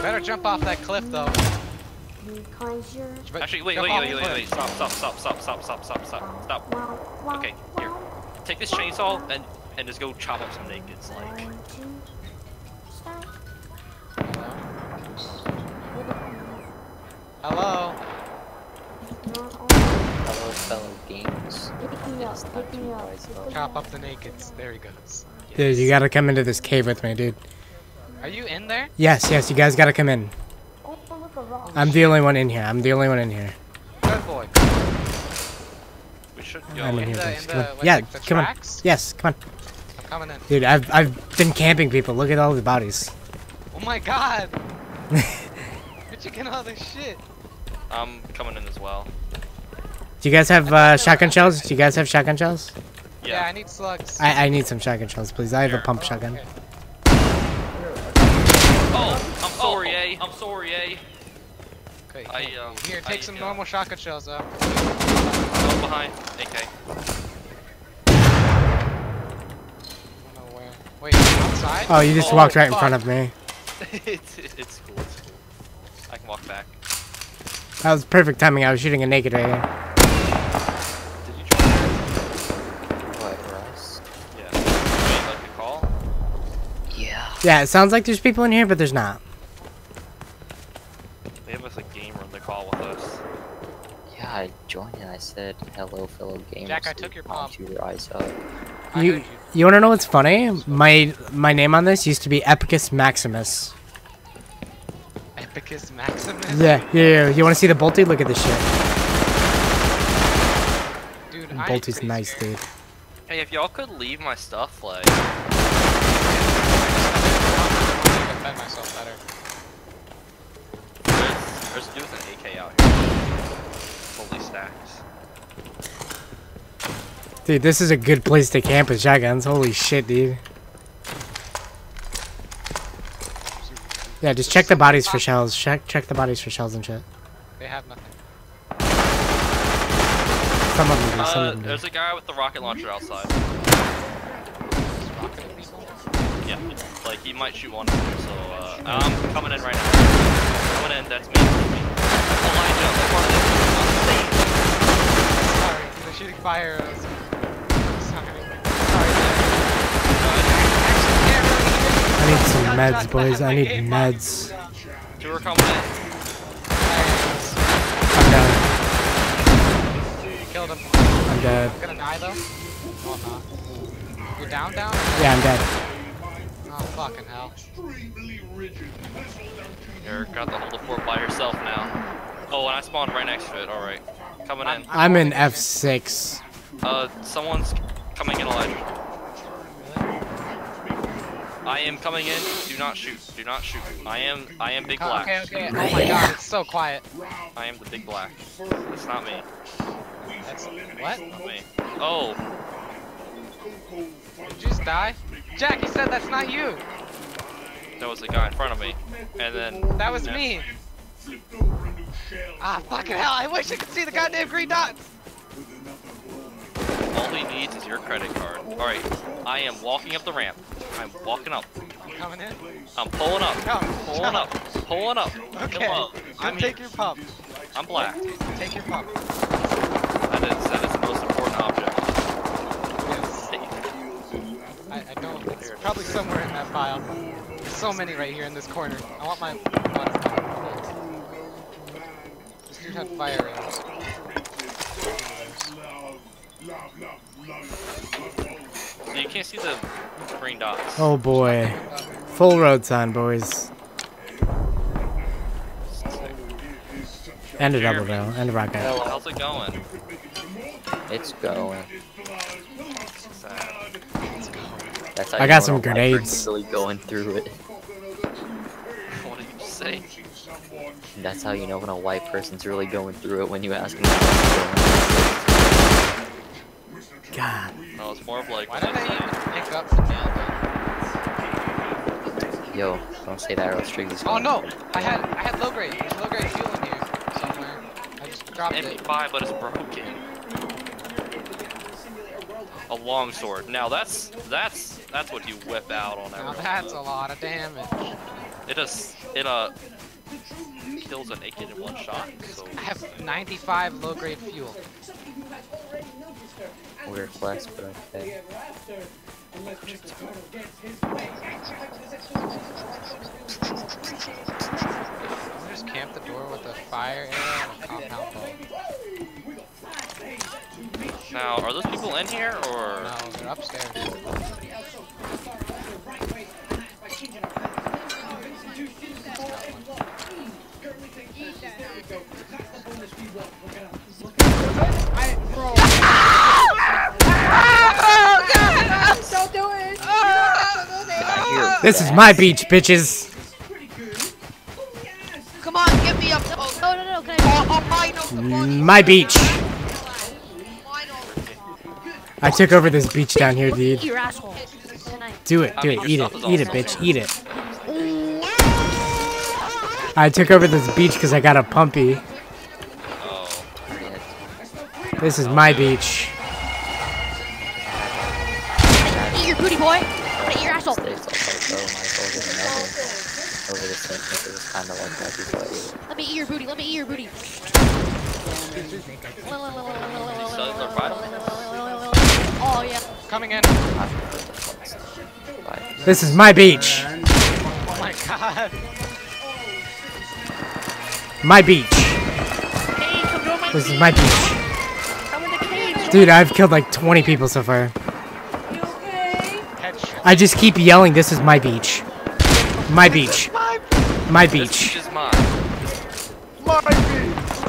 Better jump off that cliff though. But Actually, wait, jump wait, wait, wait, wait, stop, stop, stop, stop, stop, stop, stop, stop, stop. Okay, here. Take this chainsaw and and just go chop up some nakeds, like. Hello. Hello, fellow games. It's not too wise though. Chop up the nakeds. There he goes. Dude, you gotta come into this cave with me, dude. Are you in there? Yes, yes, you guys gotta come in. I'm the only one in here. I'm the only one in here. Good boy. We should go. I'm in in here, the- in Come the- on. with, Yeah, like, the come on. Yes, come on. I'm coming in. Dude, I've I've been camping people. Look at all the bodies. Oh my god. Where'd you get all this shit? I'm coming in as well. Do you guys have uh, shotgun shells? Do you guys have shotgun shells? Yeah, I need slugs. I, I need some shotgun shells, please. I have a pump shotgun. Oh, I'm sorry, eh? I'm sorry, eh? Okay. I um. Here, take I, some uh, normal shotgun shells though. Go behind. AK. Wait, outside? Oh, you just walked right in front of me. it's, it's it's cool. It's cool. I can walk back. That was perfect timing. I was shooting a naked right here. What, Russ? Yeah. Wait, like a call? Yeah. Yeah, it sounds like there's people in here, but there's not. They have us a gamer on the call with us. Yeah, I joined and I said, hello, fellow gamers. Jack, I took your Why don't you rise up? You you want to know what's funny? My my name on this used to be Epicus Maximus. Epicus Maximus? Yeah, yeah. yeah. You want to see the bolty? Look at this shit. Dude, And I bolty's nice, dude. Hey, if y'all could leave my stuff, like. defend myself better. There's, there's a dude with an AK out here. Holy stacks. Dude, this is a good place to camp with shotguns. Holy shit, dude. Yeah, just check the bodies for shells. Check check the bodies for shells and shit. They have nothing. Some of them do. Some Uh, of them do. there's a guy with the rocket launcher outside. Yeah, like he might shoot one. So uh, I'm coming in right now. Coming in. That's me. Elijah, look for this. Sorry, they're shooting fire arrows. Sorry. I need some meds, boys. I need meds. Two are coming in. I'm down. Killed him. I'm dead. Gonna die though? Oh, I'm not. You're down, down? Yeah, I'm dead. Oh, fucking hell. You're got the hold the fort by yourself now. Oh, and I spawned right next to it. All right, coming in. I'm in F6. Uh, someone's coming in, Elijah. I am coming in. Do not shoot. Do not shoot. I am. I am Big Oh, Black. okay, okay. Oh my god, it's so quiet. I am the Big Black. It's not me. That's what? Not me. Oh, Did you just die? Jack, you said that's not you. that was the guy in front of me, and then That was yeah. me. Ah, fucking hell! I wish I could see the goddamn green dots. All he needs is your credit card. All right, I am walking up the ramp. I'm walking up. I'm coming in. I'm pulling up. Go, Pulling go. up. Pulling up. Okay. Come on. Go I'm take here. your pump. I'm black. Take your pump. That is that is the most important object. I, I don't. It's probably somewhere in that file. There's so many right here in this corner. I want my water pump. This dude had fire arrows. So you can't see the green dots. Oh boy. Full road sign, boys. And a double barrel. And a rocket. How's it going? It's going. That's how I got some when a white grenades. Really going through it. What did you say? That's how you know when a white person's really going through it when you ask them. God. No, it's more of like Why when did they I even pick up the nail gun? Yo, don't say that or else Striggy's Oh no! I had I had low grade. There's low grade fuel in here somewhere. I just dropped it. MP5, but it's broken. A long sword. Now that's that's that's what you whip out on Now that's a lot of damage. It does. It uh kills a naked in one shot. So I have 95 low grade fuel. Weird flex, but okay. I'll just camp the door with a fire arrow and a compound bow. now, are those people in here or? No, they're upstairs. This is my beach, bitches. Come on, get me up. Oh, no, no, no. Can I? Oh, mine. Oh, mm, my beach. I took over this beach down here, dude. Do it, do it, eat it, eat it, bitch, eat it. I took over this beach because I got a pumpy. Oh. This is my beach. Eat your booty, boy. I'm gonna eat your asshole. States also might as another over the same because it's kind of like that before I eat it. Let me eat your booty. Let me eat your booty. Oh yeah. Coming in. This is my beach. Oh my god. My beach. This is my beach. Dude, I've killed like 20 people so far. I just keep yelling, this is my beach. My beach. My This beach. beach is mine. My beach.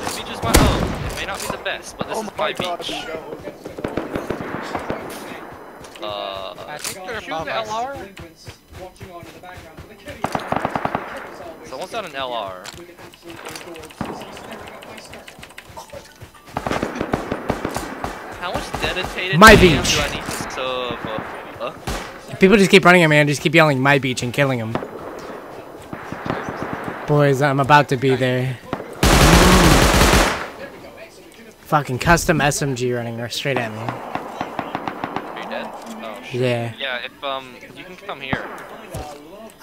This beach is my home. It may not be the best, but this is my beach. Uh, I think they're above the us. LR. Someone's got an LR. How much dedicated My beach. do I need to sub? People just keep running at me, I just keep yelling my beach and killing them. Boys, I'm about to be there. Fucking custom SMG running straight at me. Are you dead? Oh Yeah. Yeah, if um you can come here.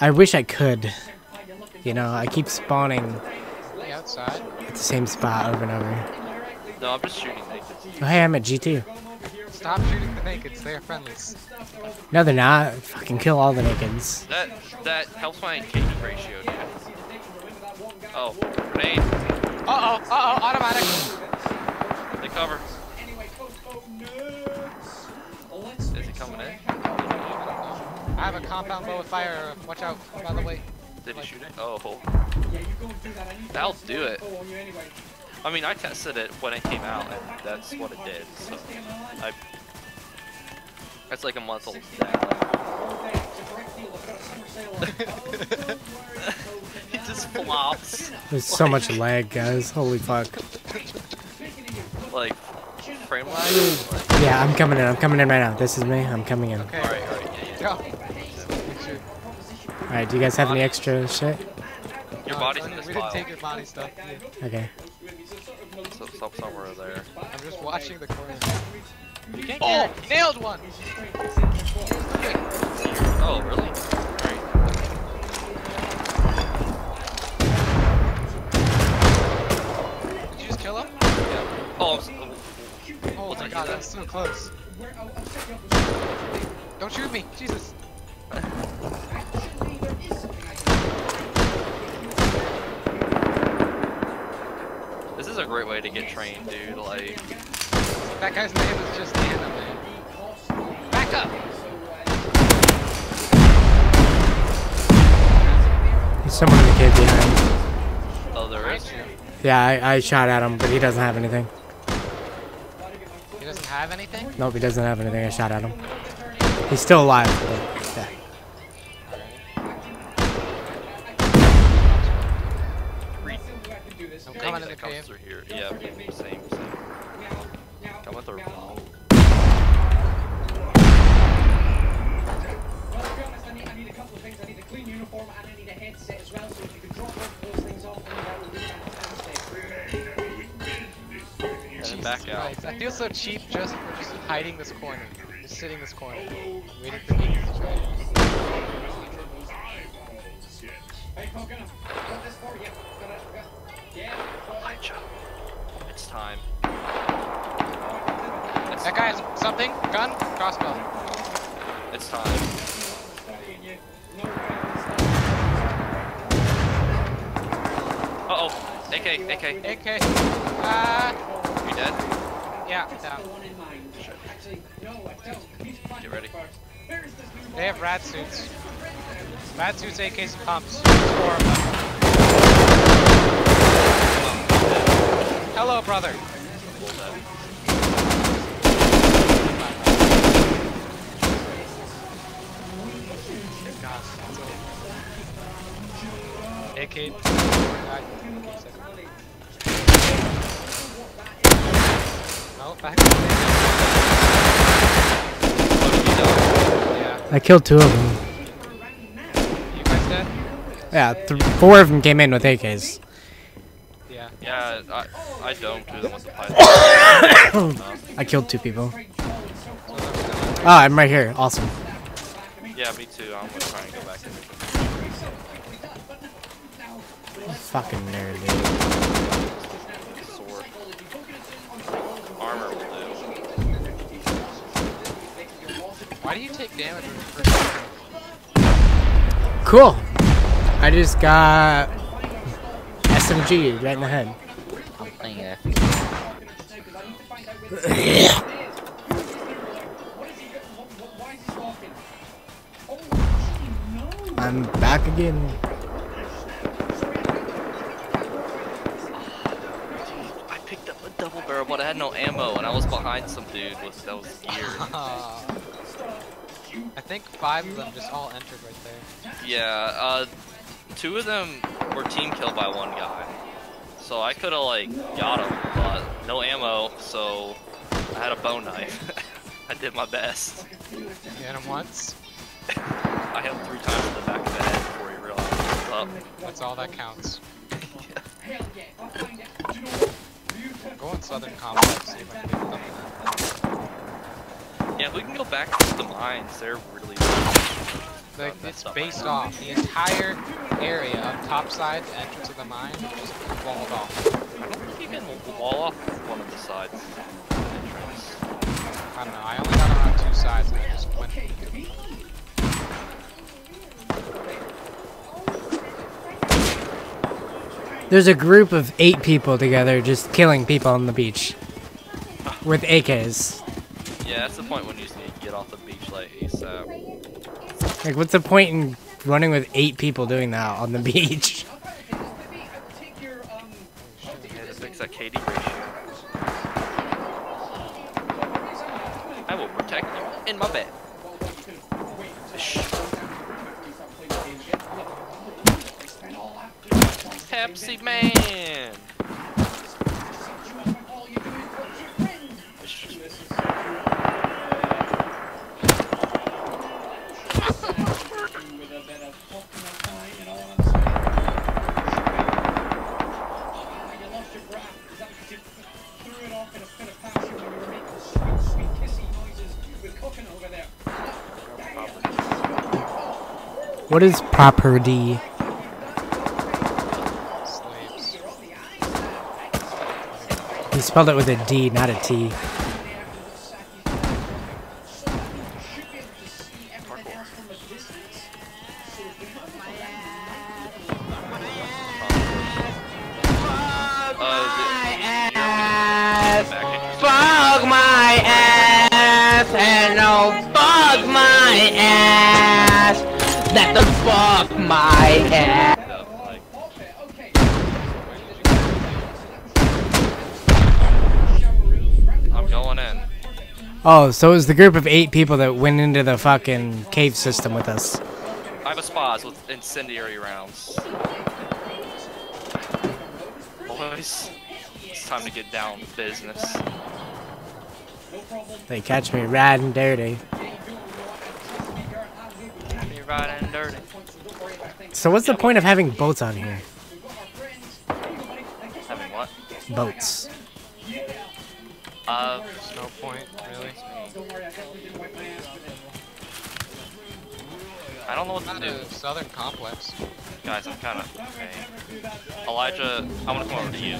I wish I could. You know, I keep spawning outside. at the same spot over and over. No, I'm just shooting. Oh, hey, I'm at G2. Stop shooting the nakeds. They are friendlies. No, they're not. Fucking kill all the nakeds. That that helps my engagement ratio, dude. Oh, grenade. Uh oh. Uh oh. Automatic. They cover. Is he coming in? I have a compound bow with fire. Watch out. By the way. Did he shoot it? Oh. That'll do it. I mean, I tested it when it came out, and that's what it did. So, I. That's like a month old he just flops. There's so much lag, guys. Holy fuck. Like, frame lag? Yeah, I'm coming in. I'm coming in right now. This is me. I'm coming in. Okay. Alright, alright. Go. Alright, do you guys have any extra shit? Your body's in this We pile. didn't take your body stuff. Okay. So, so, somewhere there. I'm just watching the corner. You can't Oh, get nailed one. Oh, really? Great. Did you just kill him? Yeah. Oh, I'm s- Oh my it god, that's so close. Don't shoot me, Jesus. is a great way to get trained, dude. Like, That guy's name is just Anna. Back up. There's someone in the cave behind. oh, there is. Yeah, I, I shot at him, but he doesn't have anything. He doesn't have anything? Nope, he doesn't have anything. I shot at him. He's still alive. But, Thing coming in that the comes cave. through here. Yeah, same, same. Come with her. Well, to I need, a couple of things. I need a clean uniform and I need a headset as well. So if you could drop both of those things off, then that would be fantastic. And back out. Christ, I feel so cheap just for just hiding this corner. Just sitting this corner. Waiting for me to try. Hey, Cole, gonna got this for you. Got it, got- Yeah. Hi, Joe. It's time. That guy has something? Gun? Crossbow. It's time. Uh oh. AK, AK. AK. Ah. You dead? Yeah, down. Get ready. They have rat suits. Rat suits, AKs, and pumps. Four of them. Hello, brother. AK. No, back. I killed two of them. You guys dead? Yeah, th four of them came in with AKs. Yeah. I, I don't with the python. I killed two people. Ah, I'm right here. Awesome. Yeah, me too. I'm gonna try and go back in. Fucking nerd, dude. Sword. Armor will do. Why do you take damage when you first Cool. I just got SMG right in the head. I'm playing it. I'm back again. I picked up a double barrel, but I had no ammo, and I was behind some dude with that was geared. I think five of them just all entered right there. Yeah, uh, two of them were team killed by one guy. So I could have, like, got him, but no ammo, so I had a bone knife. I did my best. You hit him once. I hit him three times in the back of the head before he realized he was up. That's all that counts. Go in Southern Complex, see if I can get them. Yeah, if we can go back back to the mines. They're really. Like it's based off the entire area of top side entrance of the mine is just walled off. I don't think you can wall off one of the sides. Entrance. I don't know. I only got around two sides and I just went. There's a group of eight people together just killing people on the beach with AKs. Yeah, that's the point when you Like, what's the point in running with eight people doing that on the beach? I will protect you in my bed. Pepsi Man. What is property? He spelled it with a D, not a T. fuck my ass. I'm going in. Oh, so it was the group of eight people that went into the fucking cave system with us. I have a spas with incendiary rounds. Boys, it's time to get down to business. They catch me riding dirty. Me riding dirty. So what's the point of having boats on here? Having what? Boats. Uh, There's no point, really. I don't know what to Not do. a southern complex. Guys, I'm kind of okay. Elijah, I want to come over to you.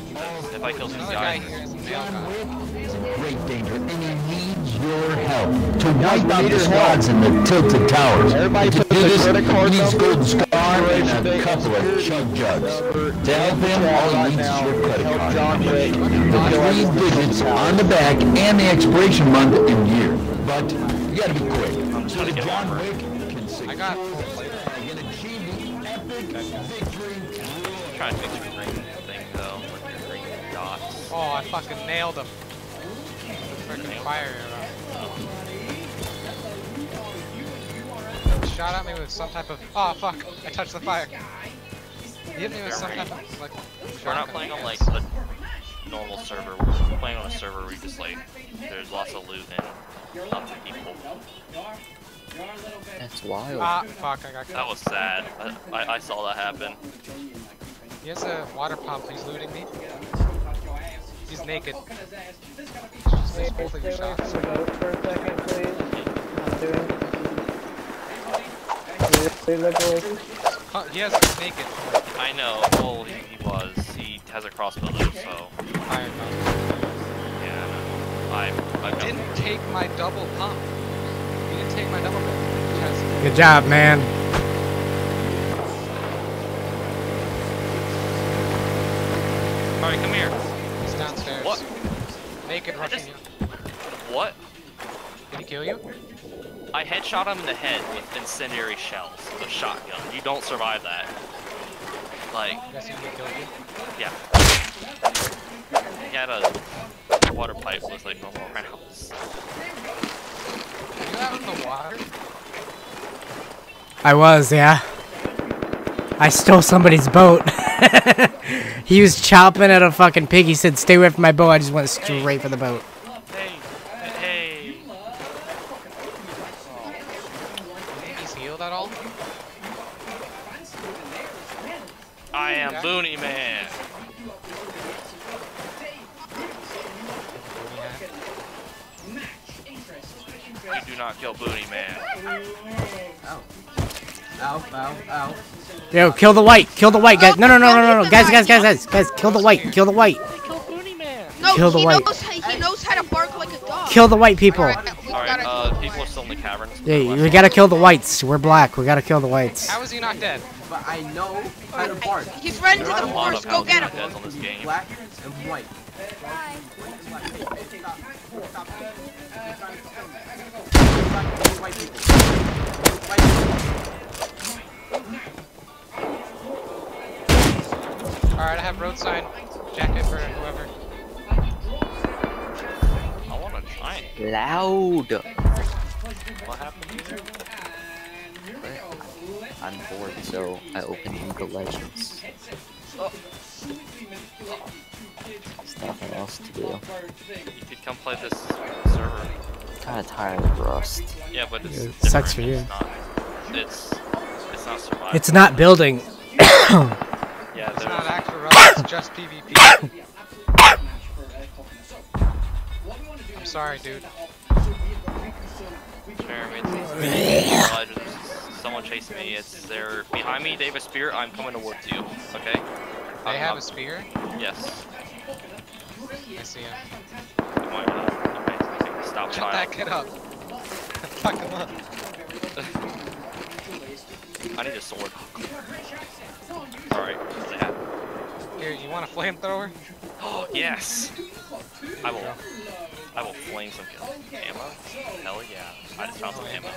If I kill these Another guy guys, here is a great danger, and he needs your help to wipe out the squads in the tilted towers. Everybody to do this, he needs Golden Scar and a couple of chug jugs. To help him, all he needs is your credit card number, the three digits on the back, and the expiration month and year. But you gotta be quick. I'm just gonna get John. Wick can I got. Trying to fix the green thing though, like the green dots. Oh, I fucking nailed him. Freaking fire arrow. Shot at me with some type of. Oh fuck! I touched the fire. He hit me with some type of like. We're not playing on like a normal server. We're playing on a server where you just like there's lots of loot and lots of people. That's wild. Ah fuck! I got. killed. That was sad. I, I, I saw that happen. He has a water pump. He's looting me. He's naked. Just both of your shots. Huh, he has he's naked. I know. Well, he, he was. He has a crossbow though, so Fire yeah. I I got Didn't take my double pump. He didn't take my double pump. Good job, man. All right, come here. He's downstairs. What? Naked I rushing just- you. What? Did he kill you? I headshot him in the head with incendiary shells with a shotgun. You don't survive that. Like, Guess he killed you. yeah. He had a water pipe with like normal rounds. Are you out in the water? I was, yeah. I stole somebody's boat. he was chopping at a fucking pig. He said, "Stay away from my boat." I just went straight for the boat. Hey, hey. I am Booney Man. You do not kill Booty Man. Ow. Ow, ow, ow. Yo, kill the white. Kill the white, guys. No, no, no, no, no, no. Guys, guys, guys, guys. Guys, kill the white. Kill the white. No, Kill the he white. knows how, he knows how to bark like a dog. Kill the white people. Alright, uh, people are still in the caverns. Yeah, we gotta kill the whites. We're black. We gotta kill the whites. How is he not dead? But I know how to bark. He's running to the a forest. Go get him. deaths on this game. Black and white. Alright, I have road sign jacket for whoever. I want a giant. Loud. What happened here? I'm bored, so I opened League of Legends. There's nothing else to do. You could come play this server. Kinda tired of Rust. Yeah, but it's It sucks for you. It's not. It's it's not survival. It's not building. Yeah, It's not an actual rust, it's just PvP. I'm sorry, dude. Jeremy, it's, there's someone chasing me. It's they're behind me. They have a spear. I'm coming towards you. Okay. They I'm- have I'm- a spear? Yes. I see him. I'm going Okay. take the Stop Shut that kid up. Fuck him up. I need a sword. Alright, what do? Here, you want a flamethrower? Oh, yes! I will. I will flame some kill. Ammo? Hell yeah. I just found some ammo.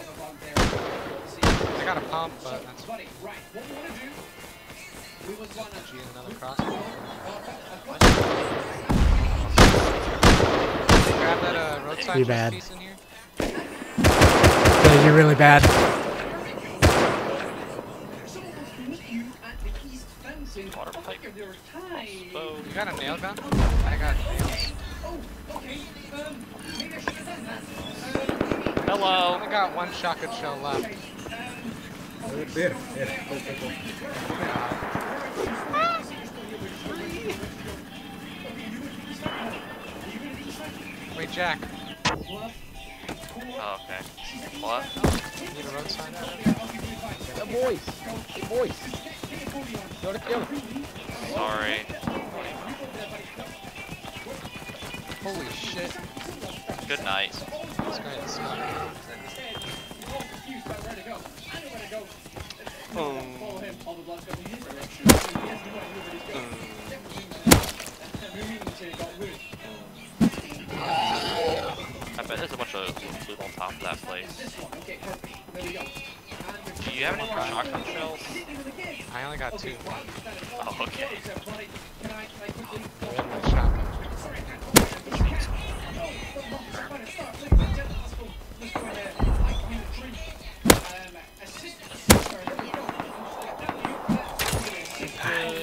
I got a pump, but that's Gee, another crossbow. Grab that uh, road sign Too bad. piece in here. Yeah, you're really bad. Water pipe. You got a nail gun? I got nails. Hello. I only got one shotgun shell left. Wait, Jack. Oh, okay. What? You Need a road sign? The boys. The boys. Go to kill. Sorry. Holy shit. Good night. This guy is smart. I bet there's a bunch of loot on top of that place. Do you have any more shotgun shells? I only got two. Oh, okay.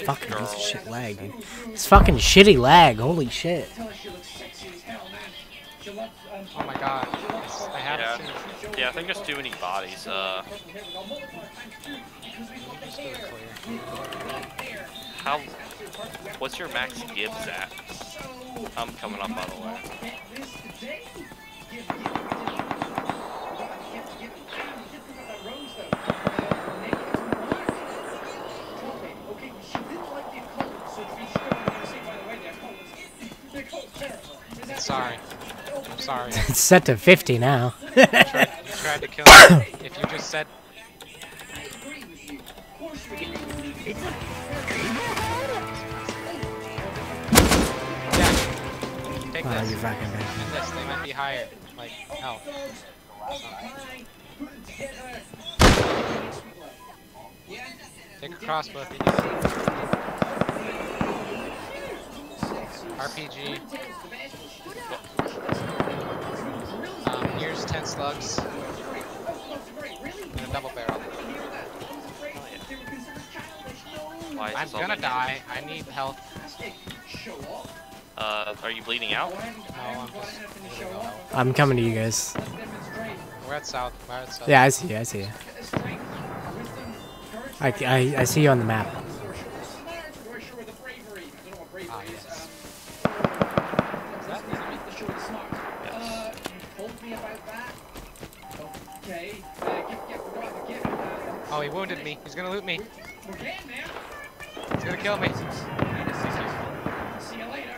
Fucking piece of shit lag, dude. It's fucking shitty lag. Holy shit. Oh my god. I have Yeah. seen Yeah, I think there's too many bodies. Uh, Just do it clear. how? What's your max gibs at? I'm coming up, by the way. Sorry. I'm sorry. It's set to 50 now. tried, tried to kill him. If you just said Take Oh, this. you fucking bad. And this, they might be higher. Like, hell. Take a crossbow if you need it. RPG. Here's 10 slugs. And a double barrel. Why is I'm gonna die. I need health. Uh, are you bleeding out? No, I'm just. need. I'm coming to you guys. We're at south. We're at south. Yeah, I see you. I see you. I, I, I see you on the map. Oh, he wounded me. He's gonna loot me. we're getting there. He's gonna kill me. See you later.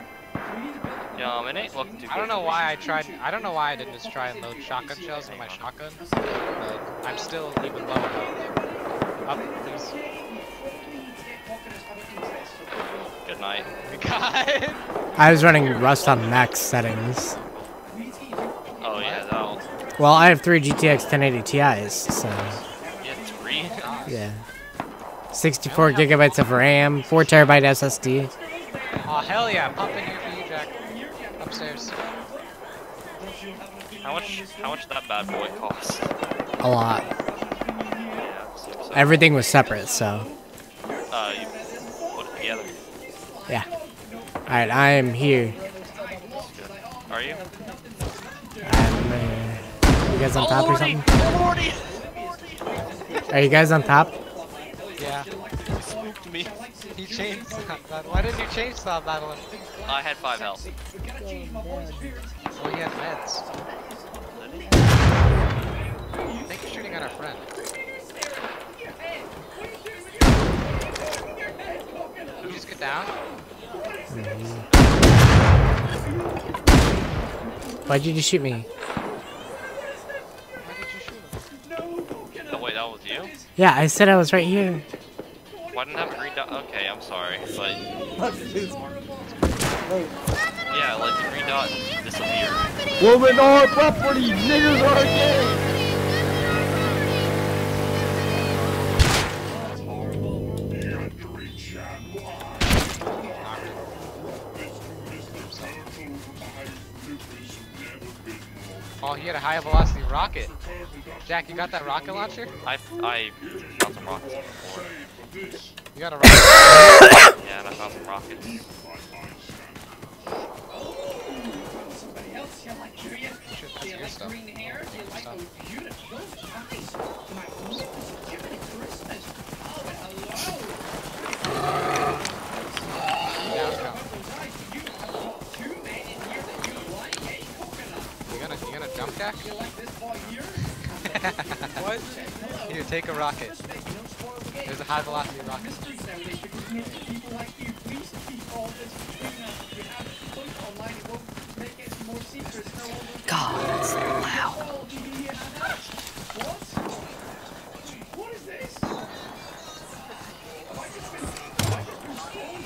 Yeah, um, it ain't looking too good. I don't know why I tried. I don't know why I didn't just try and load shotgun shells in my shotgun. But I'm still even lower. Up, please. Good night. God. I was running Rust on max settings. Oh yeah, that'll. Well, I have three GTX 1080 Ti's, so Yeah, 64 gigabytes of RAM, 4 terabyte SSD. Oh hell yeah! Pump in here for you, Jack. Upstairs. How much? How much that bad boy cost? A lot. Yeah, seems so. Everything was separate, so Uh, you put it together. yeah. Alright, I am here. Are you? I'm, uh, you guys on top or something? Are you guys on top? Yeah. Spooked me. He changed. Why didn't you change stop battling? I had five health. Oh, he had meds. I think you're shooting at our friend. Did you just get down? Why'd you just shoot me? Oh wait, that was you? Yeah, I said I was right here. Why didn't I have green dot? Okay, I'm sorry, but yeah, like the green dot disappeared. Woman on property, niggers are gay. Oh, he had a high velocity rocket. Jack, you got that rocket launcher? I I found some rockets before. You got a rocket? Yeah, and I found some rockets. Shit, that's your stuff. You gonna, you gonna jump, Jack? What? Here, take a rocket. There's a high velocity rocket. God, that's so loud.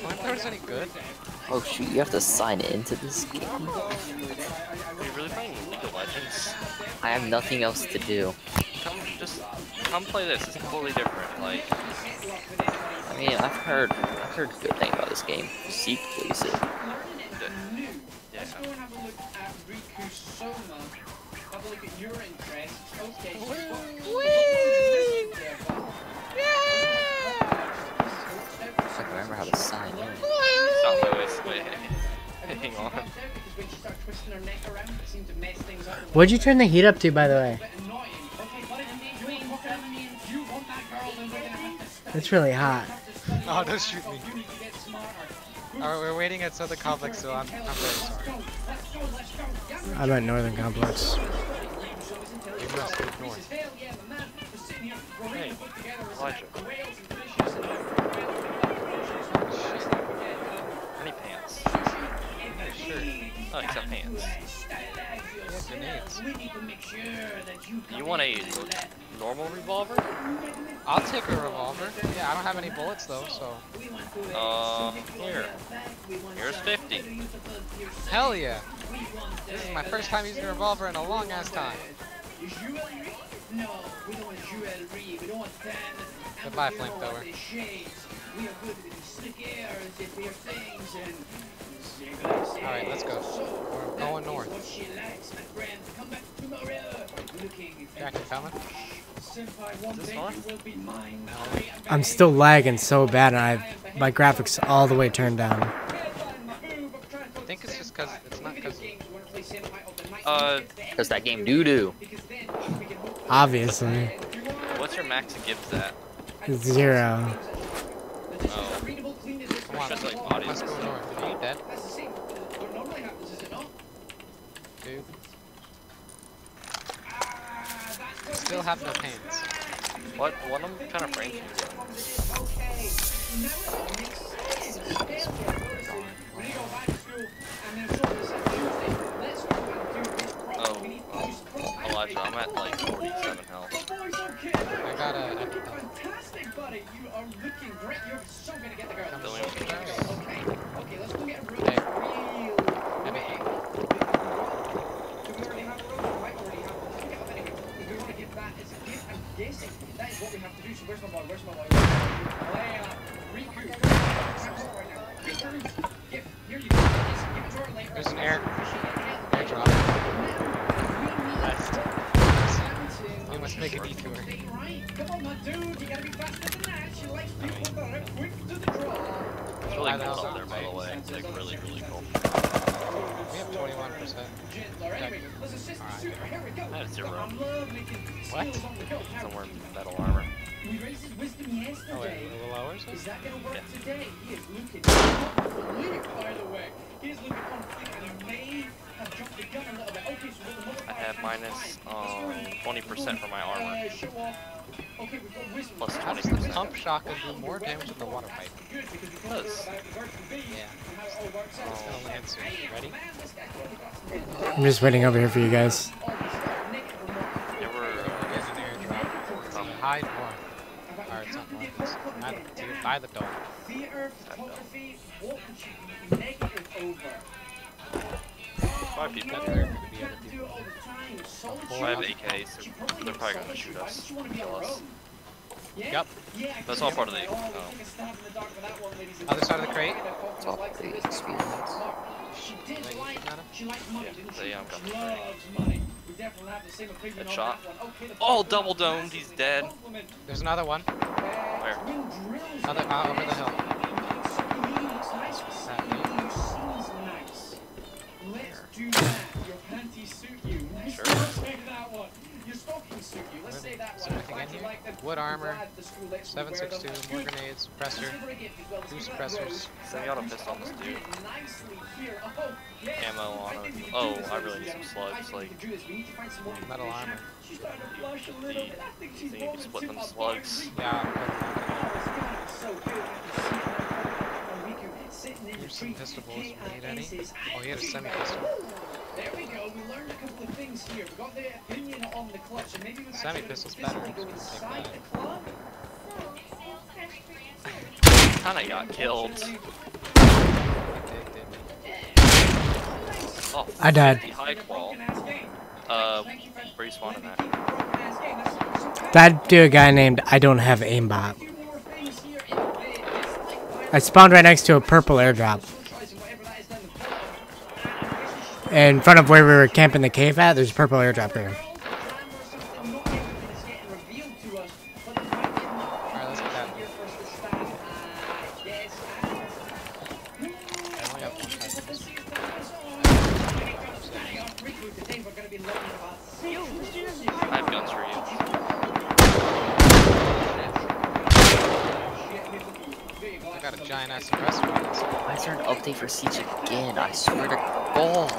Aren't those any good? Oh shoot, you have to sign into this game? I have nothing else to do. Come, just come play this. It's completely different. Like, I mean, I've heard, I've heard a good things about this game. Seek plays it. Let's go and have a look at Riku Soma. Have a look at your interests. Okay. I remember how to sign in. stop, wait, wait, wait. Hang on. What'd you turn the heat up to, by the way? It's really hot. Oh, don't shoot me. Alright, we're waiting at Southern Complex, so I'm, I'm very sorry. I'm at Northern Complex. You must go north. Hey, Elijah. Any pants? Sure. Oh, except pants. Grenades. You want a normal revolver? I'll take a revolver. Yeah, I don't have any bullets though, so. Uh, here. Here's 50. Hell yeah! This is my first time using a revolver in a long ass time. No, we don't want jewelry. We don't want that. Goodbye, flamethrower. We are good with slick airs and weird things and. Alright, let's go. We're going north. What she likes, my friend. Come back tomorrow. Looking Jack, you coming? Senpai, one Is this day north? you will be mine. I'm still lagging so bad, and I have my graphics all the way turned down. I think it's just cause it's not cause. Uh, Cause that game doo doo. Obviously, what's your max gives at? zero. Oh. Come on, Just like bodies. let's go north. Are you dead? Dude. still have no pants. What? One of them kind of frames you. Oh, um, Elijah, I'm at like 47 health. I got a. Fantastic, to the draw. It's really cold out there, by the way. It's like really, really cold. We have 21%. Anyway, let's assist the shooter. Here we go. I have zero. I love making What? skills on the go. Now, Somewhere in metal armor. we raised his wisdom Oh, wait, yesterday. a little hours? Is that gonna work today? He is looking on by the way. He is looking on fleek, and he may have jumped the gun a little bit. Okay, so we've got the I have minus um 20% for my armor. uh, show off. Okay, we've got wisdom. Plus 20%. the pump shotgun do more damage than the water pipe? Good, because we told Does. about the verse to be Yeah. and how it all works out. It's gonna land soon. Ready? I'm just waiting over here for you guys. There were. There's an airdrop. Um, Hide one. Or it's not one. It's by the, dude, Five people. That there could be other people. it all the time. I have shot. AKs, so they're probably gonna shoot us. Kill us. Yep. That's all part of it. the- Oh, we'll take a stab in the dark for that one, ladies and Other side of the gentlemen. crate. It's all the experience. She did like, she liked money, Yeah, didn't she? She loves money. We definitely have the same opinion on Headshot. that one. Okay, the Oh, first double one, domed. He's dead. There's another one. Where? twin drills Other, in uh, over the hill. Do that. Your panties suit you. Nice Sure. Let's take that one. Your stockings suit you. Let's say that Is one. anything in here? like them. Wood armor, glad the school lets me wear them. 762, more grenades, Let's suppressor, give her a gift as well. Let's two suppressors. rose. Send pistol on this dude. nicely here. Oh, yes. Ammo on him. think we can Oh, I really need some slugs, like- can do this. We need to find some more Metal armor. She's starting to blush a little bit. I think she's you more can split them slugs. Yeah. Oh, Oh, it's God, it's so good. Riku sitting in the Here's some tree. pistol bullets. K We need any? Oh, he had a semi-pistol. There we go. We learned a couple of things here. We got the opinion on the clutch, and maybe we Semi-pistol's better, physically go so we'll take that. Kinda got killed. Oh, I died. high crawl. Uh, where you spawning at? That to a guy named I don't have aimbot. I spawned right next to a purple airdrop. In front of where we were camping the cave at, there's a purple airdrop there. Why is there an update for Siege again? I swear to God.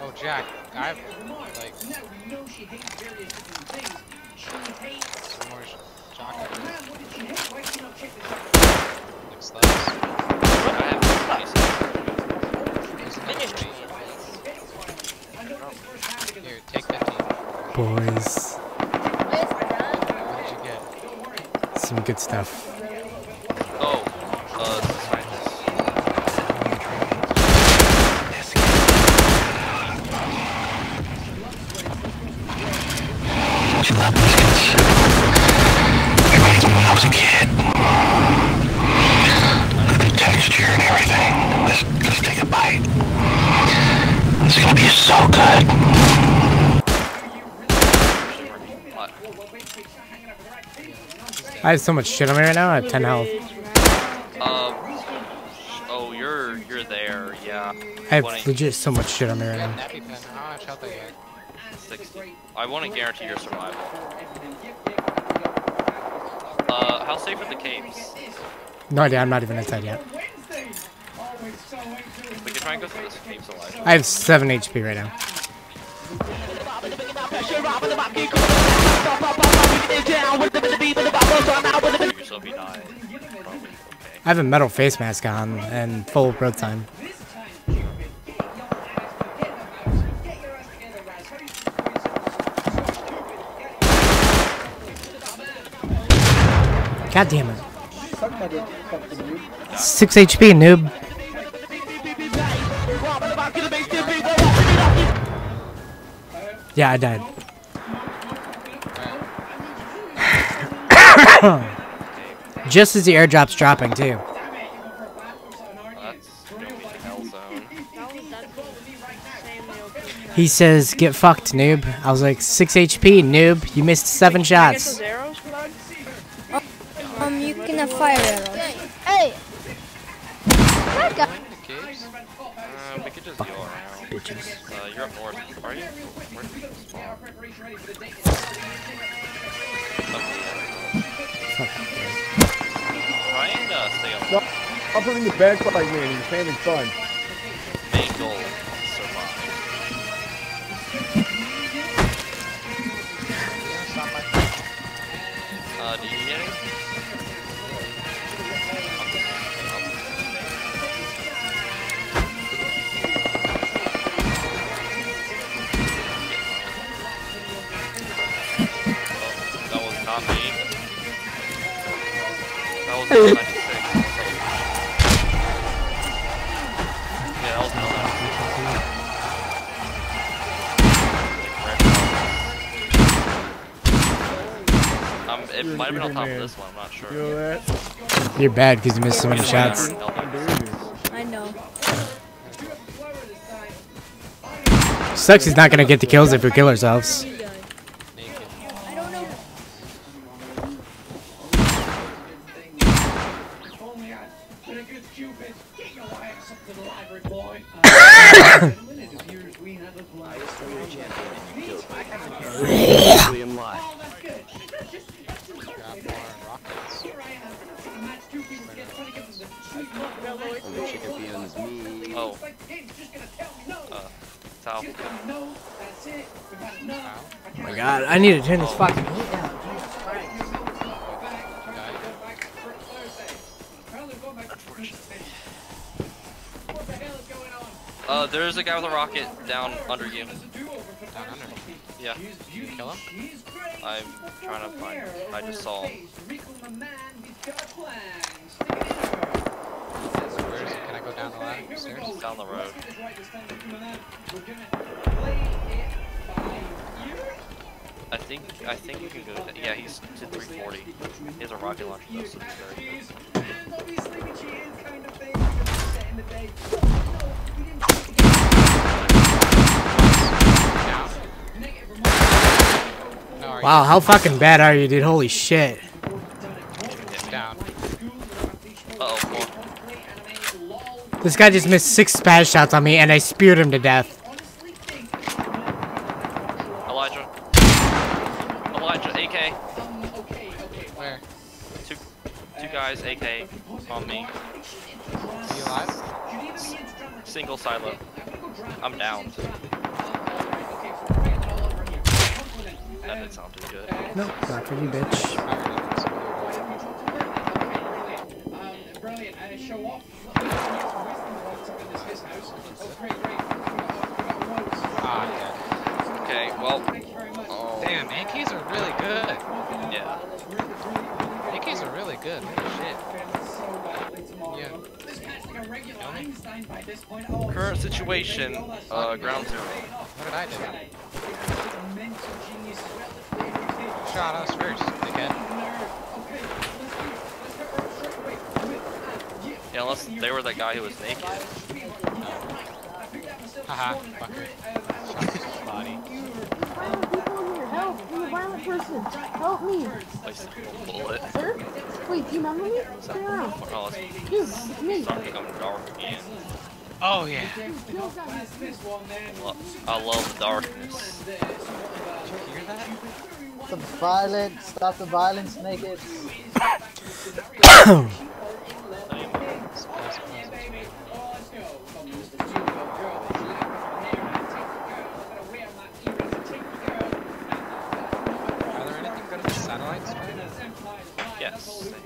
Oh, Jack, I've like some more sh- shotgun. Like slugs. There's another grenade. Here, take 15. Boys, What did you get? some good stuff. I have so much shit on me right now. I have 10 health. Um, oh, you're you're there, yeah. I have Wanna- legit so much shit on me right now. Nappy pen. How much health I get? 60. I want to guarantee your survival. Uh, how safe are the caves? No idea. I'm not even inside yet. We can try and go through this caves alive. I have 7 HP right now. I have a metal face mask on and full growth time. God damn it. Suck my dick, fucking noob. 6 HP, noob. Yeah, I died. Just as the airdrop's dropping, too. That's gonna be the hell zone. He says, get fucked, noob. I was like, 6 HP, noob. You missed 7 shots. Um, you can have fire arrows. Hey! That guy. Uh, we could just go around. Uh, you're up north. Are you? Where did you Stop putting the bad fight man. He's having fun. main goal. Survive. Uh, do you any? That was not me. That was it You're might have been on top man. of this one, I'm not sure. You know that? You're bad because you missed so many shots. L 96. I know. Sucks he's not gonna get the kills if we kill ourselves. Oh my god, I need to turn this fucking heat down. Uh, there's a guy with a rocket down under you. Down under. Yeah. You kill him? I'm trying to find him. I just saw him. Where is it? Can I go down the ladder? Down the road. I think I think you can go. To, yeah, he's to 340. He has a rocket launcher though, so he's very good. Wow, how fucking bad are you, dude? Holy shit. Down. Uh oh. This guy just missed six spaz shots on me and I speared him to death. Elijah. Elijah, AK. Where? Two, two guys, AK on me. Are you alive? Single silo. I'm down. That didn't sound too good. Nope, not for you, bitch. Brilliant. Uh, show off. Ah, Okay, well. Oh, Damn, AKs are really good. yeah. AKs are really good. Holy shit. Yeah. Current situation, uh, ground zero. What did I do? Shot us first, dickhead. Yeah, unless they were that guy who was naked. Haha, fucker. Shot his body. Help! Violent person! Help me! Place a bullet. Sir? Wait, do you remember me? Stay around. Oh, it's Dude, it's me. starting to become dark again. Oh yeah. Lo- I love the darkness. Hear that? The violence, stop the violence, naked.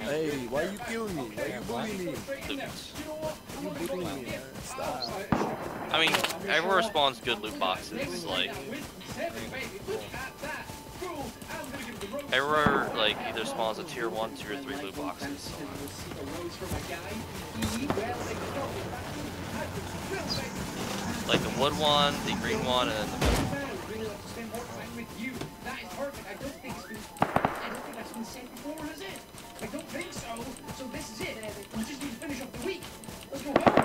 Hey, why you killing me? Why you bullying me? You bullying me. Stop. I mean, everyone spawns good loot boxes. Like, everywhere like either spawns a tier one, tier three loot boxes. Like the wood one, the green one, and then the So this is just need to finish up the week. Let's go home.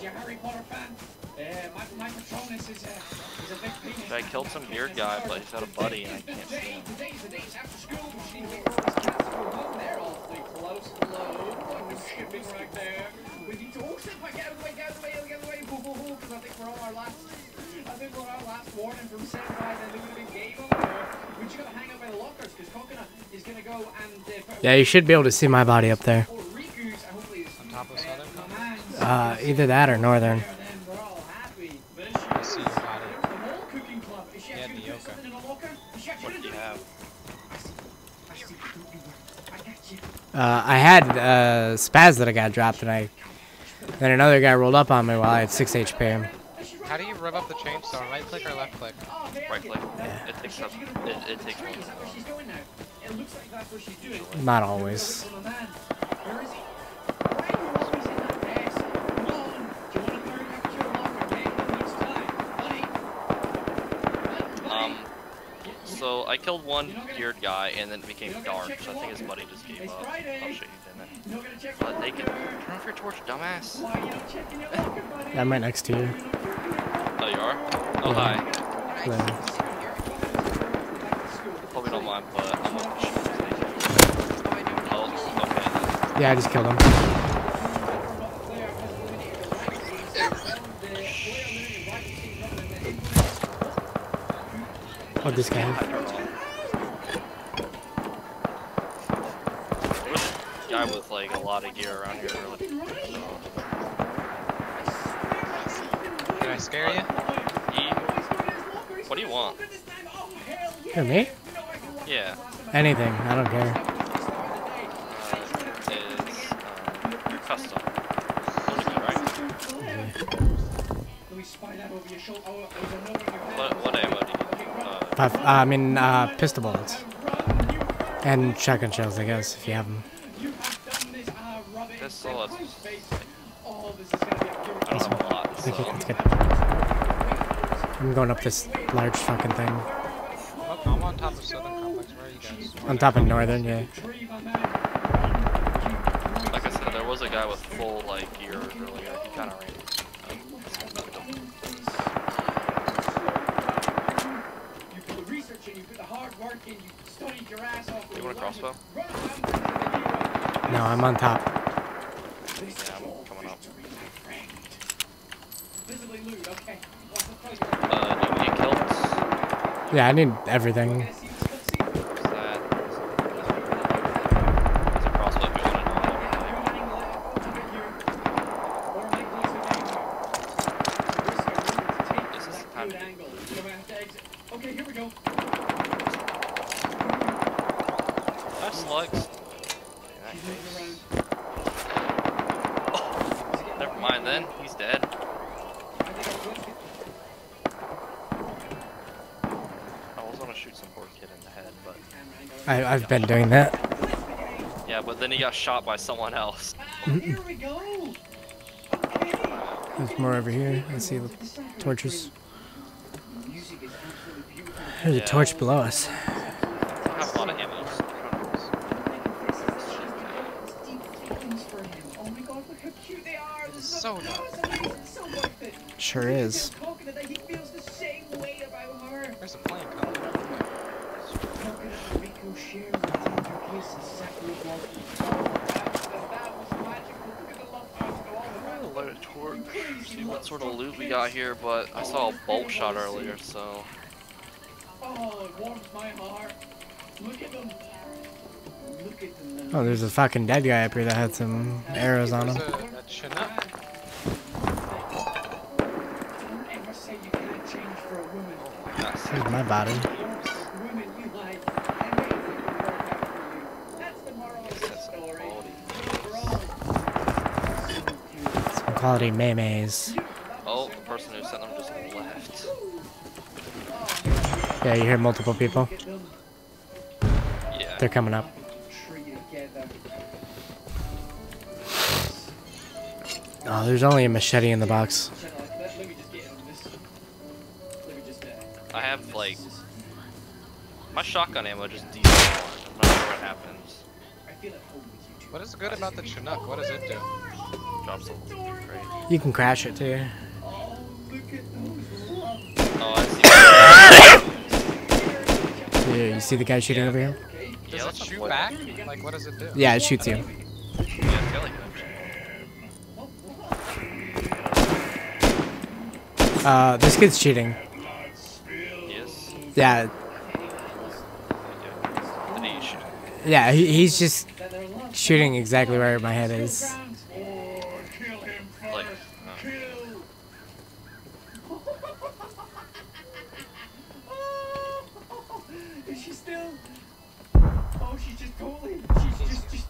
You Harry Potter fan? Uh, my, my Patronus is a, is a big penis. I killed some gear guy, but he's got a buddy and I can't see him. Today's the days after school. We just need to make sure this cats go home. They're awfully close. Hello. No shipping right there. We need to... Oh, shit, get out of the way, get out of the way, get out of the way. Boo, boo, boo. Because I think we're on our last... I think we're on our last warning from Senpai that there would have been game over there. We just gotta hang out by the lockers because Kokona is gonna go and... Uh, put Yeah, you should be able to see my body up there. Riku's, I hopefully is... On top of Southern? Uh, either that or northern. I see your body. Yeah, the yoga. What do you? Uh, I had uh, spaz that I got dropped and I Then another guy rolled up on me while I had 6 HP. How do you rev up the chainsaw? Right click or left click? Right click. It takes up. It, it takes one. Not always. Um, so I killed one geared guy and then it became dark, so I think his buddy just gave up. I'll show you then. But they can turn off your torch, dumbass. Yeah, I'm right next to you. Oh, you are? Oh, hi. Yeah. You don't mind, but I'm gonna shoot Oh, okay. Yeah, I just killed him. Oh, this guy. Guy with like a lot of gear around here. Really. Did I scare you? He, what do you want? Who, me? Yeah. Anything. I don't care. Uh, is um, your custom. Right? What, what ammo do you uh, Puff, uh, I mean, uh, pistol bullets. And shotgun shells, I guess, if you have them. Pistol, it's, I don't have a lot, It's good, so. it's good. I'm going up this large fucking thing. Oh, I'm on top of Southern Complex. Where are you guys? On top of northern, yeah. Like I said, there was a guy with full like gear earlier. He kind of ran. You put the research in, you put the hard work in, you studied your ass off. You want a crossbow? No, I'm on top. Yeah, I'm coming up. Visibly lewd, okay. Uh, do you get killed? Yeah, I need everything. Is that? There's a crossbow if you want to know. This is the time to get Okay, here we go. Five slugs. Oh, never mind then. He's dead. I was gonna shoot some poor kid in the head, but I, I've been doing that. yeah, but then he got shot by someone else. Here we go. There's more over here. Let's see the torches. There's a torch below us. I have a lot of ammo. This is so dumb. Sure is. out here, but I saw a bolt shot earlier, so. Oh, it warms my heart. Look at them. Look at them. Oh, there's a fucking dead guy up here that had some arrows on him. Here's my body. Some quality memes. The person who sent them just left. Yeah, you hear multiple people. Yeah. They're coming up. Oh, there's only a machete in the box. I have like my shotgun ammo just despawned. I'm not sure what happens. What is good about the Chinook? What does it do? Drops a loot crate. You can crash it too. Oh, I see. Yeah, you see the guy shooting over here? Does it shoot back? Like, what does it do? Yeah, it shoots you. Uh, this kid's cheating. Yes. Yeah, Did he shoot? yeah, he, he's just shooting exactly where my head is. Like, Is she still? Oh, she's just totally. She's just. just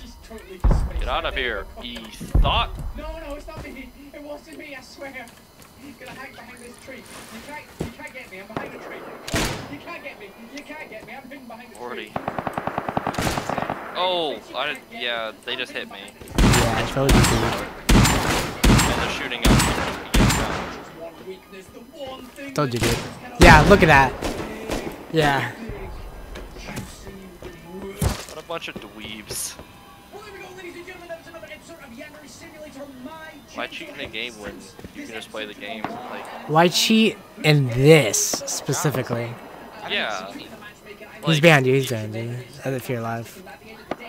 she's totally just. Get out of here. He thought. No, no, it's not me. It wasn't me. I swear. He's Gonna hide behind this tree. You can't. You can't get me. I'm behind a tree. You can't get me. You can't get me. I'm hidden behind a tree. Already. Oh, I, did, yeah, they just hit me. Yeah, I told you to. And they're shooting up. Told you, dude. Yeah, look at that. Yeah. What a bunch of dweebs. Why cheat in a game when you can just play the game? Like, Why cheat in this specifically? yeah. He's Like, behind you. He's behind you. If you're alive.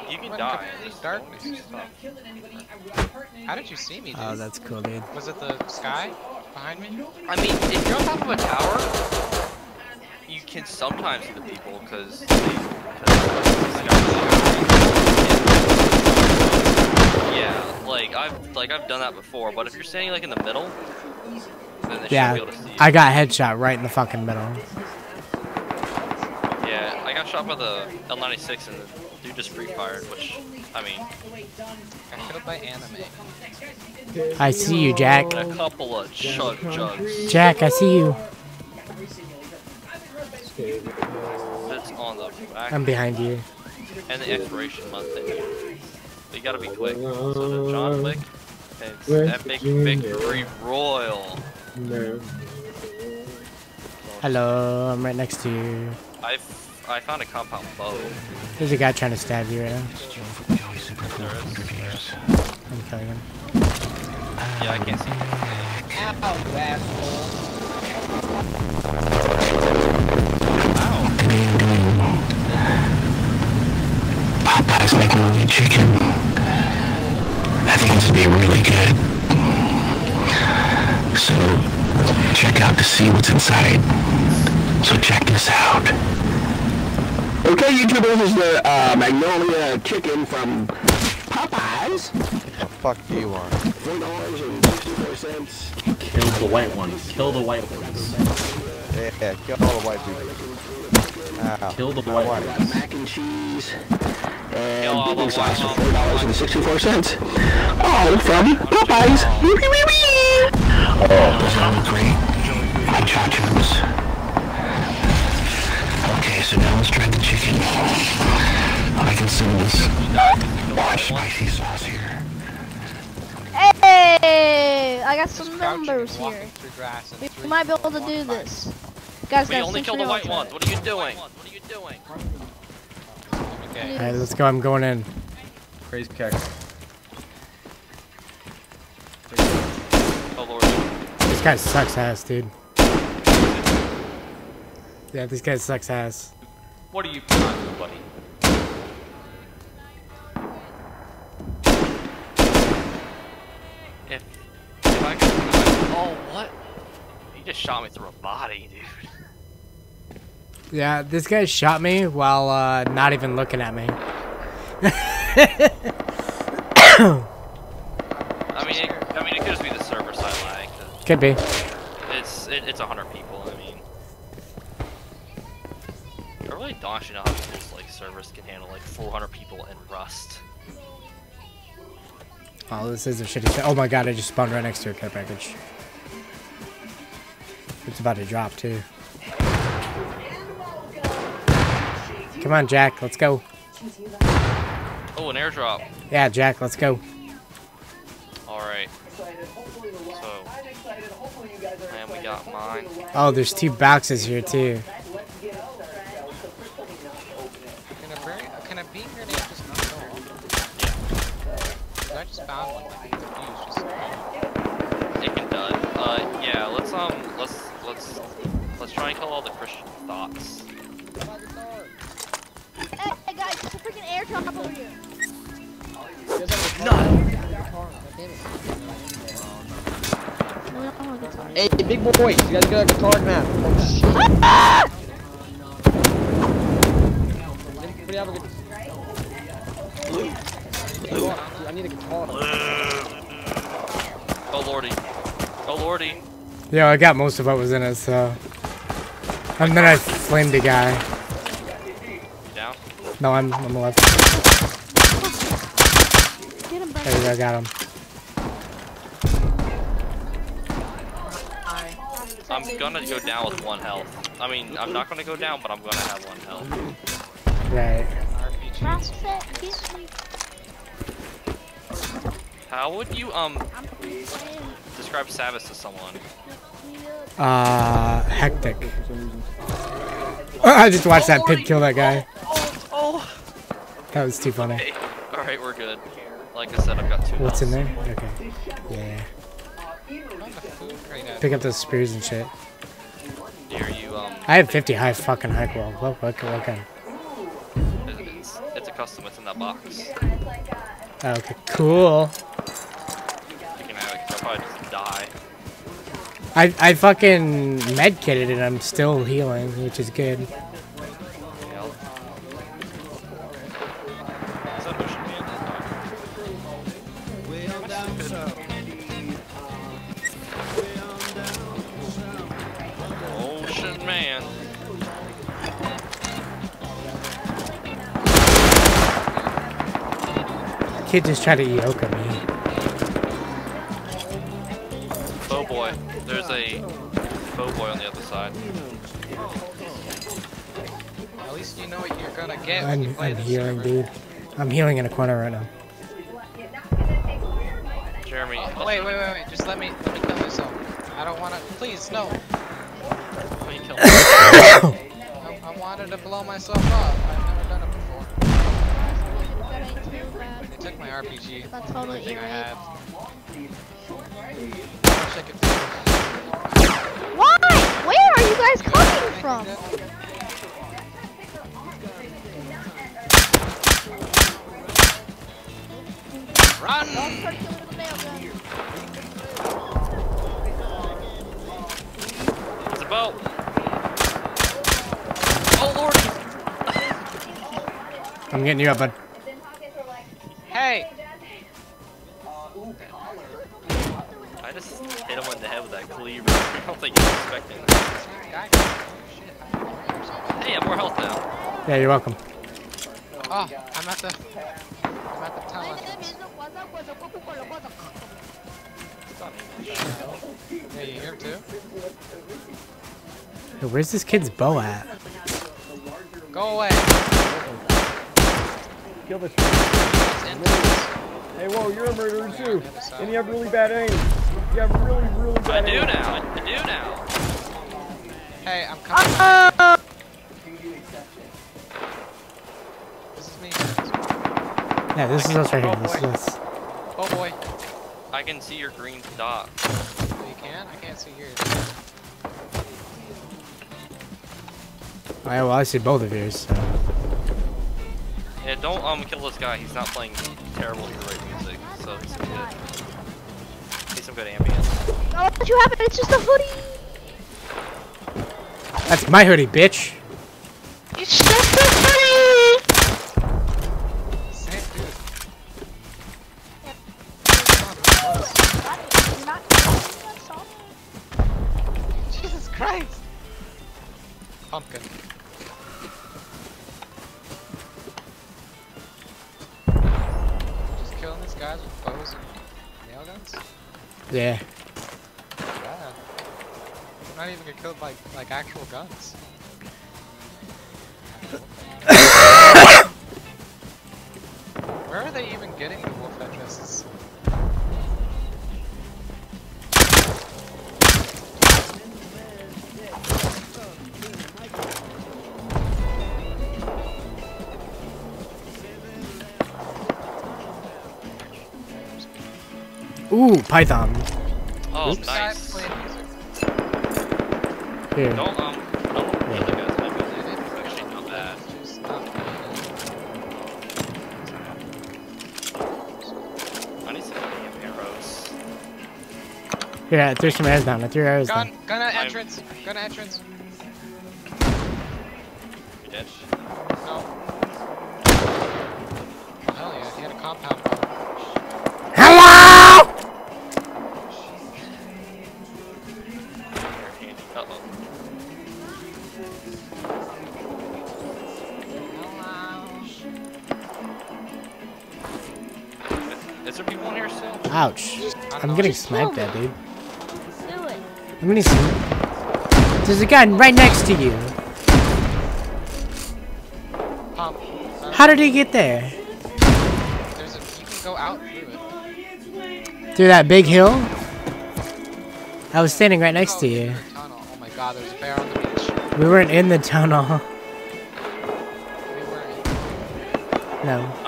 You can die. There's darkness. How did you see me, dude? Oh, that's cool, dude. Was it the sky behind me? I mean, if you're on top of a tower, you can sometimes see the people because Yeah, like I've like I've done that before, but if you're standing like in the middle, then they Yeah, should be able to see. you. I got headshot right in the fucking middle. Yeah, I got shot by the L96 and the dude just free fired, which I mean, I killed by anime. I see you, Jack. a couple of chug jugs. Jack, I see you. That's on the back. I'm behind you. And the expiration month in here. So you gotta be quick. So the John Wick, it's epic victory royale. Hello, I'm right next to you. I I found a compound bow. There's a guy trying to stab you right now. I'm killing him. Yeah, I can't see. Ow, asshole. Popeye's making a chicken. I think it's gonna be really good. So check out to see what's inside. So check this out. Okay, YouTubers, this is the uh, Magnolia chicken from Popeyes. The fuck do you want? Four dollars and sixty-four cents. Kill the white ones. Kill the white ones. Yeah, yeah, kill all the white people. Ow. Kill the My white wife. Mac and cheese Kill all and the dipping sauce for four dollars and sixty-four cents. Oh, all from Popeyes. Wee, wee, wee, wee. Oh, those are great. My chachos. Okay, so now let's try the chicken. I can see this. Watch spicy sauce here. Hey, I got some numbers here. through grass in We might be able to do this. Guys, We guys, only thanks kill the white ones. What are you doing? What are you doing? Okay. Alright, let's go. I'm going in. Crazy kick. Oh lord. This guy sucks ass, dude. Yeah, this guy sucks ass. What are you trying to buddy? If if I could, oh what? He just shot me through a body, dude. Yeah, this guy shot me while uh, not even looking at me. I mean, it, I mean, it could just be the server side lag. Could be. It's it, it's hundred people. I mean, I really don't know how these like servers can handle like 400 people in Rust. Oh, this is a shitty shit. Oh my god, I just spawned right next to a care package. It's about to drop too. Come on, Jack, let's go. Oh, an airdrop. Yeah, Jack, let's go. Alright. So, and we got mine. Oh, there's two boxes here too. Freaking airdrop over here. Hey, big boy, you guys got a guitar map. Oh shit. Anybody have a good- I need a guitar. Oh lordy. Oh lordy. Yeah, I got most of what was in it, so. And then I flamed a guy. Down. No, I'm I'm alive. Get him, There we go, got him. I'm gonna go down with one health. I mean, I'm not gonna go down, but I'm gonna have one health. Right. How would you um describe Savas to someone? Uh, hectic. I just watched that pig kill that guy. Oh. That was too funny. Hey, all right, we're good. Like I said, I've got two. What's in there? Okay. Yeah. Pick up those spears and shit. Are you um? I have 50 high fucking high wall. What, what, what kind? It's, it's a custom. It's in that box. Oh, okay, cool. You can have it. 'cause I'll probably just die. I, I fucking medkitted and I'm still healing, which is good. Kid just tried to Ioka me. Bow boy. There's a bow boy on the other side. At least you know what you're gonna get when you I'm, play I'm this healing, server. dude. I'm healing in a corner right now. Jeremy. Oh, wait, wait, wait, wait. Just let me let me kill myself. I don't wanna. Please, no. Let me kill I, I wanted to blow myself up. I've never done it before. They took my RPG. That's totally Everything I eerie. had. Wish I could do Why? Where are you guys coming from? Run! It's a boat. Oh lordy. I'm getting you up, bud. Hey! I just hit him on the head with that cleaver. I don't think he was expecting. Hey, I have more health now. Yeah, you're welcome. Oh, I'm at the. I'm at the tower. Yeah, you hear him too? Yo, where's this kid's bow at? Go away. Kill this. Hey, whoa, you're a murderer too. And you have really bad aim. You have really, really bad I bad do now. I do now. Hey, I'm coming. This is me. Yeah, this is us right here. Oh, this is us. Oh boy. I can see your green dot. Oh, you can? I can't see yours. Oh, yeah, well, I see both of yours. So. Yeah, don't um kill this guy. He's not playing terrible heroic music, so he's some good. He's some good ambience. Oh, what you have? It's just a hoodie. That's my hoodie, bitch. It's just a hoodie. Same dude. Jesus Christ! Pumpkin. Yeah. Yeah. I'm not even gonna kill by like actual guns. Ooh, Python. Oh, Oops. nice. Here. Don't um, don't look for the other guys. Maybe actually not bad. I need some arrows. Here, threw some arrows down. I threw arrows Gun, down. gun at entrance, gun at entrance. Getting sniped at, dude. Do it. I'm getting sniped. There's a guy right next to you. Pump. How did he get there? There's a, you can go out through it. Through that big hill? I was standing right next to oh, you. Oh my god, there's a bear on the beach. We weren't in the tunnel. No. I'm in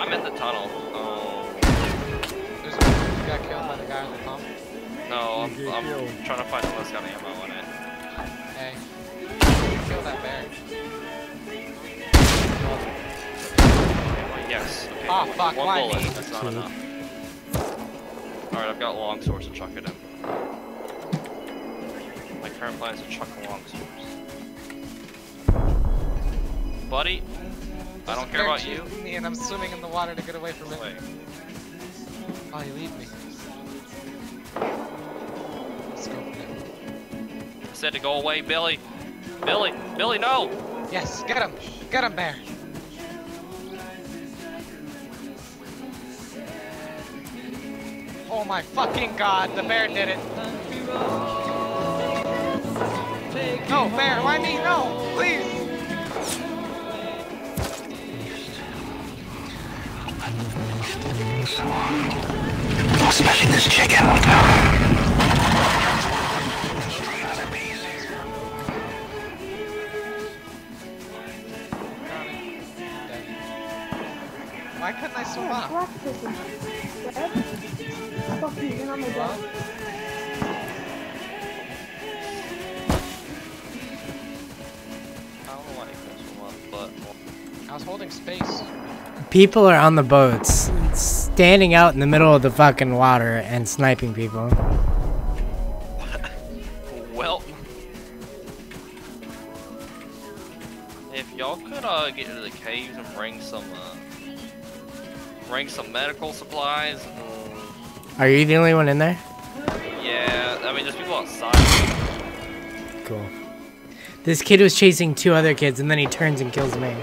One why bullet. me? That's not enough. Alright, I've got long swords to chuck at him. My current plan is to chuck the long swords. Buddy, I don't care about you. Me and I'm swimming in the water to get away from it. Oh, you leave me. Let's go. I said to go away, Billy. Billy, Billy, no! Yes, get him! Get him, bear! My fucking god, the bear did it! No, bear, why me? No, please! Smashing this chicken. Why couldn't I swim I was holding space. People are on the boats, standing out in the middle of the fucking water and sniping people. Well... If y'all could uh, get into the caves and bring some, uh... Bring some medical supplies. Are you the only one in there? Yeah, I mean, there's people outside. Cool. This kid was chasing two other kids and then he turns and kills me. You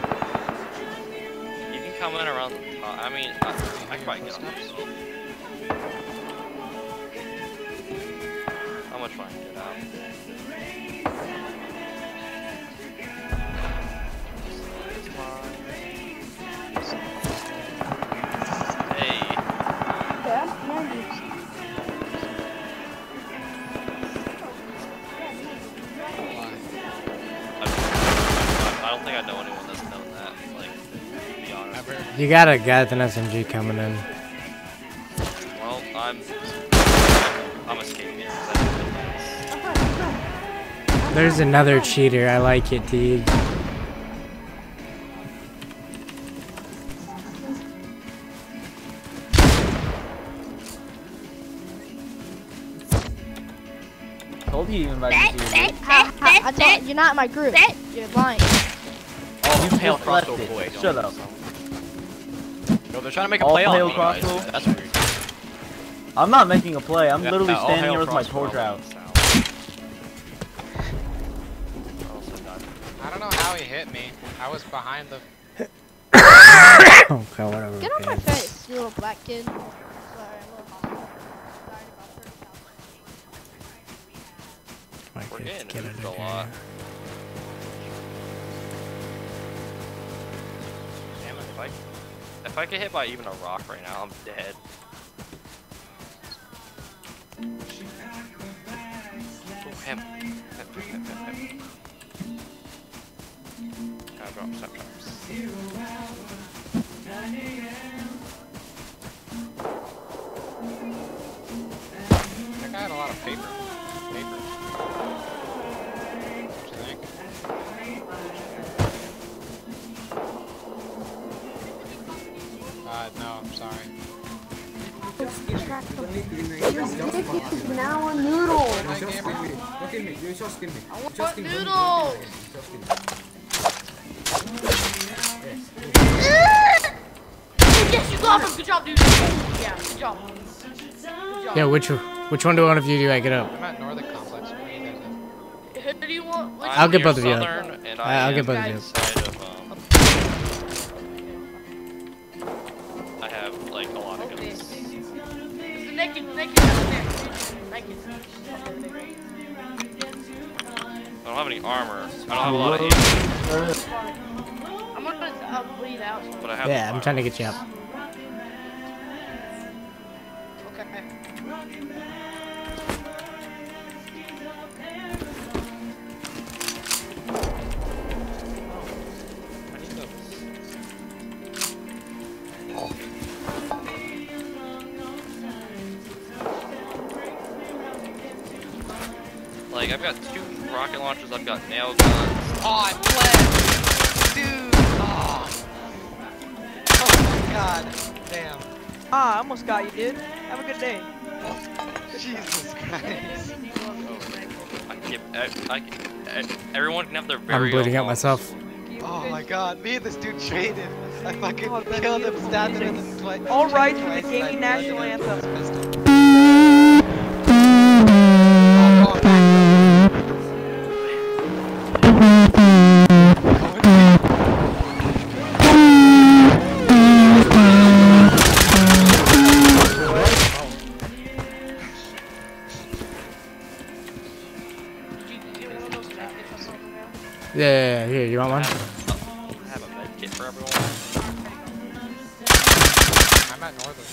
can come in around the top. I mean, I, I can probably get on You got a guy with an SMG coming in. Well, I'm. I'm escaping. 'cause I There's another cheater. I like it, dude. Told you you invited me to ha, ha, I told, You're not in my group. Oh, you're lying. Oh, You pale just crossbow boy. Shut up. Yo, they're trying to make a All play on hail me, guys. crossbow? That's weird. I'm not making a play. I'm Yeah, literally yeah, standing here with my crossbow. torch out. I don't know how he hit me. I was behind the. okay, whatever. Get on my okay. face, you little black kid. Sorry, I'm a little hostile. Sorry about my We're kids getting get a of lot. here. If I get hit by even a rock right now, I'm dead. Oh, him. Him, him, him, him, him. Gotta drop sometimes. That guy had a lot of paper. Paper. Uh, no, I'm sorry. Your dick is now a noodle. What noodle? Yes, you got him. Good job, dude. Yeah, good job. Good job. Yeah, which which one do one of you do I get up? I'm at Northern Complex. Where are you guys at? Who do you want? Which I'll get both of you up. I- I I'll get both of you up. Naked, naked down there. Naked. I don't have any armor. I don't have a lot of ammo, I'm gonna uh, bleed out. but I have. Yeah, I'm trying to get you up. Okay. Like I've got two rocket launchers. I've got nail guns. Oh, I'm blessed! Dude! Oh. oh my god. Damn. Ah, I almost got you, dude. Have a good day. Jesus Christ. I can get. I, I can, everyone can have their very I'm bleeding out myself. Oh my god, me and this dude traded. I fucking Oh, that's killed him, beautiful. stabbed him in the twice. All right for the gaming national anthem. Yeah, yeah, yeah, here, you want one? I have a med kit for everyone. I'm at Northern.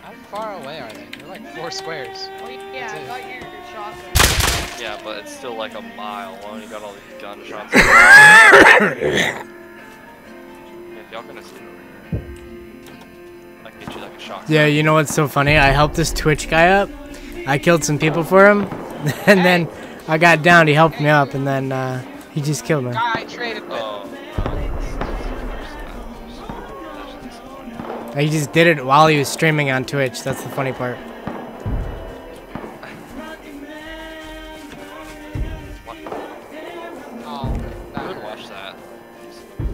How far away are they? They're like four squares. Yeah, I That's it. got your shotgun. Yeah, but it's still like a mile long. You got all these gunshots. Yeah, you know what's so funny? I helped this Twitch guy up. I killed some people for him, and then I got down. He helped me up, and then uh, he just killed me. I traded with. Oh. He just did it while he was streaming on Twitch. That's the funny part. Oh, I would watch that.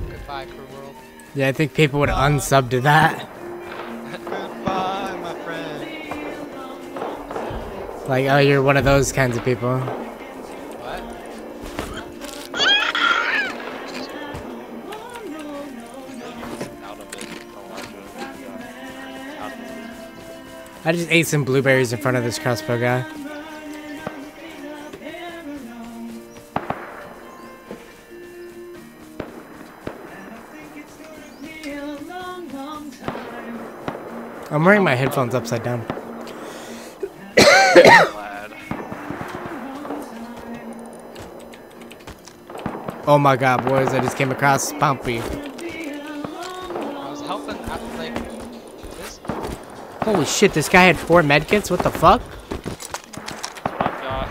goodbye, crew world. Yeah, I think people would unsub to that. Like, oh, you're one of those kinds of people. I just ate some blueberries in front of this crossbow guy. I'm wearing my headphones upside down. Glad. Oh my god, boys, I just came across Pumpy. I was helping out, like, this. Holy shit, this guy had four medkits? What the fuck? I've got.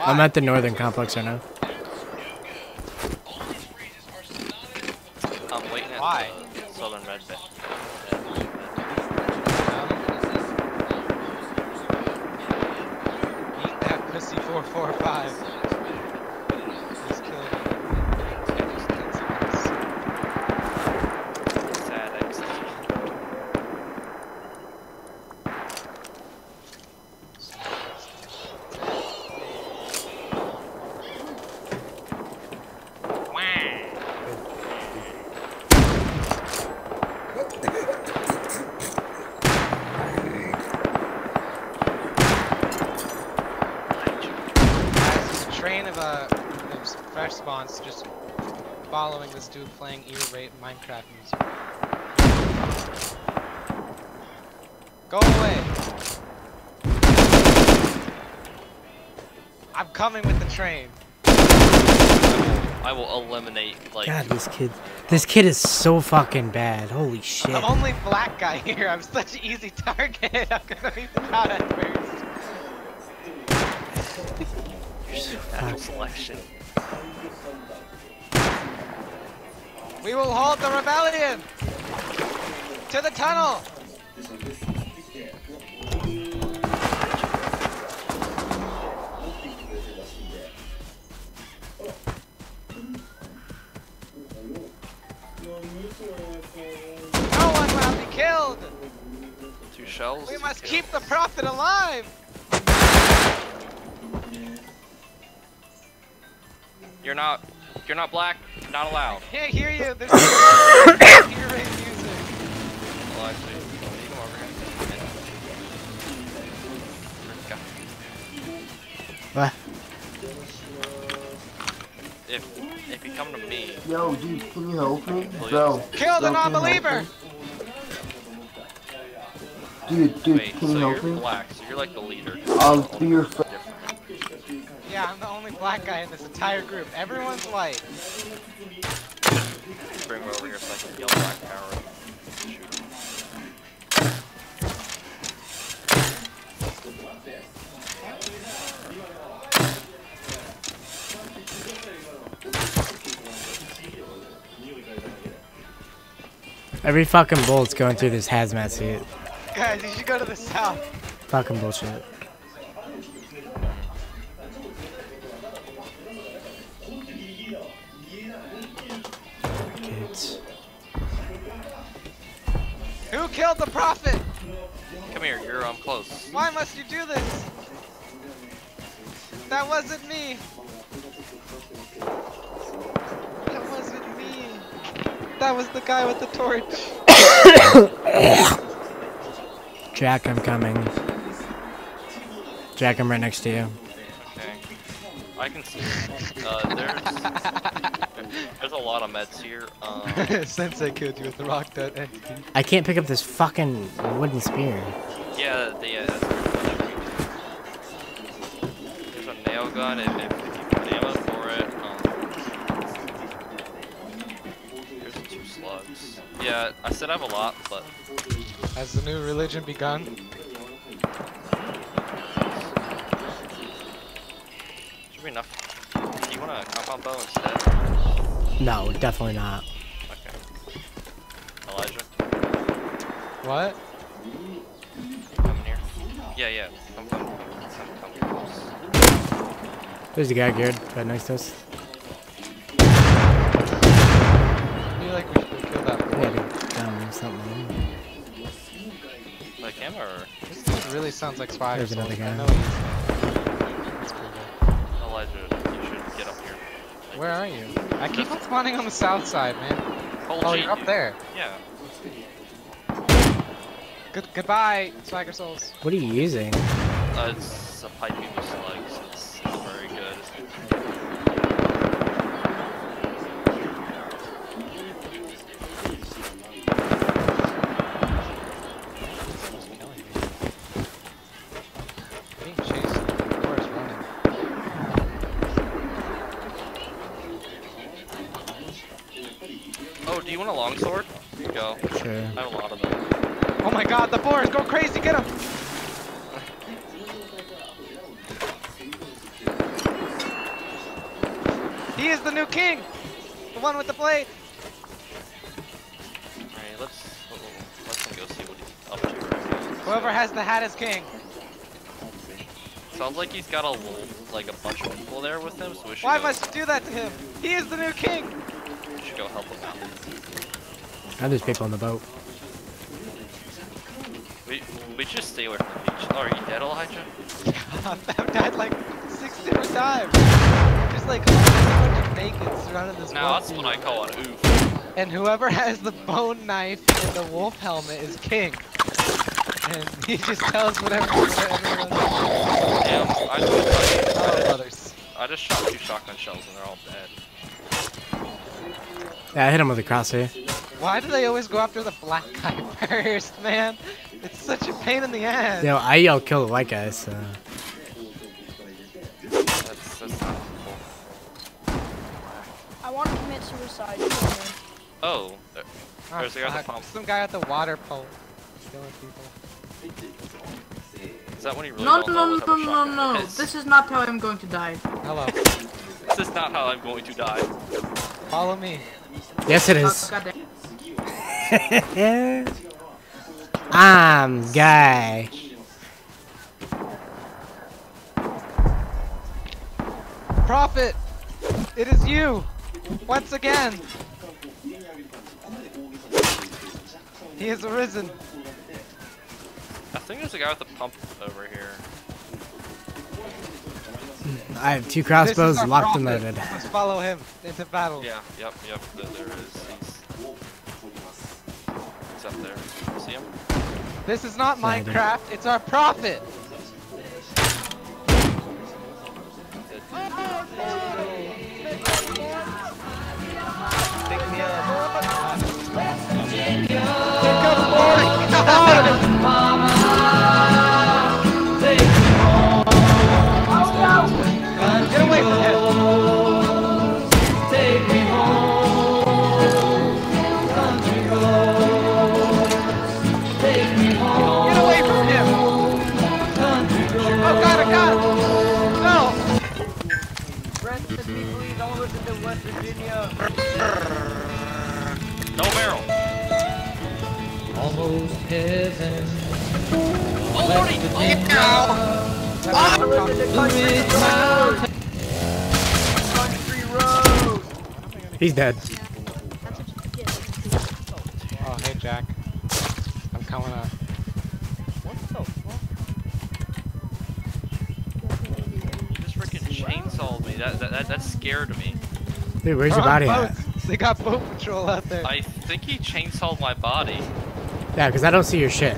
Oh. I'm at the northern complex right now. I'm waiting at Why? the southern med bay. Eat that pussy 445. He's killing me. response to just following this dude playing ear rape Minecraft music. Go away. I'm coming with the train. I will eliminate like. God, this kid. This kid is so fucking bad. Holy shit. I'm only black guy here. I'm such an easy target. I'm gonna be proud at first. You're Natural selection. We will hold the rebellion to the tunnel. Killed. Two shells. We two must kills. keep the prophet alive. You're not. You're not black. Not allowed. Can't hear you. There's ear rape music. Well, actually, you come over here. What? If if you come to me, Yo, dude, can you help me? Please. Bro. Kill the bro, can you help non-believer. Me? Dude, dude, wait. can So you you're help me? black. So you're like the leader. I'll be your friend. Yeah, I'm the only black guy in this entire group. Everyone's white. Bring him over here so I can yell black power. Every fucking bullet's going through this hazmat suit. Guys, you should go to the south. Fucking bullshit. Kids. Who killed the prophet? Come here. You're um close. Why must you do this? That wasn't me. That wasn't me. That was the guy with the torch. Jack, I'm coming. Jack, I'm right next to you. Okay. I can see. Uh, there's there's a lot of meds here. Um, Sensei killed you with the rock that entity. I can't pick up this fucking wooden spear. yeah, the uh, there's a nail gun. If, if, if you put ammo for it, um, there's two slugs. Yeah, I said I have a lot, but Has the new religion begun? should be enough. Do you want a compound bow instead? No, definitely not. Okay. Elijah, What? come in here. Yeah, yeah. Come, come, come, come close. There's the guy, Garrett, right next to us. Something. Like him or This really sounds like Spider There's another Souls. I guy. know he's. That's pretty good. Elijah? You should get up here. Where are you? I keep on spawning on the south side, man. Hold oh, G, you're up dude. there. Yeah. Good. Goodbye, Swagger Souls. What are you using? Uh, it's a pipe with king. Sounds like he's got a little, like a bunch of people there with him, so we should Why go, must you do that to him? He is the new king! we should go help him out. Now there's people on the boat. We we should stay away from the beach. Oh, are you dead, Elijah? I've died like six different times. There's like a bunch of naked surrounding this Now that's what I call an oof. And whoever has the bone knife and the wolf helmet is king. And he just tells whatever, whatever everyone Damn, I just Oh, brothers. I just shot two shotgun shells and they're all dead. Yeah, I hit him with a crosshair. Why do they always go after the black guy first, man? It's such a pain in the ass. Yo, I yell kill the white guys, so. That's, that's cool. I want to commit suicide. Oh, there- Ah, there's a guy at the pump. Some guy at the water pump killing people. Is that when he really No, no, no, no, no, no. This is not how I'm going to die. Hello. This is not how I'm going to die. Follow me. Yes, it is. Oh. I'm guy. Prophet! It is you! Once again! He has arisen. I think there's a guy with a pump over here. Hmm, I have two crossbows our locked and loaded. Let's follow him into battle. Yeah, yep, yep, there, there is. He's, he's up there. See him? This is not Yeah, I do. Minecraft, it's our prophet! Get away from him! No barrel. Almost heaven. Lordy! Country. He's dead. Oh, hey Jack. I'm coming up. He just freaking chainsawed me. That, that, that, that scared me. Dude, where's your We're on body at? They got boat patrol out there. I think he chainsawed my body. Yeah, because I don't see your shit.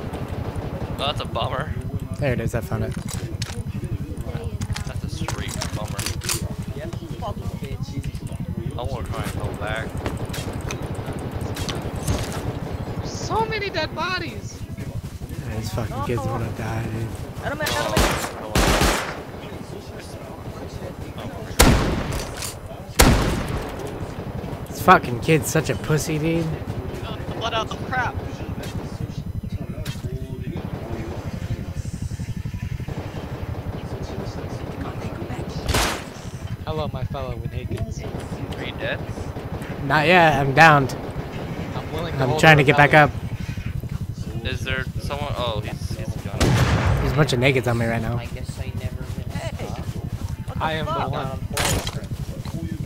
Well, that's a bummer. There it is, I found it. That's a straight bummer. I want to try and go back. So many dead bodies! Yeah, These fucking kids wanna die, dude. This fucking kid's such a pussy, dude. Let out the crap. Hello, my fellow Winakins. Are you dead? Not yet, I'm downed. I'm willing to I'm trying to get back up. Is there someone? Oh, he's he's gone. There's a bunch of nakeds on me right now. I am the one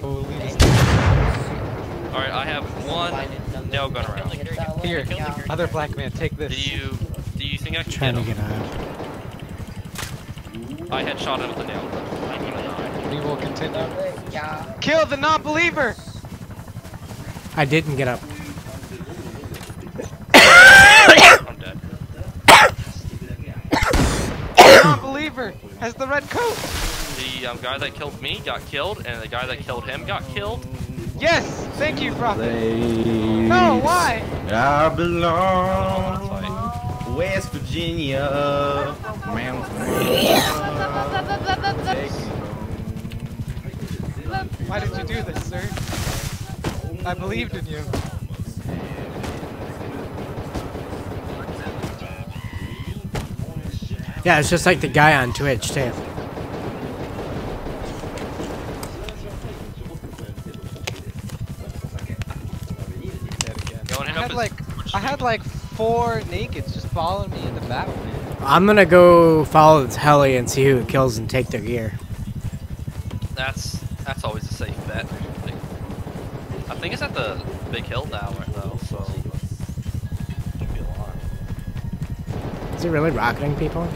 who will lead us. All right, I have one nail gun around. Here, other black man, take this. Do you do you think I can Trying to get get him? out. I headshot him with a nail gun. I'm gonna die. We will continue. Kill the non-believer! I didn't get up. I'm dead. Non-believer has the red coat! The um, guy that killed me got killed, and the guy that killed him got killed. Yes! Thank you, Prophet! No, why? I belong West Virginia. Why did you do this, sir? I believed in you. Yeah, it's just like the guy on Twitch, too. I had like, I had like four nakeds just following me in the battle, man. I'm gonna go follow this heli and see who it kills and take their gear. That's that's always a safe bet. Like, I think it's at the big hill now, though. So. Is he really rocketing people?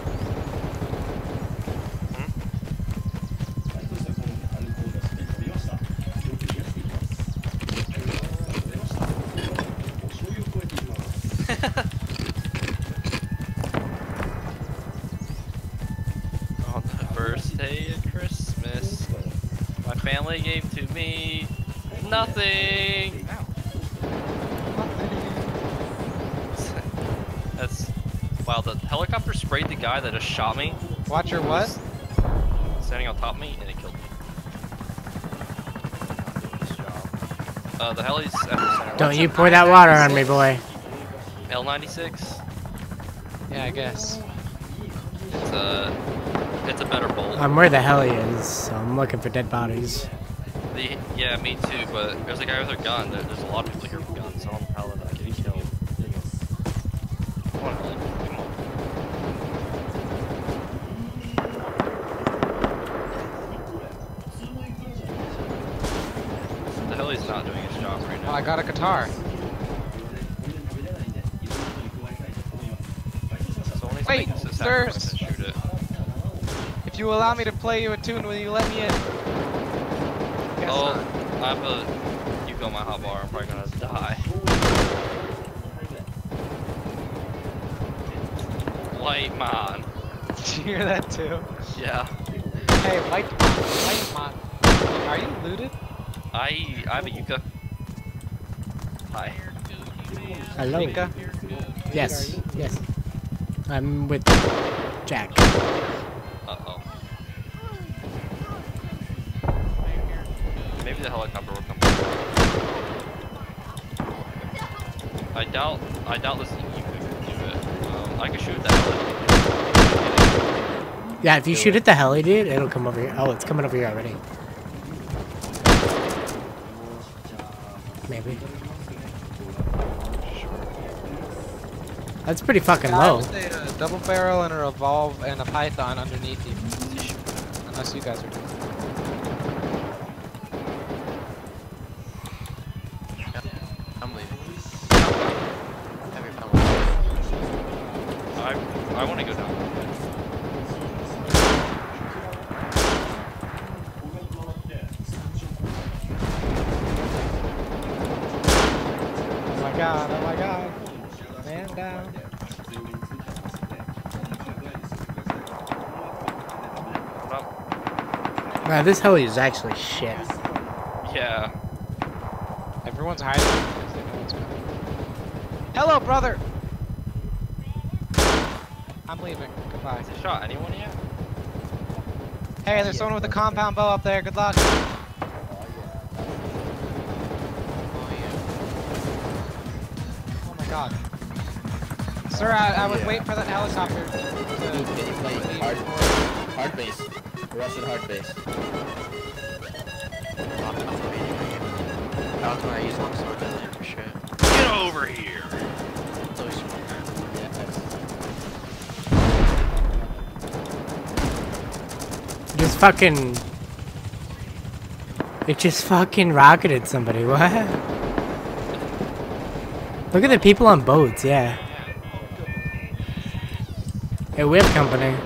Guy that just shot me. Watch your what? Standing on top of me and it killed me. Uh, the heli's at the center. Don't you pour that water on me, boy. L96. Yeah, I guess. It's a, it's a better bolt. I'm where the hell he is. So I'm looking for dead bodies. The, yeah, me too, but there's a guy with a gun. There's a lot of people here with guns, so I don't know how they're not getting killed. Come on, Ellie, come on. The hell he's not doing his job right Oh, now. I got a guitar. Wait, sir. If you allow me to play you a tune, will you let me in? Guess Oh, not. I have a. You go my hot bar. I'm probably gonna die. Light man. Did you hear that too? Yeah. Hey, white, white man. Are you looted? I I have a. Hi. Hello. Mika? Yes. Yes. I'm with Jack. Uh oh. Maybe the helicopter will come. I doubt. I doubt this Yuka can do it. Um, I can shoot that heli. Yeah, if you shoot at the heli, dude, it'll come over here. Oh, it's coming over here already. Maybe. That's pretty fucking I low. a double barrel and a revolve and a python underneath you. Unless you guys are doing I'm leaving. I I want to go down. Oh my god, oh my god. Man down. Wow, this heli is actually shit. Yeah. Everyone's hiding because they know what's coming. Hello, brother! I'm leaving. Goodbye. Has he shot anyone yet? Hey, there's someone with a compound bow up there. Good luck. Oh, oh my god. Sir, I, I was oh, Yeah. waiting for that helicopter to... Hard, hard base. Russian hard base. That was when I used longsword down there for sure. Get over here. It's always fun. Just fucking. It just fucking rocketed somebody. What? Look at the people on boats. Yeah. Hey, we have company.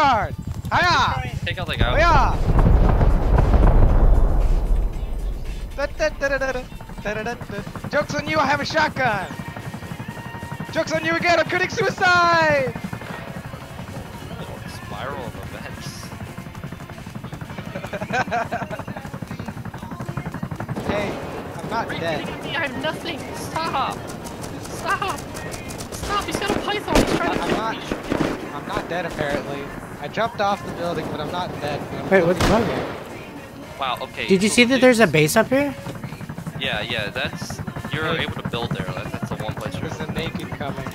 yard! Hiya! Take out the guy. Hiya! Joke's on you, I have a shotgun! Joke's on you again, I'm committing suicide! Jumped off the building, but I'm not dead. I'm Wait, what the looking- fuck? Wow. Okay. Did you so see that there's a base up here? Yeah. Yeah. That's you're Hey. able to build there. That, that's the one place. There's a naked coming.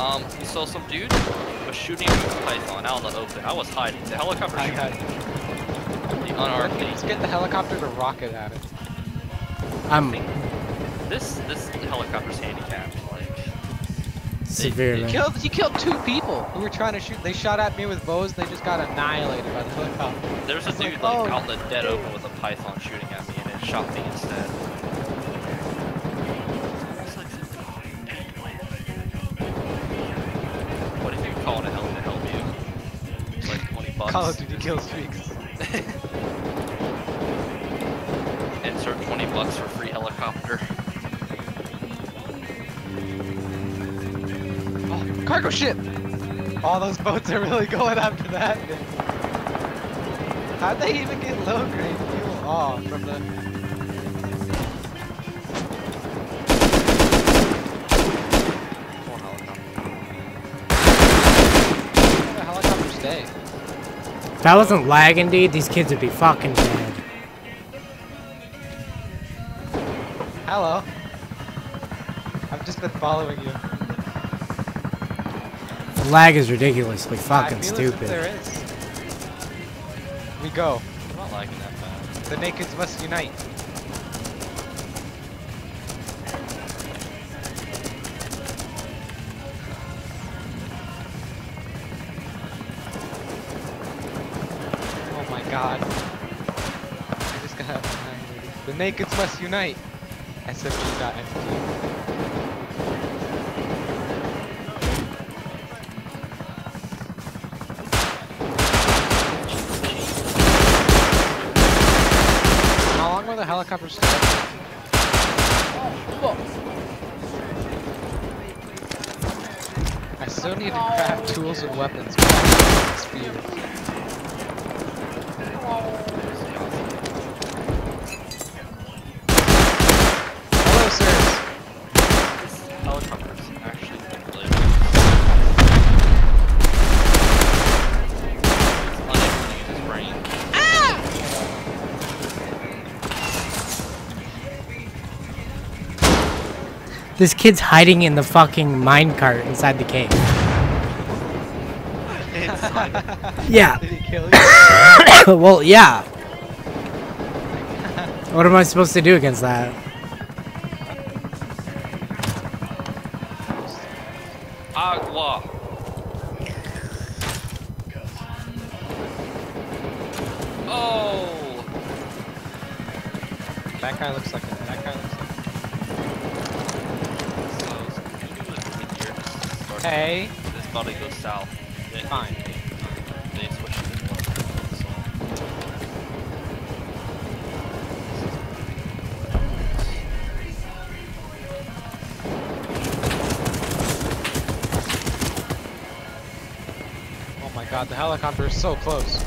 Um. So some dude was shooting with a python out in the open. I was hiding. The helicopter I shooting. got The unarmed Let's get the helicopter to rocket at it. I'm This this helicopter's handicapped. Like. severely. Killed, he killed two people who were trying to shoot. They shot at me with bows. They just got annihilated by the helicopter. There's a dude like, like, oh. out in the dead open with a python shooting at me, and it shot me instead. What if you call it a heli to help you? It's like 20 bucks. Call of Duty kill streaks. Oh, shit! All those boats are really going after that. How'd they even get low grade fuel? Oh, from the. Helicopter stay? If I wasn't lagging, dude, these kids would be fucking dead. Hello. I've just been following you. The lag is ridiculously I fucking feel as if stupid. There is. We go. I'm not liking that fast. The nakeds must unite. Oh my god. I just got annihilated. The nakeds must unite. SMG.FG. craft and weapons. Spears. Hello, sirs. Helicopters actually can live. It's unable to use his brain. This kid's hiding in the fucking minecart inside the cave. Yeah. Did he kill you? well, yeah. What am I supposed to do against that? Helicopter is so close.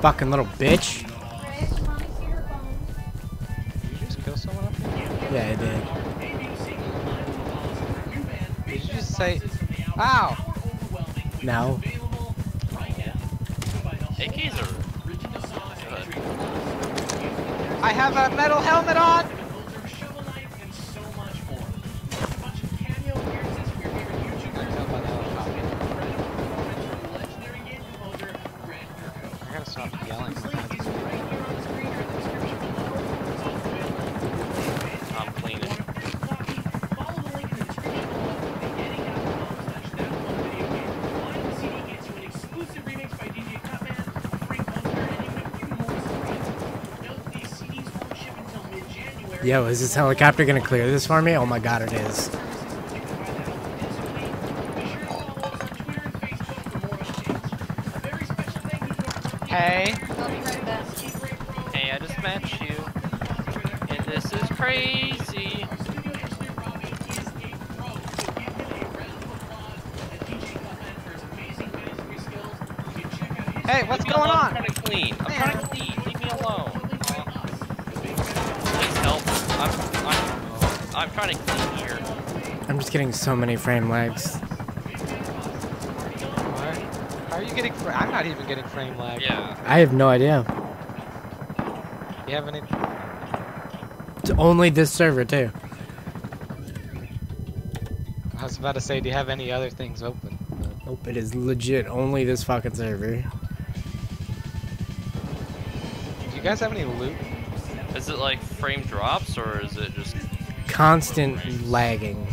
Fucking little bitch. Did you just kill someone up here? Yeah, I did. Did you just say, ow? No. AKs are good. I have a metal helmet on! Yo, is this helicopter gonna clear this for me? Oh my god, it is. Getting so many frame lags. What? How are you getting? Fra- I'm not even getting frame lag. Yeah. I have no idea. Do you have any? It's only this server too. I was about to say, do you have any other things open? Nope, it is legit only this fucking server. Do you guys have any loot? Is it like frame drops or is it just Constant lagging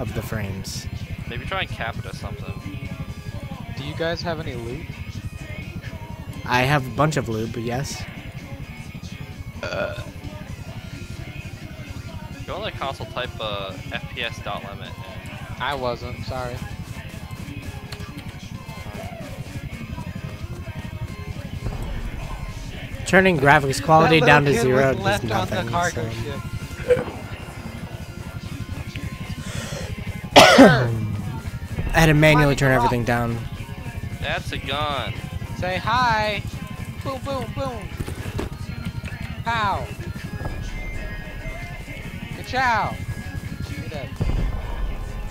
of the frames. maybe try and cap it or something? Do you guys have any loot? I have a bunch of loot, but yes. Go on the console, type uh, FPS dot limit, I wasn't, sorry. Turning graphics quality down to little kid zero was does left on nothing. To manually turn everything down. That's a gun. Say hi. Boom, boom, boom. Pow. Ka-chow. You're dead.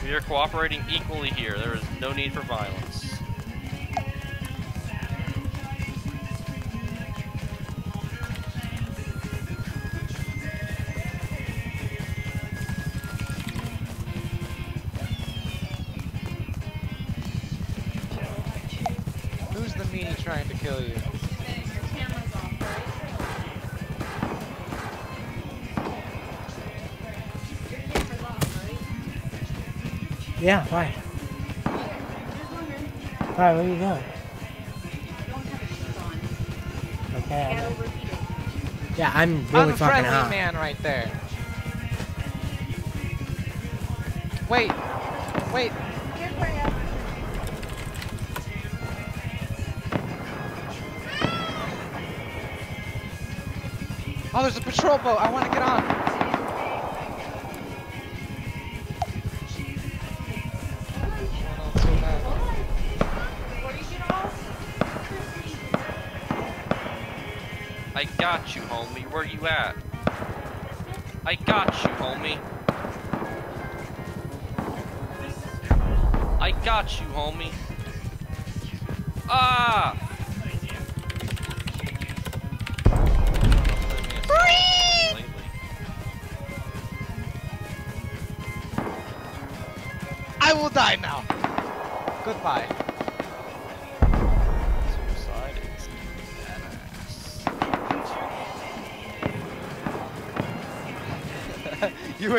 We are cooperating equally here. There is no need for violence. Yeah, why? Why, what are you doing? Okay. Yeah, I'm really fucking Unfriendly hot. man right there. Wait. Wait. Oh, there's a patrol boat. I want to get on. You at? I got you, homie. I got you, homie. Ah! I will die now. Goodbye.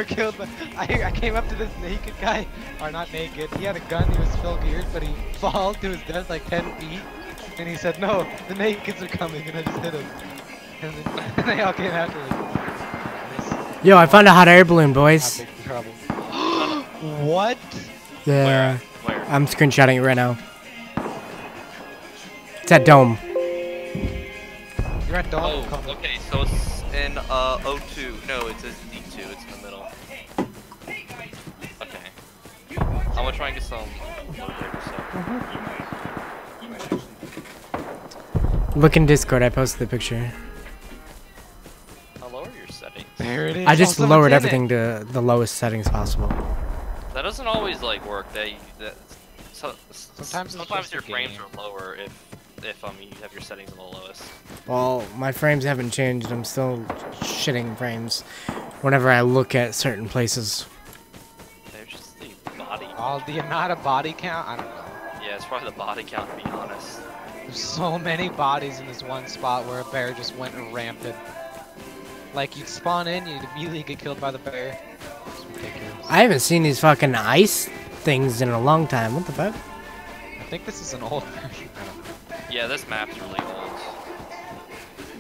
Were killed by. I, I came up to this naked guy, or not naked. He had a gun. He was full geared, but he fall to his death like 10 feet. And he said, "No, the nakeds are coming," and I just hit him. And, then, and they all came after me. Yo, I found a hot air balloon, boys. Big trouble. what? Yeah. I'm screenshotting it right now. It's at Dome. You're at Dome. Oh, okay, so it's in uh O2. No, it's Look in Discord, I posted the picture. How low are your settings? There it is. I just Oh, lowered in it. everything to the lowest settings possible. That doesn't always like work. That, that so, Sometimes sometimes your frames game. are lower if if um you have your settings on the lowest. Well, my frames haven't changed. I'm still shitting frames whenever I look at certain places. They're just the body. All the amount of body count. I don't know. Yeah, probably the body count to be honest. There's so many bodies in this one spot where a bear just went rampant. Like you'd spawn in, you'd immediately get killed by the bear. It's ridiculous. I haven't seen these fucking ice things in a long time. What the fuck? I think this is an old version. I don't know. Yeah, this map's really old.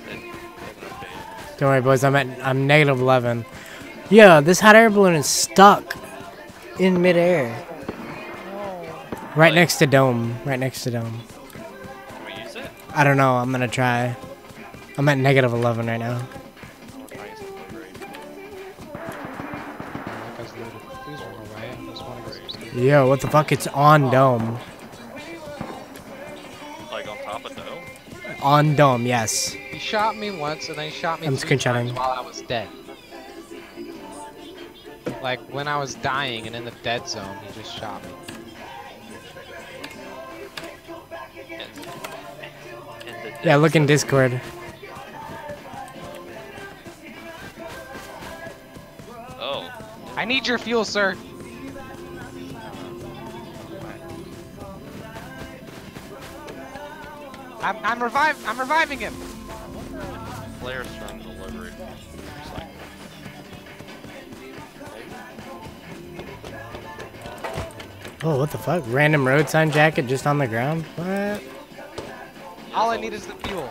They- they haven't updated it. Don't worry, boys. I'm at I'm negative 11. Yeah, this hot air balloon is stuck in midair. Right next to dome. Right next to dome. Can we use it? I don't know. I'm gonna try. I'm at negative 11 right now. I'll try and get some low rate. That guy's loaded. Please run away. I just want to get some sleep. Yo, what the fuck? It's on dome. Like on top of dome. On dome, yes. He shot me once and then he shot me I'm three times while I was dead. Like when I was dying and in the dead zone, he just shot me. Yeah, look in Discord. Oh. I need your fuel, sir. I'm I'm revive I'm reviving him. Flares from delivery. Oh, what the fuck? Random road sign jacket just on the ground? What? All I need is the fuel.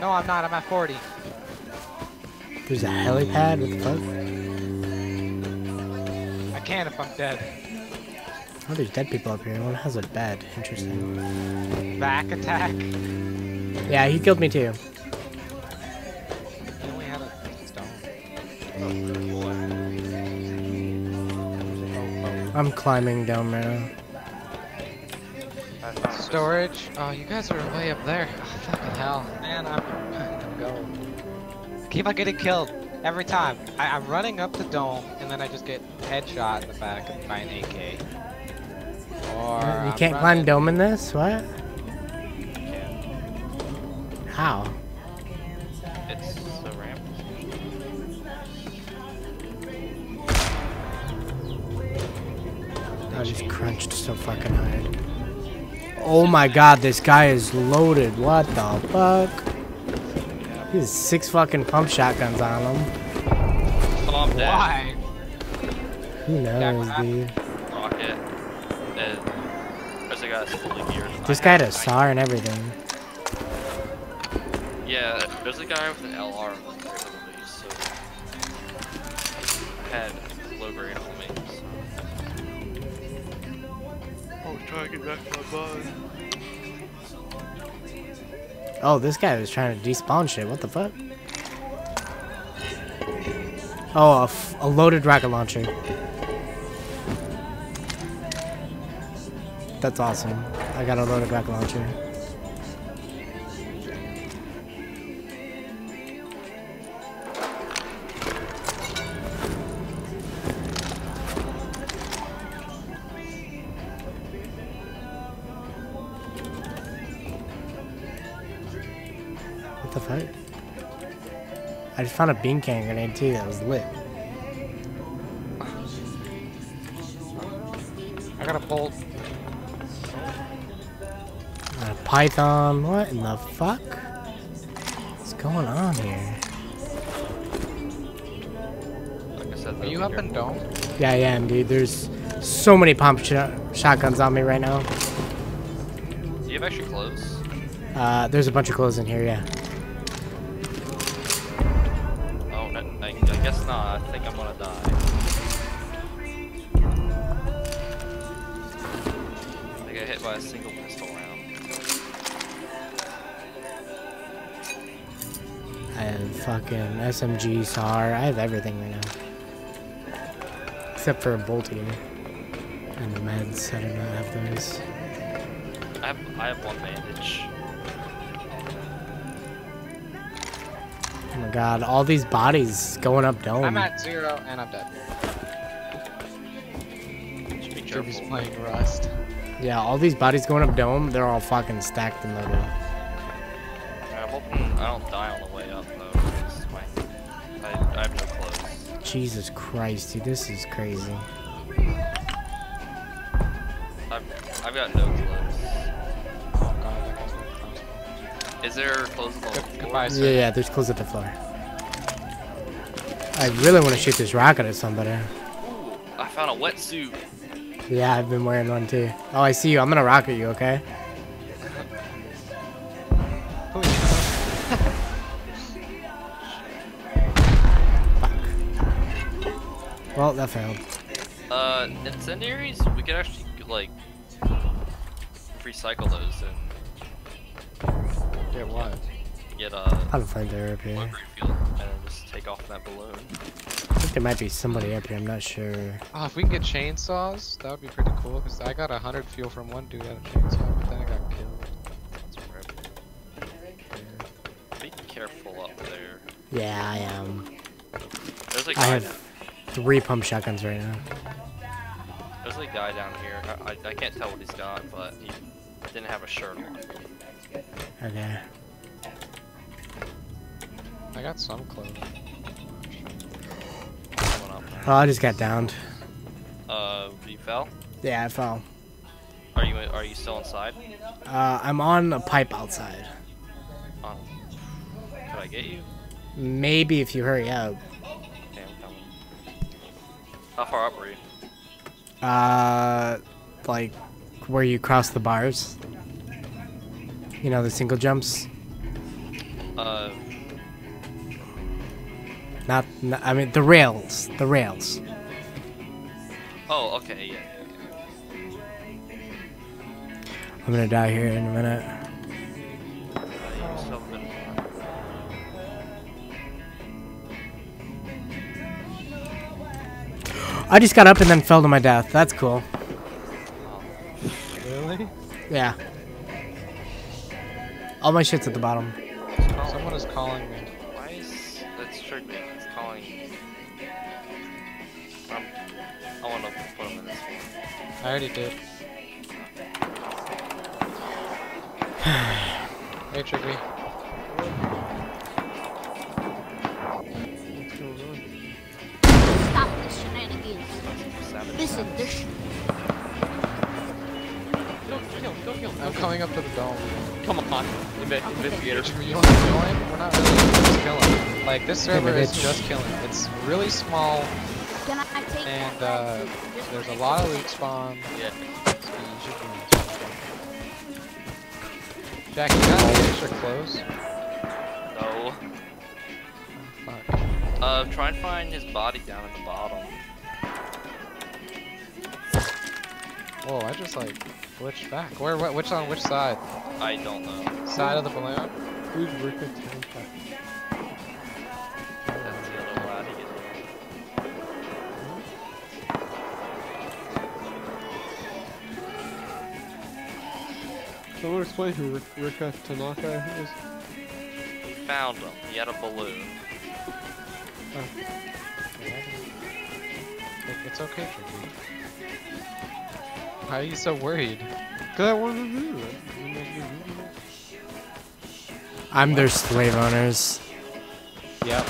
No, I'm not. I'm at 40. There's a helipad? What the fuck? I can't if I'm dead. Oh, there's dead people up here. One has a bed. Interesting. Back attack. Yeah, he killed me too. He only had a stone. I'm climbing down now. Storage. Oh, you guys are way up there. Oh, fucking hell, man. I'm, I'm going. Keep on getting killed every time. I, I'm running up the dome and then I just get headshot in the back by an AK. Or you I'm can't climb dome in this? What? How? It's a ramp. I just crunched so fucking hard. Oh my god, this guy is loaded. What the fuck? He has six fucking pump shotguns on him. Why? Who knows, dude? Rocket. And there's a guy that's fully geared. This guy had a SAR and everything. Yeah, there's a guy with an LR on the so I Trying to get back to my. Oh, this guy was trying to despawn shit. What the fuck? Oh, a, a loaded rocket launcher. That's awesome. I got a loaded rocket launcher. I just found a bean can grenade too that was lit. I got a bolt. A python. What in the fuck? What's going on here? Like I said, Are you up in dome? Yeah, I am, dude. There's so many pump sh shotguns on me right now. Do you have extra clothes? Uh, there's a bunch of clothes in here, yeah. I not. I think I'm gonna die. I got hit by a single pistol round. I have fucking SMG, SAR. I have everything right now. Except for a bolty. And the meds. I do not have those. I have I have one bandage. My god, all these bodies going up dome. I'm at zero and I'm dead. Just be Joby's careful. playing Rust. Yeah, all these bodies going up dome, they're all fucking stacked and loaded. I'm hoping I don't die on the way up though. 'cause my, I, I have no clothes. Jesus Christ, dude, this is crazy. I've, I've got no clothes. Is there clothes on the floor? Goodbye, Yeah, sir. yeah, there's clothes at the floor. I really want to shoot this rocket at somebody. Ooh, I found a wetsuit. Yeah, I've been wearing one too. Oh, I see you. I'm gonna rocket you, okay? Well, that failed. Uh, incendiaries, we could actually like recycle those and Get what? get a I have a flamethrower up low here. grade fuel and then just take off that balloon. I think there might be somebody up here. I'm not sure. Oh, if we can get chainsaws, that would be pretty cool. Cause I got a hundred fuel from one dude at a chainsaw, but then I got killed. That's. Be careful up there. Yeah, I am. There's a I guy. have down- three pump shotguns right now. There's a guy down here. I, I, I can't tell what he's got, but he didn't have a shirt on. Okay. I got some clothes. Oh, I just got downed. Uh, you fell? Yeah, I fell. Are you are you still inside? Uh, I'm on a pipe outside. Oh. Could I get you? Maybe if you hurry up. Okay, I'm coming. How far up were you? Uh, like where you cross the bars. You know the single jumps. Uh, Not, I mean the rails. The rails. Oh, okay, yeah. I'm gonna die here in a minute. You still have a bit of time. I just got up and then fell to my death. That's cool. Really? Yeah. All my shit's at the bottom. Someone is calling me. Why is that's Trigby? It's calling. Um, I want to put him in this one. I already did. hey, Trigby. Stop this shenanigans. Listen, there's. I'm coming up to the dome. Come on, Inve investigator. You want to join? We're not really just killing. Like this server is just killing. It's really small, Can I take and uh, there's a lot of loot spawn. Yeah. Jack, you got any extra clothes? No. Fuck. Uh, try and find his body down at the bottom. Whoa, I just like glitched back. Where? What? Which on which side? I don't know. Side of the balloon? Who's Rika Tanka? That's the other lad he is. Someone explain who Rik- Rika uh, Tanaka is. We found him. He had a balloon. Uh, it's okay, Tricky. Why are you so worried? Cause I wanted to do it. I'm their slave owners. Yep.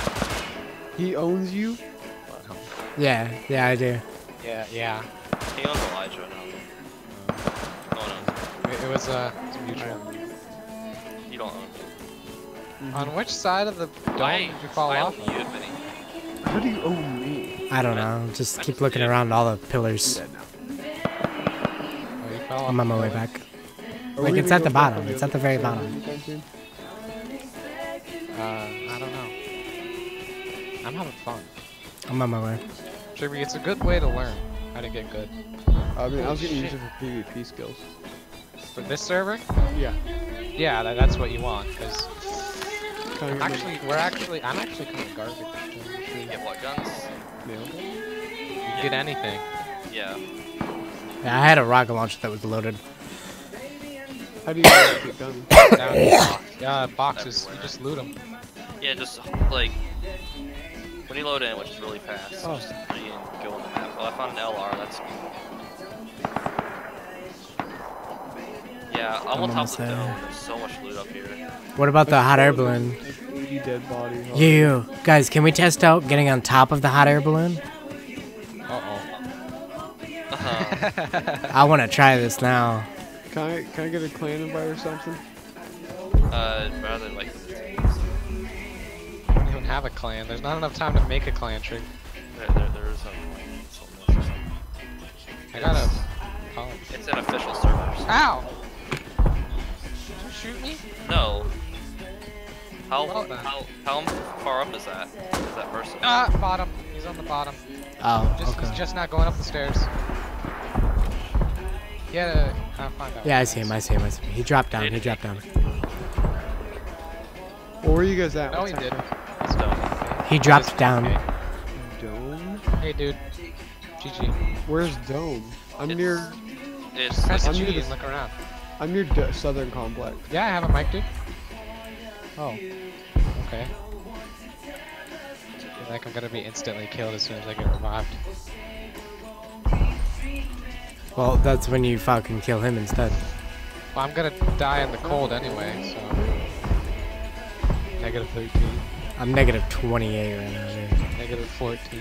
He owns you? Yeah, yeah, I do. Yeah, yeah. He owns Elijah now. No one owns It, it was uh, it's mutual. You don't own him. On which side of the dome I, did you fall I off? own you, Vinny. How do you own me? I don't know. Just keep looking around all the pillars. Oh, I'm on my way back. Like it's at the bottom. It's at the very bottom. Uh, I don't know. I'm having fun. I'm on my way. Trigby, it's a good way to learn how to get good. I mean, I was getting used shit. it for PvP skills. For this server? Yeah. Yeah, that, that's what you want. Cause Kinda actually, we're actually, I'm actually kind of garbage. You get what guns? nailed it. You can get anything. Yeah. Yeah, I had a rocket launcher that was loaded. How do you get done? Down in box. Yeah, boxes. You just loot them. Yeah, just like when you load in, which is really fast. Oh. Just you can go on the map. Well, I found an LR. That's cool. Yeah, I'm, I'm on top almost of the dome. There's so much loot up here. What about the hot air balloon? Like 80 dead bodies. You, you. guys, can we test out getting on top of the hot air balloon? Uh Uh-huh. I want to try this now. Can I, can I get a clan invite or something? Uh, rather like the teams. oh. Don't even have a clan. There's not enough time to make a clan trick. There, there, there is some. some list or something. I got a It's- pump. It's in official servers. Ow! Did you shoot me? No. How Well how how far up is that? Is that person? Ah, bottom. He's on the bottom. Oh, Just, He's just not going up the stairs. Yeah, I'll find out. Yeah, I see him. I see him. I see him. He dropped down. He dropped down. Where were you guys at? No, he didn't. It's done. He dropped down. Dome? Hey, dude. GG. Where's Dome? I'm near. It's Press I'm G near and the- look around. I'm near D- Southern Complex. Yeah, I have a mic, dude. Oh. Okay. I feel like I'm gonna be instantly killed as soon as I get revived. Well, that's when you fucking kill him instead. Well, I'm gonna die in the cold anyway, so. Negative 13. I'm negative 28 right now, dude. Negative 14.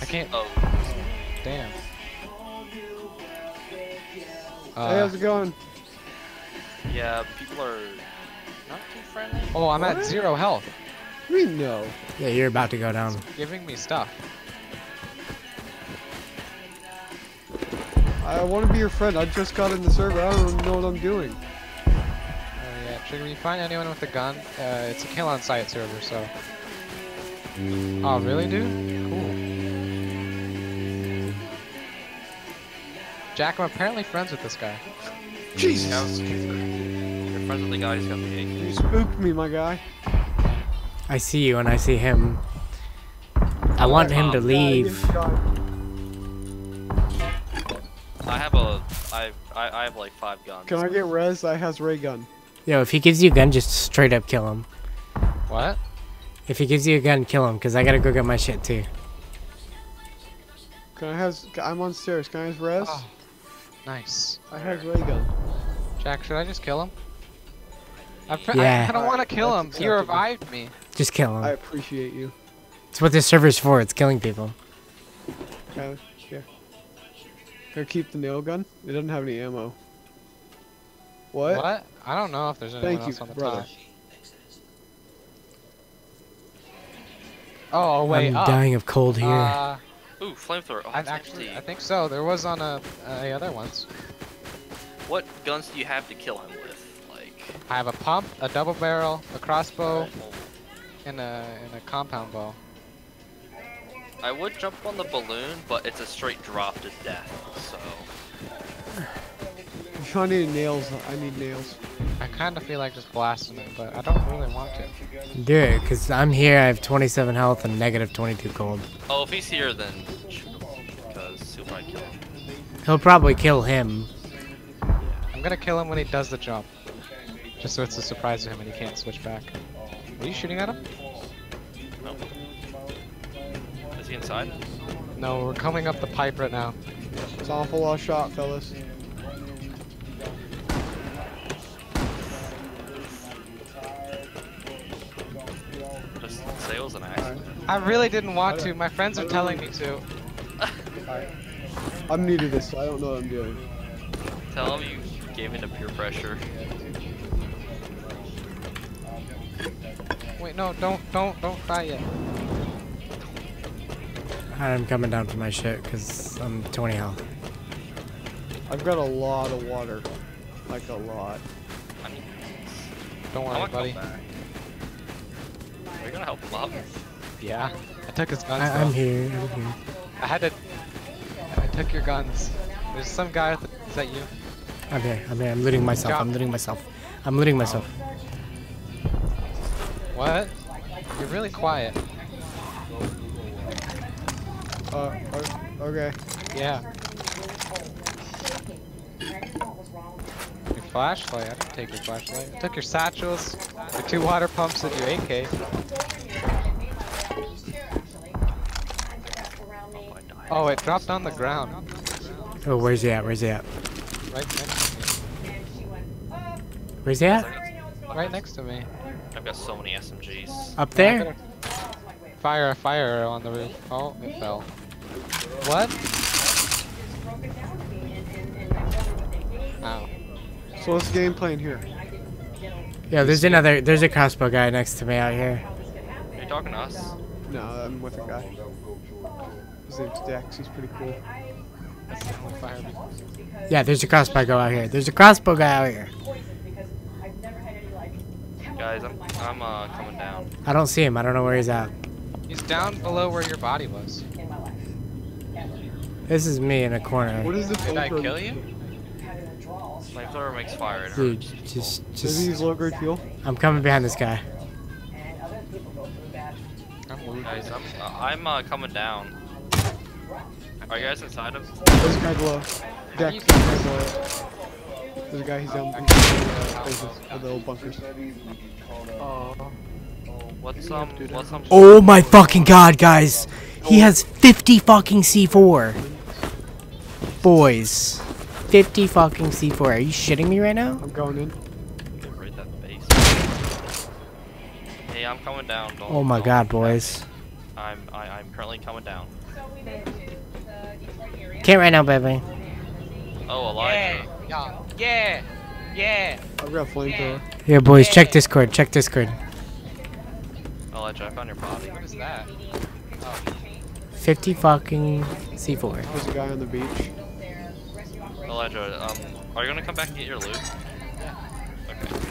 I can't. Oh. Damn. hey, Uh, how's it going? Yeah, people are not too friendly. oh, I'm at zero health. We know. Yeah, you're about to go down. Giving me stuff. I want to be your friend. I just got in the server. I don't know what I'm doing. Oh yeah, Trigger, when you find anyone with a gun, uh, it's a kill on sight server, so. Oh, really, dude? Cool. Jack, I'm apparently friends with this guy. Jesus. You're friends with the guy who's got the AK. You spooked me, my guy. I see you and I see him. I want him to leave. I have a, I, I, I have like five guns. Can I get res? I has ray gun. Yo, if he gives you a gun, just straight up kill him. What? If he gives you a gun, kill him, because I gotta go get my shit too. Can I has? I'm on stairs. Can I has res? Oh, nice. I has ray gun. Jack, should I just kill him? I, pr- Yeah. I, I don't want to kill him. He revived me. Just kill him. I appreciate you. It's what this server's for. It's killing people. Okay, here. Keep the nail gun? It doesn't have any ammo. What? What? I don't know if there's anyone Thank you, else on the brother. top. Oh, wait. I'm up. dying of cold here. Uh, Ooh, flamethrower. Oh, I it's actually. I think so. There was on a, uh, the other ones. What guns do you have to kill him with? Like, I have a pump, a double barrel, a crossbow, and a and a compound bow. I would jump on the balloon, but it's a straight drop to death. So, If I need nails, I need nails. I kind of feel like just blasting it, but I don't really want to. Do it, because I'm here. I have 27 health and negative 22 cold. oh, if he's here, then shoot him because he'll probably kill him. He'll probably kill him. I'm gonna kill him when he does the jump, just so it's a surprise to him and he can't switch back. Are you shooting at him? He inside? No, we're coming up the pipe right now. It's an awful lot shot, fellas. Just say it was an accident. I really didn't want to. My friends are telling me to. I'm new to this, so I don't know what I'm doing. Tell him you gave into peer pressure. Wait, no, don't, don't, don't cry yet. I'm coming down for my shit, because I'm 20 health. I've got a lot of water. Like a lot. I mean, Don't worry, wanna buddy. back. Are gonna help him up? Yeah, I took his guns. I, I'm here. I'm here. I had to. I took your guns. There's some guy. With is that you? I'm here. I'm here. I'm looting myself. Job. I'm looting myself. I'm looting myself. What? You're really quiet. Uh, okay. Yeah. Your flashlight. I didn't take your flashlight. I took your satchels, your two water pumps, and your AK. Oh, it dropped on the ground. Oh, where's he at? Where's he at? Right next to me. Where's he at? Right next to me. I've got so many SMGs. Up there? Fire a fire arrow on the roof. Oh, it fell. What? Ow. So what's the game plan here? Yeah, there's another. There's a crossbow guy next to me out here. Are you talking to us? No, I'm with a guy. His name's Dex. He's pretty cool. That's the only fire. Yeah, there's a crossbow guy out here. There's a crossbow guy out here. Guys, I'm I'm uh coming down. I don't see him. I don't know where he's at. He's down below where your body was. This is me in a corner. What is the Did I kill you? Flamethrower makes fire. It Dude, hurts. just, Does he use low grade fuel? I'm coming behind this guy. Guys, I'm uh, I'm uh, coming down. Are you guys inside of? There's a guy below. Dex, there's a guy below. There's a guy, he's down he's down the uh, the old bunkers. What's um what's um? Oh my fucking god, guys! He has 50 fucking C4. Boys. 50 fucking C4. Are you shitting me right now? I'm going in. Raid that base. Hey, I'm coming down. Don't, Oh my god, boys. I'm I, I'm currently coming down. Can't right now, baby. Oh, Elijah. Yeah. Yeah. Yeah. I've got a flamethrower. Here, boys, check Discord. Check Discord. Elijah, I found your body. What is that? 50 fucking C4. There's a guy on the beach. Elijah, um, are you gonna come back and get your loot? Yeah. Okay.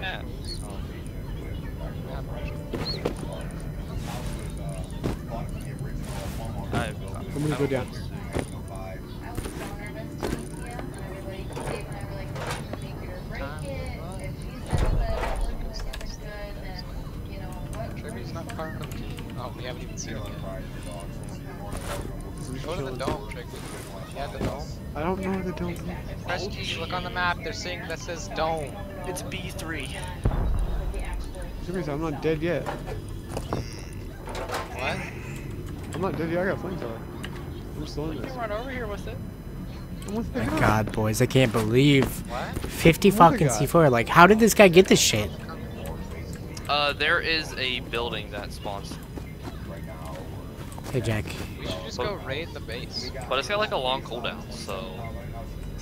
Yeah. I'm gonna go down. Team. Oh, we haven't even seen it yet. Go to the dome, Trigger. Yeah, the dome. I don't know the dome. Press G, look on the map, there's saying that says dome. It's B3. Seriously, I'm not dead yet. What? I'm not dead yet. I got flamethrower. I'm still in You this. can run over here with it. I'm the My guy. God, boys, I can't believe What? 50 I'm with the fucking. C4. Like, how did this guy get this shit? Uh, there is a building that spawns, Hey, Jack. We should just go raid the base. but it's got like a long cooldown. So,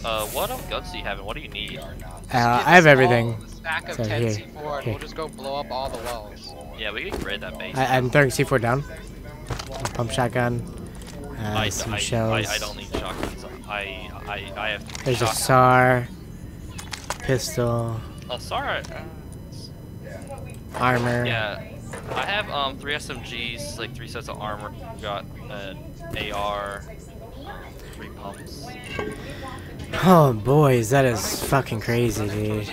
uh, what um, guns do you have and what do you need? Uh, I have everything. Stack of So 10 here, C4 and here. we'll just go blow up all the wells. Yeah, we can raid that base. I, I'm throwing C4 down. Pump shotgun. Uh, I, some I, shells. I, I don't need shotguns. I, I, I have. There's a. SAR. Pistol. Oh, sorry. Armor. Yeah, I have um three SMGs, like three sets of armor. Got an AR, three pumps. Oh, boys, that is fucking crazy, dude.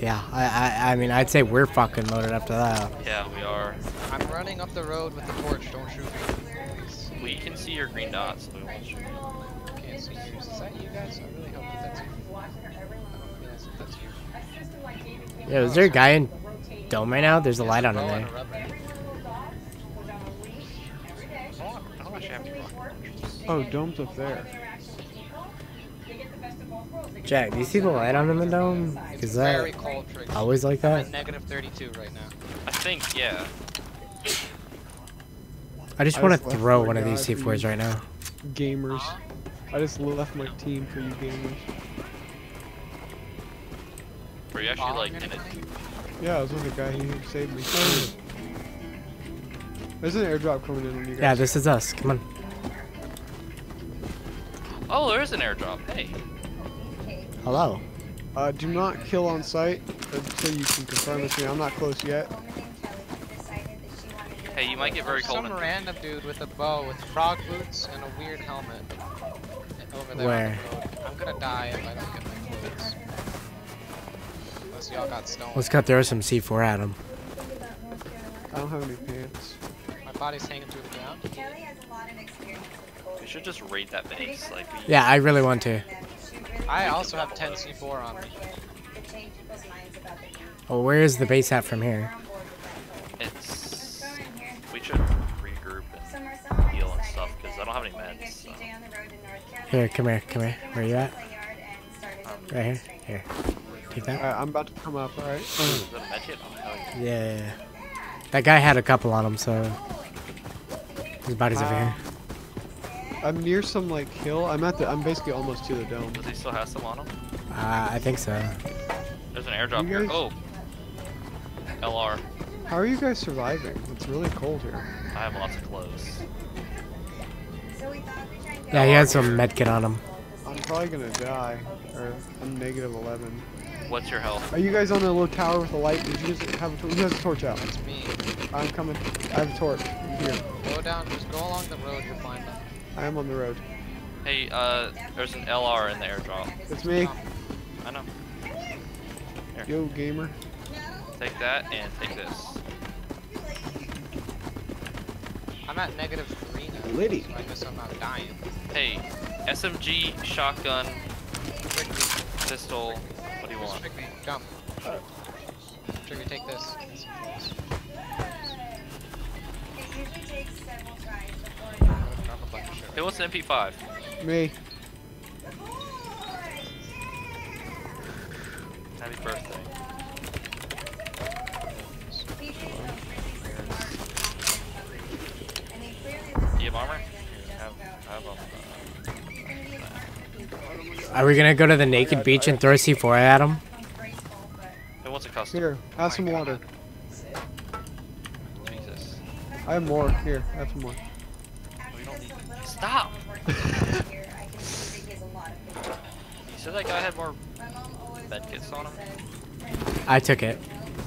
Yeah, I, I, I mean, I'd say we're fucking loaded up to that. Yeah, we are. I'm running up the road with the torch, don't shoot me. We can see your green dots. We won't shoot you. Can't see you. Is that you guys? I really hope that that's you. I don't realize if that's you. Yeah, is there a guy in Dome right now? There's a light on in there. I don't actually have any rocket launchers. Oh, dome's up there. Jack, do you see the light on in the dome? Is that Very cold, Trigger. always like that? negative 32 right now. I think, yeah. I just want to throw one of these guy C4s right now. Gamers. I just left my team for you gamers. Were you actually like in it? Yeah, I was with a guy who saved me. There's an airdrop coming in on you guys. Yeah, this is us. Come on. Oh, there is an airdrop. Hey. Hello. Uh, do not kill on sight until you can confirm with me. I'm not close yet. Hey, you might get very cold. Some random dude with a bow with frog boots and a weird helmet over there. on Where? the road. I'm gonna die if I don't get my clothes. Unless y'all got stone. Let's go throw some C4 at him. I don't have any pants. My body's hanging through the ground. We should just raid that base. Like, Yeah, I really want to. I also have 10 C4 on me. Well, where is the base at from here? It's. We should regroup and heal and stuff because I don't have any meds. So. Here, come here, come here. Where are you at? Um, right here. Here. Take that. Alright, I'm about to come up, alright? Is that a med kit? Oh, yeah. Yeah, yeah, yeah. That guy had a couple on him, so his body's over Uh, here. I'm near some like hill. I'm at the. I'm basically almost to the dome. Does he still have some on him? Uh, I think so. There's an airdrop You here. guys- Oh. LR. How are you guys surviving? It's really cold here. I have lots of clothes. Yeah, he had some medkit on him. I'm probably gonna die, or I'm negative 11. What's your health? Are you guys on a little tower with a light? Did you guys have a tor- Who has a torch out? It's me. I'm coming. I have a torch. I'm here. Go down, just go along the road, you'll find them. I am on the road. Hey, uh, there's an LR in the airdrop. It's me. I know. Here, Yo, gamer. take that and take this. I'm at negative 3 now. Liddy. So I guess I'm not dying. Hey, SMG, shotgun, pistol. What do you Just want? pick me. Jump. Trigger, take this. Drop a bunch of shit. Hey, what's an MP5? Me. Happy birthday. Do you have armor? Here, have, have um, Are we gonna go to the naked beach and throw C4 at him? Hey, what's a custom? Here, have some water. Jesus. I have more. Here, have some more. We don't need. Stop! you said that guy had more medkits on him? I took it.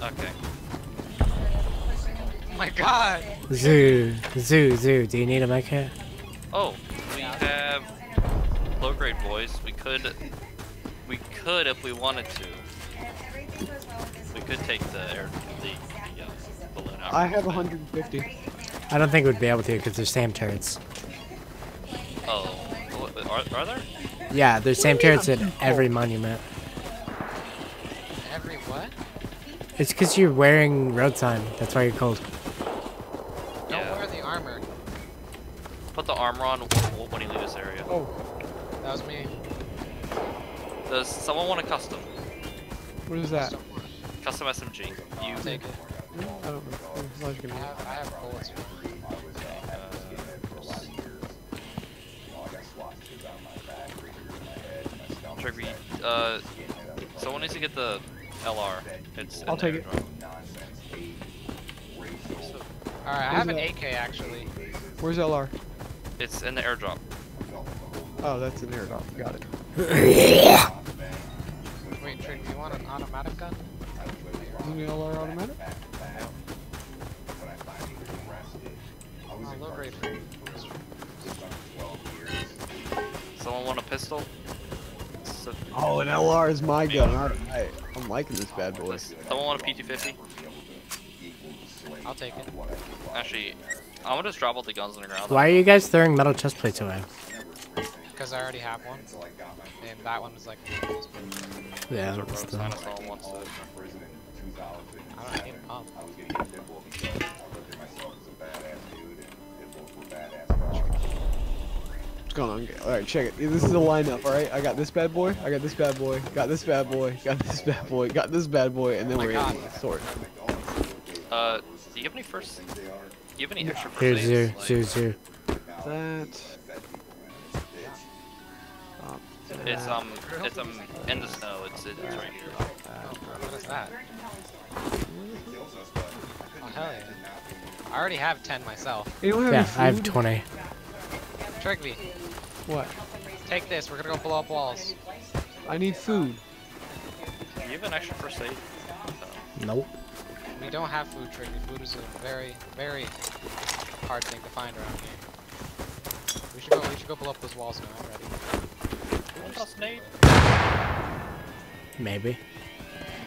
Okay. Oh my god! Zoo, zoo, zoo. Do you need a mech kit? Oh, we have low grade boys. We could, we could if we wanted to. We could take the air, the, the uh, balloon out. I have 150. I don't think we'd be able to because there's SAM turrets. Oh, are, are there? Yeah, there's SAM turrets at every monument. Every what? It's because you're wearing road sign. That's why you're cold. Don't wear the armor. Put the armor on when you leave this area. Oh. That was me. Does someone want a custom? What is that? Custom SMG. You take it. I don't know. Oh, Elijah can I have have, I have bullets. Trigger, uh, someone needs to get the LR. It's I'll take it. Alright, I have an AK actually. Where's LR? It's in the airdrop. Oh, that's an airdrop. Got it. Wait, Trick, do you want an automatic gun? Isn't the LR automatic? Oh, low grade. Someone want a pistol? So- Oh, an LR is my gun. Alright. I'm liking this bad boy. Someone want a PT-50? I'll take it. Actually, I'm gonna just drop all the guns on the ground. Why are you guys throwing metal chest plates away? Because I already have one. And that one was like. Yeah, Rogue that's the- Dinosaur wants to- I don't need a pump. What's going on? Alright, check it. This is the lineup, alright? I got this bad boy, I got this bad boy, got this bad boy, got this bad boy, got this bad boy, and then Oh we're God. in the sword. Uh, do you have any first? Do you have any extra first Here's aids? zoo, Like, zoo, zoo. That. It's um, it's um, in the snow. It's it's right here. What is that? Oh, hell yeah. I already have 10 myself. You don't have Yeah, I have food? 20. Trigby, What? take this. We're gonna go blow up walls. I need food. Do you have an extra first aid? Nope. We don't have food, Trigby. Food is a very, very hard thing to find around here. We should go. We should go blow up those walls now. I'm ready. Anyone? Maybe.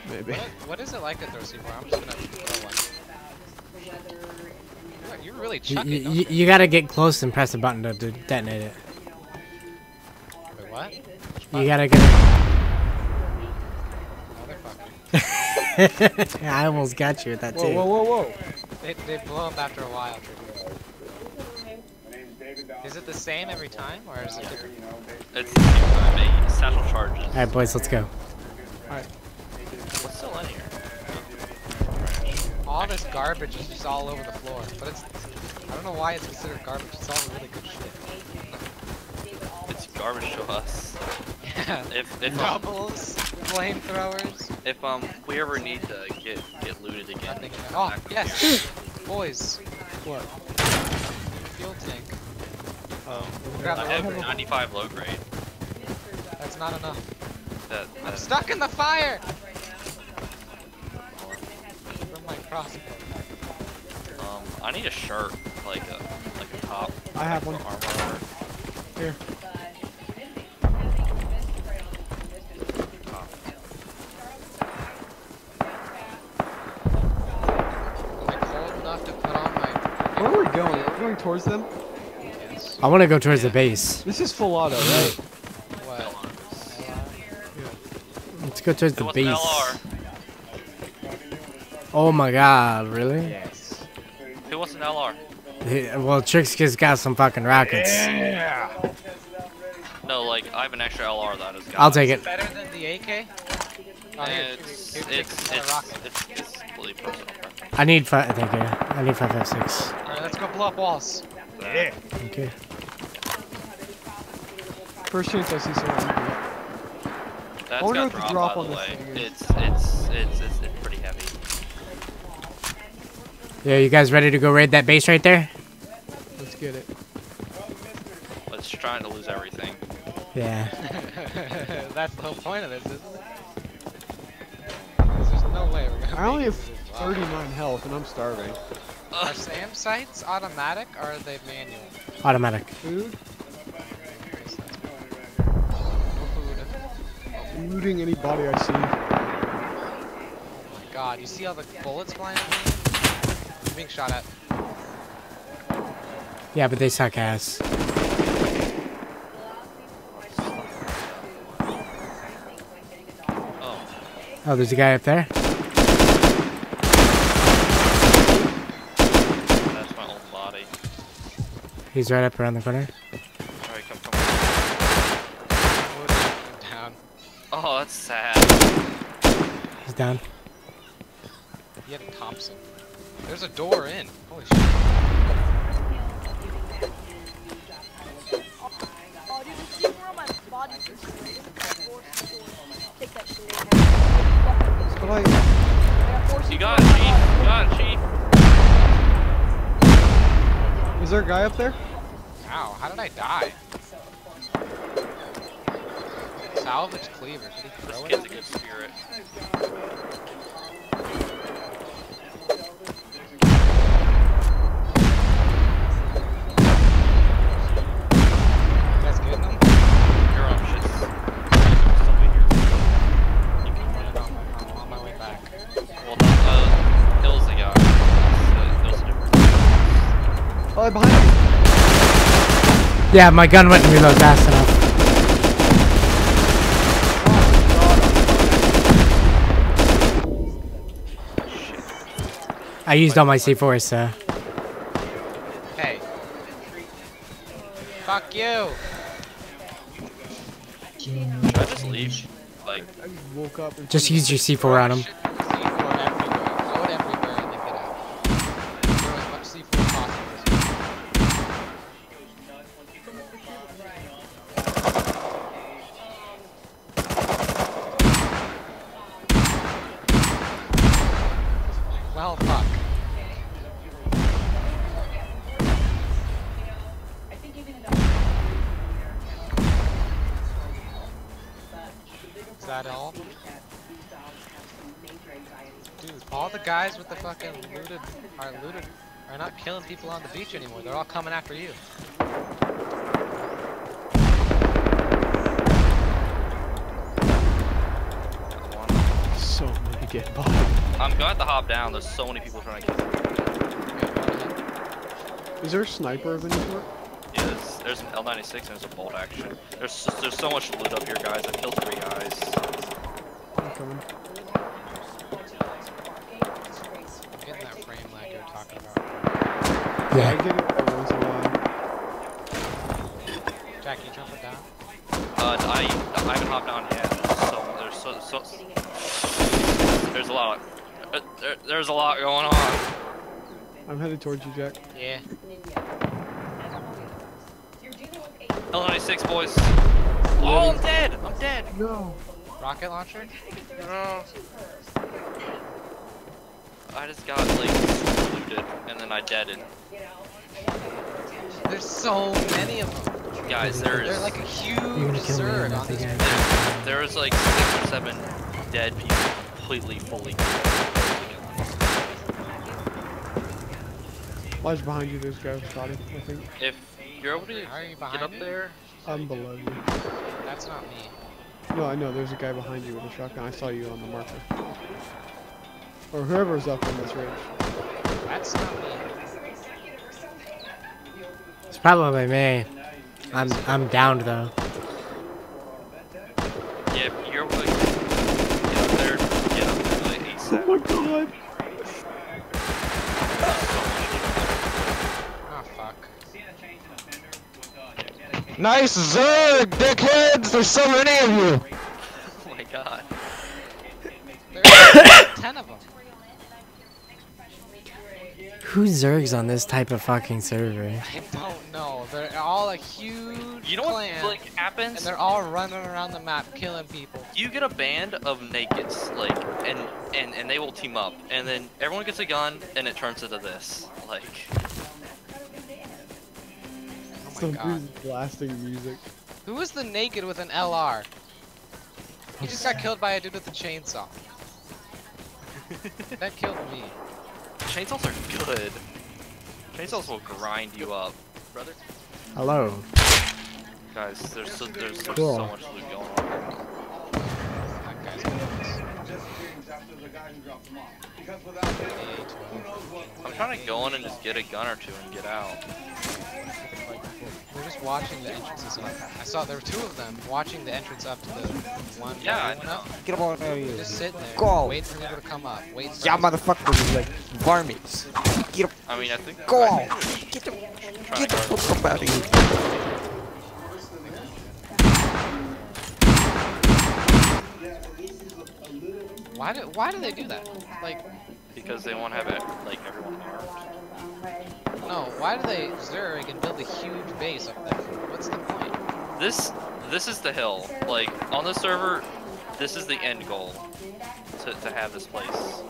Maybe. What, what is it like at throw C4? I'm just gonna throw one. You're, you're really You, chucking. you, don't you, you gotta get close and press the button to, to detonate it. Wait, what? You gotta get. Motherfucker. I almost got you with that Whoa, too. whoa, whoa, whoa. They, they blow up after a while, Trigby. Is it the same every time, or is it different? It's the same time. Eight satchel charges. Alright, boys, let's go. Alright. What's still in here? All this garbage is just all over the floor, but it's. I don't know why it's considered garbage. It's all really good shit. It's garbage to us. Yeah. If if um, Doubles, flamethrowers. if um we ever need to get get looted again. Nothing in there. Oh yes, boys. What? Fuel tank. Um, Grab I have rope. 95 low grade. That's not enough. That, I'm stuck in the fire. From my crossbow. um I need a shirt like a like a top. I have one. for Armor. Here. Am I cold enough to put on my? Where are we going? Are we going towards them? Yes. I wanna go towards the base. This is full auto, right? What? Let's go towards the It was an base. LR. Oh my god, really? Yes. Who wants an LR? Yeah, Well, Trixky's got some fucking rockets. Yeah. No, like I have an extra LR that is. has got. I'll take it. Better than the AK? Oh, here, It's it's it's, take another rocket. it's, it's completely personal preference. I need five. Thank you. I need five, five, six. Alright, let's go blow up walls. Yeah. Okay. First chance I see someone. That's wonder got what the drop, drop by on the this way. It's it's it's it's it's pretty heavy. Yeah, you guys ready to go raid that base right there? Let's get it. Let's try to lose everything. Yeah. That's the whole point of this, isn't it? 'Cause There's no way we're gonna I only have 39 health and I'm starving. Are SAM sites automatic or are they manual? Automatic. Food? I'm looting any body I see. Oh my god, you see all the bullets flying at me? I'm being shot at. Yeah, but they suck ass. Oh, oh there's a guy up there. That's my own body. He's right up around the corner. Alright, come, come. I'm down. Oh, that's sad. He's down. He had a Thompson. There's a door in. Holy shit. Oh, dude, this is my body is. Take that shit. But I, You got it, Chief. You got it, Chief. Is there a guy up there? Ow, how did I die? Salvage cleaver. Did he This throw it? kid's a good spirit. Oh, behind you. Yeah, my gun wouldn't reload fast enough. I used all my C4, so. Hey. Fuck you! Should I just leave? Like, just woke up and Just use your C4 on him. The guys with the fucking looted are looted are not killing people on the beach anymore. They're all coming after you. so many dead bodies. I'm gonna have to hop down. There's so many people trying to kill me. Is there a sniper of any sort? Yeah, there's, there's an L96 and there's a bolt action. There's there's so much loot up here, guys. I killed three guys. I'm coming. I'm getting that frame lag you were talking about. Yeah. I get it every once in a while. Jack, you jump it down? Uh, I I haven't hopped down yet. So there's so so there's a lot. Of, uh, there, there's a lot going on. I'm headed towards you, Jack. Yeah. L96 boys. Oh, I'm dead. I'm dead. No. Rocket launcher? No. I just got like super looted and then I deaded. There's so many of them. Guys, there's They're like a huge kill zerg on this again. there was like six or seven dead people completely fully. Watch behind you, this guy with shot him, I think. If you're able to you get up me? there, I'm below you. That's not me. No, I know, there's a guy behind you with a shotgun. I saw you on the marker. Or whoever's up in this ridge. That's not me. It's probably me. I'm I'm downed though. yeah, you're able to get up there, get up there like ASAP. Oh my god! Oh fuck. Nice Zerg, dickheads! There's so many of you! Oh my god. There's ten of them. Who zergs on this type of fucking server? I don't know. They're all a huge You know what clan, like happens? and they're all running around the map killing people. You get a band of nakeds, like, and and and they will team up, and then everyone gets a gun, and it turns into this, like. Oh my Some god. blasting music. Who is the naked with an LR? He just got killed by a dude with a chainsaw. that killed me. Chainsaws are good. Chainsaws will grind you up, brother. Hello. Guys, there's so, there's, there's Cool. so much loot going on. here. I'm trying to go in and just get a gun or two and get out. We're just watching the entrances up. I saw there were two of them watching the entrance up to the one. Yeah, I one know. up. Get up on there, you. Just sit there, Go. Wait for people to come up. Wait. For Yeah, us. motherfuckers like varmints. Get up. I mean, I think. Go I on. think- Get the get the fuck up out of here. Why do Why do they do that? Like, Because they want to have it, like everyone armed. No. Why do they zerg and build a huge base up there? What's the point? This this is the hill. Like on the server, this is the end goal to, to have this place.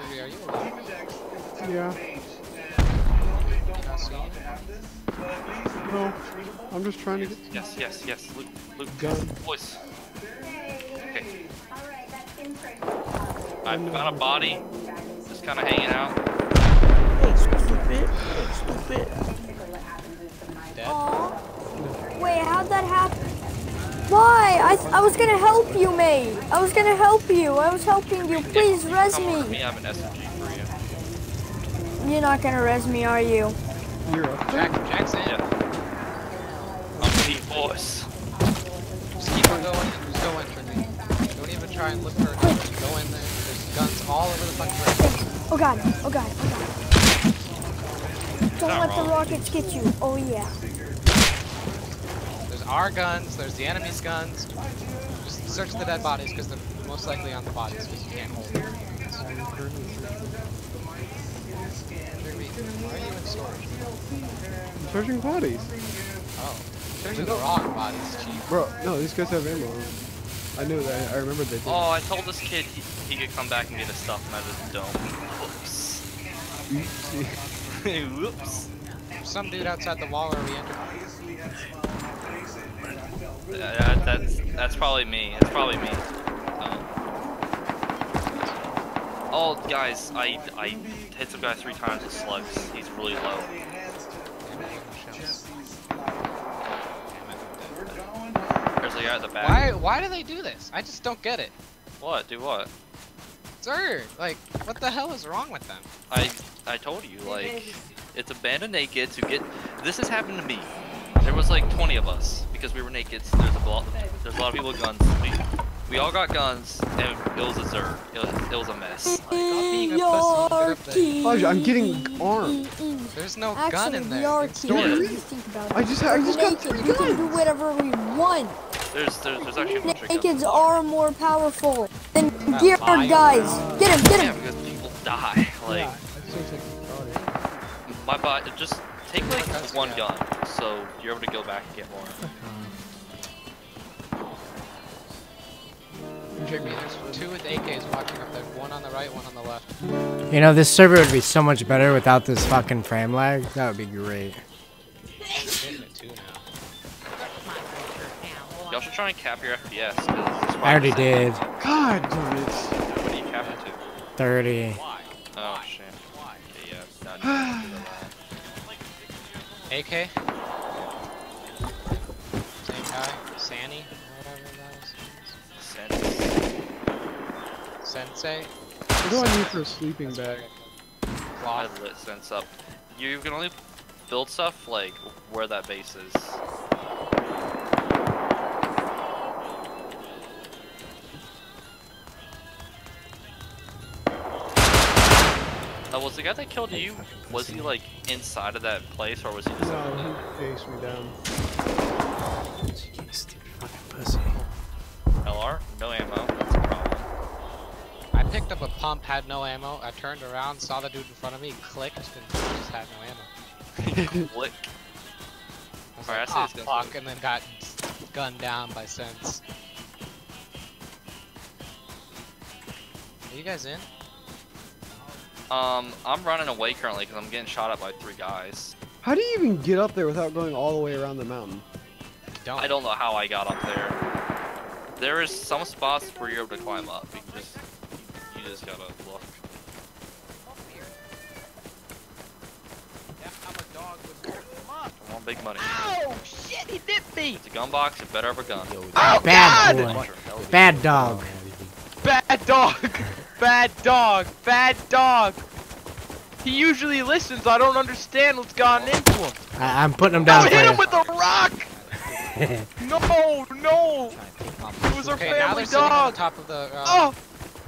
Ruby, are you alive? Yeah. No, I'm just trying to get Yes, yes, yes. Luke, Luke, Gun. voice. Okay. I found a body, just kind of hanging out. Aw. Wait, how'd that happen? Why? I, th- I was gonna help you, mate. I was gonna help you. I was helping you. Please res Come over to me. me, I have an SMG for you. You're not gonna res me, are you? You're up. Jack, Jack's in. I'm Pete Voice. Just keep on going and just go in for me. Don't even try and look for it. Just go in there. There's guns all over the fucking place. Oh god. Oh god. Oh god. Don't not let the rockets get you. Oh yeah. There's our guns. There's the enemy's guns. Just search the dead bodies because they're most likely on the bodies because you can't hold them. Ruby, why are you in storage? I'm searching bodies. Oh, searching the wrong bodies, chief. Bro, no, these guys have ammo. I knew that. I remember they did. Oh, I told this kid he, he could come back and get his stuff, and I just don't. Whoops. Whoops. Some dude outside the wall where we entered. Uh, that's that's probably me. It's probably me. Um, oh, guys, I I hit some guy three times with slugs. He's really low. There's a guy at the back. Why? Why do they do this? I just don't get it. What? Do what? Sir, like, what the hell is wrong with them? I I told you like it's a band of nakeds who get. This has happened to me. There was like 20 of us because we were naked. There's a lot. There's a lot of people with guns. We, we all got guns and it was a zerg. It was, it was a mess. Elijah, I'm getting armed. There's no Actually, gun in we there. are It's team. storage. If you think about it. I just- I We're just got naked. three We can do whatever we want. There's there's, there's actually a bunch of guns. Nakeds are more powerful than Not gear lying. guys. Get him, get Yeah, him. because people die. Like my bot. Just take like one gun, so you're able to go back and get more. Jimmy, there's two with AKs watching up there. One on the right, one on the left. You know, this server would be so much better without this fucking frame lag. That would be great. Hitting it too now. Y'all should try and cap your FPS. 'cause it's I already did. God damn it. What do you cap it to? 30. Oh shit. Okay, yeah, done. AK. Sensei. What do I need for a sleeping bag? I lit sense up. You can only build stuff like where that base is. Uh, was the guy that killed you? Was he like inside of that place, or was he just? No, he faced me down. LR? No ammo. That's a problem. I picked up a pump, had no ammo. I turned around, saw the dude in front of me, clicked, and just had no ammo. Click. I was Alright, like, I oh, fuck, and then got gunned down by Sense. Are you guys in? Um, I'm running away currently because I'm getting shot at by three guys. How do you even get up there without going all the way around the mountain? Don't. I don't know how I got up there. There is some spots where you're able to climb up. You can just, out of luck. I want big money. Oh shit! He nipped me. It's a gun box. It better have a gun. Oh bad God! Boy. Bad dog. Bad dog. Bad dog. Bad dog. He usually listens. I don't understand what's gotten into him. I am putting him down. I hit him with a rock. no, no. It was our okay, family dog. top of the. Uh, oh.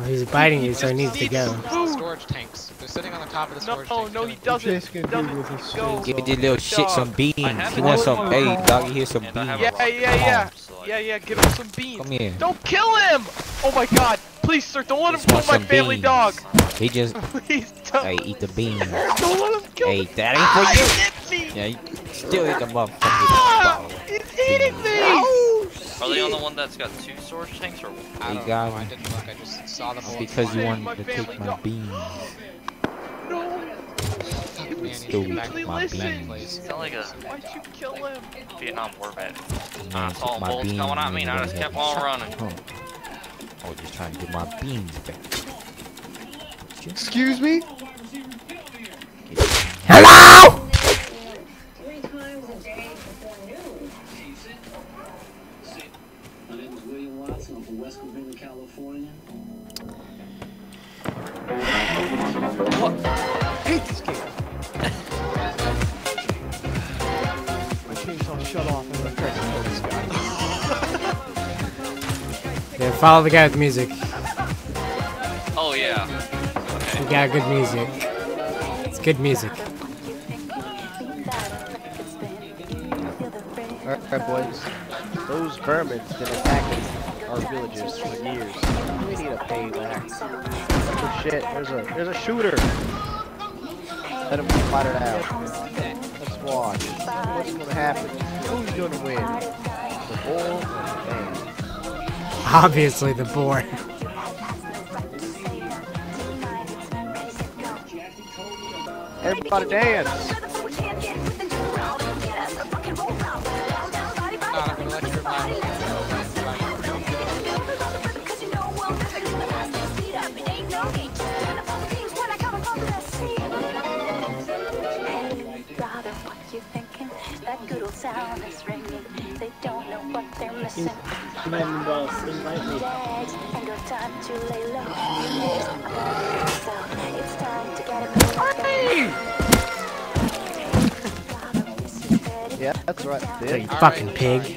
Well, he's biting you, so he needs to go. Storage tanks. They're sitting on the top of the storage No, tanks. no, he doesn't. Chase can do with his Go. Give the little shit some beans. He wants some. Hey, doggy, here's some beans. Yeah, yeah, yeah. Yeah, yeah, give him some beans. Come here. Don't kill him! Oh my god. Please, sir, don't let him kill my family beans. dog. He just. Please don't. Hey, eat the beans. Don't let him kill Hey, me. that Ah, ain't he for hit me. you. Yeah, you still eat the motherfucker. Ah, he's eating me. Are they on the one that's got two storage tanks or I don't got know. I didn't look. I just saw the bullets Because you flying. wanted to take my beans. Oh, Fuck, man, you Still should back eat to my beans. place. It's not like a Why'd you kill him? Vietnam War vet. I saw my bullets beans coming at me and I just kept on running. him. I was just trying to get my beans back. Excuse me? Hello! Hate this game. My chainsaw shut off and I tried to kill this guy. Yeah, follow the guy with the music. Oh yeah. You got good music. It's good music. Alright, boys. Those vermin's been attacking our villagers for years. We need a payback. Oh shit, there's a there's a shooter. Let him fight it out. Let's watch. What's gonna happen? Who's gonna win? The bull or the man? Obviously, the boar. Everybody dance! Sound is ringing. They don't know what they're missing. Invite me. Invite me. And no time to lay low. So it's time to get it. Yeah, that's right. So you fucking pig.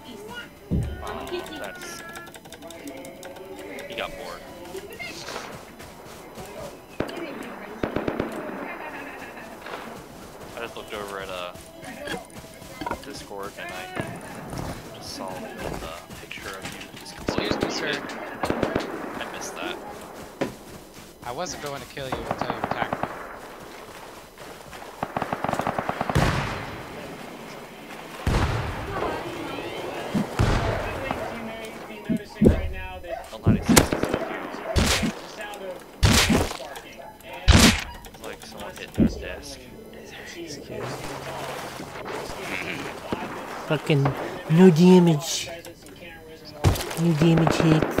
no damage. No damage hits.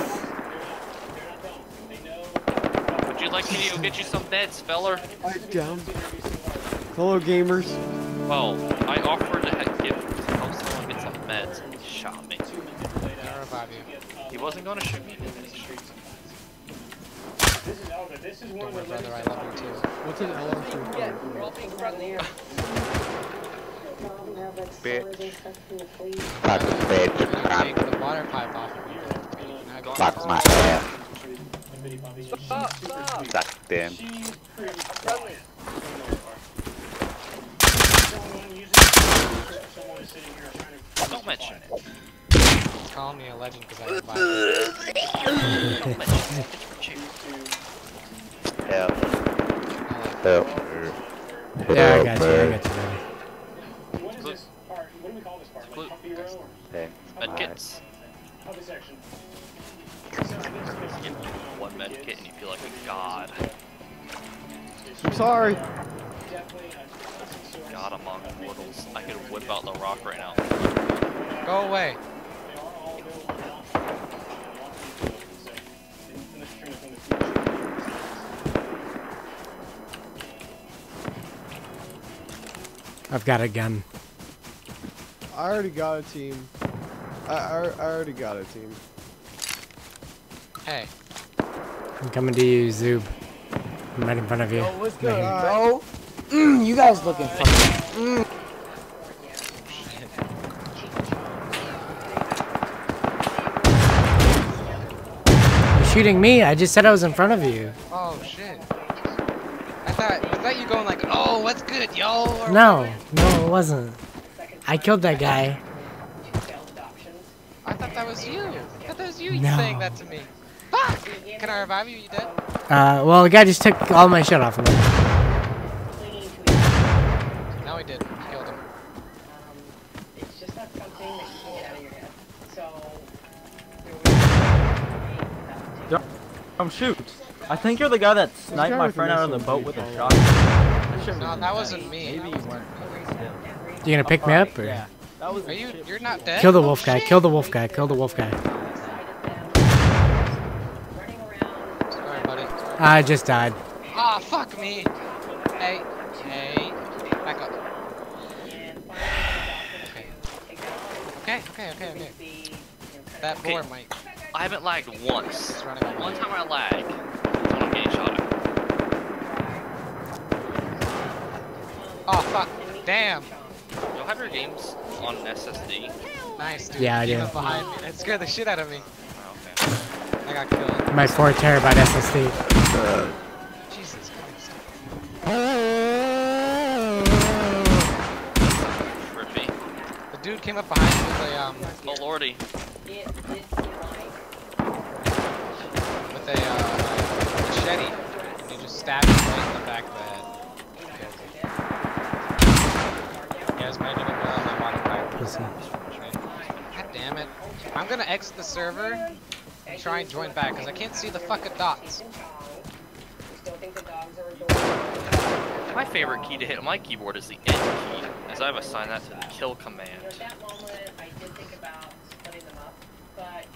Would you like me to get you some meds, feller? I Down. Hello, gamers. Well, I offered to he- give help someone get some meds and he shot me. I'll revive you. He wasn't gonna shoot me. This is Elder, this is Don't worry, brother. I love you too. What's an LR3? Yeah, we're all being friendly here. Bitch. Fuck the bitch. Take the water pipe off of you. Fuck my ass. Stop, stop. Suck them. Don't mention it. Call me a legend because I have Don't mention it. Help. Help. Yeah, I got you. I got you. Glue. Okay. Medkits. Get one medkit and you feel like a god. I'm sorry. God among mortals. I could whip out the rock right now. Go away. I've got a gun. I already got a team. I, I, I already got a team. Hey. I'm coming to you, Zoob. I'm right in front of you. Yo, what's good, here. bro? Mm, you guys looking fucking. Mm. You're shooting me? I just said I was in front of you. Oh shit. I thought was that you going like, oh, what's good, yo? Or No, no, it wasn't. I killed that guy. I thought that was you. I thought that was you No. saying that to me. Fuck! Can I revive you? You dead? Uh, well, the guy just took all my shit off of me. Now he did. He killed him. It's just not something that you can get out of your head. So, Don't come shoot. I think you're the guy that sniped my friend out of the boat with a shotgun. That shouldn't No, have that been wasn't bad. me. Maybe you weren't. You gonna pick me up or? Yeah. That was Are you? You're not dead. Kill the Oh, wolf guy. Kill the wolf guy. Kill the wolf guy. Sorry, buddy. I just died. Ah, fuck me. Hey, hey, back up. Okay. Okay, okay, okay, okay. That Okay. boar might. I haven't lagged once. Running. One time I lag. When I'm getting shot at. Oh fuck! Damn. You'll have your games on SSD. Nice, dude. Yeah, I Came do. behind me. It scared the shit out of me. Oh, okay. I got killed. My 4 terabyte SSD. Jesus Christ. Trippy. The dude came up behind me with a um Oh lordy. with a uh, machete, and he just stabbed me right in the back of the head. Killed him. Yeah, his made it well, and modifier. Pussy. God damn it. I'm gonna exit the server and try and join back because I can't see the fucking dots. My favorite key to hit on my keyboard is the N key, as I've assigned that to the kill command.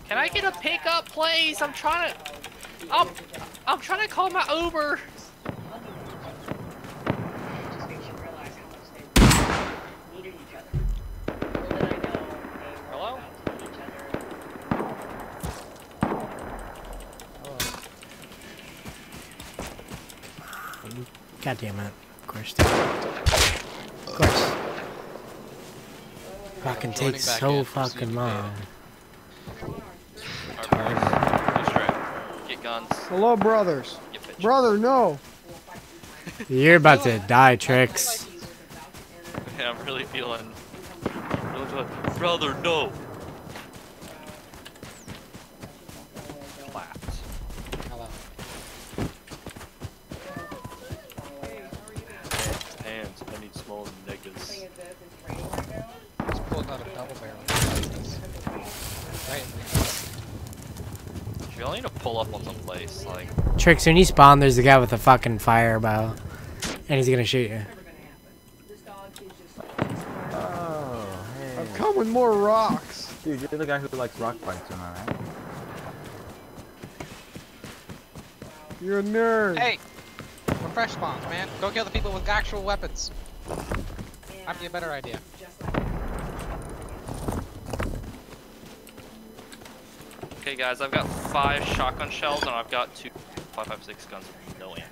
Can I get a pickup, please? I'm trying to. I'm, I'm trying to call my Uber. God damn it. Of course. Of course. Fucking takes so in, fucking long. Get guns. Hello, brothers. Get. Brother, no. You're about to die, Tricks. Yeah, I'm. Really feeling. Brother, no. I niggas. Just pulled out a double barrel. Right. You all need to pull up on some place, like. Tricks, when you spawn, there's the guy with the fucking fire bow. And he's gonna shoot you. Oh, hey. I've come with more rocks. Dude, you're the guy who likes rock fights, am I right? You're a nerd. Hey! We're fresh spawns, man. Go kill the people with actual weapons. Might be a better idea. Okay, guys, I've got five shotgun shells and I've got two 5.56 guns with no ammo.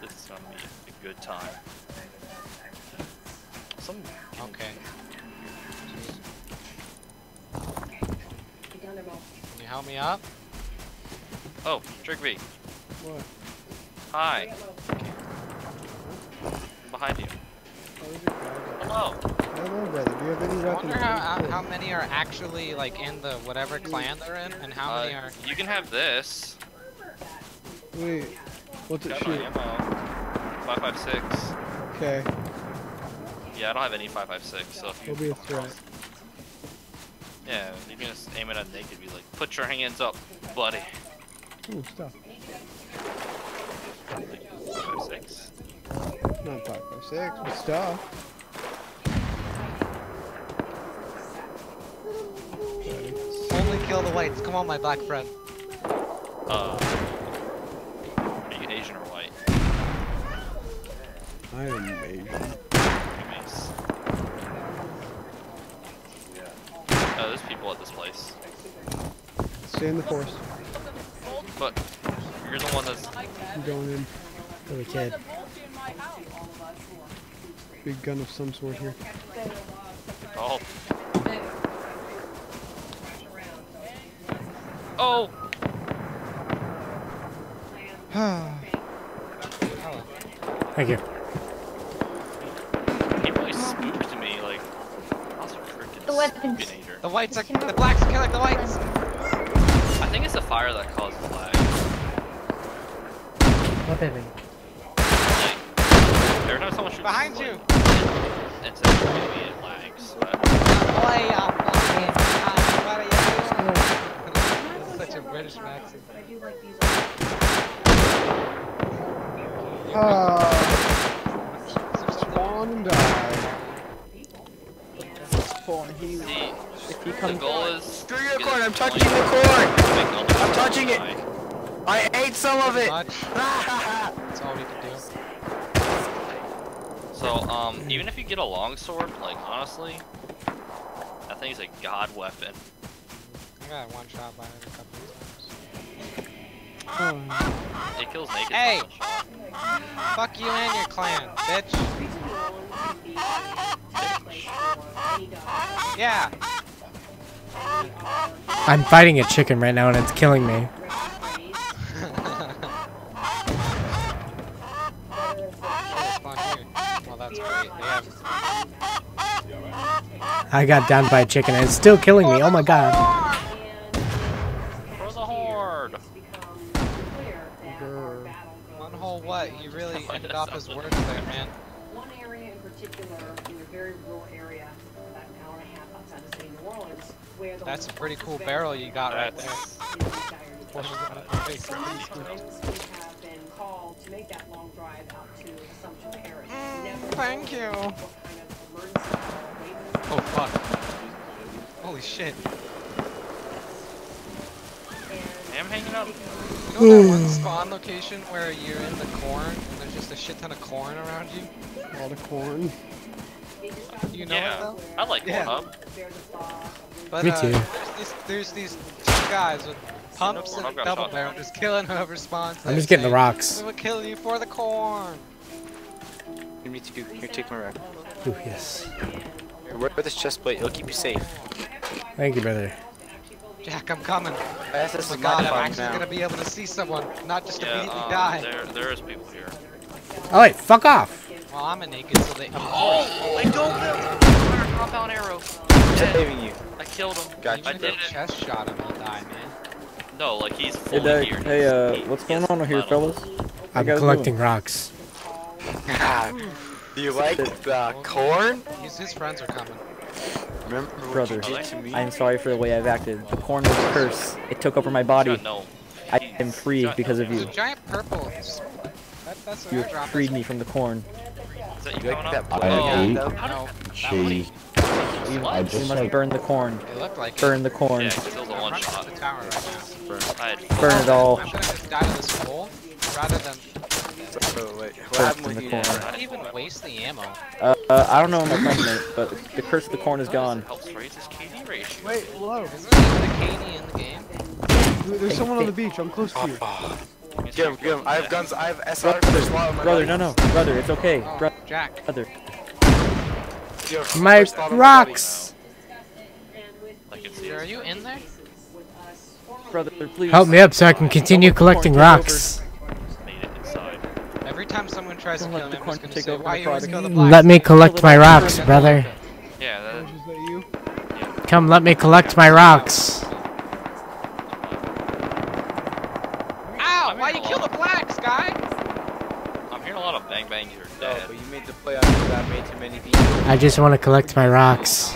This is gonna be a good time. Some. Okay. Can you help me up? Oh, Trick V. What? Hi. Behind you. Hello. Hello, brother. Do you have any weapons? I weapons? wonder how, how, how many are actually like in the whatever clan they're in, and how many Uh, are. you can have this. Wait. What's it shoot? ammo. 556. Okay. Yeah, I don't have any 556, so if you. Will be a threat. Yeah, you can just aim it at naked, be like, put your hands up, buddy. Ooh, stuff. 556. Not five five six, but stuff. Only kill the whites. Come on, my black friend. Uh. Are you Asian or white? I am Asian. Anyways. Oh, there's people at this place. Stay in the forest. But you're the one that's. I'm going in. Little kid. Big gun of some sort here. Oh. Oh! Thank you. He really spooked me, like. I was a freaking The weapons. Spinator. The whites are. The blacks are killing the whites. I think it's the fire that caused the lag. What baby? Every time someone shoots Behind like, you. It's maybe it lags, but Boy, I'm fucking. I'm what are you doing? Such a British accent. Ah. Spawn and die. Spawn, he. the, If he the goal is. Screw your get corn, I'm touching the points corn! to make all the I'm touching it! I ate some of it! Much. That's all we can do. So, um, even if you get a longsword, like, honestly, that thing's a god weapon. I got one shot by it a couple of times. Oh, It kills naked. Hey! with one shot. Fuck you and your clan, bitch. Yeah. I'm fighting a chicken right now and it's killing me. well, that's great. They I got down by a chicken and it's still killing me. Oh my god. For the horde! one whole what? You really ended off his words there, man. One area in particular, in a very rural area, about an hour and a half outside the city of New Orleans, where the That's a pretty cool barrel you got right there. Some folks have been called to make that long drive out to Assumption Parish. Never Thank you. what kind of emergency call Oh fuck. Holy shit. I'm hanging out. You know that one spawn location where you're in the corn and there's just a shit ton of corn around you? a lot of corn. You know Yeah, it though? I like Yeah. Pornhub. But, Me uh, too. There's these, there's these two guys with pumps I've and got double shot. barrel just killing whoever spawns. I'm just getting the rocks. We will kill you for the corn. Me too. Here, take my rock. Ooh, yes. Here, wear this chest plate. It'll keep you safe. Thank you, brother. Jack, I'm coming. Yes, this oh is my god, I'm actually now. gonna be able to see someone, not just Yeah, immediately um, die. there, there is people here. Oh wait, fuck off. Well, I'm a naked, so they. Oh, I don't know. Compound arrow. Dead. Saving you. I killed him. Got I did if it. chest shot him, he'll die, man. No, like he's Hey, fully Doug, here. hey, uh, he- what's going has on here, fellas? I'm collecting doing? rocks. Do you like the corn? His, his friends are coming. Remember Brother, you did to me? I'm sorry for the way I've acted. The corn was a curse. It took over my body. I am free because of you. giant purple. That, that's an You freed me from the corn. That you You like that up? black Oh, guy, though? No, Shady. You, must burn the corn. it looked like Burn the corn. Yeah, 'cause it was one I'm shot. the tower right now. I had Burn it all. I'm gonna just die to this hole rather than So, wait, what Burn happened in when the you corn. not even waste the ammo. Uh, uh, I don't know what my friends meant, but the curse of the corn is gone. helps raise his KD ratio. Wait, hello. Isn't there even a KD in the game? Dude, There's someone on the beach. I'm close to you. Get him, get him. I have guns, I have SR. There's a lot of my Brother, no, no, brother, it's okay. Oh, Bro- Jack. brother, Yo, My first thought of my buddy. rocks. I can see Are you in there? Brother, please. Help me up so I can continue collecting rocks. Every time someone tries to Don't kill let me, I'm just gonna take say, over why the you always go the black? Let me collect my rocks, brother. Yeah, that, Is that you? Come, let me collect my rocks. Ow! Why you kill the blacks, guy? I'm hearing a lot of bang bangs. You're oh, dead. but you made the play after that made too many people. I just want to collect my rocks.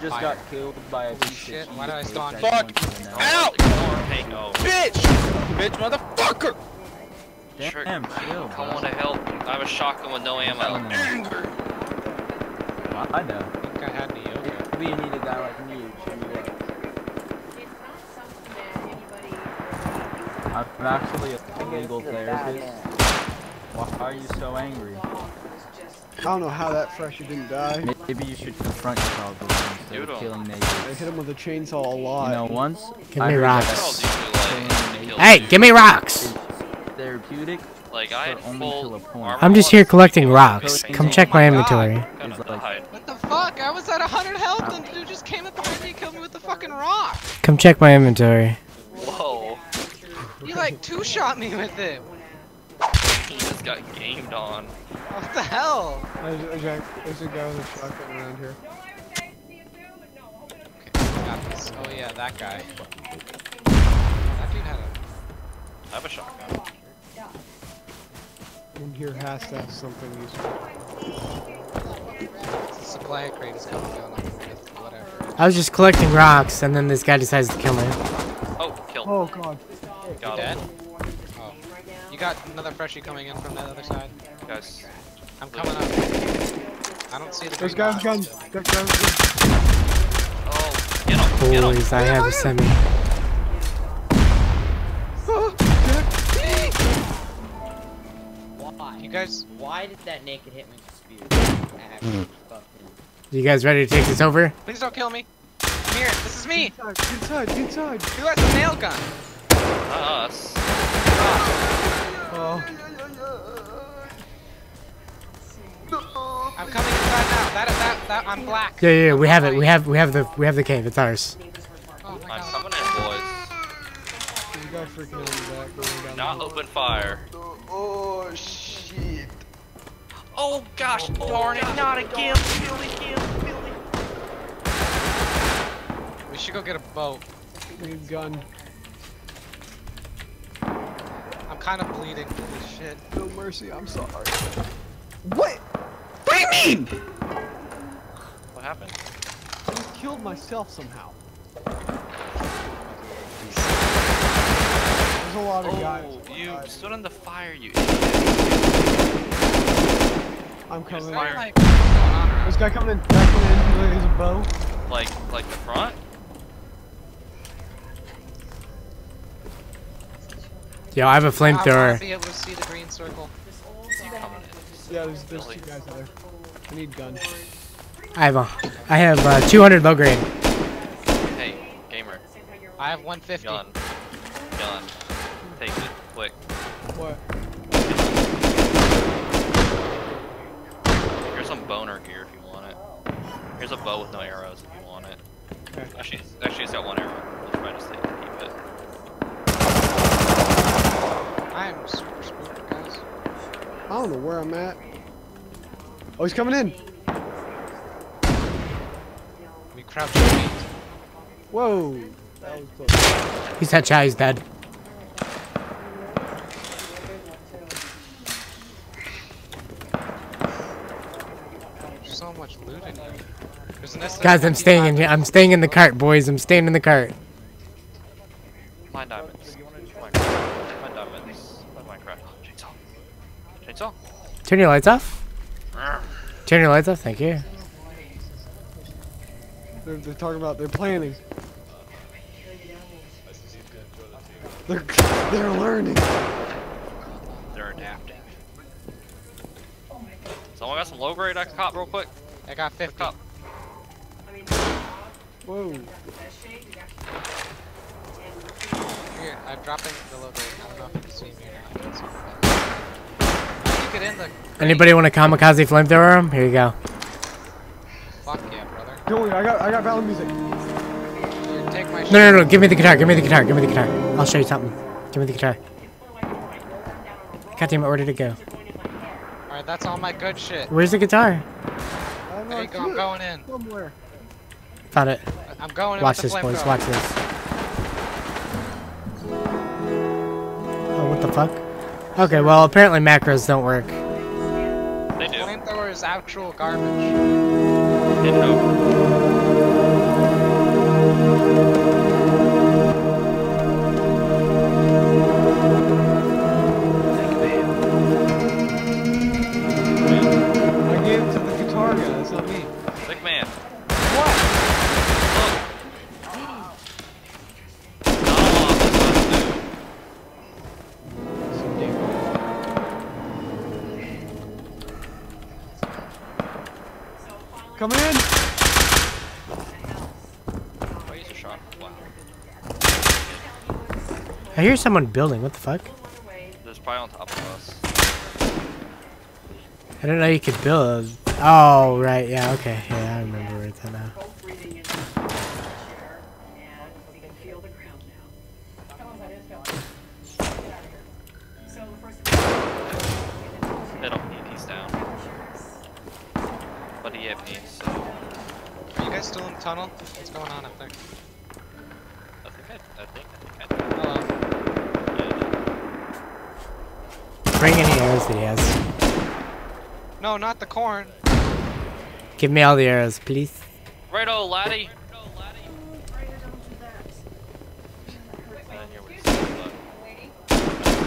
I just got killed by a piece Shit, of why did I cheese spawn? Fuck! went to an Ow! Hey, oh. Bitch! Bitch, motherfucker! Sure. Damn, chill, Come bro. on to help. I have a shotgun with no ammo. I know. I think I had the yoga. We need a guy like me to cheer you up. I'm actually a legal therapist. Why are you so angry? I don't know how that fresher didn't die. Maybe you should confront your problem instead Dude, of killing I neighbors. hit him with a chainsaw a lot. You know, once Give I me heard rocks. Hey, give me rocks. therapeutic. Like, I only kill a point. I'm just here collecting rocks. Come check my Oh my inventory. Gonna It's like- die. What the fuck? I was at 100 health and dude just came up behind me and killed me with a fucking rock. Come check my inventory. Whoa. You like two-shot me with it. He just got gamed on. What the hell? There's, there's a, there's a guy with a shotgun around here. Okay. Oh yeah, that guy. That dude had a. I have a shotgun. In here has to have something useful. It's supply crate is coming down on whatever. I was just collecting rocks, and then this guy decides to kill me. Oh, kill. Oh god. Got Dead? Oh. You got another freshie coming in from that other side? Guys. I'm coming up. I don't see the There's green guys gun. dots. That guy gun. Oh, get him. Get him. Boys, I have a semi. Why? You guys- Why did that naked hitman spear? Hmm. Actually. You guys ready to take this over? Please don't kill me. I'm here. This is me. Inside, inside, inside. Who has a nail gun? Not us. Oh. I'm coming inside now. That that that I'm black. Yeah, yeah, yeah, we have it. We have we have the we have the cave. It's ours. Oh my I'm coming in, boys. There's a freaking on the back Not open fire. Oh shit. Oh gosh, darn it, not again. Billy, Billy, Billy. We should go get a boat. Need gun. I'm kind of bleeding. Holy shit. No mercy, I'm sorry. What? What do you mean? What happened? I killed myself somehow. There's a lot of oh, guys. Oh, you stood on the fire, you I'm coming. fire. Like, what's going on around This guy coming in. Guy coming in. He has a bow. Like, like the front? Yo, I have a I want flamethrower. to be able to see the green circle. Yeah, there's, there's two guys out there. I need gun. I have a I have uh, 200 low grade. Hey, gamer. I have 150. Gun. Gun. Take it, quick. What? Here's some boner gear if you want it. Here's a bow with no arrows if you want it. Okay. Actually, actually it's got one arrow. I'll try to stay keep it. I am super spooked, guys. I don't know where I'm at. Oh, he's coming in. We crouch and wait. Whoa. That was close. He's headshot. He's dead. So much loot in here. There's an Guys, I'm staying in here. I'm staying in the cart, boys. I'm staying in the cart. Mine diamonds. Mine, mine diamonds. Where's my crap? Chainsaw. Chainsaw. Turn your lights off. Turn your lights off. Thank you. They're, they're talking about they're planning. They're they're learning. They're adapting. Someone got some low grade I can cop real quick? I got 50. Cop. Whoa. Here, I'm dropping the logo. I don't know if you can see me or not. It's on the- You get in the. Anybody want a kamikaze flamethrower? him? Here you go. Fuck yeah, brother. Don't worry, I got I got valid music. Here, take my No, no, no. Give me the guitar. Give me the guitar. Give me the guitar. I'll show you something. Give me the guitar. God damn it, where did it go? Alright, that's all my good shit. Where's the guitar? There you go, I'm going in. Somewhere. Found it. I'm going in Watch this, boys. Watch this. Oh, what the fuck? Okay, well, apparently macros don't work. They do. Flamethrower is actual garbage. It hope. I hear someone building. What the fuck? There's probably on top of us. I didn't know you could build. Oh, right. Yeah, okay. Yeah, I remember right there now. They don't need he's down. But he had me, so Are you guys still in the tunnel? What's going on up there? I think I, I think I think I Hello. Bring any arrows that he has. No, not the corn. Give me all the arrows, please. Righto, laddie.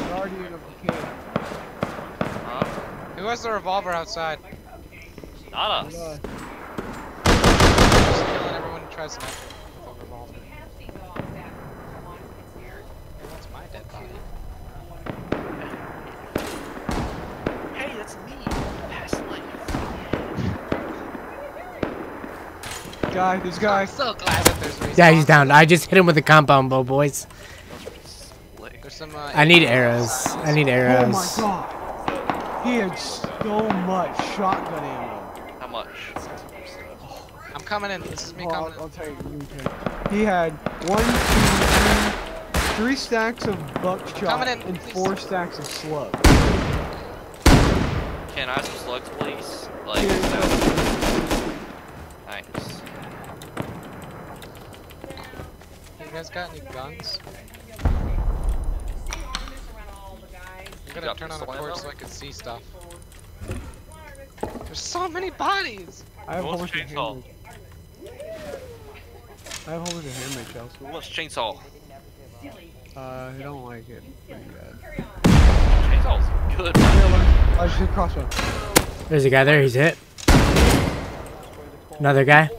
Guardian of the King. Huh? Who has the revolver outside? Not us. Just killing everyone who tries to enter with a revolver. That's my dead body. Hey, that's me. Past life. Guy, this guy. So glad that there's Yeah, he's down. I just hit him with a compound bow, boys. There's some. Uh, I need arrows. I need arrows. Oh my god. He had so much shotgun ammo. How much? I'm coming in. This is me Oh, coming I'll, I'll tell you. you can- He had one, two, three, three stacks of buckshot Coming in, and please. four stacks of slugs. Can I have some slugs, please? Like, Here, that- Thanks. in. You guys got any guns? I'm gonna turn on a pistol torch so I can see stuff. There's so many bodies! I have a whole wants a of chainsaw? handmade. I have a whole bunch of handmade shells. Who chainsaw? Uh, I don't like it. Pretty bad. Chainsaw's good. I just hit crossbow. There's a guy there. He's hit. Another guy.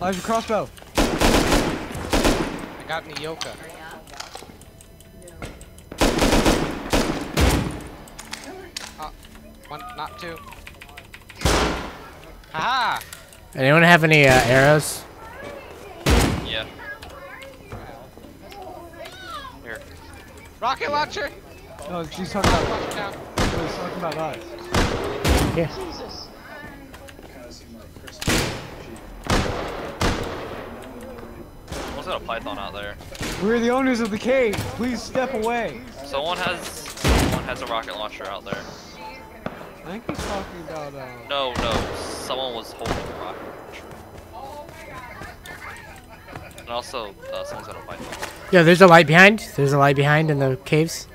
I have a crossbow. I got an Eoka. Uh, one, not two. Haha! Anyone have any uh, arrows? Yeah. Here. Rocket launcher! No, she's talking about. Watch. She's talking about us. Here. Someone's got a python out there. We're the owners of the cave. Please step away. Someone has someone has a rocket launcher out there. I think he's talking about. Uh, No, no. Someone was holding a rocket launcher. And also, uh, someone's got a python. Yo, there's a light behind. There's a light behind in the caves.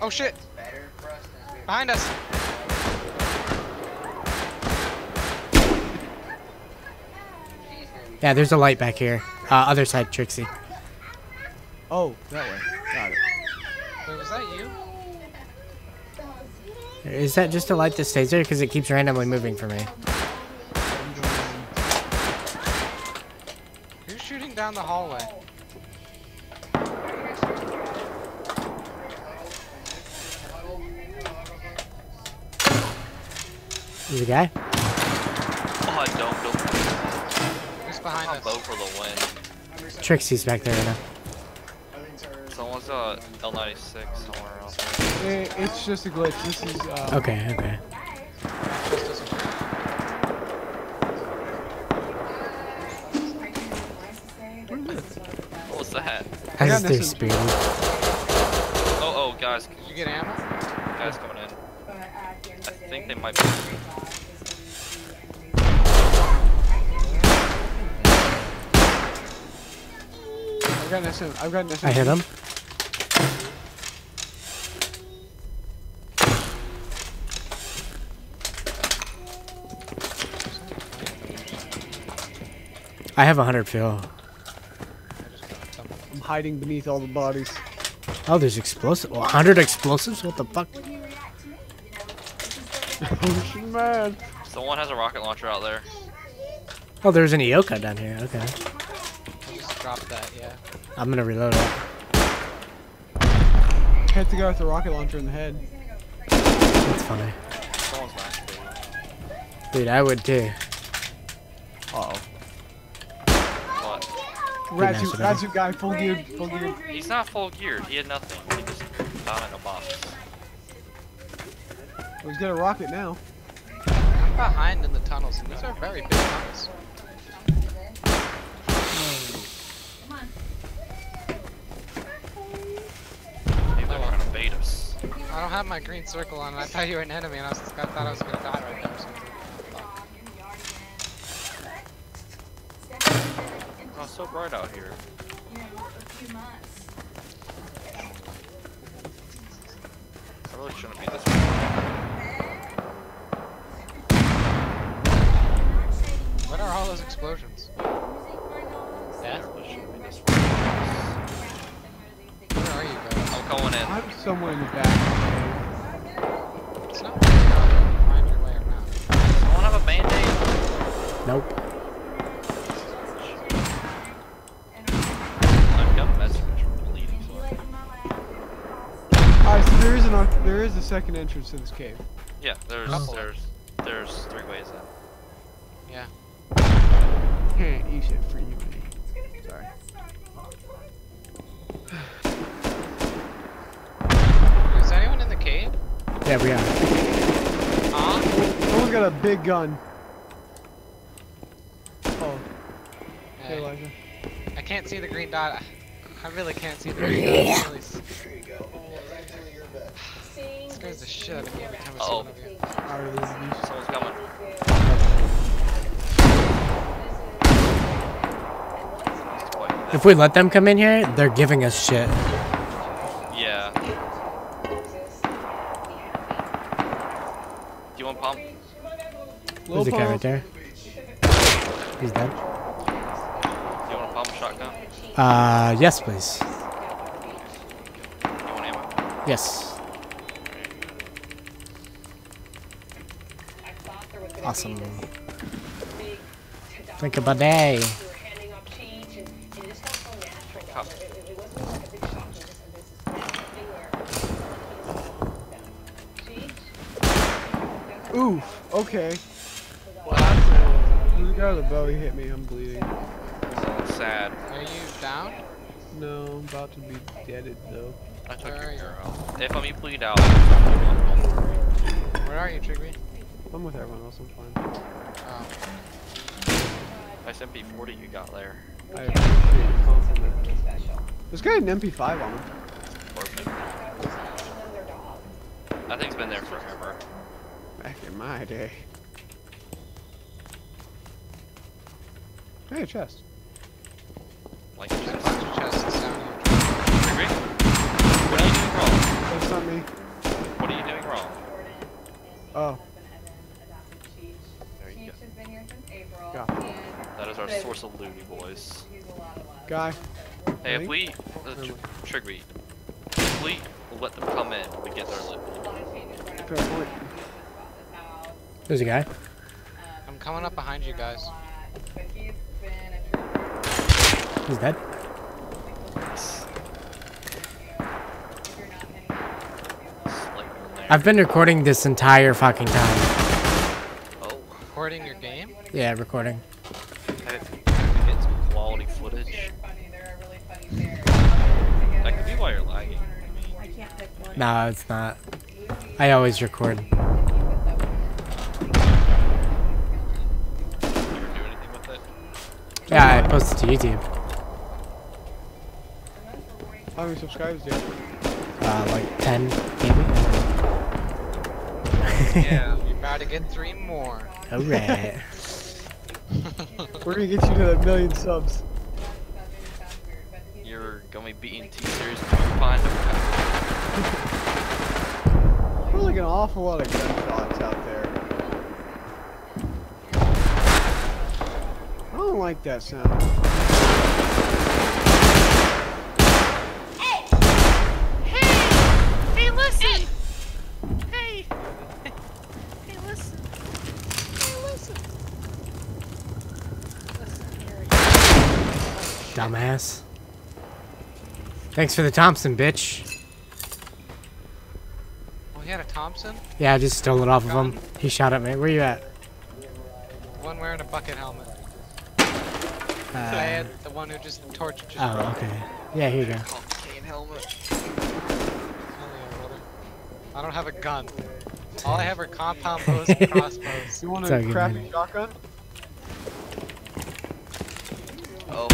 Oh shit! Behind us! Yeah, there's a light back here. Uh, other side, Trixie. oh, that way. Got it. Wait, was that you? Is that just a light that stays there? Because it keeps randomly moving for me. Who's shooting down the hallway? There's a guy. Oh, I don't go. Who's behind us? vote for the win. Trixie's back there right now. Someone's got L96 somewhere else. It, it's just a glitch. This is. Uh, Okay, okay. that? As their speed. Oh, oh, guys. Did you get ammo? Guys coming in. I think they might be. I've got an SM. I've got an SM. I hit him. I have a hundred fuel. I'm hiding beneath all the bodies. Oh, there's explosive. Well, hundred explosives. What the fuck? oh man. Someone has a rocket launcher out there. Oh, there's an Eoka down here. Okay. I just dropped that, yeah. I'm gonna reload it. Hit the guy with the rocket launcher in the head. That's funny. Dude, I would too. Uh oh. What? Ratsu, masturbating. Ratsu guy, full geared, full geared. He's not full geared. He had nothing. He just found in a box. Oh, he's got a rocket now. I'm behind in the tunnels, and these are very big tunnels. Maybe they're trying to bait us. I don't have my green circle on, I thought you were an enemy, and I, was, I thought I was gonna die right there or something. Oh, it's so bright out here. I really shouldn't be this way. What are all those explosions? I Death? really shouldn't be this way. Where are you guys? I'm going in. I'm somewhere in the back. It's not really hard to find your way around. Someone have a band-aid? Nope. I've got message from bleeding, Alright, so there is an there is a second entrance to this cave. Yeah, there's Couple. there's there's three ways in. Yeah. Can't eat shit for you. man. Sorry. Is anyone in the cave? Yeah, we are. Huh? Someone's got a big gun. Oh, hey, Hey, Elijah. I can't see the green dot. I really can't see the green dot. It's really s- scares the shit out of me every time I see one of you. Alright, this is these. Someone's coming. If we let them come in here, they're giving us shit. Yeah. Do you want pump? There's a guy right there. He's dead. Do you want a pump shotgun? Uh, yes, please. You want ammo? Yes. Awesome. Think about day. Cup. Oof. Okay. There's a guy with a bow. He hit me. I'm bleeding. Sad. Are you down? No, I'm about to be deaded though. I took Where your arrow. If I'm you bleed out, Where are you, Trigby? I'm with everyone else. I'm fine. Oh. nice MP40 you got there. I appreciate the compliment. This guy had an MP5 on him. Perfect. That thing's been there forever. Back in my day. Hey, a chest. Like There's a just. bunch of chests down here. Agree? What are you doing wrong? That's not me. What are you doing wrong? Oh, There you go. God. That is our source of loot, boys. Guy. Hey, if we, uh, tr- Trigby, if we let them come in, we get their loot. Fair point. There's a guy. I'm coming up behind you guys. He's dead. Slight from there. I've been recording this entire fucking time. Oh, Recording your game? Yeah, recording. I have to some quality footage. That could be why you're lagging. No, it's not. I always record. You ever do anything with it? Yeah, I post it to YouTube. How many subscribers do you have? Uh, like 10, maybe? yeah, you're about to get three more. Alright. We're gonna get you to that million subs. You're gonna be beating T-Series fine. There's like an awful lot of gunshots out there. I don't like that sound. Hey, listen! Hey! Hey, listen! Hey, listen! Dumbass. Thanks for the Thompson, bitch. Oh, he had a Thompson? Yeah, I just stole it off of him. He shot at me. Where you at? One wearing a bucket helmet. Uh, had the one who just tortured just Oh, okay. Yeah, here you go. Cane helmet. I don't have a gun. All I have are compound bows and crossbows. You want a crappy shotgun? Oh.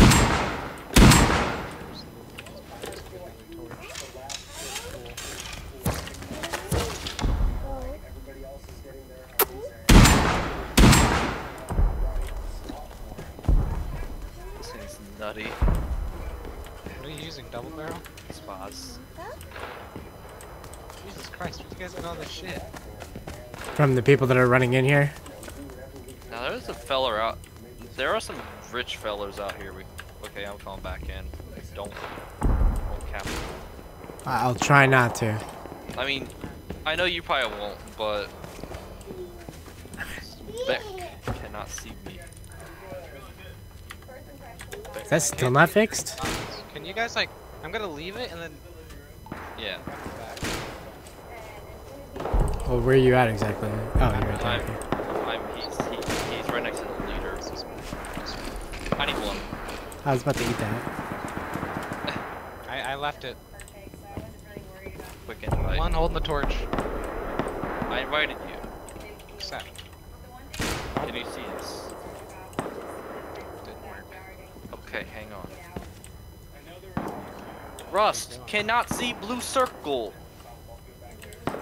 This thing's nutty. What are you using? Double barrel? Spas. Jesus Christ, where you guys get all this shit? From the people that are running in here. Now there's a feller out. There are some rich fellers out here. We, okay, I'm calling back in. Don't, don't cap. I'll try not to. I mean, I know you probably won't, but Beck cannot see me. Is that still not fixed? Can you guys like? I'm gonna leave it and then. Yeah. Well, where are you at exactly? Oh, you're right I'm, there. I'm, he's, he, he's right next to the leader. I need one. I was about to eat that. I, I left it. Quick invite. One holding the torch. I invited you. Accept. Can you see this? Didn't work. Okay, hang on. Rust cannot see blue circle.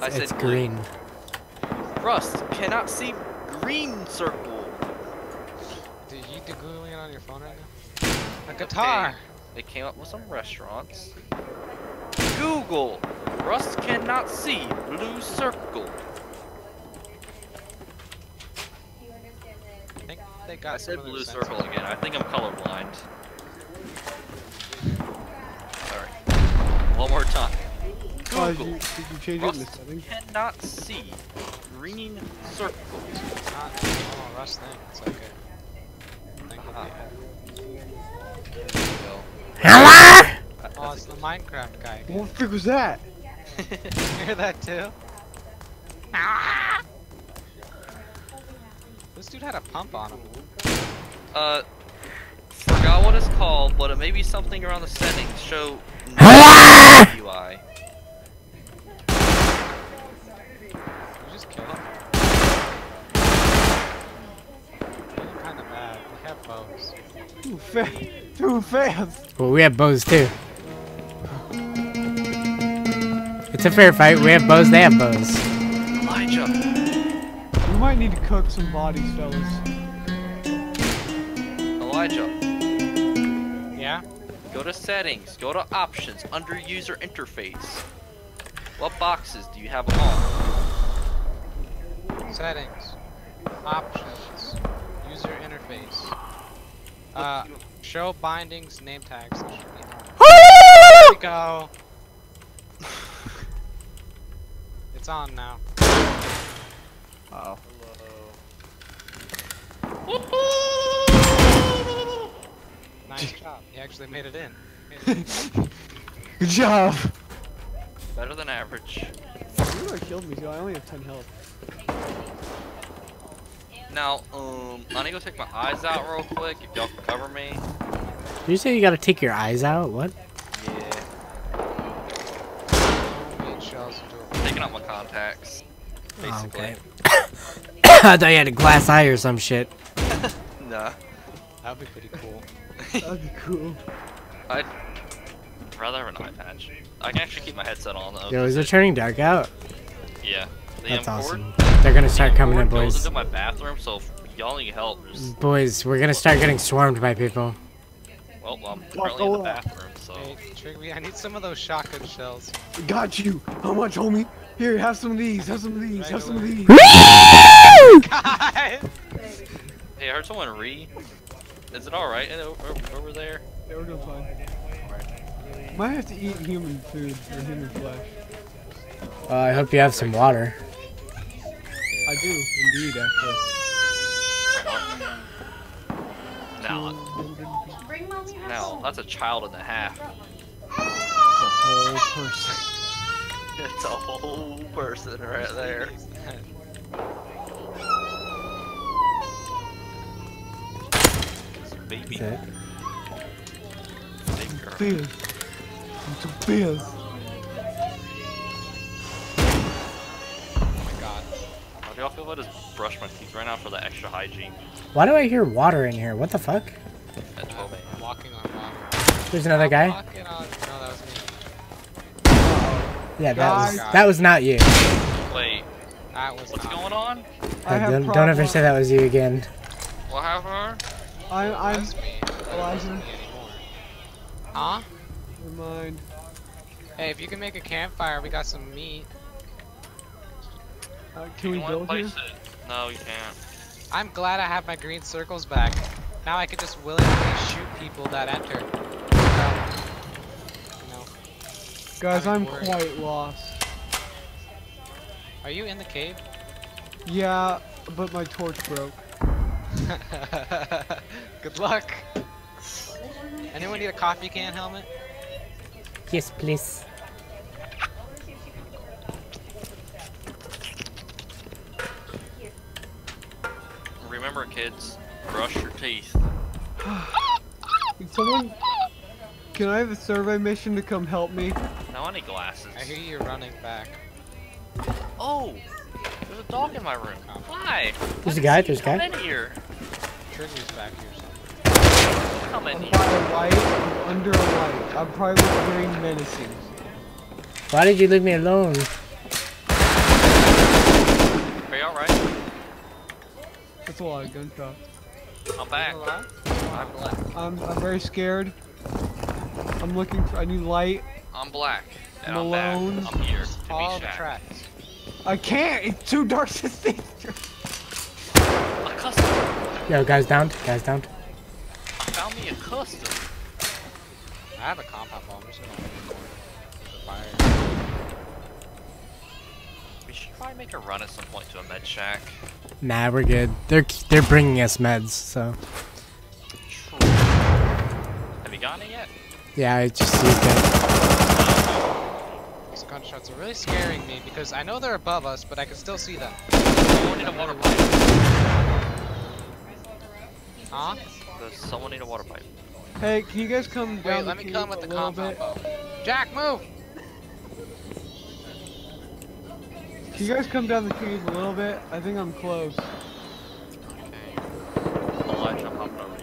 I It's said blue. green. Rust cannot see green circle. Did you do googling on your phone right now? A guitar. Okay, They came up with some restaurants. Google. Rust cannot see blue circle. I think they got I said blue those circle sensors. again. I think I'm colorblind. Sorry. One more time. Oh, did Google. you, did you change it in the Rust settings? cannot see green circle. It's not a normal Rust thing. It's like a thing that they had. There you go. Hello? Oh, it's the Minecraft guy. What the frick was that? you hear that too? This dude had a pump on him. Uh, forgot what it's called, but it may be something around the settings. Show UI. You just kill him. I'm kinda mad. We have bows. Too fast. Too fast. Well, we have bows too. It's a fair fight. We have bows. They have bows. Elijah. We might need to cook some bodies, fellas. Elijah. Yeah? Go to settings. Go to options under user interface. What boxes do you have on? Settings. Options. User interface. Uh, show bindings, name tags. There should be there we go. It's on now. Uh oh. Nice job. He actually made it in. Made it in. Good job. Better than average. You really killed me, so I only have 10 health. Now, um, I need to go take my eyes out real quick. If y'all can cover me. Did you say you gotta take your eyes out? What? Yeah. Eight shells into a Taking out my contacts. Basically. Okay. I thought you had a glass eye or some shit. Nah. That'd be pretty cool. That'd be cool. I. I'd rather have an eye patch. I can actually keep my headset on though. Yo, is it turning dark out? Yeah. The That's M awesome. They're gonna start the coming in, cord goes boys. into my bathroom, so y'all need help, just, Boys, we're gonna start getting swarmed by people. well, I'm currently in the bathroom, so. Hey, Trigby, I need some of those shotgun shells. Got you. How much, homie? Here, have some of these. Have some of these. Have some of these. Hey, I heard someone re. Is it alright over, over there? Yeah, we're doing fine. Might have to eat human food or human flesh. Uh, I hope you have some water. I do, indeed, actually. Now, uh, now that's a child and a half. It's a Whole person. It's a whole person right there. Baby. It. Big girl. Beers. Some beers. How do y'all feel about just brush my teeth right now for the extra hygiene? Why do I hear water in here? What the fuck? At 12 a.m. Walking on water. There's another guy. Walking on. No, that was me. Yeah, that was that was not you. Wait, That was what's not going on? I Uh, have don't, don't ever say that was you again. What happened? I, I'm That's me. Elijah. Huh? Never mind. Hey, if you can make a campfire, we got some meat. Uh, can we you build here? it? No, you can't. I'm glad I have my green circles back. Now I can just willingly shoot people that enter. You know. Guys, I'm Having quite lost. Are you in the cave? Yeah, but my torch broke. Good luck. Anyone need a coffee can helmet? Yes, please. Remember, kids, brush your teeth. Can someone... Can I have a survey mission to come help me? Now I need glasses. I hear you running back. Oh, there's a dog in my room. Oh. Why? There's a guy. There's a guy. Come guy. in here. Trigger's back here. Come in I'm here. by a light, I'm under a light. I'm probably very menacing. Why did you leave me alone? Are you alright? That's a lot of gunshots. I'm back. I'm black. I'm, I'm very scared. I'm looking for, I need light. I'm black. And I'm I'm, alone. back. I'm here to Follow be the Shaq. tracks. I can't, it's too dark to see. A custom. Yo, guys downed, Guys downed. I found me a custom. I have a compound bomb. I'm just gonna open the door. The fire. We should probably make a run at some point to a med shack. Nah, we're good. They're they're bringing us meds, so Have you gotten it yet? yeah, I just used it. These gunshots are really scaring me because I know they're above us, but I can still see them. Someone need a water pipe. Huh? Does someone need a water pipe? Hey, can you guys come down Wait, let me come with the little compound bit? Jack, move! Can you guys come down the cave a little bit? I think I'm close. Elijah, I'm hopping over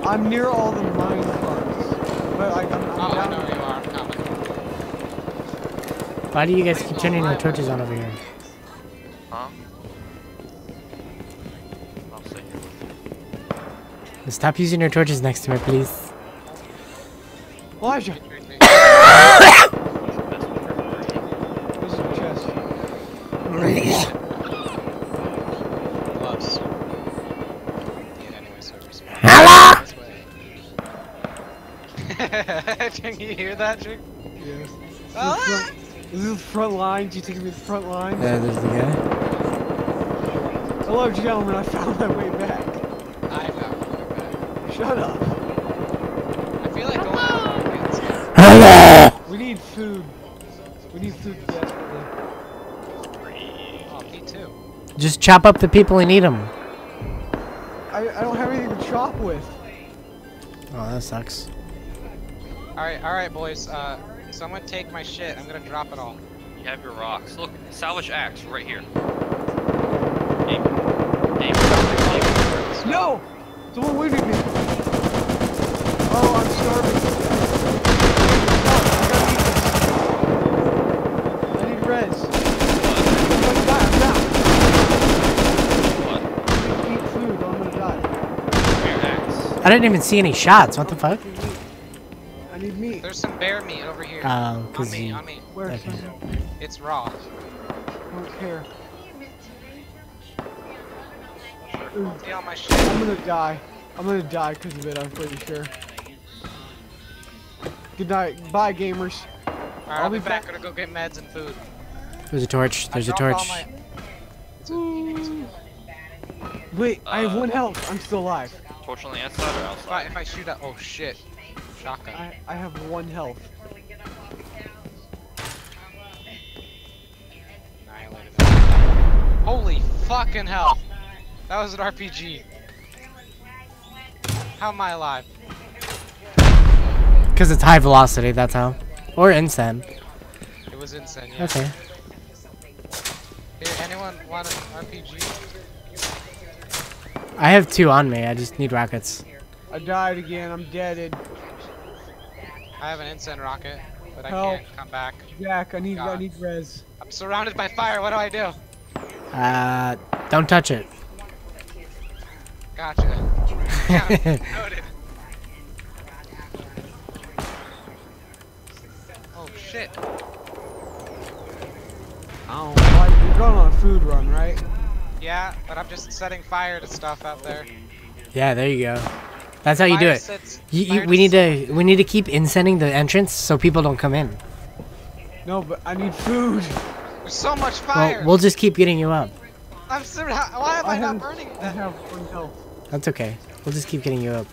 you. I'm near all the mine carts. But like, I'm, I'm Oh, I down know where you are. I'm coming. Why do you guys keep turning your torches on over here? Huh? I'll see. Stop using your torches next to me, please. Respect. Hello? This way. Can you hear that, Jake? Yes. Ah! This is front- This the front line. Do you take me to the front line? Yeah, there's the guy. Hello, gentlemen. I found my way back. I found my way Back. Shut up. I feel like going to the markets. Hello. We need food. We need food desperately. Oh, me too. Just chop up the people and eat them. I, I don't have anything to chop with. Oh, that sucks. Alright, alright, boys. Uh, someone take my shit. I'm gonna drop it all. You have your rocks. Look, salvage axe right here. Aim. Aim. Aim. No! Someone waving me. Oh, I'm starving. I need res. I'm gonna die. I'm down. Eat food. or I'm gonna die. I didn't even see any shots. What the fuck? I need meat. There's some bear meat over here. Oh, on 'cause me, you- on me. Where? Okay. It's raw. I don't care. Stay on my shit. I'm gonna die. I'm gonna die because of it. I'm pretty sure. Good night. Bye, gamers. Alright, I'll be back. Gonna go get meds and food. There's a torch. There's a I dropped torch. my- Wait, I have Uh, one health. I'm still alive. Torch on the inside or If I, outside? if I shoot at, oh shit, shotgun. I, I have one health. Annihilated that. Holy fucking hell! That was an RPG. How am I alive? Because it's high velocity, that's how. Or insane. It was insane. Yeah. Okay. Here, anyone want an RPG? I have two on me. I just need rockets. I died again. I'm deaded. I have an insane rocket, but I Help. can't come back. Jack, I need I need res. I'm surrounded by fire. What do I do? Uh, don't touch it. Gotcha. Yeah, noted. Oh shit. Oh, why you're going on a food run, right? Yeah, but I'm just setting fire to stuff out there. Yeah, there you go. That's how you do it. sets- You, you, we need to we need to keep incending the entrance so people don't come in. No, but I need food. There's so much fire. Well, we'll just keep getting you up. I'm sur- how- Why am I, not have- burning? I have one health. That's okay. We'll just keep getting you up.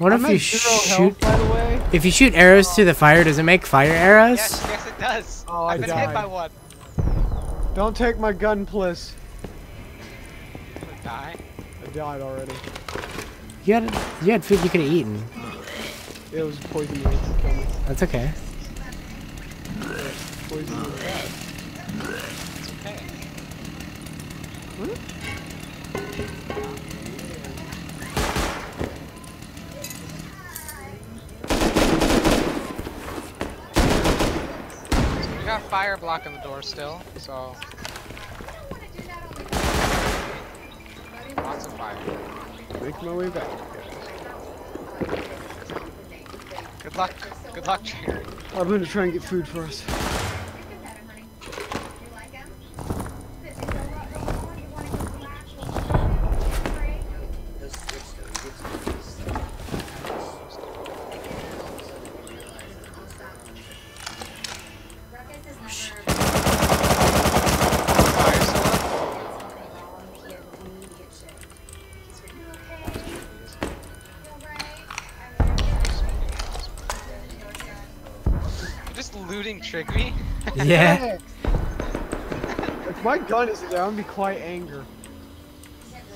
What I'm if you shoot? health, by the way. If you shoot arrows through the fire, does it make fire arrows? Yes, yes it does. Oh, I I've been died. hit by one. Don't take my gun, please. Die. I died already. You had you had food you could have eaten. It was poison ivy to me. That's okay. Poison. It's okay. Hmm? So we got fire blocking the door still, so. Lots of fire. Make my way back. Good luck. Good luck. I'm gonna try and get food for us. Yeah. If my gun isn't there, I'm gonna be quite angry.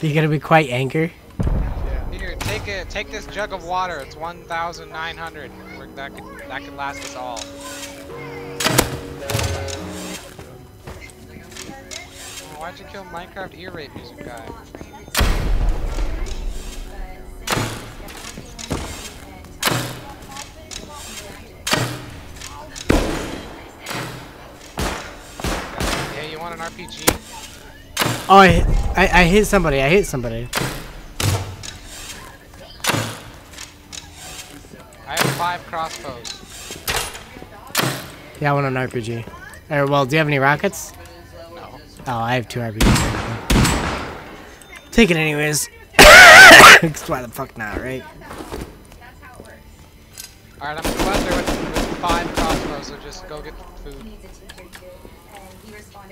You're gonna be quite angry. Yeah. Here, take it. Take this jug of water. It's 1,900. That could that could last us all. Oh, why'd you kill Minecraft ear rape music guy? Oh, I, I I hit somebody. I hit somebody. I have five crossbows. Yeah, I want an RPG. Or, well, do you have any rockets? No. Oh, I have two RPGs. Take it anyways. why the fuck not, right? Alright, I'm gonna go out there with, with five crossbows, so just go get food.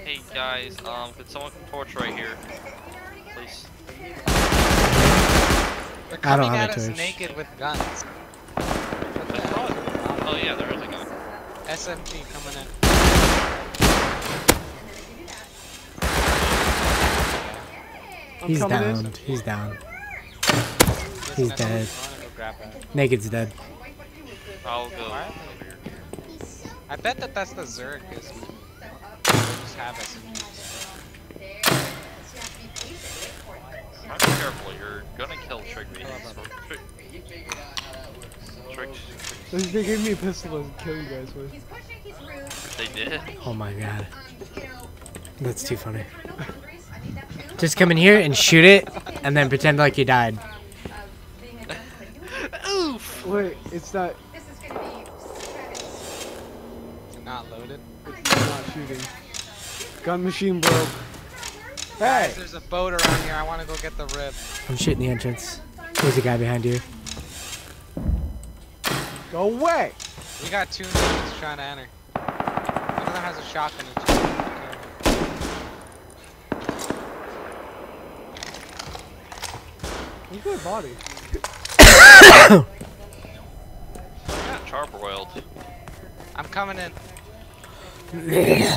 Hey guys, um, could someone come torch right here, please? They're I don't coming have at a us torch. naked with guns. Oh yeah, there is a gun. SMG coming in. I'm He's coming in. down. He's down. Listen, He's dead. wanna go grab that. Naked's dead. I'll go. I bet that that's the Zerg, just have us. Careful, you're gonna kill Trigby. They gave me a pistol to kill you guys with. They did? Oh my god. That's too funny. Just come in here and shoot it, and then pretend like you died. Oof! Wait, it's not... Not loaded? It's not shooting. Gun machine broke. Hey! Guys, there's a boat around here. I want to go get the RHIB. I'm shooting the entrance. There's a guy behind you. Go away! We got two niggas trying to enter. One of them has a shotgun. and two- Look at my body. I got charbroiled. I'm coming in.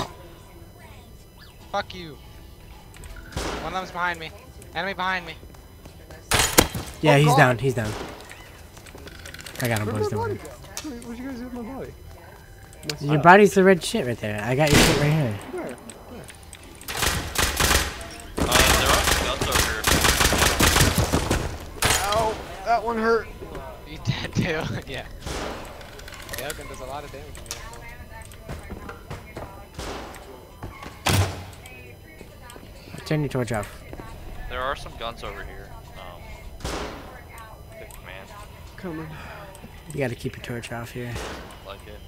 Fuck you. One of them's behind me. Enemy behind me. Yeah, Oh, he's God. down. He's down. I got him, Where'd boys. Don't body worry. go? Wait, What'd you guys do with my body? My Your stuff. body's the red shit right there. I got your shit right here. Where? Where? Uh, there are guns over here. Ow! That one hurt. You dead too? yeah. Elgin does a lot of damage. Turn your torch off. There are some guns over here. Um, good command. Coming. You gotta keep your torch off here. Like it.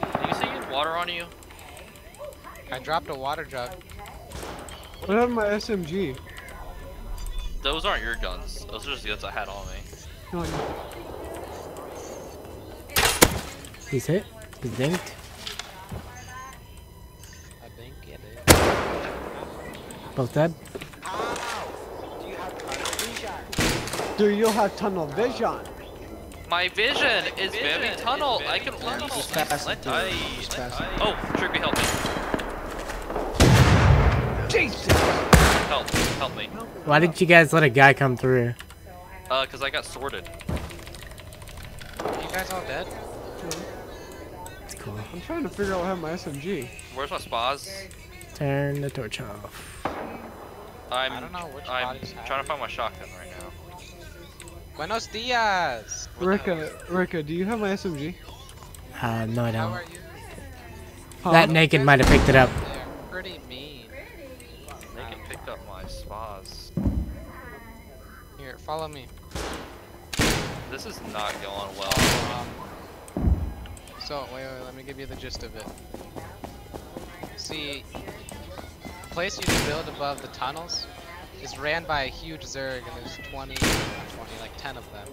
Did you say you had water on you? I dropped a water jug. What happened to my SMG? Those aren't your guns. Those are just the guns I had on me. No, no. He's hit. He's dinked. Both dead. Do you have tunnel vision? My vision is very tunnel. I can only Just see pass it slit through. Just pass it. Oh, Trippy, help me. Jesus! Help, help me. Why did you guys let a guy come through? Uh, cause I got sorted. You guys all dead? It's cool. I'm trying to figure out what happened to my SMG. Where's my spas? Turn the torch off. I'm. I don't know which I'm bodies have trying to find my shotgun right now. Buenos dias! Rika, Rika, do you have my SMG? Uh, no, I don't. are you? Huh? That naked might have picked it up. They're pretty mean. They can pick up my spas. Here, follow me. This is not going well. Um, so, wait, wait, let me give you the gist of it. See, the place you can build above the tunnels is ran by a huge Zerg, and there's 20, 20, like 10 of them.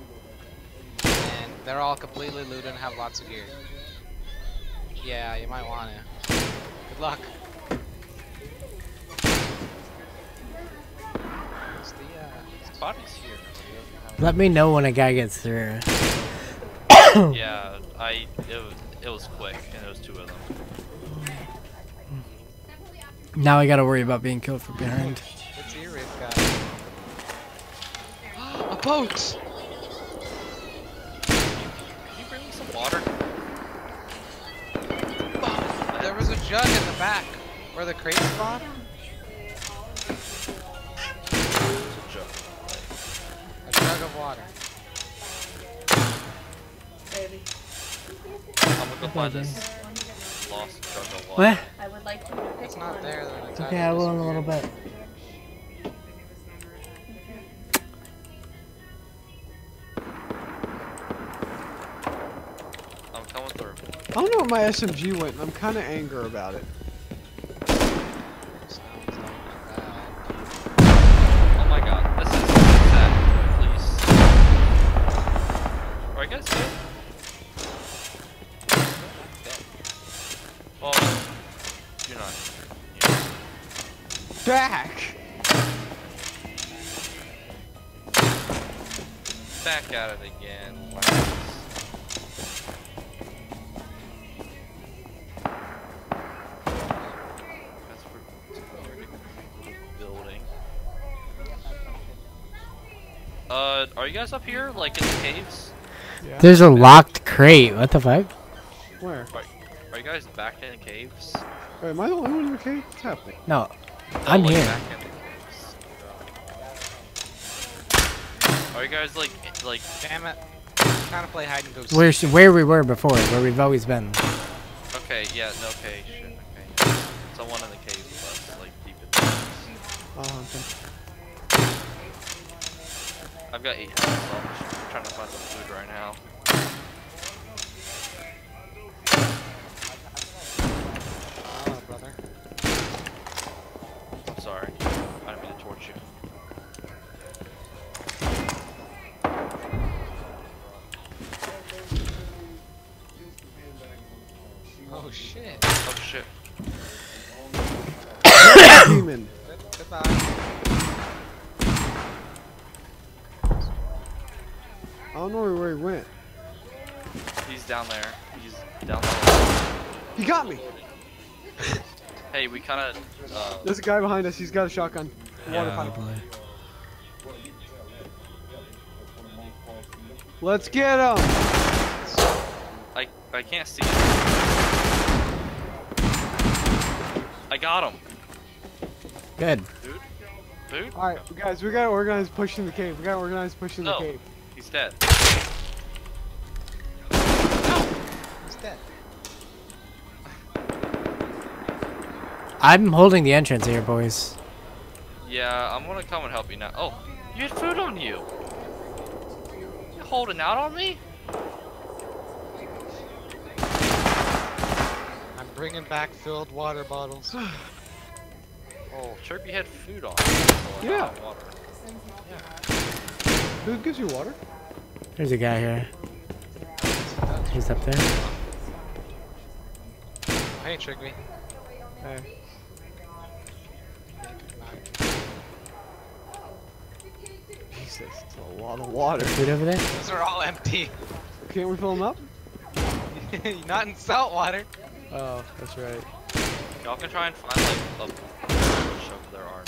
And they're all completely looted and have lots of gear. Yeah, you might want to. Good luck. The, uh, here. Let me know when a guy gets through. yeah, I. It was, it was quick, Now I gotta worry about being killed from behind. What's your RHIB guy? A boat! Can you bring me some water? There was a jug in the back where the crates spawn. A jug of water. I'm gonna go find this lost jug of water. What? I would like you to pick It's not there then. It's Okay, I will in a little bit. I'm coming through. I don't know where my SMG went, and I'm kind of angry about it. Sounds like that. Well, you're not. Back! Back at it again. That's. Uh, are you guys up here, like in the caves? Yeah. There's a locked crate. What the fuck? Where? Are, are you guys back in the caves? Wait, am I the only one in the cave? What's happening? No, I'm oh, like, here. back in the caves. Are you guys like like? Damn it! I'm trying to play hide and go. seek. Where where we were before, where we've always been. Okay, yeah, no, okay, shit, okay. Someone in the cave with us, like deep in there. Oh, okay. I've got eight health, so I'm trying to find some food right now. Sorry. I didn't mean to torch you. Oh shit. Oh shit. Demon. Goodbye. I don't know where he went. He's down there. He's down there. He got me. Hey, we kind of. Uh, There's a guy behind us. He's got a shotgun. Water Yeah. pipe. Let's get him. I I can't see. Him. I got him. Good. Food? Food? All right, guys, we gotta organize pushing the cave. We gotta organize pushing the cave. He's dead. He's dead. I'm holding the entrance here, boys. Yeah, I'm gonna come and help you now. Oh, you had food on you. You holding out on me? I'm bringing back filled water bottles. Oh, Chirpy had food on. Yeah. Water. Who gives you water? There's a guy here. He's up there. Hey, Trigby. Hey. Jesus, it's a lot of water. Food over there? Those are all empty. Can't we fill them up? Not in salt water. Oh, that's right. Y'all can try and find like a show there are.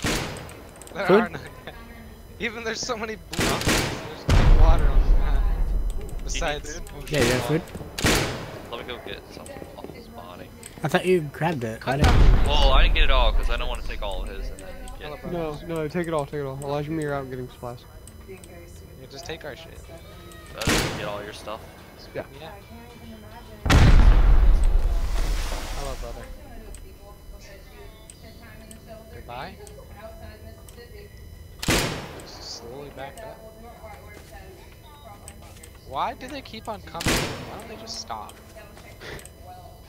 There Food? are none. Even there's so many blue. There's no water on the map. Besides. Yeah, you have food? Let me go get some off his body. I thought you grabbed it. I didn't. Well, I didn't get it all because I don't want to take all of his and then he get No, no, take it all, take it all. Elijah, me, you're out getting supplies. Yeah, just take our shit. I didn't get all your stuff. Yeah. Yeah. Hello, brother. Goodbye. Slowly back up. Why do they keep on coming? Why don't they just stop?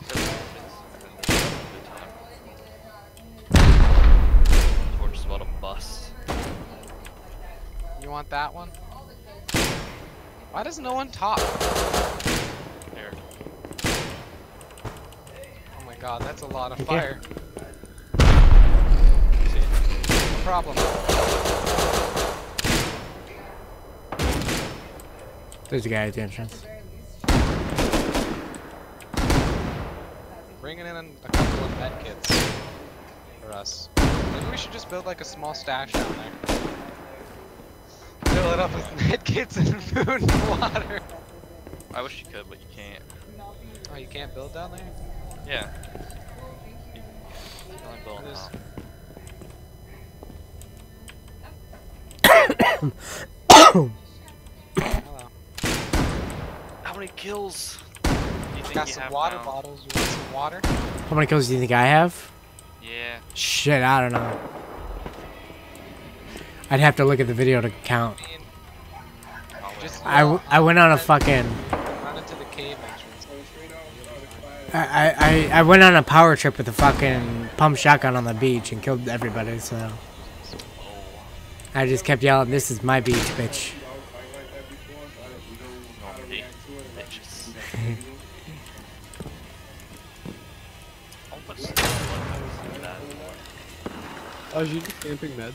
Torch is about to bust. You want that one? Why does no one talk? Here. Oh my god, that's a lot of fire. No problem. There's a guy at the entrance. Bringing in a couple of med kits for us. Maybe we should just build like a small stash down there. Fill it up with med kits and food and water. I wish you could, but you can't. Oh, you can't build down there? Yeah. You you can only build on Hello. How many kills do you think Got you some have water now? bottles. You want some water? How many kills do you think I have? Yeah. Shit, I don't know. I'd have to look at the video to count. Just I, w- I went on a fucking run into the cave entrance. I, I, I- I went on a power trip with a fucking pump shotgun on the beach and killed everybody, so. I just kept yelling, this is my beach, bitch. Normandy. Bitches. Almost that. Oh, is you just camping meds?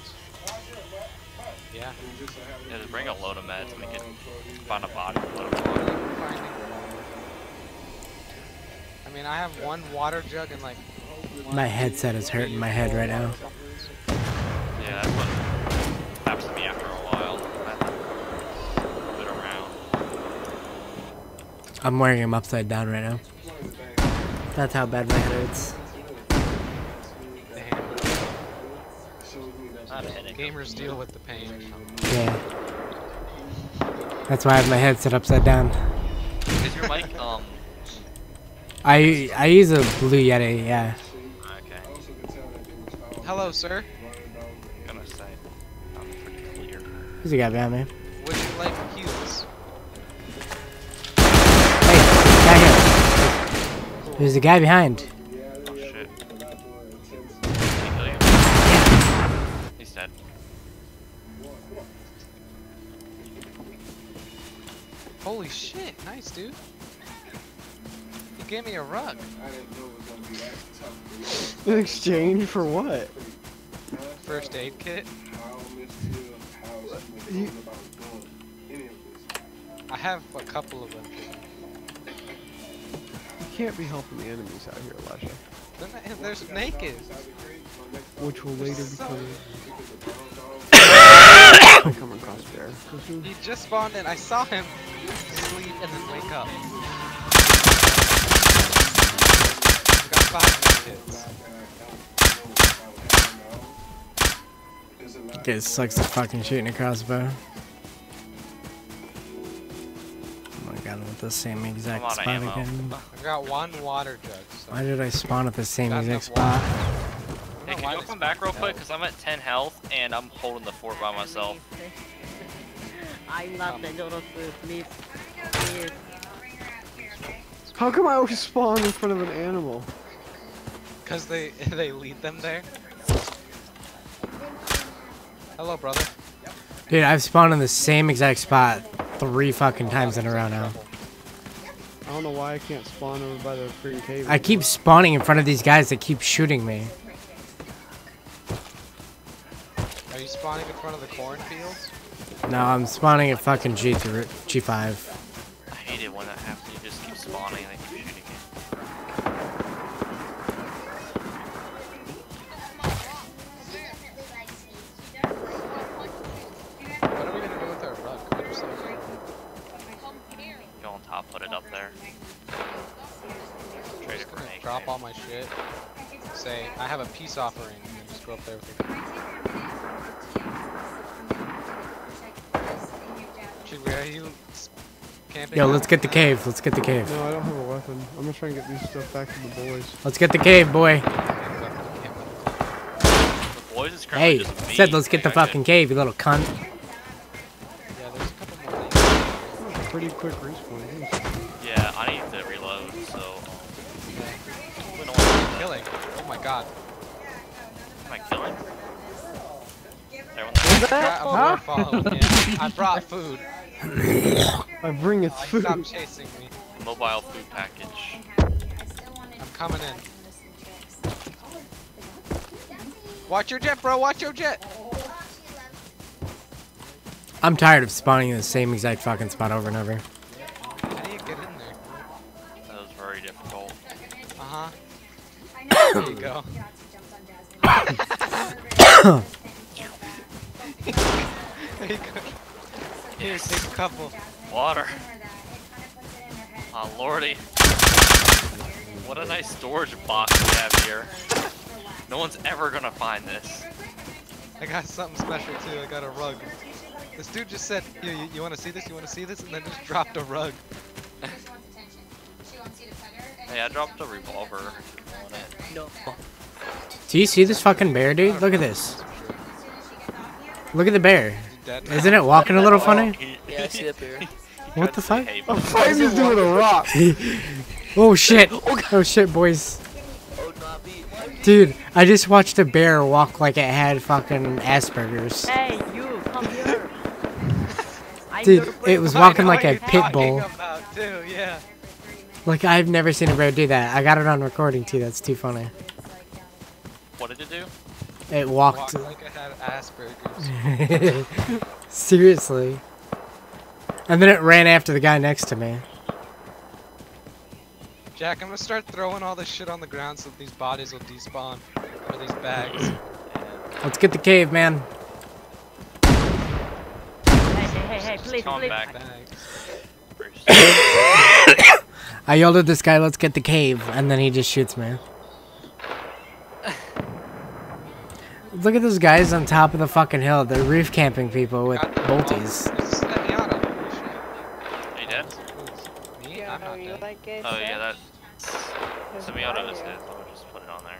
Yeah. Yeah, just bring a load of meds and we can find a body. and let 'em go. I mean, I have one water jug and like. My headset is hurting my head right now. Yeah, that's what happens to me after a while. I have to move it around. I'm wearing him upside down right now. That's how bad my head hurts. Not a headache. Gamers deal with the pain. Yeah. That's why I have my headset upside down. Is your mic um? I I use a Blue Yeti, yeah. Okay. Hello, sir. I'm gonna say. I'm pretty clear. Who's the guy behind me? Would you like cues? Guy here. There's a guy behind. Holy shit, nice dude. You gave me a rug. In exchange for what? First aid kit. You, I have a couple of them. you can't be helping the enemies out here, Elijah. They're, na- they're naked. Which will later So- become. come across bear. He just spawned in. I saw him sleep and then wake up. We got five kids. It sucks to fucking shooting a crossbow. Oh my god, I'm at the same exact I'm out of spot ammo. again. I got one water jug. So Why did I spawn at the same exact enough spot? Hey, can you come back real quick? Cause I'm at 10 health and I'm holding the fort by myself. I'm not dangerous, please. Please. How come I always spawn in front of an animal? Cause they they lead them there. Hello, brother. Dude, I've spawned in the same exact spot three fucking times in a row now. I don't know why I can't spawn over by the freaking cave. I keep spawning in front of these guys that keep shooting me. Are you spawning in front of the cornfields? No, I'm spawning at fucking G3, G5. I hate it when that happens. You just keep spawning and they keep shooting you. What are we gonna do with our rug? What are some- Go on top, put it up there. Trade it for gonna drop all my shit. Say, I have a peace offering, and just go up there with it. Should we, are you s- camping? Yo, let's get the cave. Let's get the cave. No, I don't have a weapon. I'm gonna try and get these stuff back to the boys. Let's get the cave, boy. The boys is Hey, just said let's get the fucking cave, you little cunt. Yeah, there's a couple more things. Pretty quick respawn. Yeah, I need to reload, so. We don't want to Killing. Oh my god. Am I killing? Everyone Crap, I'm following him. I brought food. I bring it food. Stop chasing me. Mobile food package. I'm coming in. Watch your jet, bro. Watch your jet. I'm tired of spawning in the same exact fucking spot over and over. How do you get in there? That was very difficult. Uh huh. there you go. couple. Water. Oh lordy. What a nice storage box we have here. No one's ever gonna find this. I got something special too. I got a rug. This dude just said, "You, you, you want to see this? You want to see this?" And then just dropped a rug. Hey, I dropped a revolver. on it. No. Do you see this fucking bear, dude? Look at this. Look at the bear. Dead? Isn't it walking a little oh, funny? Yeah, I see that bear. What the fuck? I'm afraid he's doing a rock. oh shit. Oh, oh shit, boys. Dude, I just watched a bear walk like it had fucking Asperger's. Hey, you, come here. Dude, it was walking like a you're pit bull. too, yeah. Like I've never seen a bear do that. I got it on recording too. That's too funny. What did it do? It walked. Walked like it had Asperger's. Seriously. And then it ran after the guy next to me. Jack, I'm gonna start throwing all this shit on the ground so these bodies will despawn. Or these bags. Let's get the cave, man. Hey, hey, hey, hey, please, Come please. back. I yelled at this guy, let's get the cave, and then he just shoots me. look at those guys on top of the fucking hill. They're roof camping people with bolties. Me? Yeah, I'm not dead. Like oh yeah, that semi-auto is dead. Just put it on there.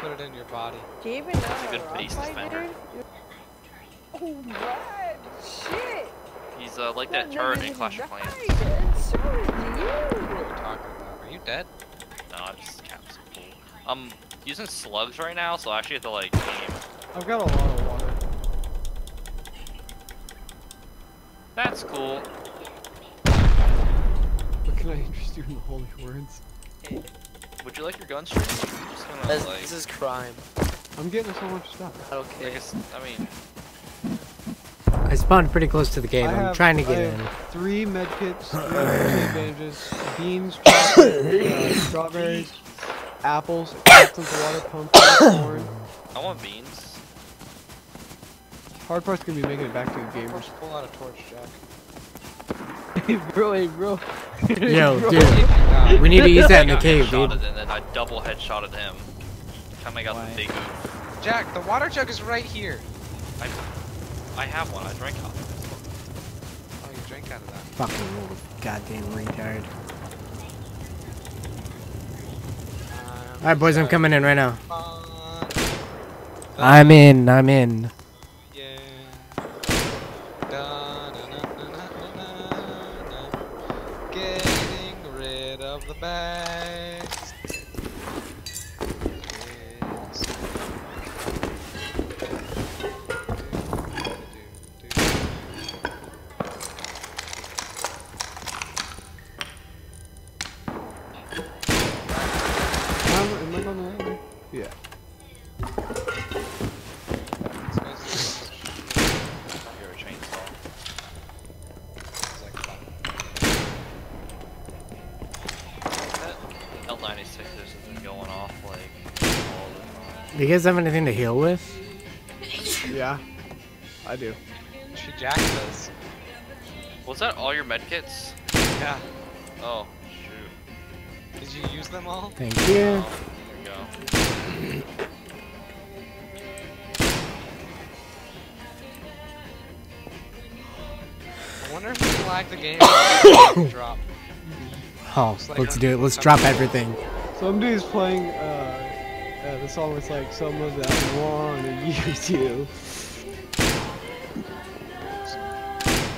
Put it in your body. Do you even know That's a good base defender. Oh god, shit! He's uh, like that turret in Clash of Clans. So are you. What are you talking about? Are you dead? No, I just capped some pool. Um, using slugs right now, so I actually have to like aim. I've got a lot of water. That's cool. What can I interest you in the holy words? Would you like your gun stream? I'm just gonna This, like. this is crime. I'm getting so much stuff. I don't I guess. I mean, I spawned pretty close to the game. I I'm have- trying to I get have in. Three medkits, three emergency bandages, beans, chocolate, uh, strawberries, apples, captain's water, pumpkin, corn. I want beans. Hard part's gonna be making it back to the gamers. First, pull out a torch, Jack. hey bro, hey bro. Yo, Bro. dude. We need to use that in the cave, dude. And then I double headshotted him. Time I got the big. Jack, the water jug is right here. I, I have one. I drank out of it. Oh, you drank out of that. Fucking little goddamn retard. Alright, boys, I'm coming in right now. Uh, I'm in, I'm in. Getting rid of the bags. Guys have anything to heal with? Yeah. I do. She Jack does. Was that all your medkits? Yeah. Oh, shoot. Did you use them all? Thank you. Oh, there we go. I wonder if we can lag the game. drop. Oh, let's do it. Let's drop everything. Somebody's playing uh, uh, the song was like someone that I wanna use you.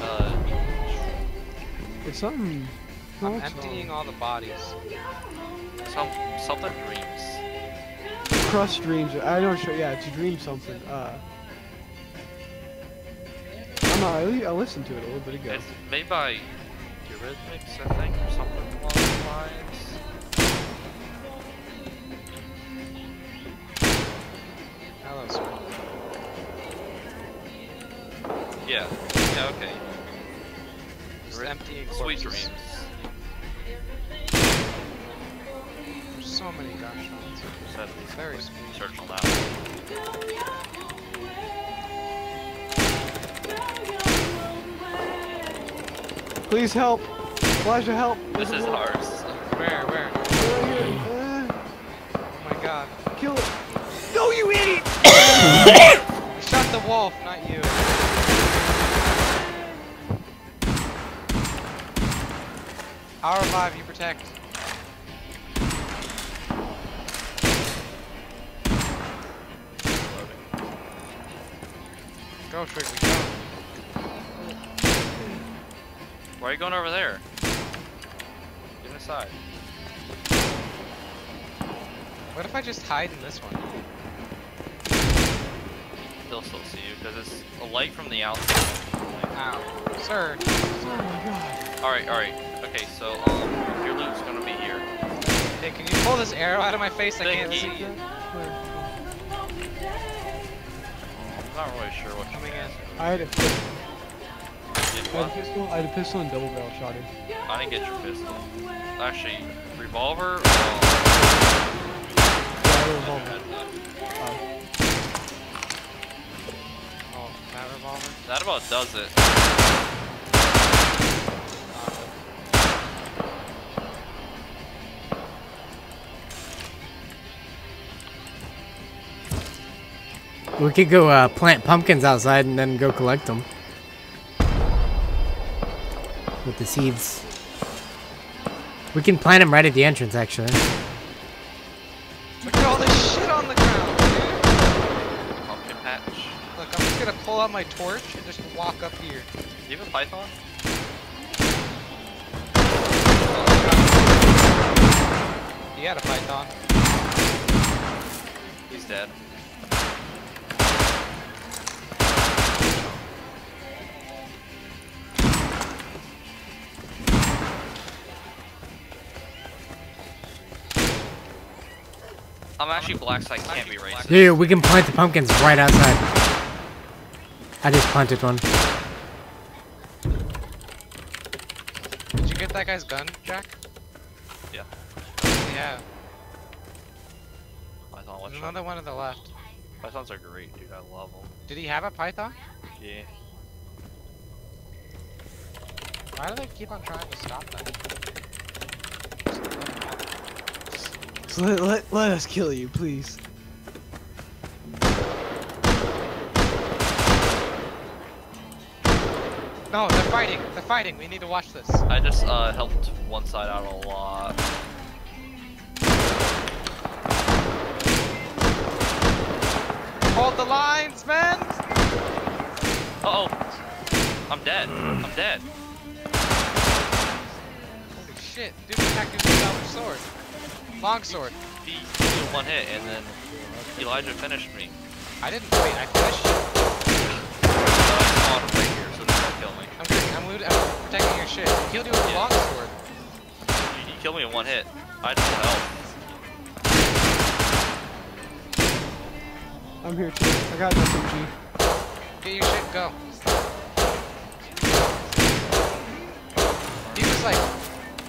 Uh, It's something. I'm emptying all the bodies. some something dreams. Crust Dreams. I don't sure. Yeah, it's Dream something. Uh, I'm not. I, I listened to it a little bit ago. It's made by Eurythmics, I think, or something along those lines. Hello, sir. Yeah. Yeah. Okay. Just Euryth- emptying Sweet corpses. dreams. There's so many gunshots. Just had to Very quick smooth. Search on that. Please help. Elijah, help. This is ours. Where? Where? Uh, Oh my god. kill it. Shot the wolf, not you. I'll revive, you protect. Go, Trigger, go. Why are you going over there? Get inside. What if I just hide in this one? They'll still see you because it's a light from the outside. Ow. Sir. Alright, alright. Okay, so um, your loot's gonna be here. Hey, can you pull this arrow out of my face? I can't Thank see you. you. I'm not really sure what Coming in. I had a, Did I had a what? pistol. I had a pistol and double barrel shot him. I didn't get your pistol. Actually, revolver or Yeah, I had a revolver. Revolver? That about does it. We could go uh, plant pumpkins outside and then go collect them. With the seeds. We can plant them right at the entrance, actually. Pull out my torch and just walk up here. Do you have a python? He had a python. He's dead. I'm actually black, so I can't be racist. Dude, we can plant the pumpkins right outside. I just planted one. Did you get that guy's gun, Jack? Yeah. Yeah. Python, watch There's out. another one to the left. Pythons are great, dude. I love them. Did he have a python? Yeah. Why do they keep on trying to stop that? Let, let, let us kill you, please. No, they're fighting. They're fighting. We need to watch this. I just uh, helped one side out a lot. Hold the lines, man. Uh oh. I'm dead. I'm dead. Holy shit, dude attacked me with a sword. Long sword. He did one hit and then Elijah finished me. I didn't wait. I finished. you. Looting, I'm protecting your shit. I killed you with a long sword. You, you killed me in one hit. I just want help. I'm here too. I got an SMG. Get your shit. Go. He was like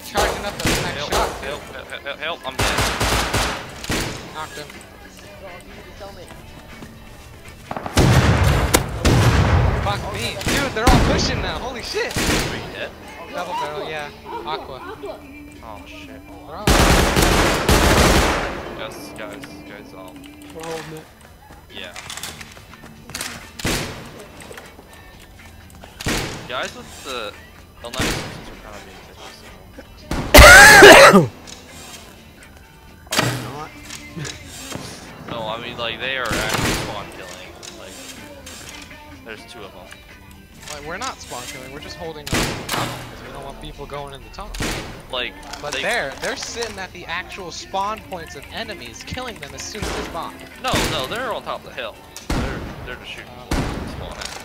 charging up the next Help, shot. help, help, help, help, I'm dead. Knocked him. Fuck me. Dude, they're all pushing now. Holy shit. Are you dead? Double barrel, yeah. Aqua. Oh shit. They're Guys, guys, guys, um, We're holding it. yeah. Guys with the L96s are kind of being bitches. Not. No, I mean like they are actually spawn killing. There's two of them. Like, we're not spawn killing, we're just holding on to the tunnel because we don't want people going in the tunnel. Like, But they, they're, they're sitting at the actual spawn points of enemies, killing them as soon as they spawn. No, no, they're on top of the hill. They're they're just shooting spawn at.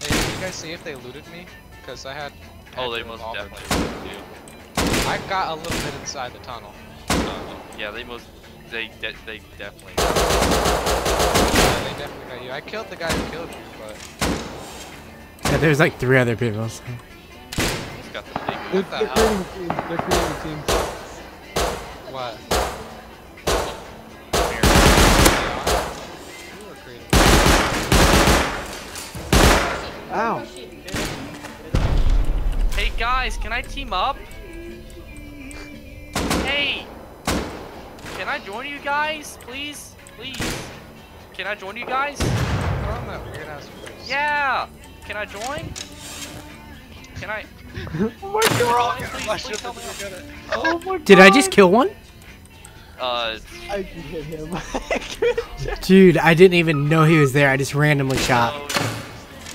Hey, did you guys see if they looted me? Because I had. Oh, had they most definitely do. I got a little bit inside the tunnel. Uh, yeah, they most they de they definitely. Yeah, they definitely got you. I killed the guy who killed you, but Yeah, there's like three other people. So. He's got the big. They're, the they're hell? creating a team. They're creating a team. what? You. Ow. Hey guys, can I team up? Hey, can I join you guys, please? Please. Can I join you guys? They're on that weird ass place. Yeah. Can I join? Can I? oh my god. Please, please help me. Oh my god. Did I just kill one? Uh, I can hit him. Dude, I didn't even know he was there. I just randomly shot. no,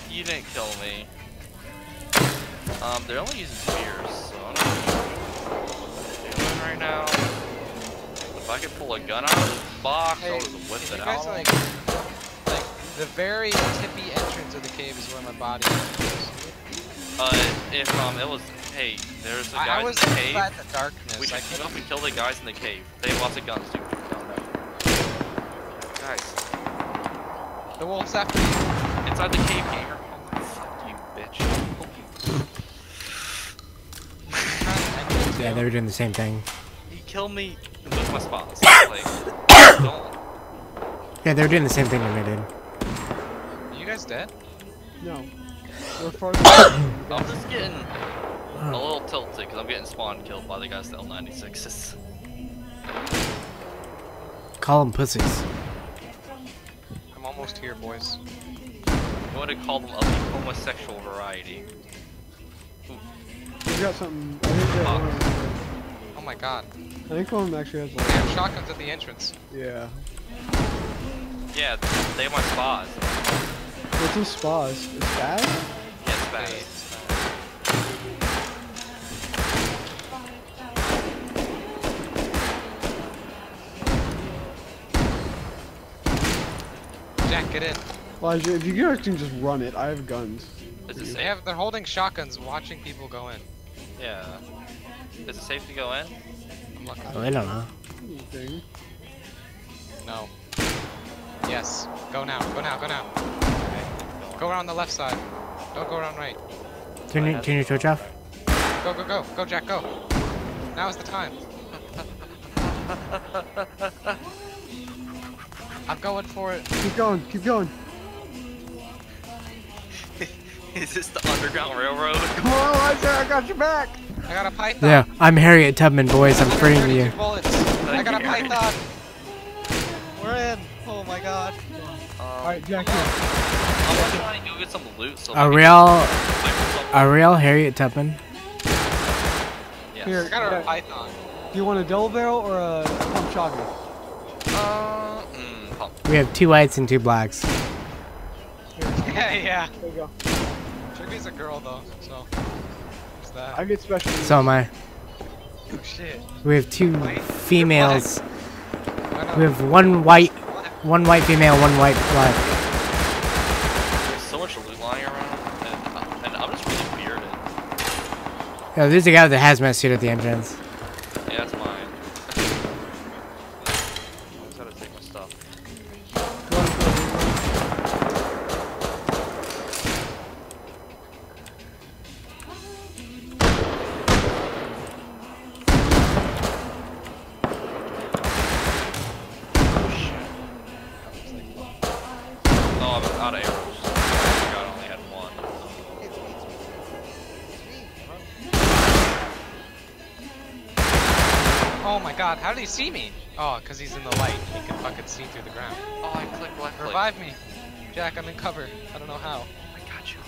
you didn't kill me. Um, they're only using spears, so I don't know what they're doing right now. If I could pull a gun out of the box, Hey, I'll just whip it you guys out. like, like the very tippy entrance of the cave is where my body is. Uh, if um, it was, hey, there's the I, I was in the cave. inside the darkness. We I should up and kill the guys in the cave. They have lots of guns, dude. Guys, The wolf's after you. inside the cave, gamer. Oh, fuck you, bitch. Yeah, they were doing the same thing. He killed me with my spas. Like, don't. Yeah, they were doing the same thing to me, dude. Are you guys dead? No. We're farther. I'm just getting a little tilted because I'm getting spawn killed by the guys with L96s. Call them pussies. I'm almost here, boys. I'm going to call them of the homosexual variety. Ooh, got something. Oh my god. I think one of them actually has They like. have shotguns at the entrance. Yeah. Yeah, they have my spas. What's some spas? It's bad? Yeah, it's bad. Jack, get in. Elijah, if you guys can just run it, I have guns. Is They have, they're holding shotguns, watching people go in. Yeah. Is it safe to go in? I'm looking. Oh, I don't know. Thing. No. Yes. Go now. Go now. Go now. Go around the left side. Don't go around right. Turn your, turn your torch off. Go, go, go. Go, Jack, go. Now is the time. I'm going for it. Keep going, keep going. Is this the Underground Railroad? Come on, Elijah, I got your back. I got a python. Yeah, I'm Harriet Tubman, boys. I'm freeing you. Bullets. I got a python. We're in. Oh my god. Alright, Jack. I'm trying to go get some loot. So A I can- real, a real Harriet Tubman. Yes. Here, I got a Jack. python. Do you want a double barrel or a pump shotgun? Uh, mm, pump. We have two whites and two blacks. yeah, yeah. There you go. Triggy's a girl though, so. What's that? I get special. So am I. Oh shit. We have two females. We have one white, one white female, one white black. There's so much loot lying around, and, and I'm just really bearded. Yeah, there's a guy with a hazmat suit at the entrance. He see me? Oh, because he's in the light. He can fucking see through the ground. Oh, I clicked left click. Revive me. Jack, I'm in cover. I don't know how. I got you.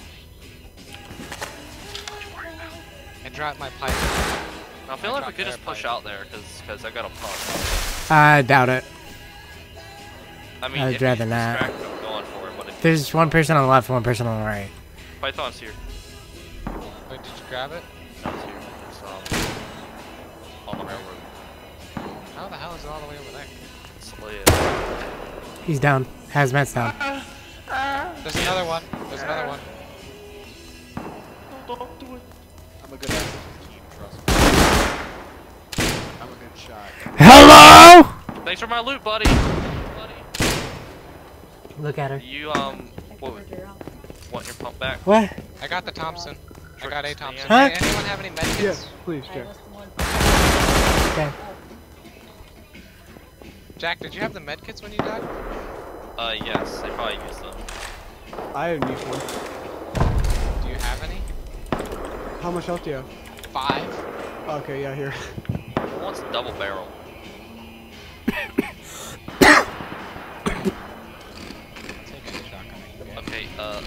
Don't you worry about I dropped my pipe. Now, I feel like we could just push pipe. out there, cause, cause I got a pump. I doubt it. I mean, I'd rather not. distract going for it, but There's one person on the left, one person on the right. Python's here. Wait, did you grab it? No, it's here. It's um, on the railroad. How the hell is it all the way over there? Slid. He's down. Hazmat's down. There's another one. There's another one. I'm a good asset to the team, trust me. I'm a good shot. Hello? Thanks for my loot, buddy. Look at her. You um, what, want your pump back? What? I got the Thompson. I got a Thompson. Huh? Hey, anyone have any medkits? Yes, please, Jack. Okay. Jack, did you have the medkits when you died? Uh, yes, I probably used them. I haven't used one. Do you have any? How much health do you have? Five. Okay, yeah, here. Who wants a double barrel? Take any shotgun I can get. Okay, uh,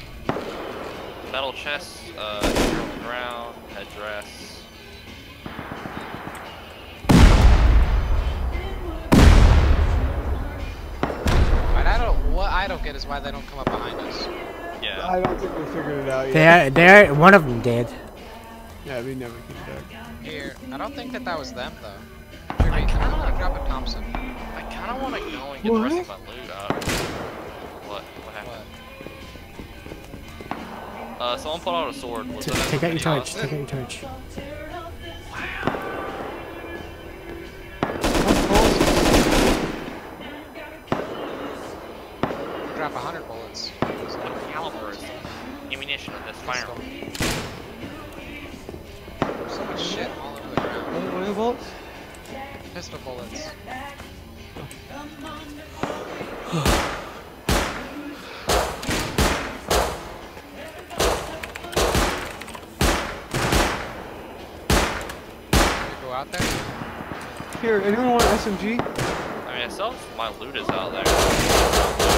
metal chest, uh, here on the ground, headdress. I don't. What I don't get is why they don't come up behind us. Yeah. I don't think we figured it out They yet. are, they are, one of them did. Yeah, we never came back. Here, I don't think that that was them though. Trigger, I'm gonna drop a Thompson. I kind of want to go and get the rest of my loot out. What? What happened? Uh, someone put out a sword. T- take out your torch. Take out your torch. Drop a hundred bullets. What caliber is the ammunition of this firearm? There's so much shit all over the ground. What what are the bullets? Pistol bullets. You go out there? Here, anyone want SMG? I mean, itself, my loot is out there.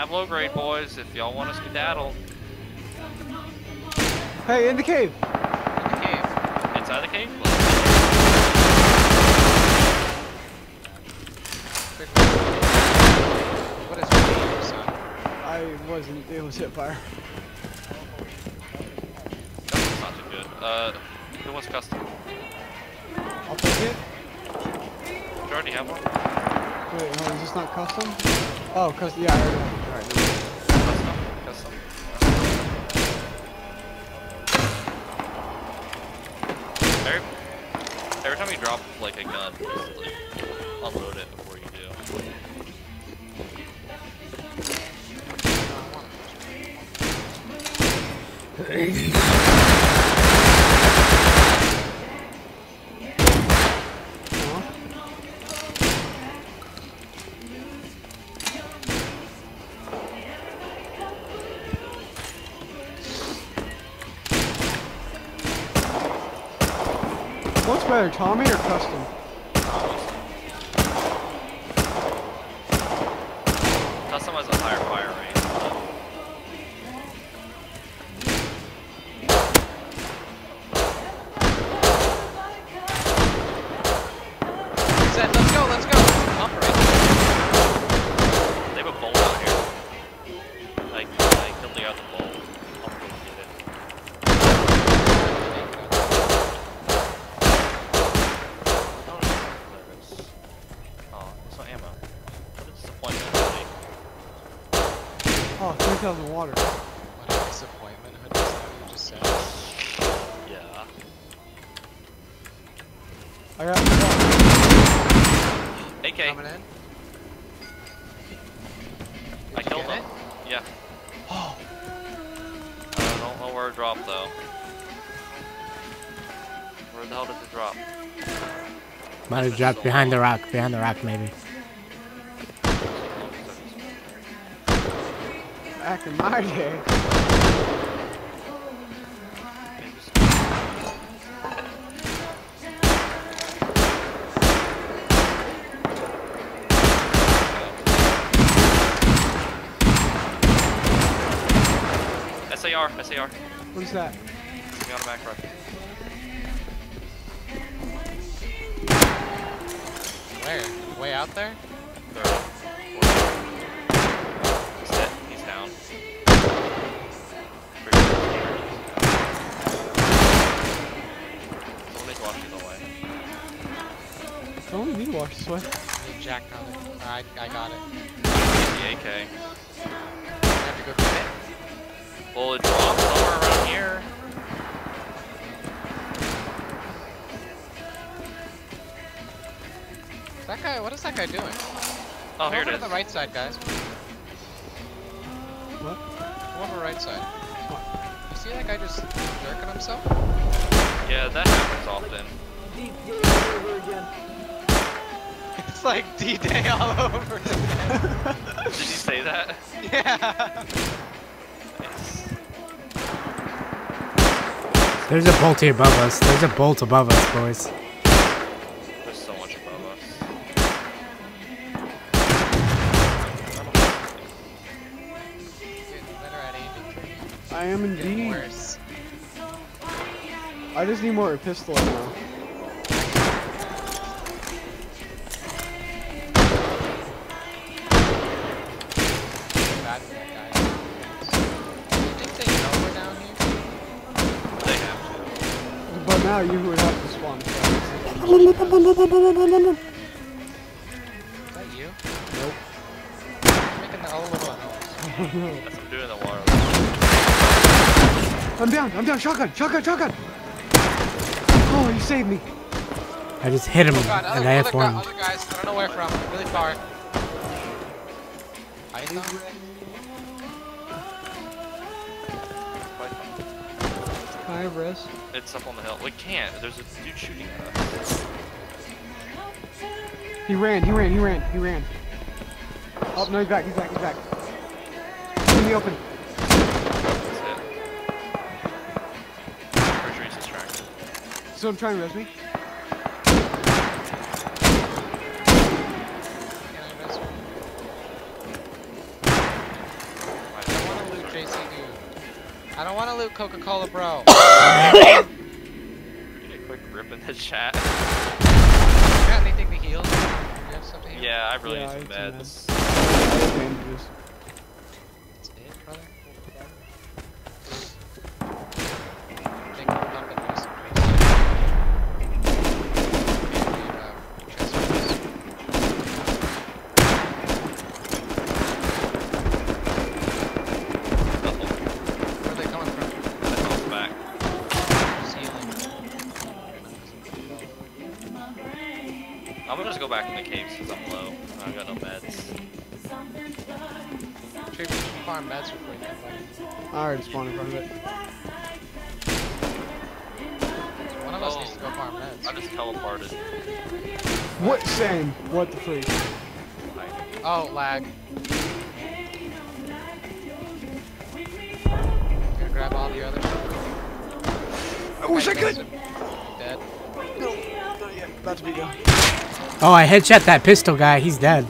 have low grade boys if y'all want to skedaddle. Hey, in the cave. Inside the cave? What is your name, son? I wasn't. It was hit fire. Custom's not too good. Uh, who wants custom? I'll take it. Do you already have one? Wait, no, is this not custom? Oh, custom. Yeah, Every, every time you drop like a gun, just unload it before you do. Tommy or? Custom Oh, 3,000 water. What a disappointment. Hood is that what you just said? Yeah. I got. AK. Coming in. I killed get him. Yeah. Oh. I don't know where it dropped though. Where the hell did it drop? Might have dropped behind the rock. Behind the rock, maybe. My day. SAR, SAR. What is that? This way. Jack got it. I, I got it. The AK. I have to go get it. Well, it dropped somewhere around here. That guy, what is that guy doing? Oh, Come here it over to the right side, guys. What? Come over right side. You see that guy just jerking himself? Yeah, that happens often. It's like D-Day all over again. Did you say that? Yeah. There's a bolt here above us. There's a bolt above us, boys. There's so much above us. Getting better at aiming. I am Getting indeed. I just need more pistol ammo. Down. I'm down. Shotgun. Shotgun. Shotgun. Oh, you saved me. I just hit him Oh god, other, I have one. gu- other guys, I don't know where from, really far. Python? Can I have res? It's up on the hill. We can't. There's a dude shooting at us. He ran. He ran. He ran. He ran. Oh no, he's back. He's back. He's back. In the open. So I'm trying to res me. I don't want to loot JC. I don't want to loot Coca-Cola bro. Get a quick rip in the chat. You got anything to heal? You have something to heal? Yeah, I really Yeah, need some I meds. What the freak? Oh, lag. Gonna grab all the others. I wish I could. Dead. About to be done. Oh, I headshot that pistol guy. He's dead.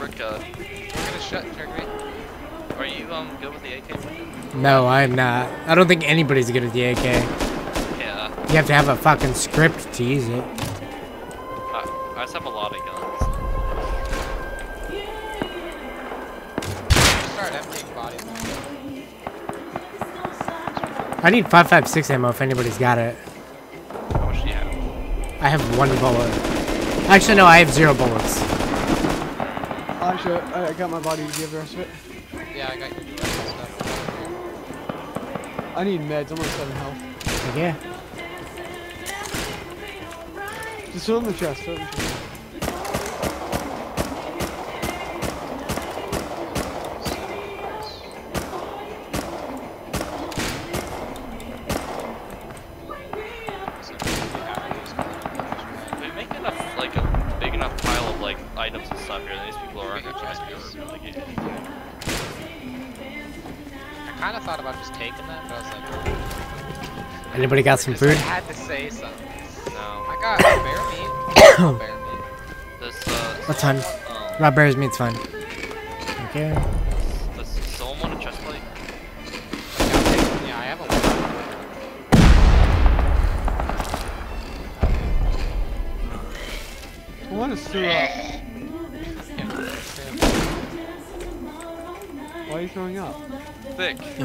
Rick, uh, We're gonna shut Gregory. are you um good with the AK? No, I'm not. I don't think anybody's good at the AK. Yeah. You have to have a fucking script to use it. I need 5.56 ammo if anybody's got it. How much do you have? I have one bullet. Actually, no, I have zero bullets. Oh, Actually, I I got my body. Do you have the rest of it? Yeah, I got your stuff. I need meds. I'm on seven health. Yeah. Just throw them in the chest. Throw them in the chest. Anybody got some just, I food? had to say something. No. I got bear meat. bear meat. This uh. What ton? Um, Rob Bear's meat's fine. Okay.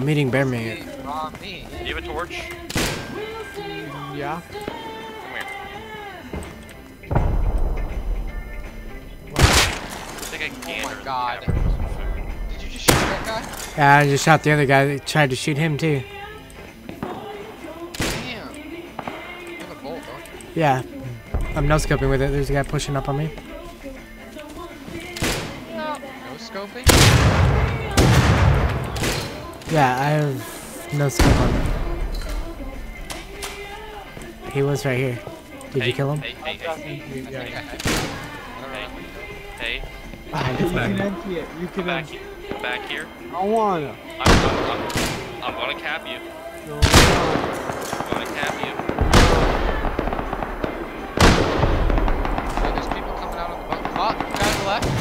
I'm eating bear meat. Raw. Do you have a torch? Yeah. Come here. I think I can. Oh my god. Did you just shoot that guy? Yeah, I just shot the other guy that tried to shoot him too. Damn. You have a bolt, don't you? Yeah. I'm no scoping with it. There's a guy pushing up on me. Yeah, I have no scope on it. He was right here. Did hey, you kill him? Hey, hey, hey. Yeah. Hey. Hey. Ah, you Come can back. empty it. You can back, empty back here. I wanna. I'm, I'm, I'm, I'm gonna cap you. No, I'm gonna cap you. Hey, there's people coming out on the boat. Oh, guy on the left.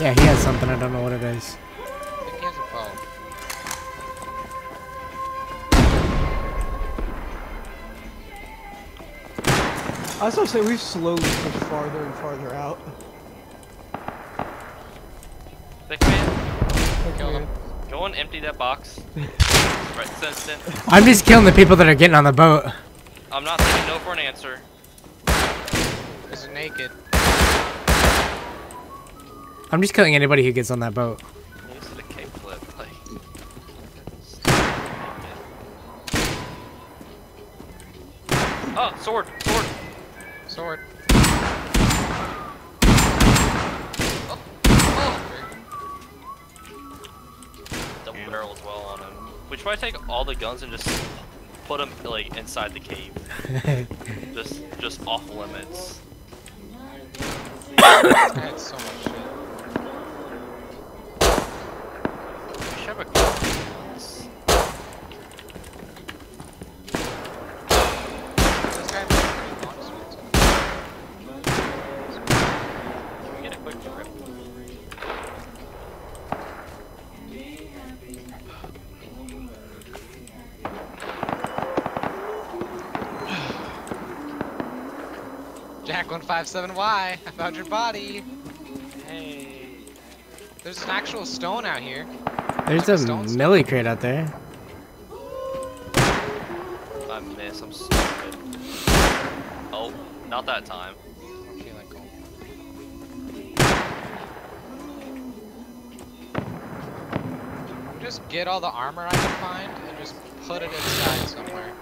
Yeah, he has something. I don't know what it is. I think he has a bow. I was gonna say we've slowly pushed farther and farther out. Thick man, Kill him. go and empty that box. right this instant. I'm just killing the people that are getting on the boat. I'm not saying no for an answer. This is naked. I'm just killing anybody who gets on that boat. Use the cape flip, like. Oh, sword, sword. Sword. Oh, oh, Double barrel as well on him. We should probably take all the guns and just put them like inside the cave. just, just off limits. I had so much shit. We should have a couple guns. Rip. Jack 157Y, I found your body. Hey. There's an actual stone out here. There's a millie crate out there. I miss. I'm stupid. Oh, not that time. Okay, let go. Just get all the armor I can find and just put it inside somewhere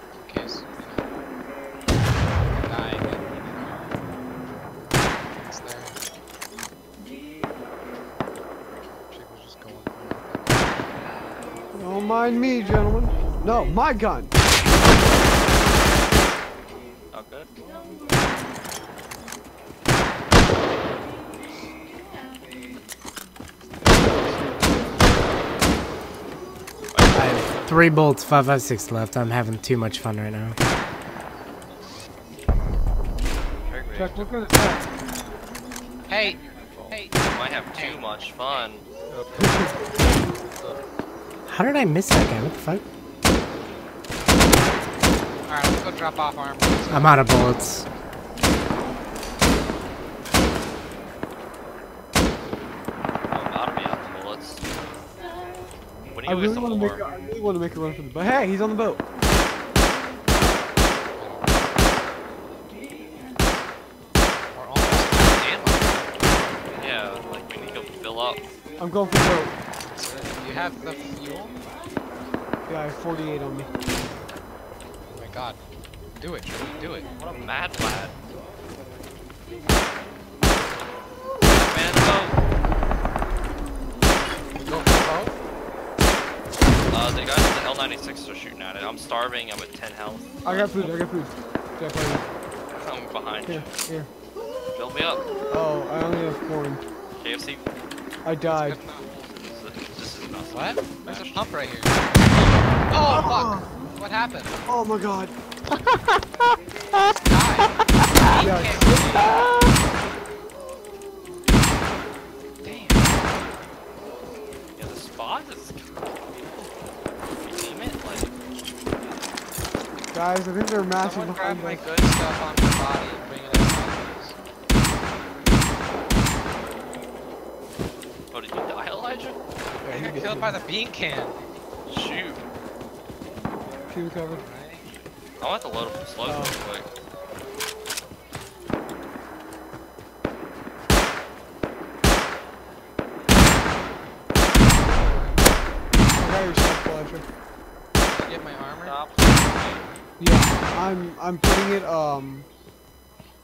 mind me, gentlemen. No, my gun. Oh, good. I have three bolts, five five six left. I'm having too much fun right now. Check, look at that. Hey! Hey! You might have too much fun. How did I miss that guy? What the fuck? Alright, let's go drop off armor. I'm out of bullets. Oh, I'm about to be out of bullets. When I you really want to make. a- I really want to make a run for the boat. Hey, he's on the boat. Yeah, like we need to fill up. I'm going for the boat. Have the fuel? Yeah, I have 48 on me. Oh my god. Do it, do it. What a mad lad. Man, Go for the boat? Uh, the guys in the L96 are shooting at it. I'm starving. I'm at 10 health. I got food. I got food. Right I'm behind you. here. Here. Fill me up. Oh, I only have corn. KFC. I died. What? There's a pump right here. Oh, ah. fuck! What happened? Oh my god. Damn. Yeah, the spot is. Redeem it? Like, Guys, I think they're Someone grab behind my us. good stuff on my body and bring it up. oh, did you die, Elijah? I got killed by the bean can. Shoot. Two covered. I want to load up the slugs Oh. real quick. I got your stuff, Elijah. Did you get my armor? Yeah, I'm I'm putting it um.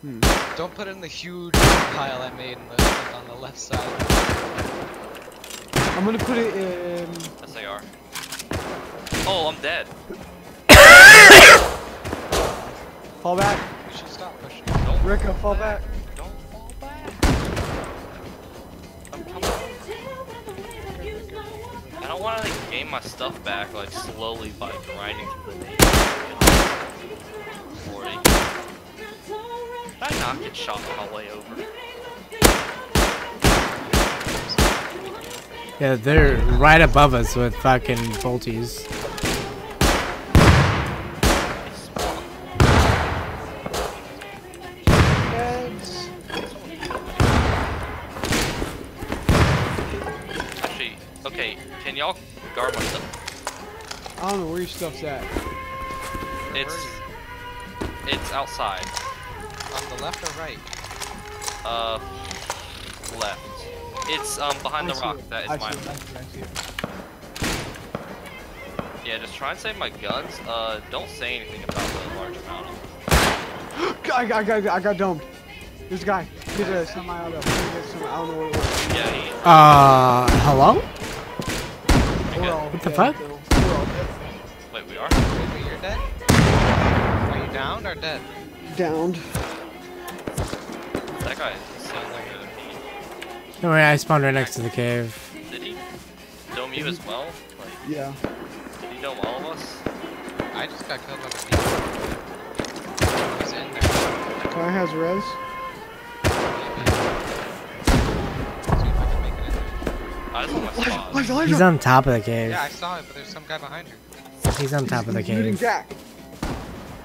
Hmm. Don't put it in the huge pile I made in the, on the left side. I'm gonna put it um, in. SAR. Oh, I'm dead. Fall back. You should stop pushing. Don't Ricka, fall fall back. Back. Don't fall back. I don't want to like, gain my stuff back like slowly by grinding through the name. 40. Did I not get shot on my way over? Yeah, they're right above us with fucking bolties. Actually, okay, can y'all guard my stuff? I don't know where your stuff's at. It's it's outside. On the left or right? Uh, left. It's um behind I the rock. it. That is I mine. see it, I see it, I see it. Yeah, just try and save my guns. Uh, don't say anything about the large amount of. I got, I got, I got domed. There's a guy. He's a semi auto. Get a semi. I don't know what it was. Yeah, he. Uh, hello? What the fuck? though. We're. Wait, we are. Wait, wait, you're dead? Are you downed or dead? Downed. That guy sounds like a. Don't worry, I spawned right next to the cave. He, did he dome you as well? Like, Yeah. did he dome all of us? I just got killed by the bean. He's in there. Guy has res. I just want my spot. He's on top of the cave. Yeah, I saw it, but there's some guy behind her. He's on top of the cave. Jack.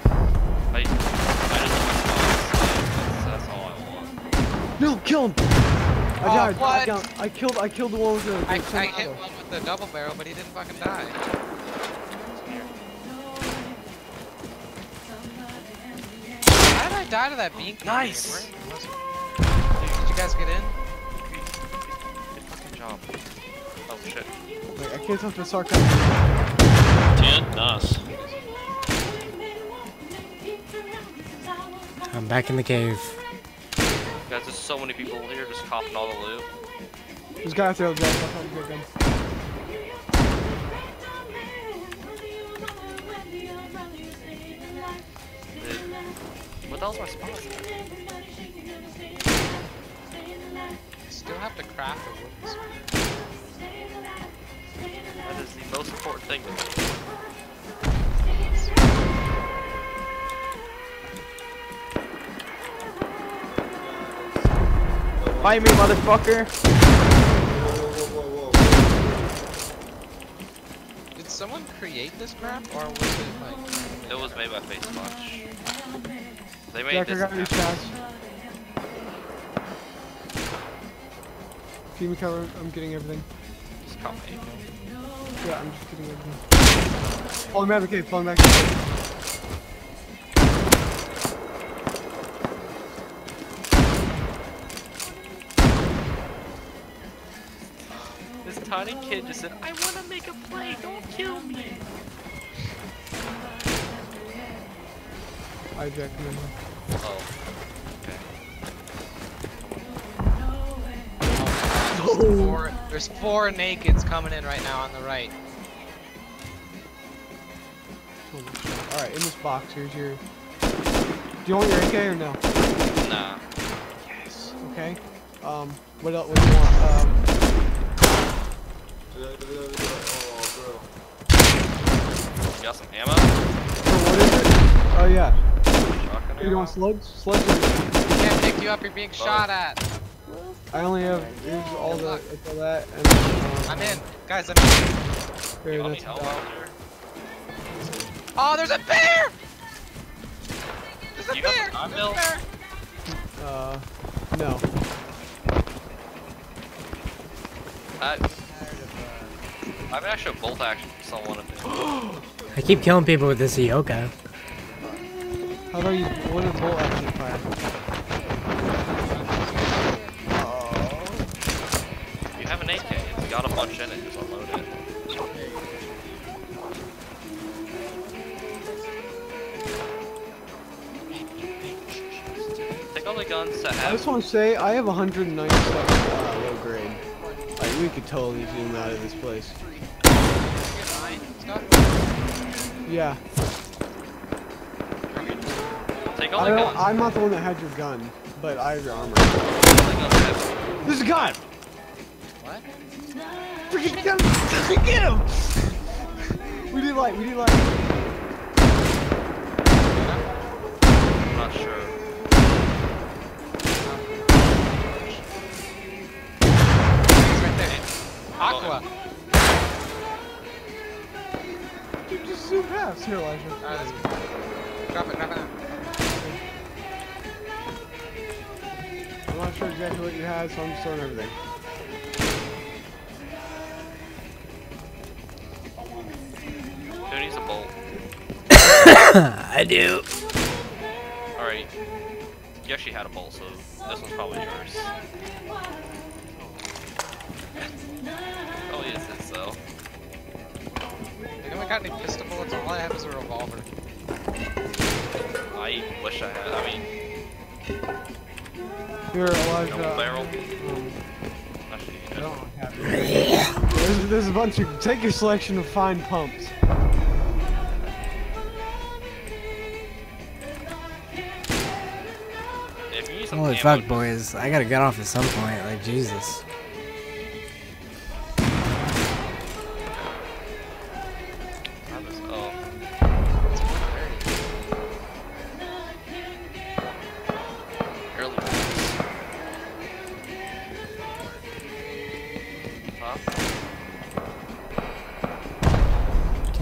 I, I just want my spots. That's, that's all I want. No, kill him. I Oh, died. I, what? down. I killed. I killed the one with the. I, the I hit one with the double barrel, but he didn't fucking die. How did I die to that bean? Nice. Where was it? Did you guys get in? Good fucking job. Oh shit. Wait, I can't touch the sarcasm. Ten? Nice. I'm back in the cave. Guys, there's so many people here just copping all the loot. There's a guy out there. Jack. That's how What the hell's my spot? Still have to craft a wooden spear. That is the most important thing to me. Fight me, motherfucker! Did someone create this map, or was it like? It was made by Facepunch. They made Jack, I this. got these shots. Keep me covered. I'm getting everything. Just cop me. Yeah, I'm just getting everything. Falling back to the cave. Falling back This tiny kid just said, I want to make a play, don't kill me. I Jack, come in. Oh. There's four, there's four nakeds coming in right now on the right. All right, in this box, here's your. Do you want your AK or no? Nah. Yes. Okay. Um, what else? What do you want? Um, You got some ammo? so what is it? Oh yeah. Shotgun You want slugs? Slugs. Are, Can't pick you up, you're being shot at. I only have. Here's all the. It's all that. And then, um, I'm in. Guys, I'm in. Here, Got that's help that. out there? Oh, there's a bear! There's a You got bear! the time There's a bear! Uh, no. I, I have actually a bolt action for someone if I keep killing people with this Eoka. How about you? What is bolt action fire? You have an AK, it's got a bunch in it, just unload it. Take all the guns that I have just want to say I have 197 uh, low grade. Like we could totally zoom out of this place. Yeah. Take all I the don't, guns. I'm not the one that had your gun, but I have your armor. There's a gun! What? Freaking get him! Freaking get him! We need light, we need light. I'm not sure. Aqua. You just zoom past. Here, Elijah. Alright, let's. Drop it, drop it. I'm not sure exactly what you had, so I'm just throwing everything. Who needs a bolt? I do. Alright. You actually had a bolt, so this one's probably yours. Probably is this though. Anyone got any pistol bullets? All I have is a revolver. I wish I had. I mean, Here, Elijah. double barrel. um, Actually, I don't. There's, there's a bunch of. Take your selection of fine pumps. If you need some Holy fuck, boys. I gotta get off at some point. Like, Jesus.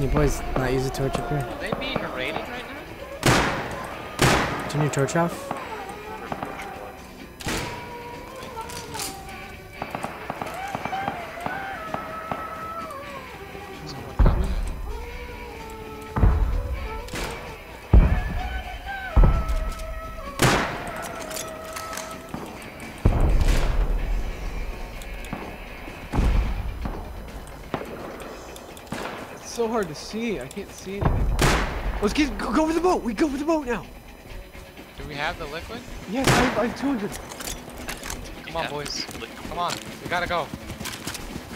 Can you boys not use a torch up here? Are they being raided right now? Turn your torch off. Hard to see. I can't see anything. Let's get go, go for the boat. We go for the boat now. Do we have the liquid? Yes, I have, I have 200. Come on, boys. Come on. We gotta go.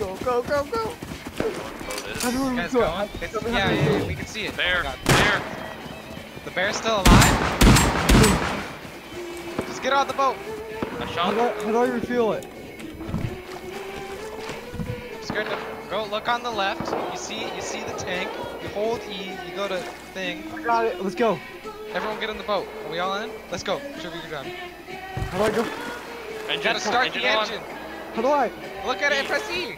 Go, go, go, go. How do we guys go? going? Yeah, yeah, yeah, we can see it. Oh bear, Oh bear. The bear's still alive? Just get out the boat. I How do I, how do I refuel it? I'm scared to go look on the left. You see you see the tank. You hold E, you go to thing. I got it. Let's go. Everyone get in the boat. Are we all in? Let's go. Show me your gun. How do I go? You gotta start engine the on. engine. How do I? Look at it and press E.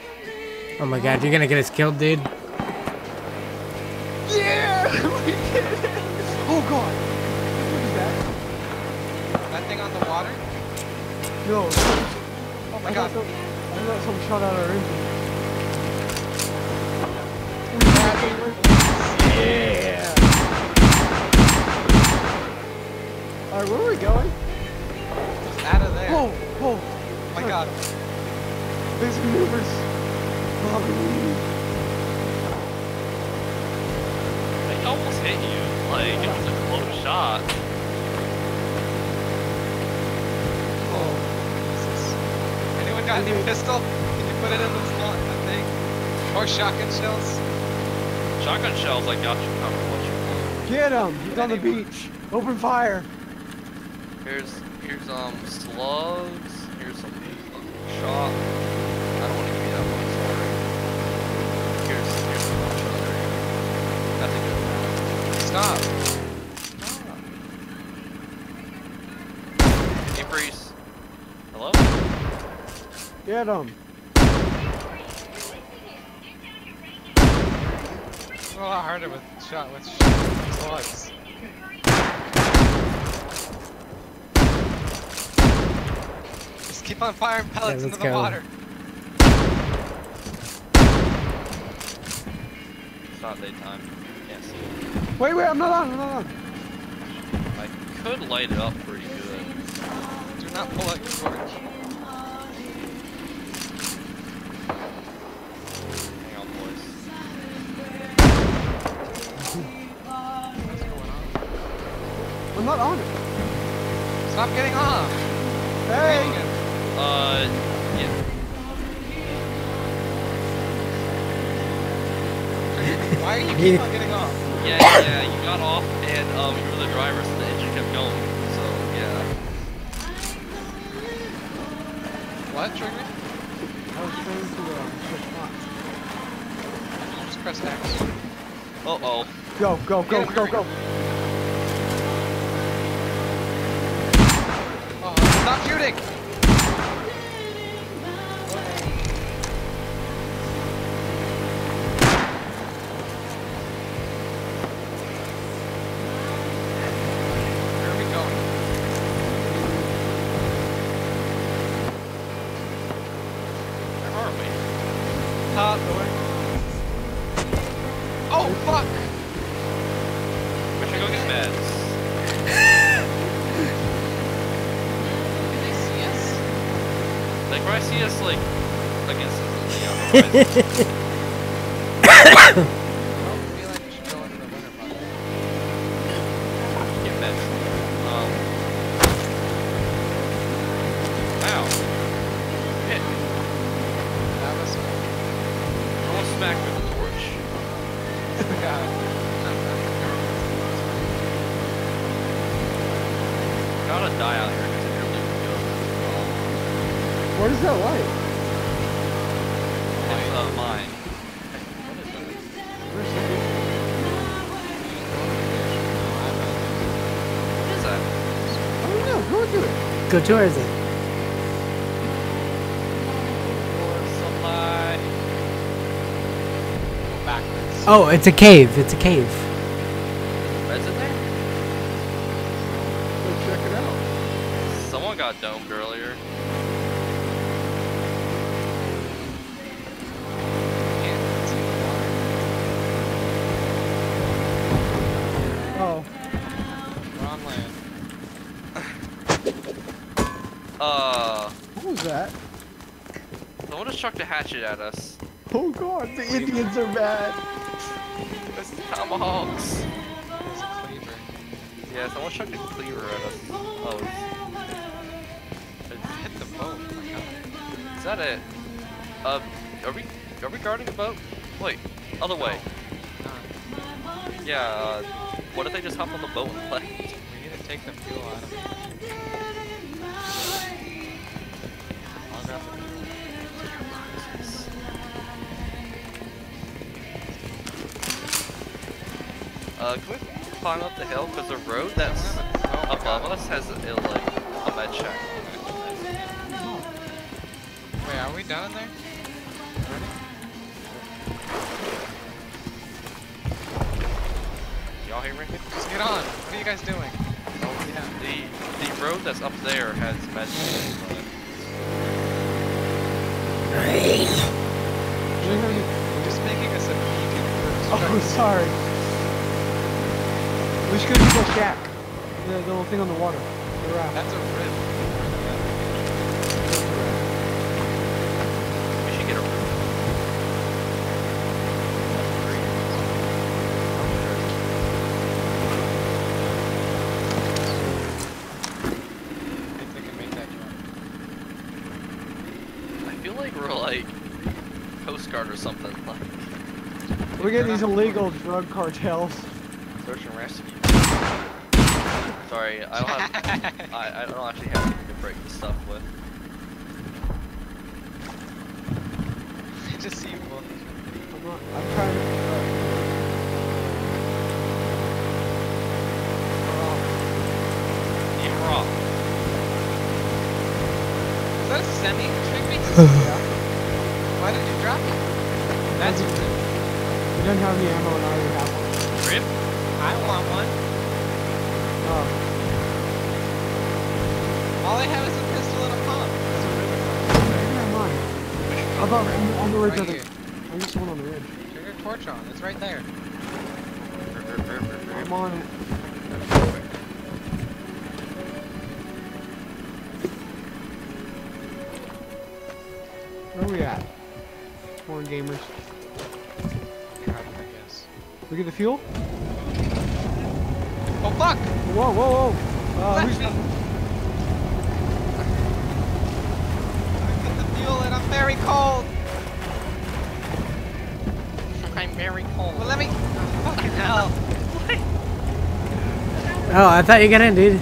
Oh my god, you're gonna get us killed, dude. Yeah! we did it! Oh god! That? That thing on the water. No. Oh my I god. Thought some, I thought something shot out our engine. Yeah! Alright, where are we going? Just out of there. Oh! Oh! Oh my god. There's maneuvers! Bobby! They almost hit you. Like, it was a close shot. Oh. Jesus. Anyone got any pistol? Can you put it in the slot, I think? Or shotgun shells? Shotgun shells, I got you covered. What you want? Get him! He's on the beach! Open fire! Here's, here's, um, slugs. Here's some shot. I don't want to give you that one, sorry. Here's, here's some shot. There you go. That's a good one. Stop. Increase. Hello? Get him! A lot harder with shot with sh- slugs. Just keep on firing pellets let's into the go. water. It's not daytime. Can't see it. Wait, wait, I'm not on, I'm not on! I could light it up pretty good. Do not pull out your torch. Not on it! Stop getting off. Hey! Uh, yeah. Why are you keep on getting off? Yeah, yeah, you got off and um, you were the driver, so the engine kept going. So, yeah. What, Trigger? I was trying to uh, switch spots. Just press X. Uh oh. Go, go, go, Get him, go, go! Oh, stop shooting! Where are we going? Where are we? Top right. it. Oh, it's a cave. It's a cave. Go check it out. Someone got domed girl. Just chucked a hatchet at us. Oh god, the Indians are bad. It's tomahawks. Yeah, someone chucked a cleaver at us. Oh, it's, It hit the boat. Oh my god. is that it? Uh, are we are we guarding the boat? Wait, other way. Yeah. Uh, what if they just hop on the boat and left? We need to take the fuel out of it. Climb up the hill? Because the road that's above us has a, like a med check. Wait, are we down in there? Y'all hear me? Just get on. What are you guys doing? Oh, yeah. The the road that's up there has med checks on it. You're just making us a beacon Oh, sorry. We should go to the shack. The, the little thing on the water. The raft. That's a RHIB. We should get a If they can make that jump. I feel like we're like Coast Guard or something. Like We get these illegal drug cartels. search and rescue. Sorry, I don't have. I, I don't actually have get the fuel? Oh fuck! Whoa, whoa, whoa! Uh, who's. I put the fuel in. I'm very cold. I'm very cold. Well, let me. Oh, fucking hell. Oh, I thought you got in, dude.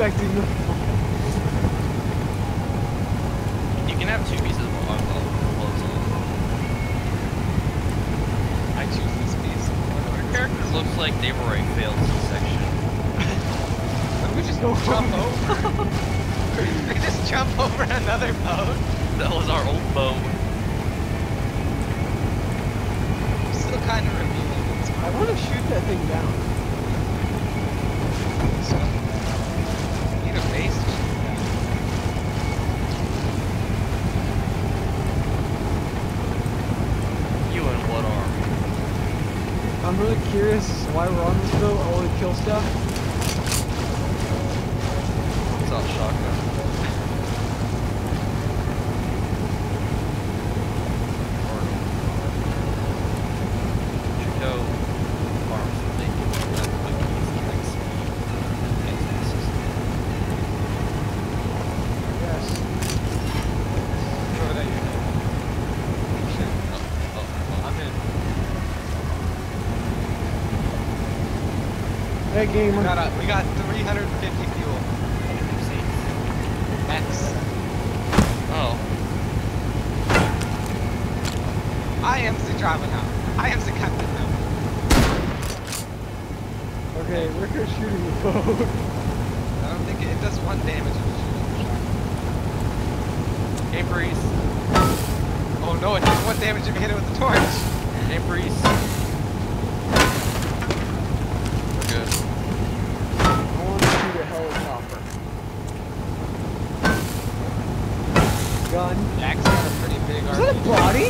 Unsuspecting. you can have two pieces of uh, clothes on. I choose this piece. Your characters looks like they were a failed C-section. We just go jump over. we could just jump over another boat. That was our old boat. Still kind of revealing. It's I want to shoot that thing down. Need a base to shoot that. You and what arm? I'm really curious why we're on this boat. All the kill stuff. It's not shotgun. Should go farms with it. That's what keys the next speed. Into the system. Yes. Throw it at your head. Shit. Oh, oh, I'm in. Hey, gamer. We got, a, we got 350 fuel. X. Oh. I am the driver now. I am the captain now. Okay, we're gonna shooting the boat. I don't think it, it does one damage if you shoot it. Game freeze. Oh no, it does one damage if you hit it with the torch. Game freeze. We're good. I want to shoot a helicopter. Gun. Jack's got a pretty big Is that a RPG. body?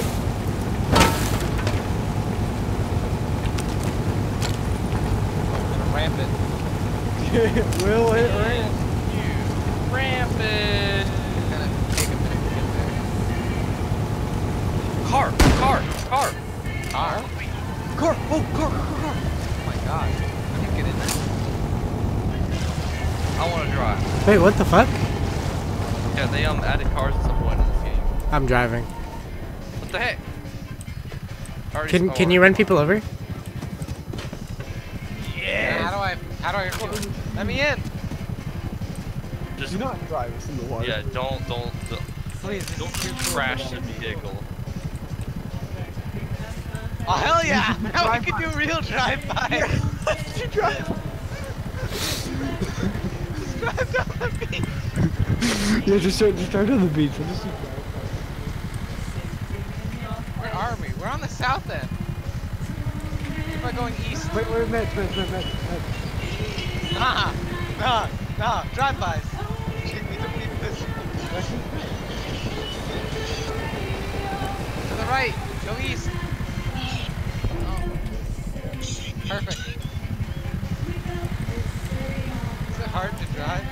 I'm gonna ramp it. Will it ramp? You rampant. It's gonna take a minute to get there. Car, car, car. Car? Car! Oh, car, car, car! Oh my god. How do you get in there? I want to drive. Wait, what the fuck? Yeah, they um added cars at some point in this game. I'm driving. What the heck? Already Can can you run people over? Yeah. How do I? How do I? Let me in. Just Do not drive us in the water. yeah, don't don't don't, Please. don't is crash the vehicle. Oh hell yeah! Now we can do real drive-by. you drive. Just drive down the beach. yeah, just start, just drive down the beach. We'll just keep driving. Where are we? We're on the south end. If I going east. Wait, wait, Matt, Matt, Matt, Matt, Matt. Nah, nah, nah. Drive-bys. Take me to leave this. To the right. Go east. Oh. Perfect. Is it hard to drive?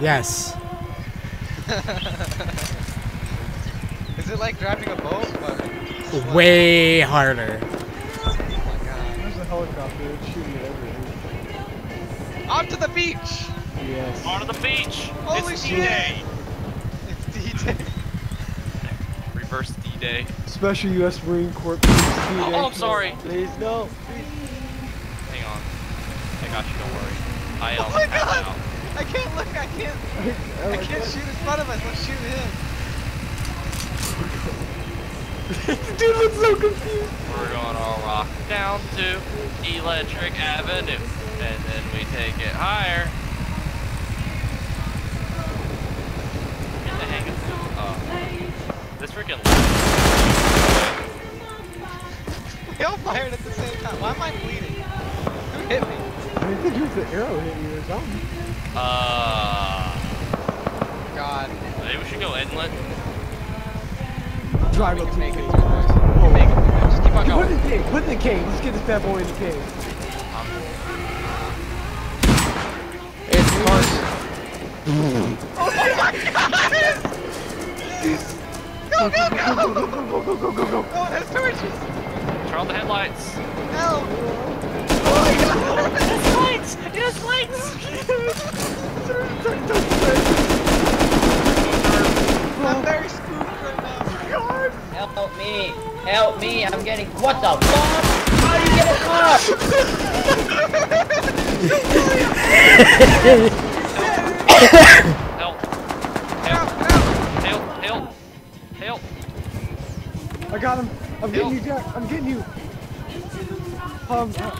Yes. Is it like driving a boat? But Way harder. Beach! Yes. Onto the beach. Holy it's! D-Day. It's D-Day. Reverse D-Day. Special U.S. Marine Corps. Oh, oh, I'm sorry. Please, no. Hang on. I got you. Don't worry. I um Oh my God. out. I can't look, I can't, Oh I can't God. shoot in front of us, let's shoot him. Dude looks so confused. We're gonna rock down to Electric Avenue, and then we take it higher. In the hang of oh. This freaking We all fired at the same time. Why am I bleeding? Who hit me? I think it was the arrow hit you or something. uh God. maybe we should go inlet. Drive We up can to make the it beach. through this. We can make it through this. Just keep Put it in the cave. Put it in the cave. Let's get this bad boy in the cave. Turn on. Help! Oh my oh. god! There's lights! There's lights! Oh I'm very spooked right now. Help me! Help me! I'm getting. What the fuck? How do you get a Um,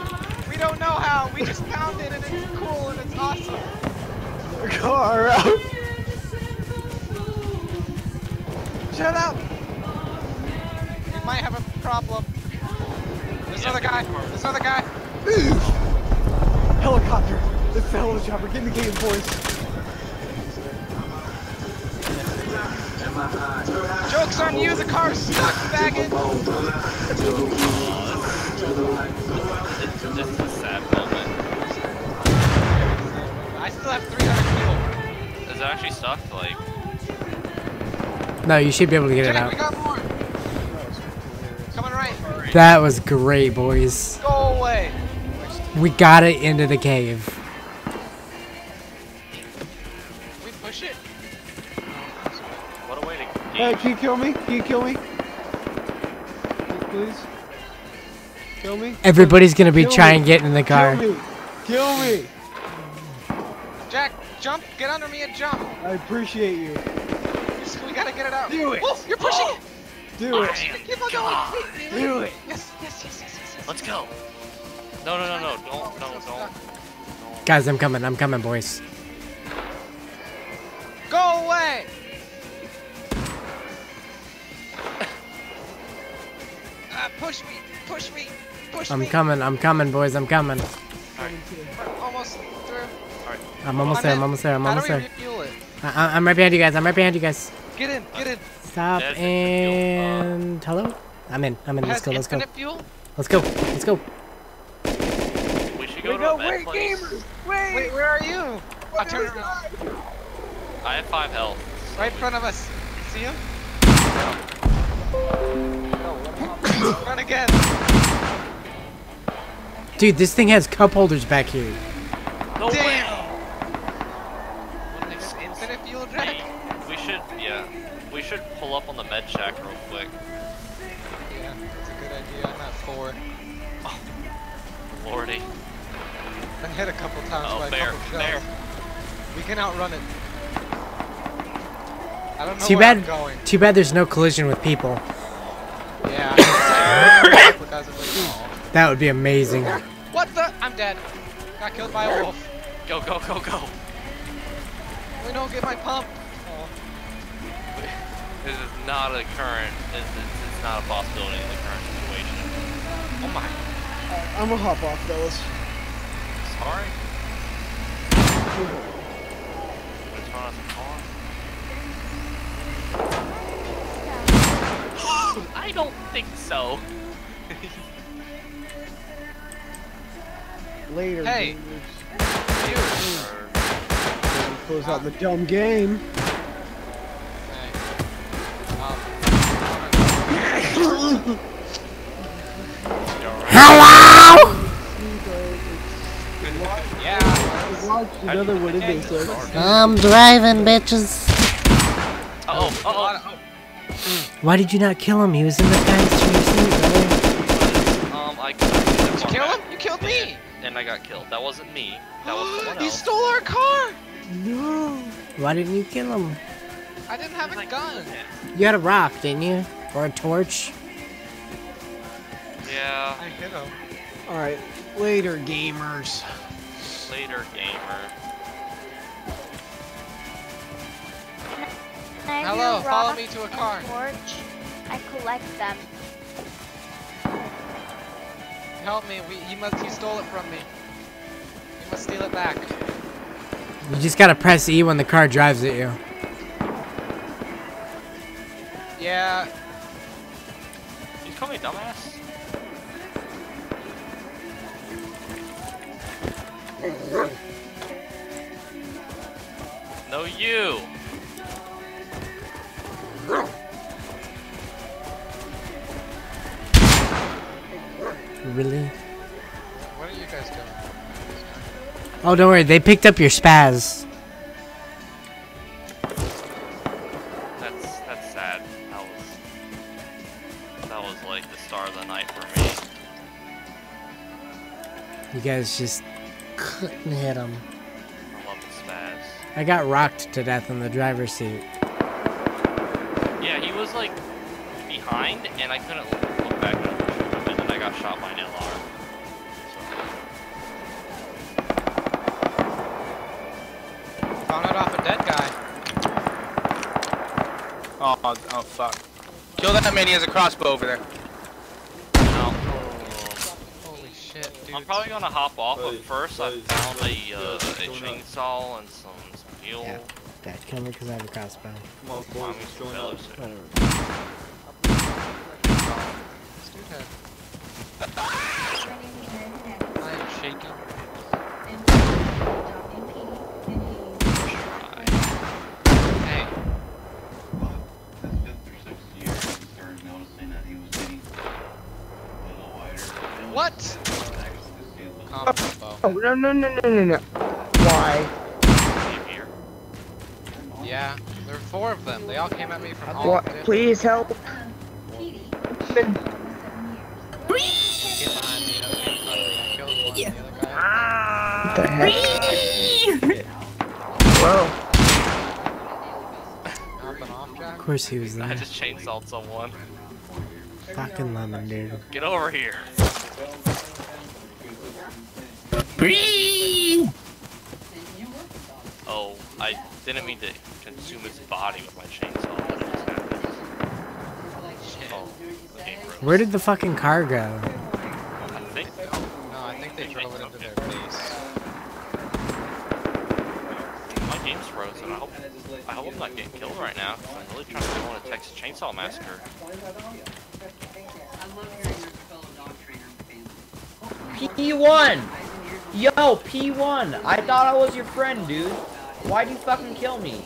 No, you should be able to get it Jack, we out. got more. Coming right. That was great, boys. Go away. We got it into the cave. We push it. what a way to Hey, can you kill me? Can you kill me? Please? Kill me? Everybody's gonna be Kill me. trying getting in the car. Kill me! Kill me! Jack, jump. Get under me and jump. I appreciate you. Just- We gotta get it out. Do it. Oh, you're pushing it. Do it. Keep on going. Wait, wait, Do it. Yes, yes, yes, yes, yes, yes. Let's go. No, no, no, no. Don't, no, don't. Guys, I'm coming. I'm coming, boys. Go away. Uh, push me. Push me. Push I'm me. coming. I'm coming, boys. I'm coming. We're almost through. I'm almost there. I'm almost there. I'm How almost there. refuel it? I, I- I'm right behind you guys. I'm right behind you guys. Get in. Get in. Stop Yes, and hello. I'm in. I'm in. Let's go. Let's go. fuel? Let's go. Let's go. We should go Wait, to no, a med wait, place. gamers. Wait. Wait, where are you? I turned around. I have five health. Right in front of us. See him? Run again. Dude, this thing has cup holders back here. No way. Damn. Infinite should up on the med shack real quick. Yeah, that's a good idea. I'm at four. Oh, Lordy. Been hit a couple times Oh, by a couple shells. bear. We can outrun it. I don't know Too where I'm bad. going. Too bad. There's no collision with people. Yeah. I know guys are like, oh. That would be amazing. "Oh." What the? I'm dead. Got killed by a wolf. Go, go, go, go. We don't get my pump. This is not a current, it's, it's, it's not a possibility in the current situation. Oh my. I'm gonna hop off, fellas. Sorry. Run us car. I don't think so. Later, Hey. Close out the dumb game. Hello. Another one of this. I'm driving, bitches. Uh oh, uh oh. Why did you not kill him? He was in the passenger seat, brother. Um, I Did you kill him? You killed me. and I got killed. That wasn't me. That was someone He stole our car. No. Why didn't you kill him? I didn't have a gun. You had a rock, didn't you? Or a torch? Yeah, I hit him. All right. Later, gamers. later, gamer. Can I Hello, do follow me to a car. Torch? I collect them. Help me. We, he must. He stole it from me. You must steal it back. You just gotta press E when the car drives at you. Yeah call me dumbass? no, you! Really? What are you guys doing? Oh, don't worry. They picked up your spas. You guys just couldn't hit him. I love the spas. I got rocked to death in the driver's seat. Yeah, he was like behind, and I couldn't look look back at him, and then I got shot by an LR. Found it off a dead guy. Oh, oh fuck. Kill that man, he has a crossbow over there. Holy shit, dude. I'm probably gonna hop off, but first I found a, uh, a chainsaw and some steel. Yeah. that kill me because I have a crossbow. Come on, boys, let's join up. This dude had. I am shaking. Hey. What? Combo. Oh, no, no, no, no, no, no. Why? Yeah, there were four of them. They all came at me from all What? Please help. Get behind me, okay, buddy. I killed one, the other guy. What the heck? Whoa. Off, Of course he was there. I there. just chainsawed someone. Fucking lemon, dude. Get over here. Oh, I didn't mean to consume his body with my chainsaw. but it just happened. Oh, the game froze. Where did the fucking car go? I think. No, I think they drove it into their base. My game's frozen. I hope, I hope I'm not getting killed right now. 'cause I'm really trying to go on a Texas Chainsaw Massacre. P1! Yo, P1! I thought I was your friend, dude. Why'd you fucking kill me?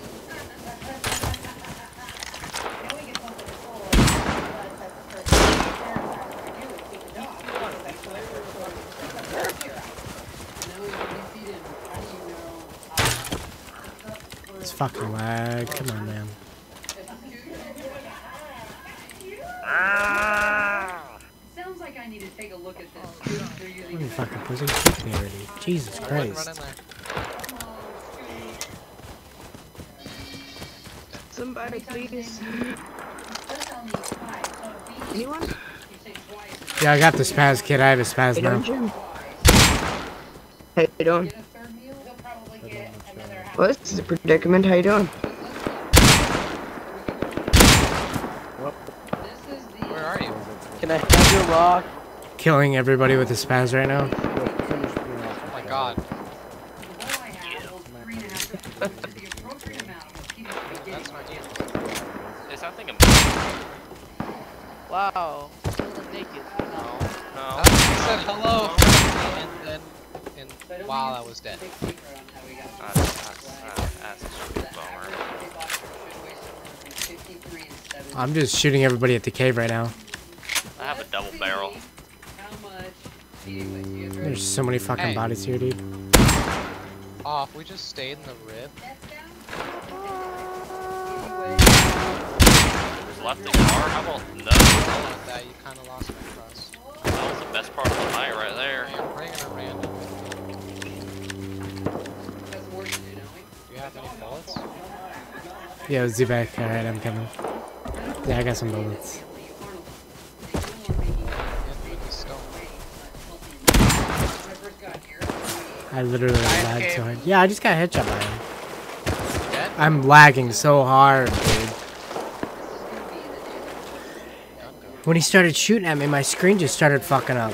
It's fucking lag. Come on, man. Sounds like I need to take a look at this. Oh, They're using Holy fucking pussy kicked me already. Jesus Run, run Christ. in there. Somebody, please. Anyone? Yeah, I got the spas kid. I have a spas Hey, now. don't Jim. How you doing? Well, this is a predicament. How you doing? Where are you? Can I have your rock? Killing everybody with the spas right now. Oh my god. That's not you. Is that thing a Wow. Naked. No. I said hello and then and while I was dead. I'm just shooting everybody at the cave right now. I have a double barrel. There's so many fucking Hey. bodies here, dude. Off, we just stayed in the RHIB. Left the car? How about no? That, you kind of lost my trust. That was the best part of the night right there. You're bringing a random. Do you have any bullets? Yo, Zubek. Alright, I'm coming. Yeah, I got some bullets. I literally lagged so hard. Yeah, I just got headshot by him. I'm lagging so hard, dude. When he started shooting at me, my screen just started fucking up.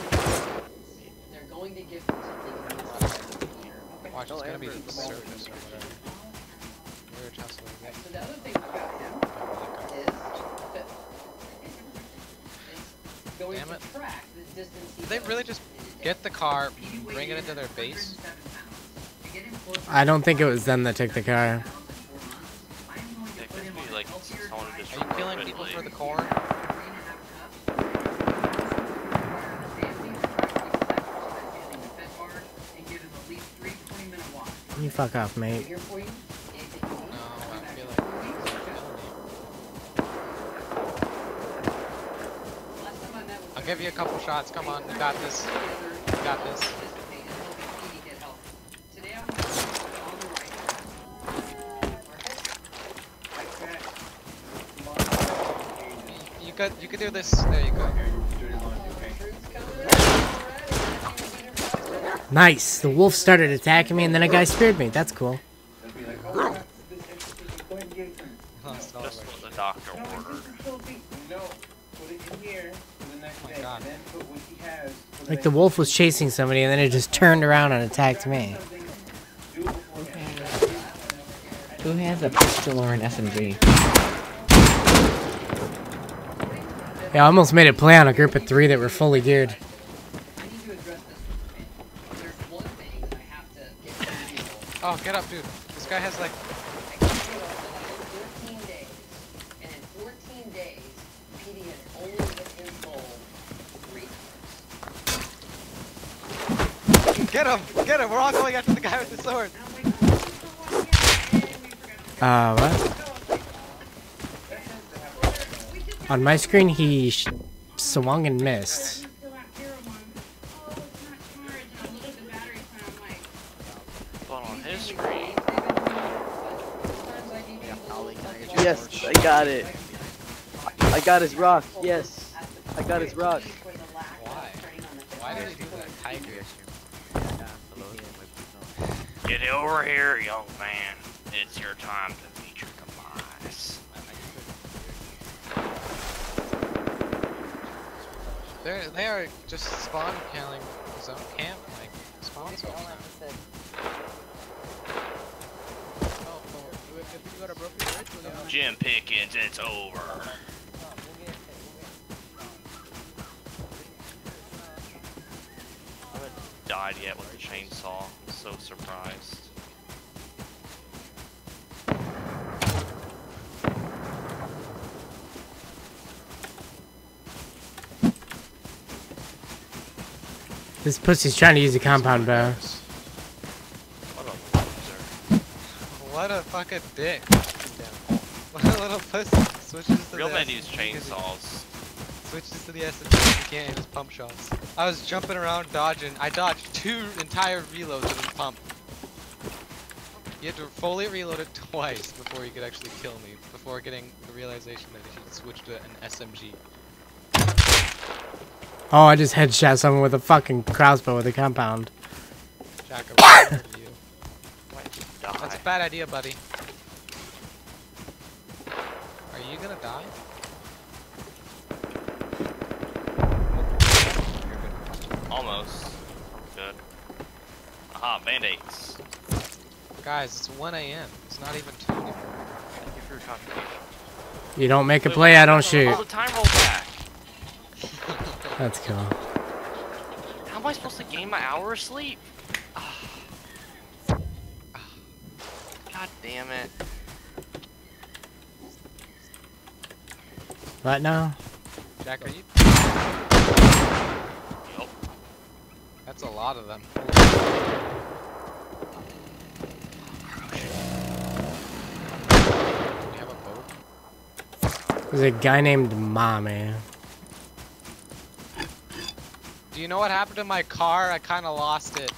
Watch, it's gonna be the surface or whatever. We're just oh, Damn it. Did they really just get the car, bring it into their base? I don't think it was them that took the car. It could be like someone who just Are you killing people for the corn? You fuck off, mate. I'll give you a couple shots. Come on, you got this. You got this. You could you could do this. There you go. Nice. The wolf started attacking me, and then a guy speared me. That's cool. Just what the doctor ordered. Like the wolf was chasing somebody, and then it just turned around and attacked me. Who has a pistol or an SMG? Yeah, I almost made it play on a group of three that were fully geared. Oh, get up, dude. This guy has like. Get him! Get him! We're all going after the guy with the sword. Uh, what? On my screen, he sh swung and missed. But on his screen, Yes, I got it. I got his rock. Yes, I got his rock. Why? Why did he do that? Tiger. Get over here, young man. It's your time to meet your demise. They're they are just spawn killing zone camp like spawn zones. Jim Pickens, it's over. Died yet with a chainsaw. I'm so surprised. This pussy's trying to use a compound bow. What a loser. What a fucking dick. What a little pussy. Switches to Real the men use chainsaws. Switches to the SMG. You can't hit his pump shots. I was jumping around dodging. I dodged two entire reloads of his pump. You had to fully reload it twice before he could actually kill me. Before getting the realization that he should switch to an SMG. Oh, I just headshot someone with a fucking crossbow with a compound. Jack, I'm coming you. That's a bad idea, buddy. Are you gonna die? Almost. Good. Aha, band-aids. Guys, it's 1 a.m. It's not even 2 anymore. Thank you for your contribution. You don't make a play, I don't shoot. Oh, the time roll back. That's cool. How am I supposed to gain my hour of sleep? Ah. Ah. God damn it. What now? Jack, are you? Yup. That's a lot of them. You have a boat? There's a guy named Mommy. Do you know what happened to my car? I kind of lost it.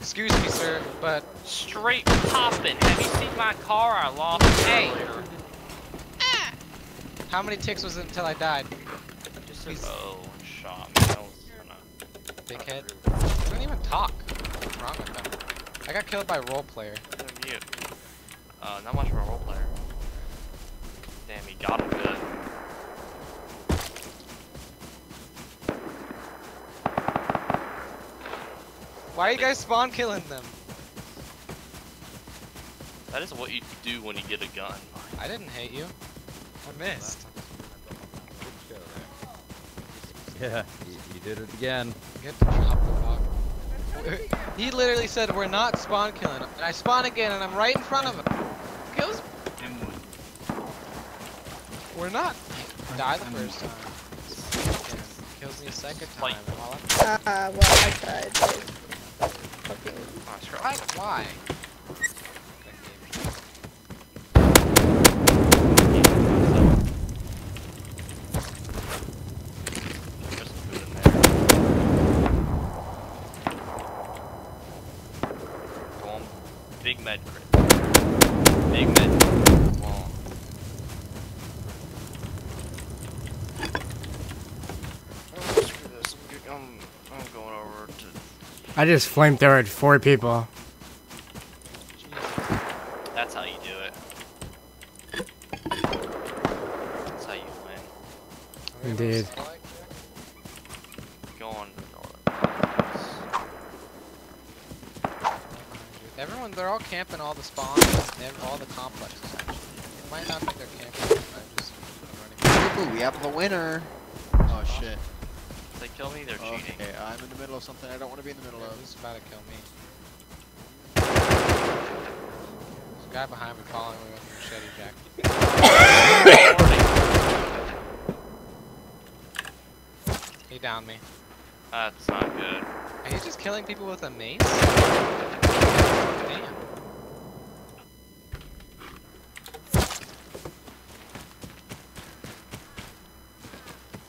Excuse me, sir, but Straight popping. Have you seen my car? I lost it Hey. earlier. how many ticks was it until I died? Just a oh, one shot. Man, that was kinda... Dickhead. They don't even talk. What's wrong with them? I got killed by a role player. They're mute. Uh, not much of a role player. Damn, he got him good. Why are you guys spawn killing them? That is what you do when you get a gun. I didn't hate you. I missed. Yeah, you, you did it again. Get to drop the. He literally said we're not spawn killing him, and I spawn again, and I'm right in front of him. Kills. We're not. Die the first time. Kills me a second time. and while I'm- Ah, well, I tried. Fucking. Oh. Why? Go on. Big med crit. Big med. Come on. Oh, screw this. I'm, g- I'm, I'm going over to. I just flamethrowed four people. That's how you do it. That's how you win. Indeed. Go on to northern. Everyone, they're all camping all the spawns, and ev- all the complexes. Actually, it might not think they're camping. I'm just running. Ooh, we have the winner. Oh shit. If they kill me, they're cheating. Okay, I'm in the middle of something I don't want to be in the middle Yeah, of. Who's about to kill me? There's a guy behind me following me with a machete jack. Downed me. That's not good. And he's just killing people with a mace?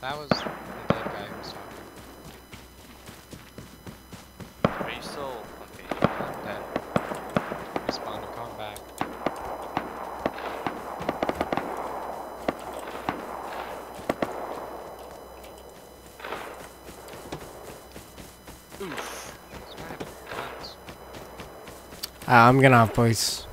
That was the dead guy who was talking. Are you still okay? I'm dead. Respawn and come back. Oof. Uh, I'm gonna off, boys.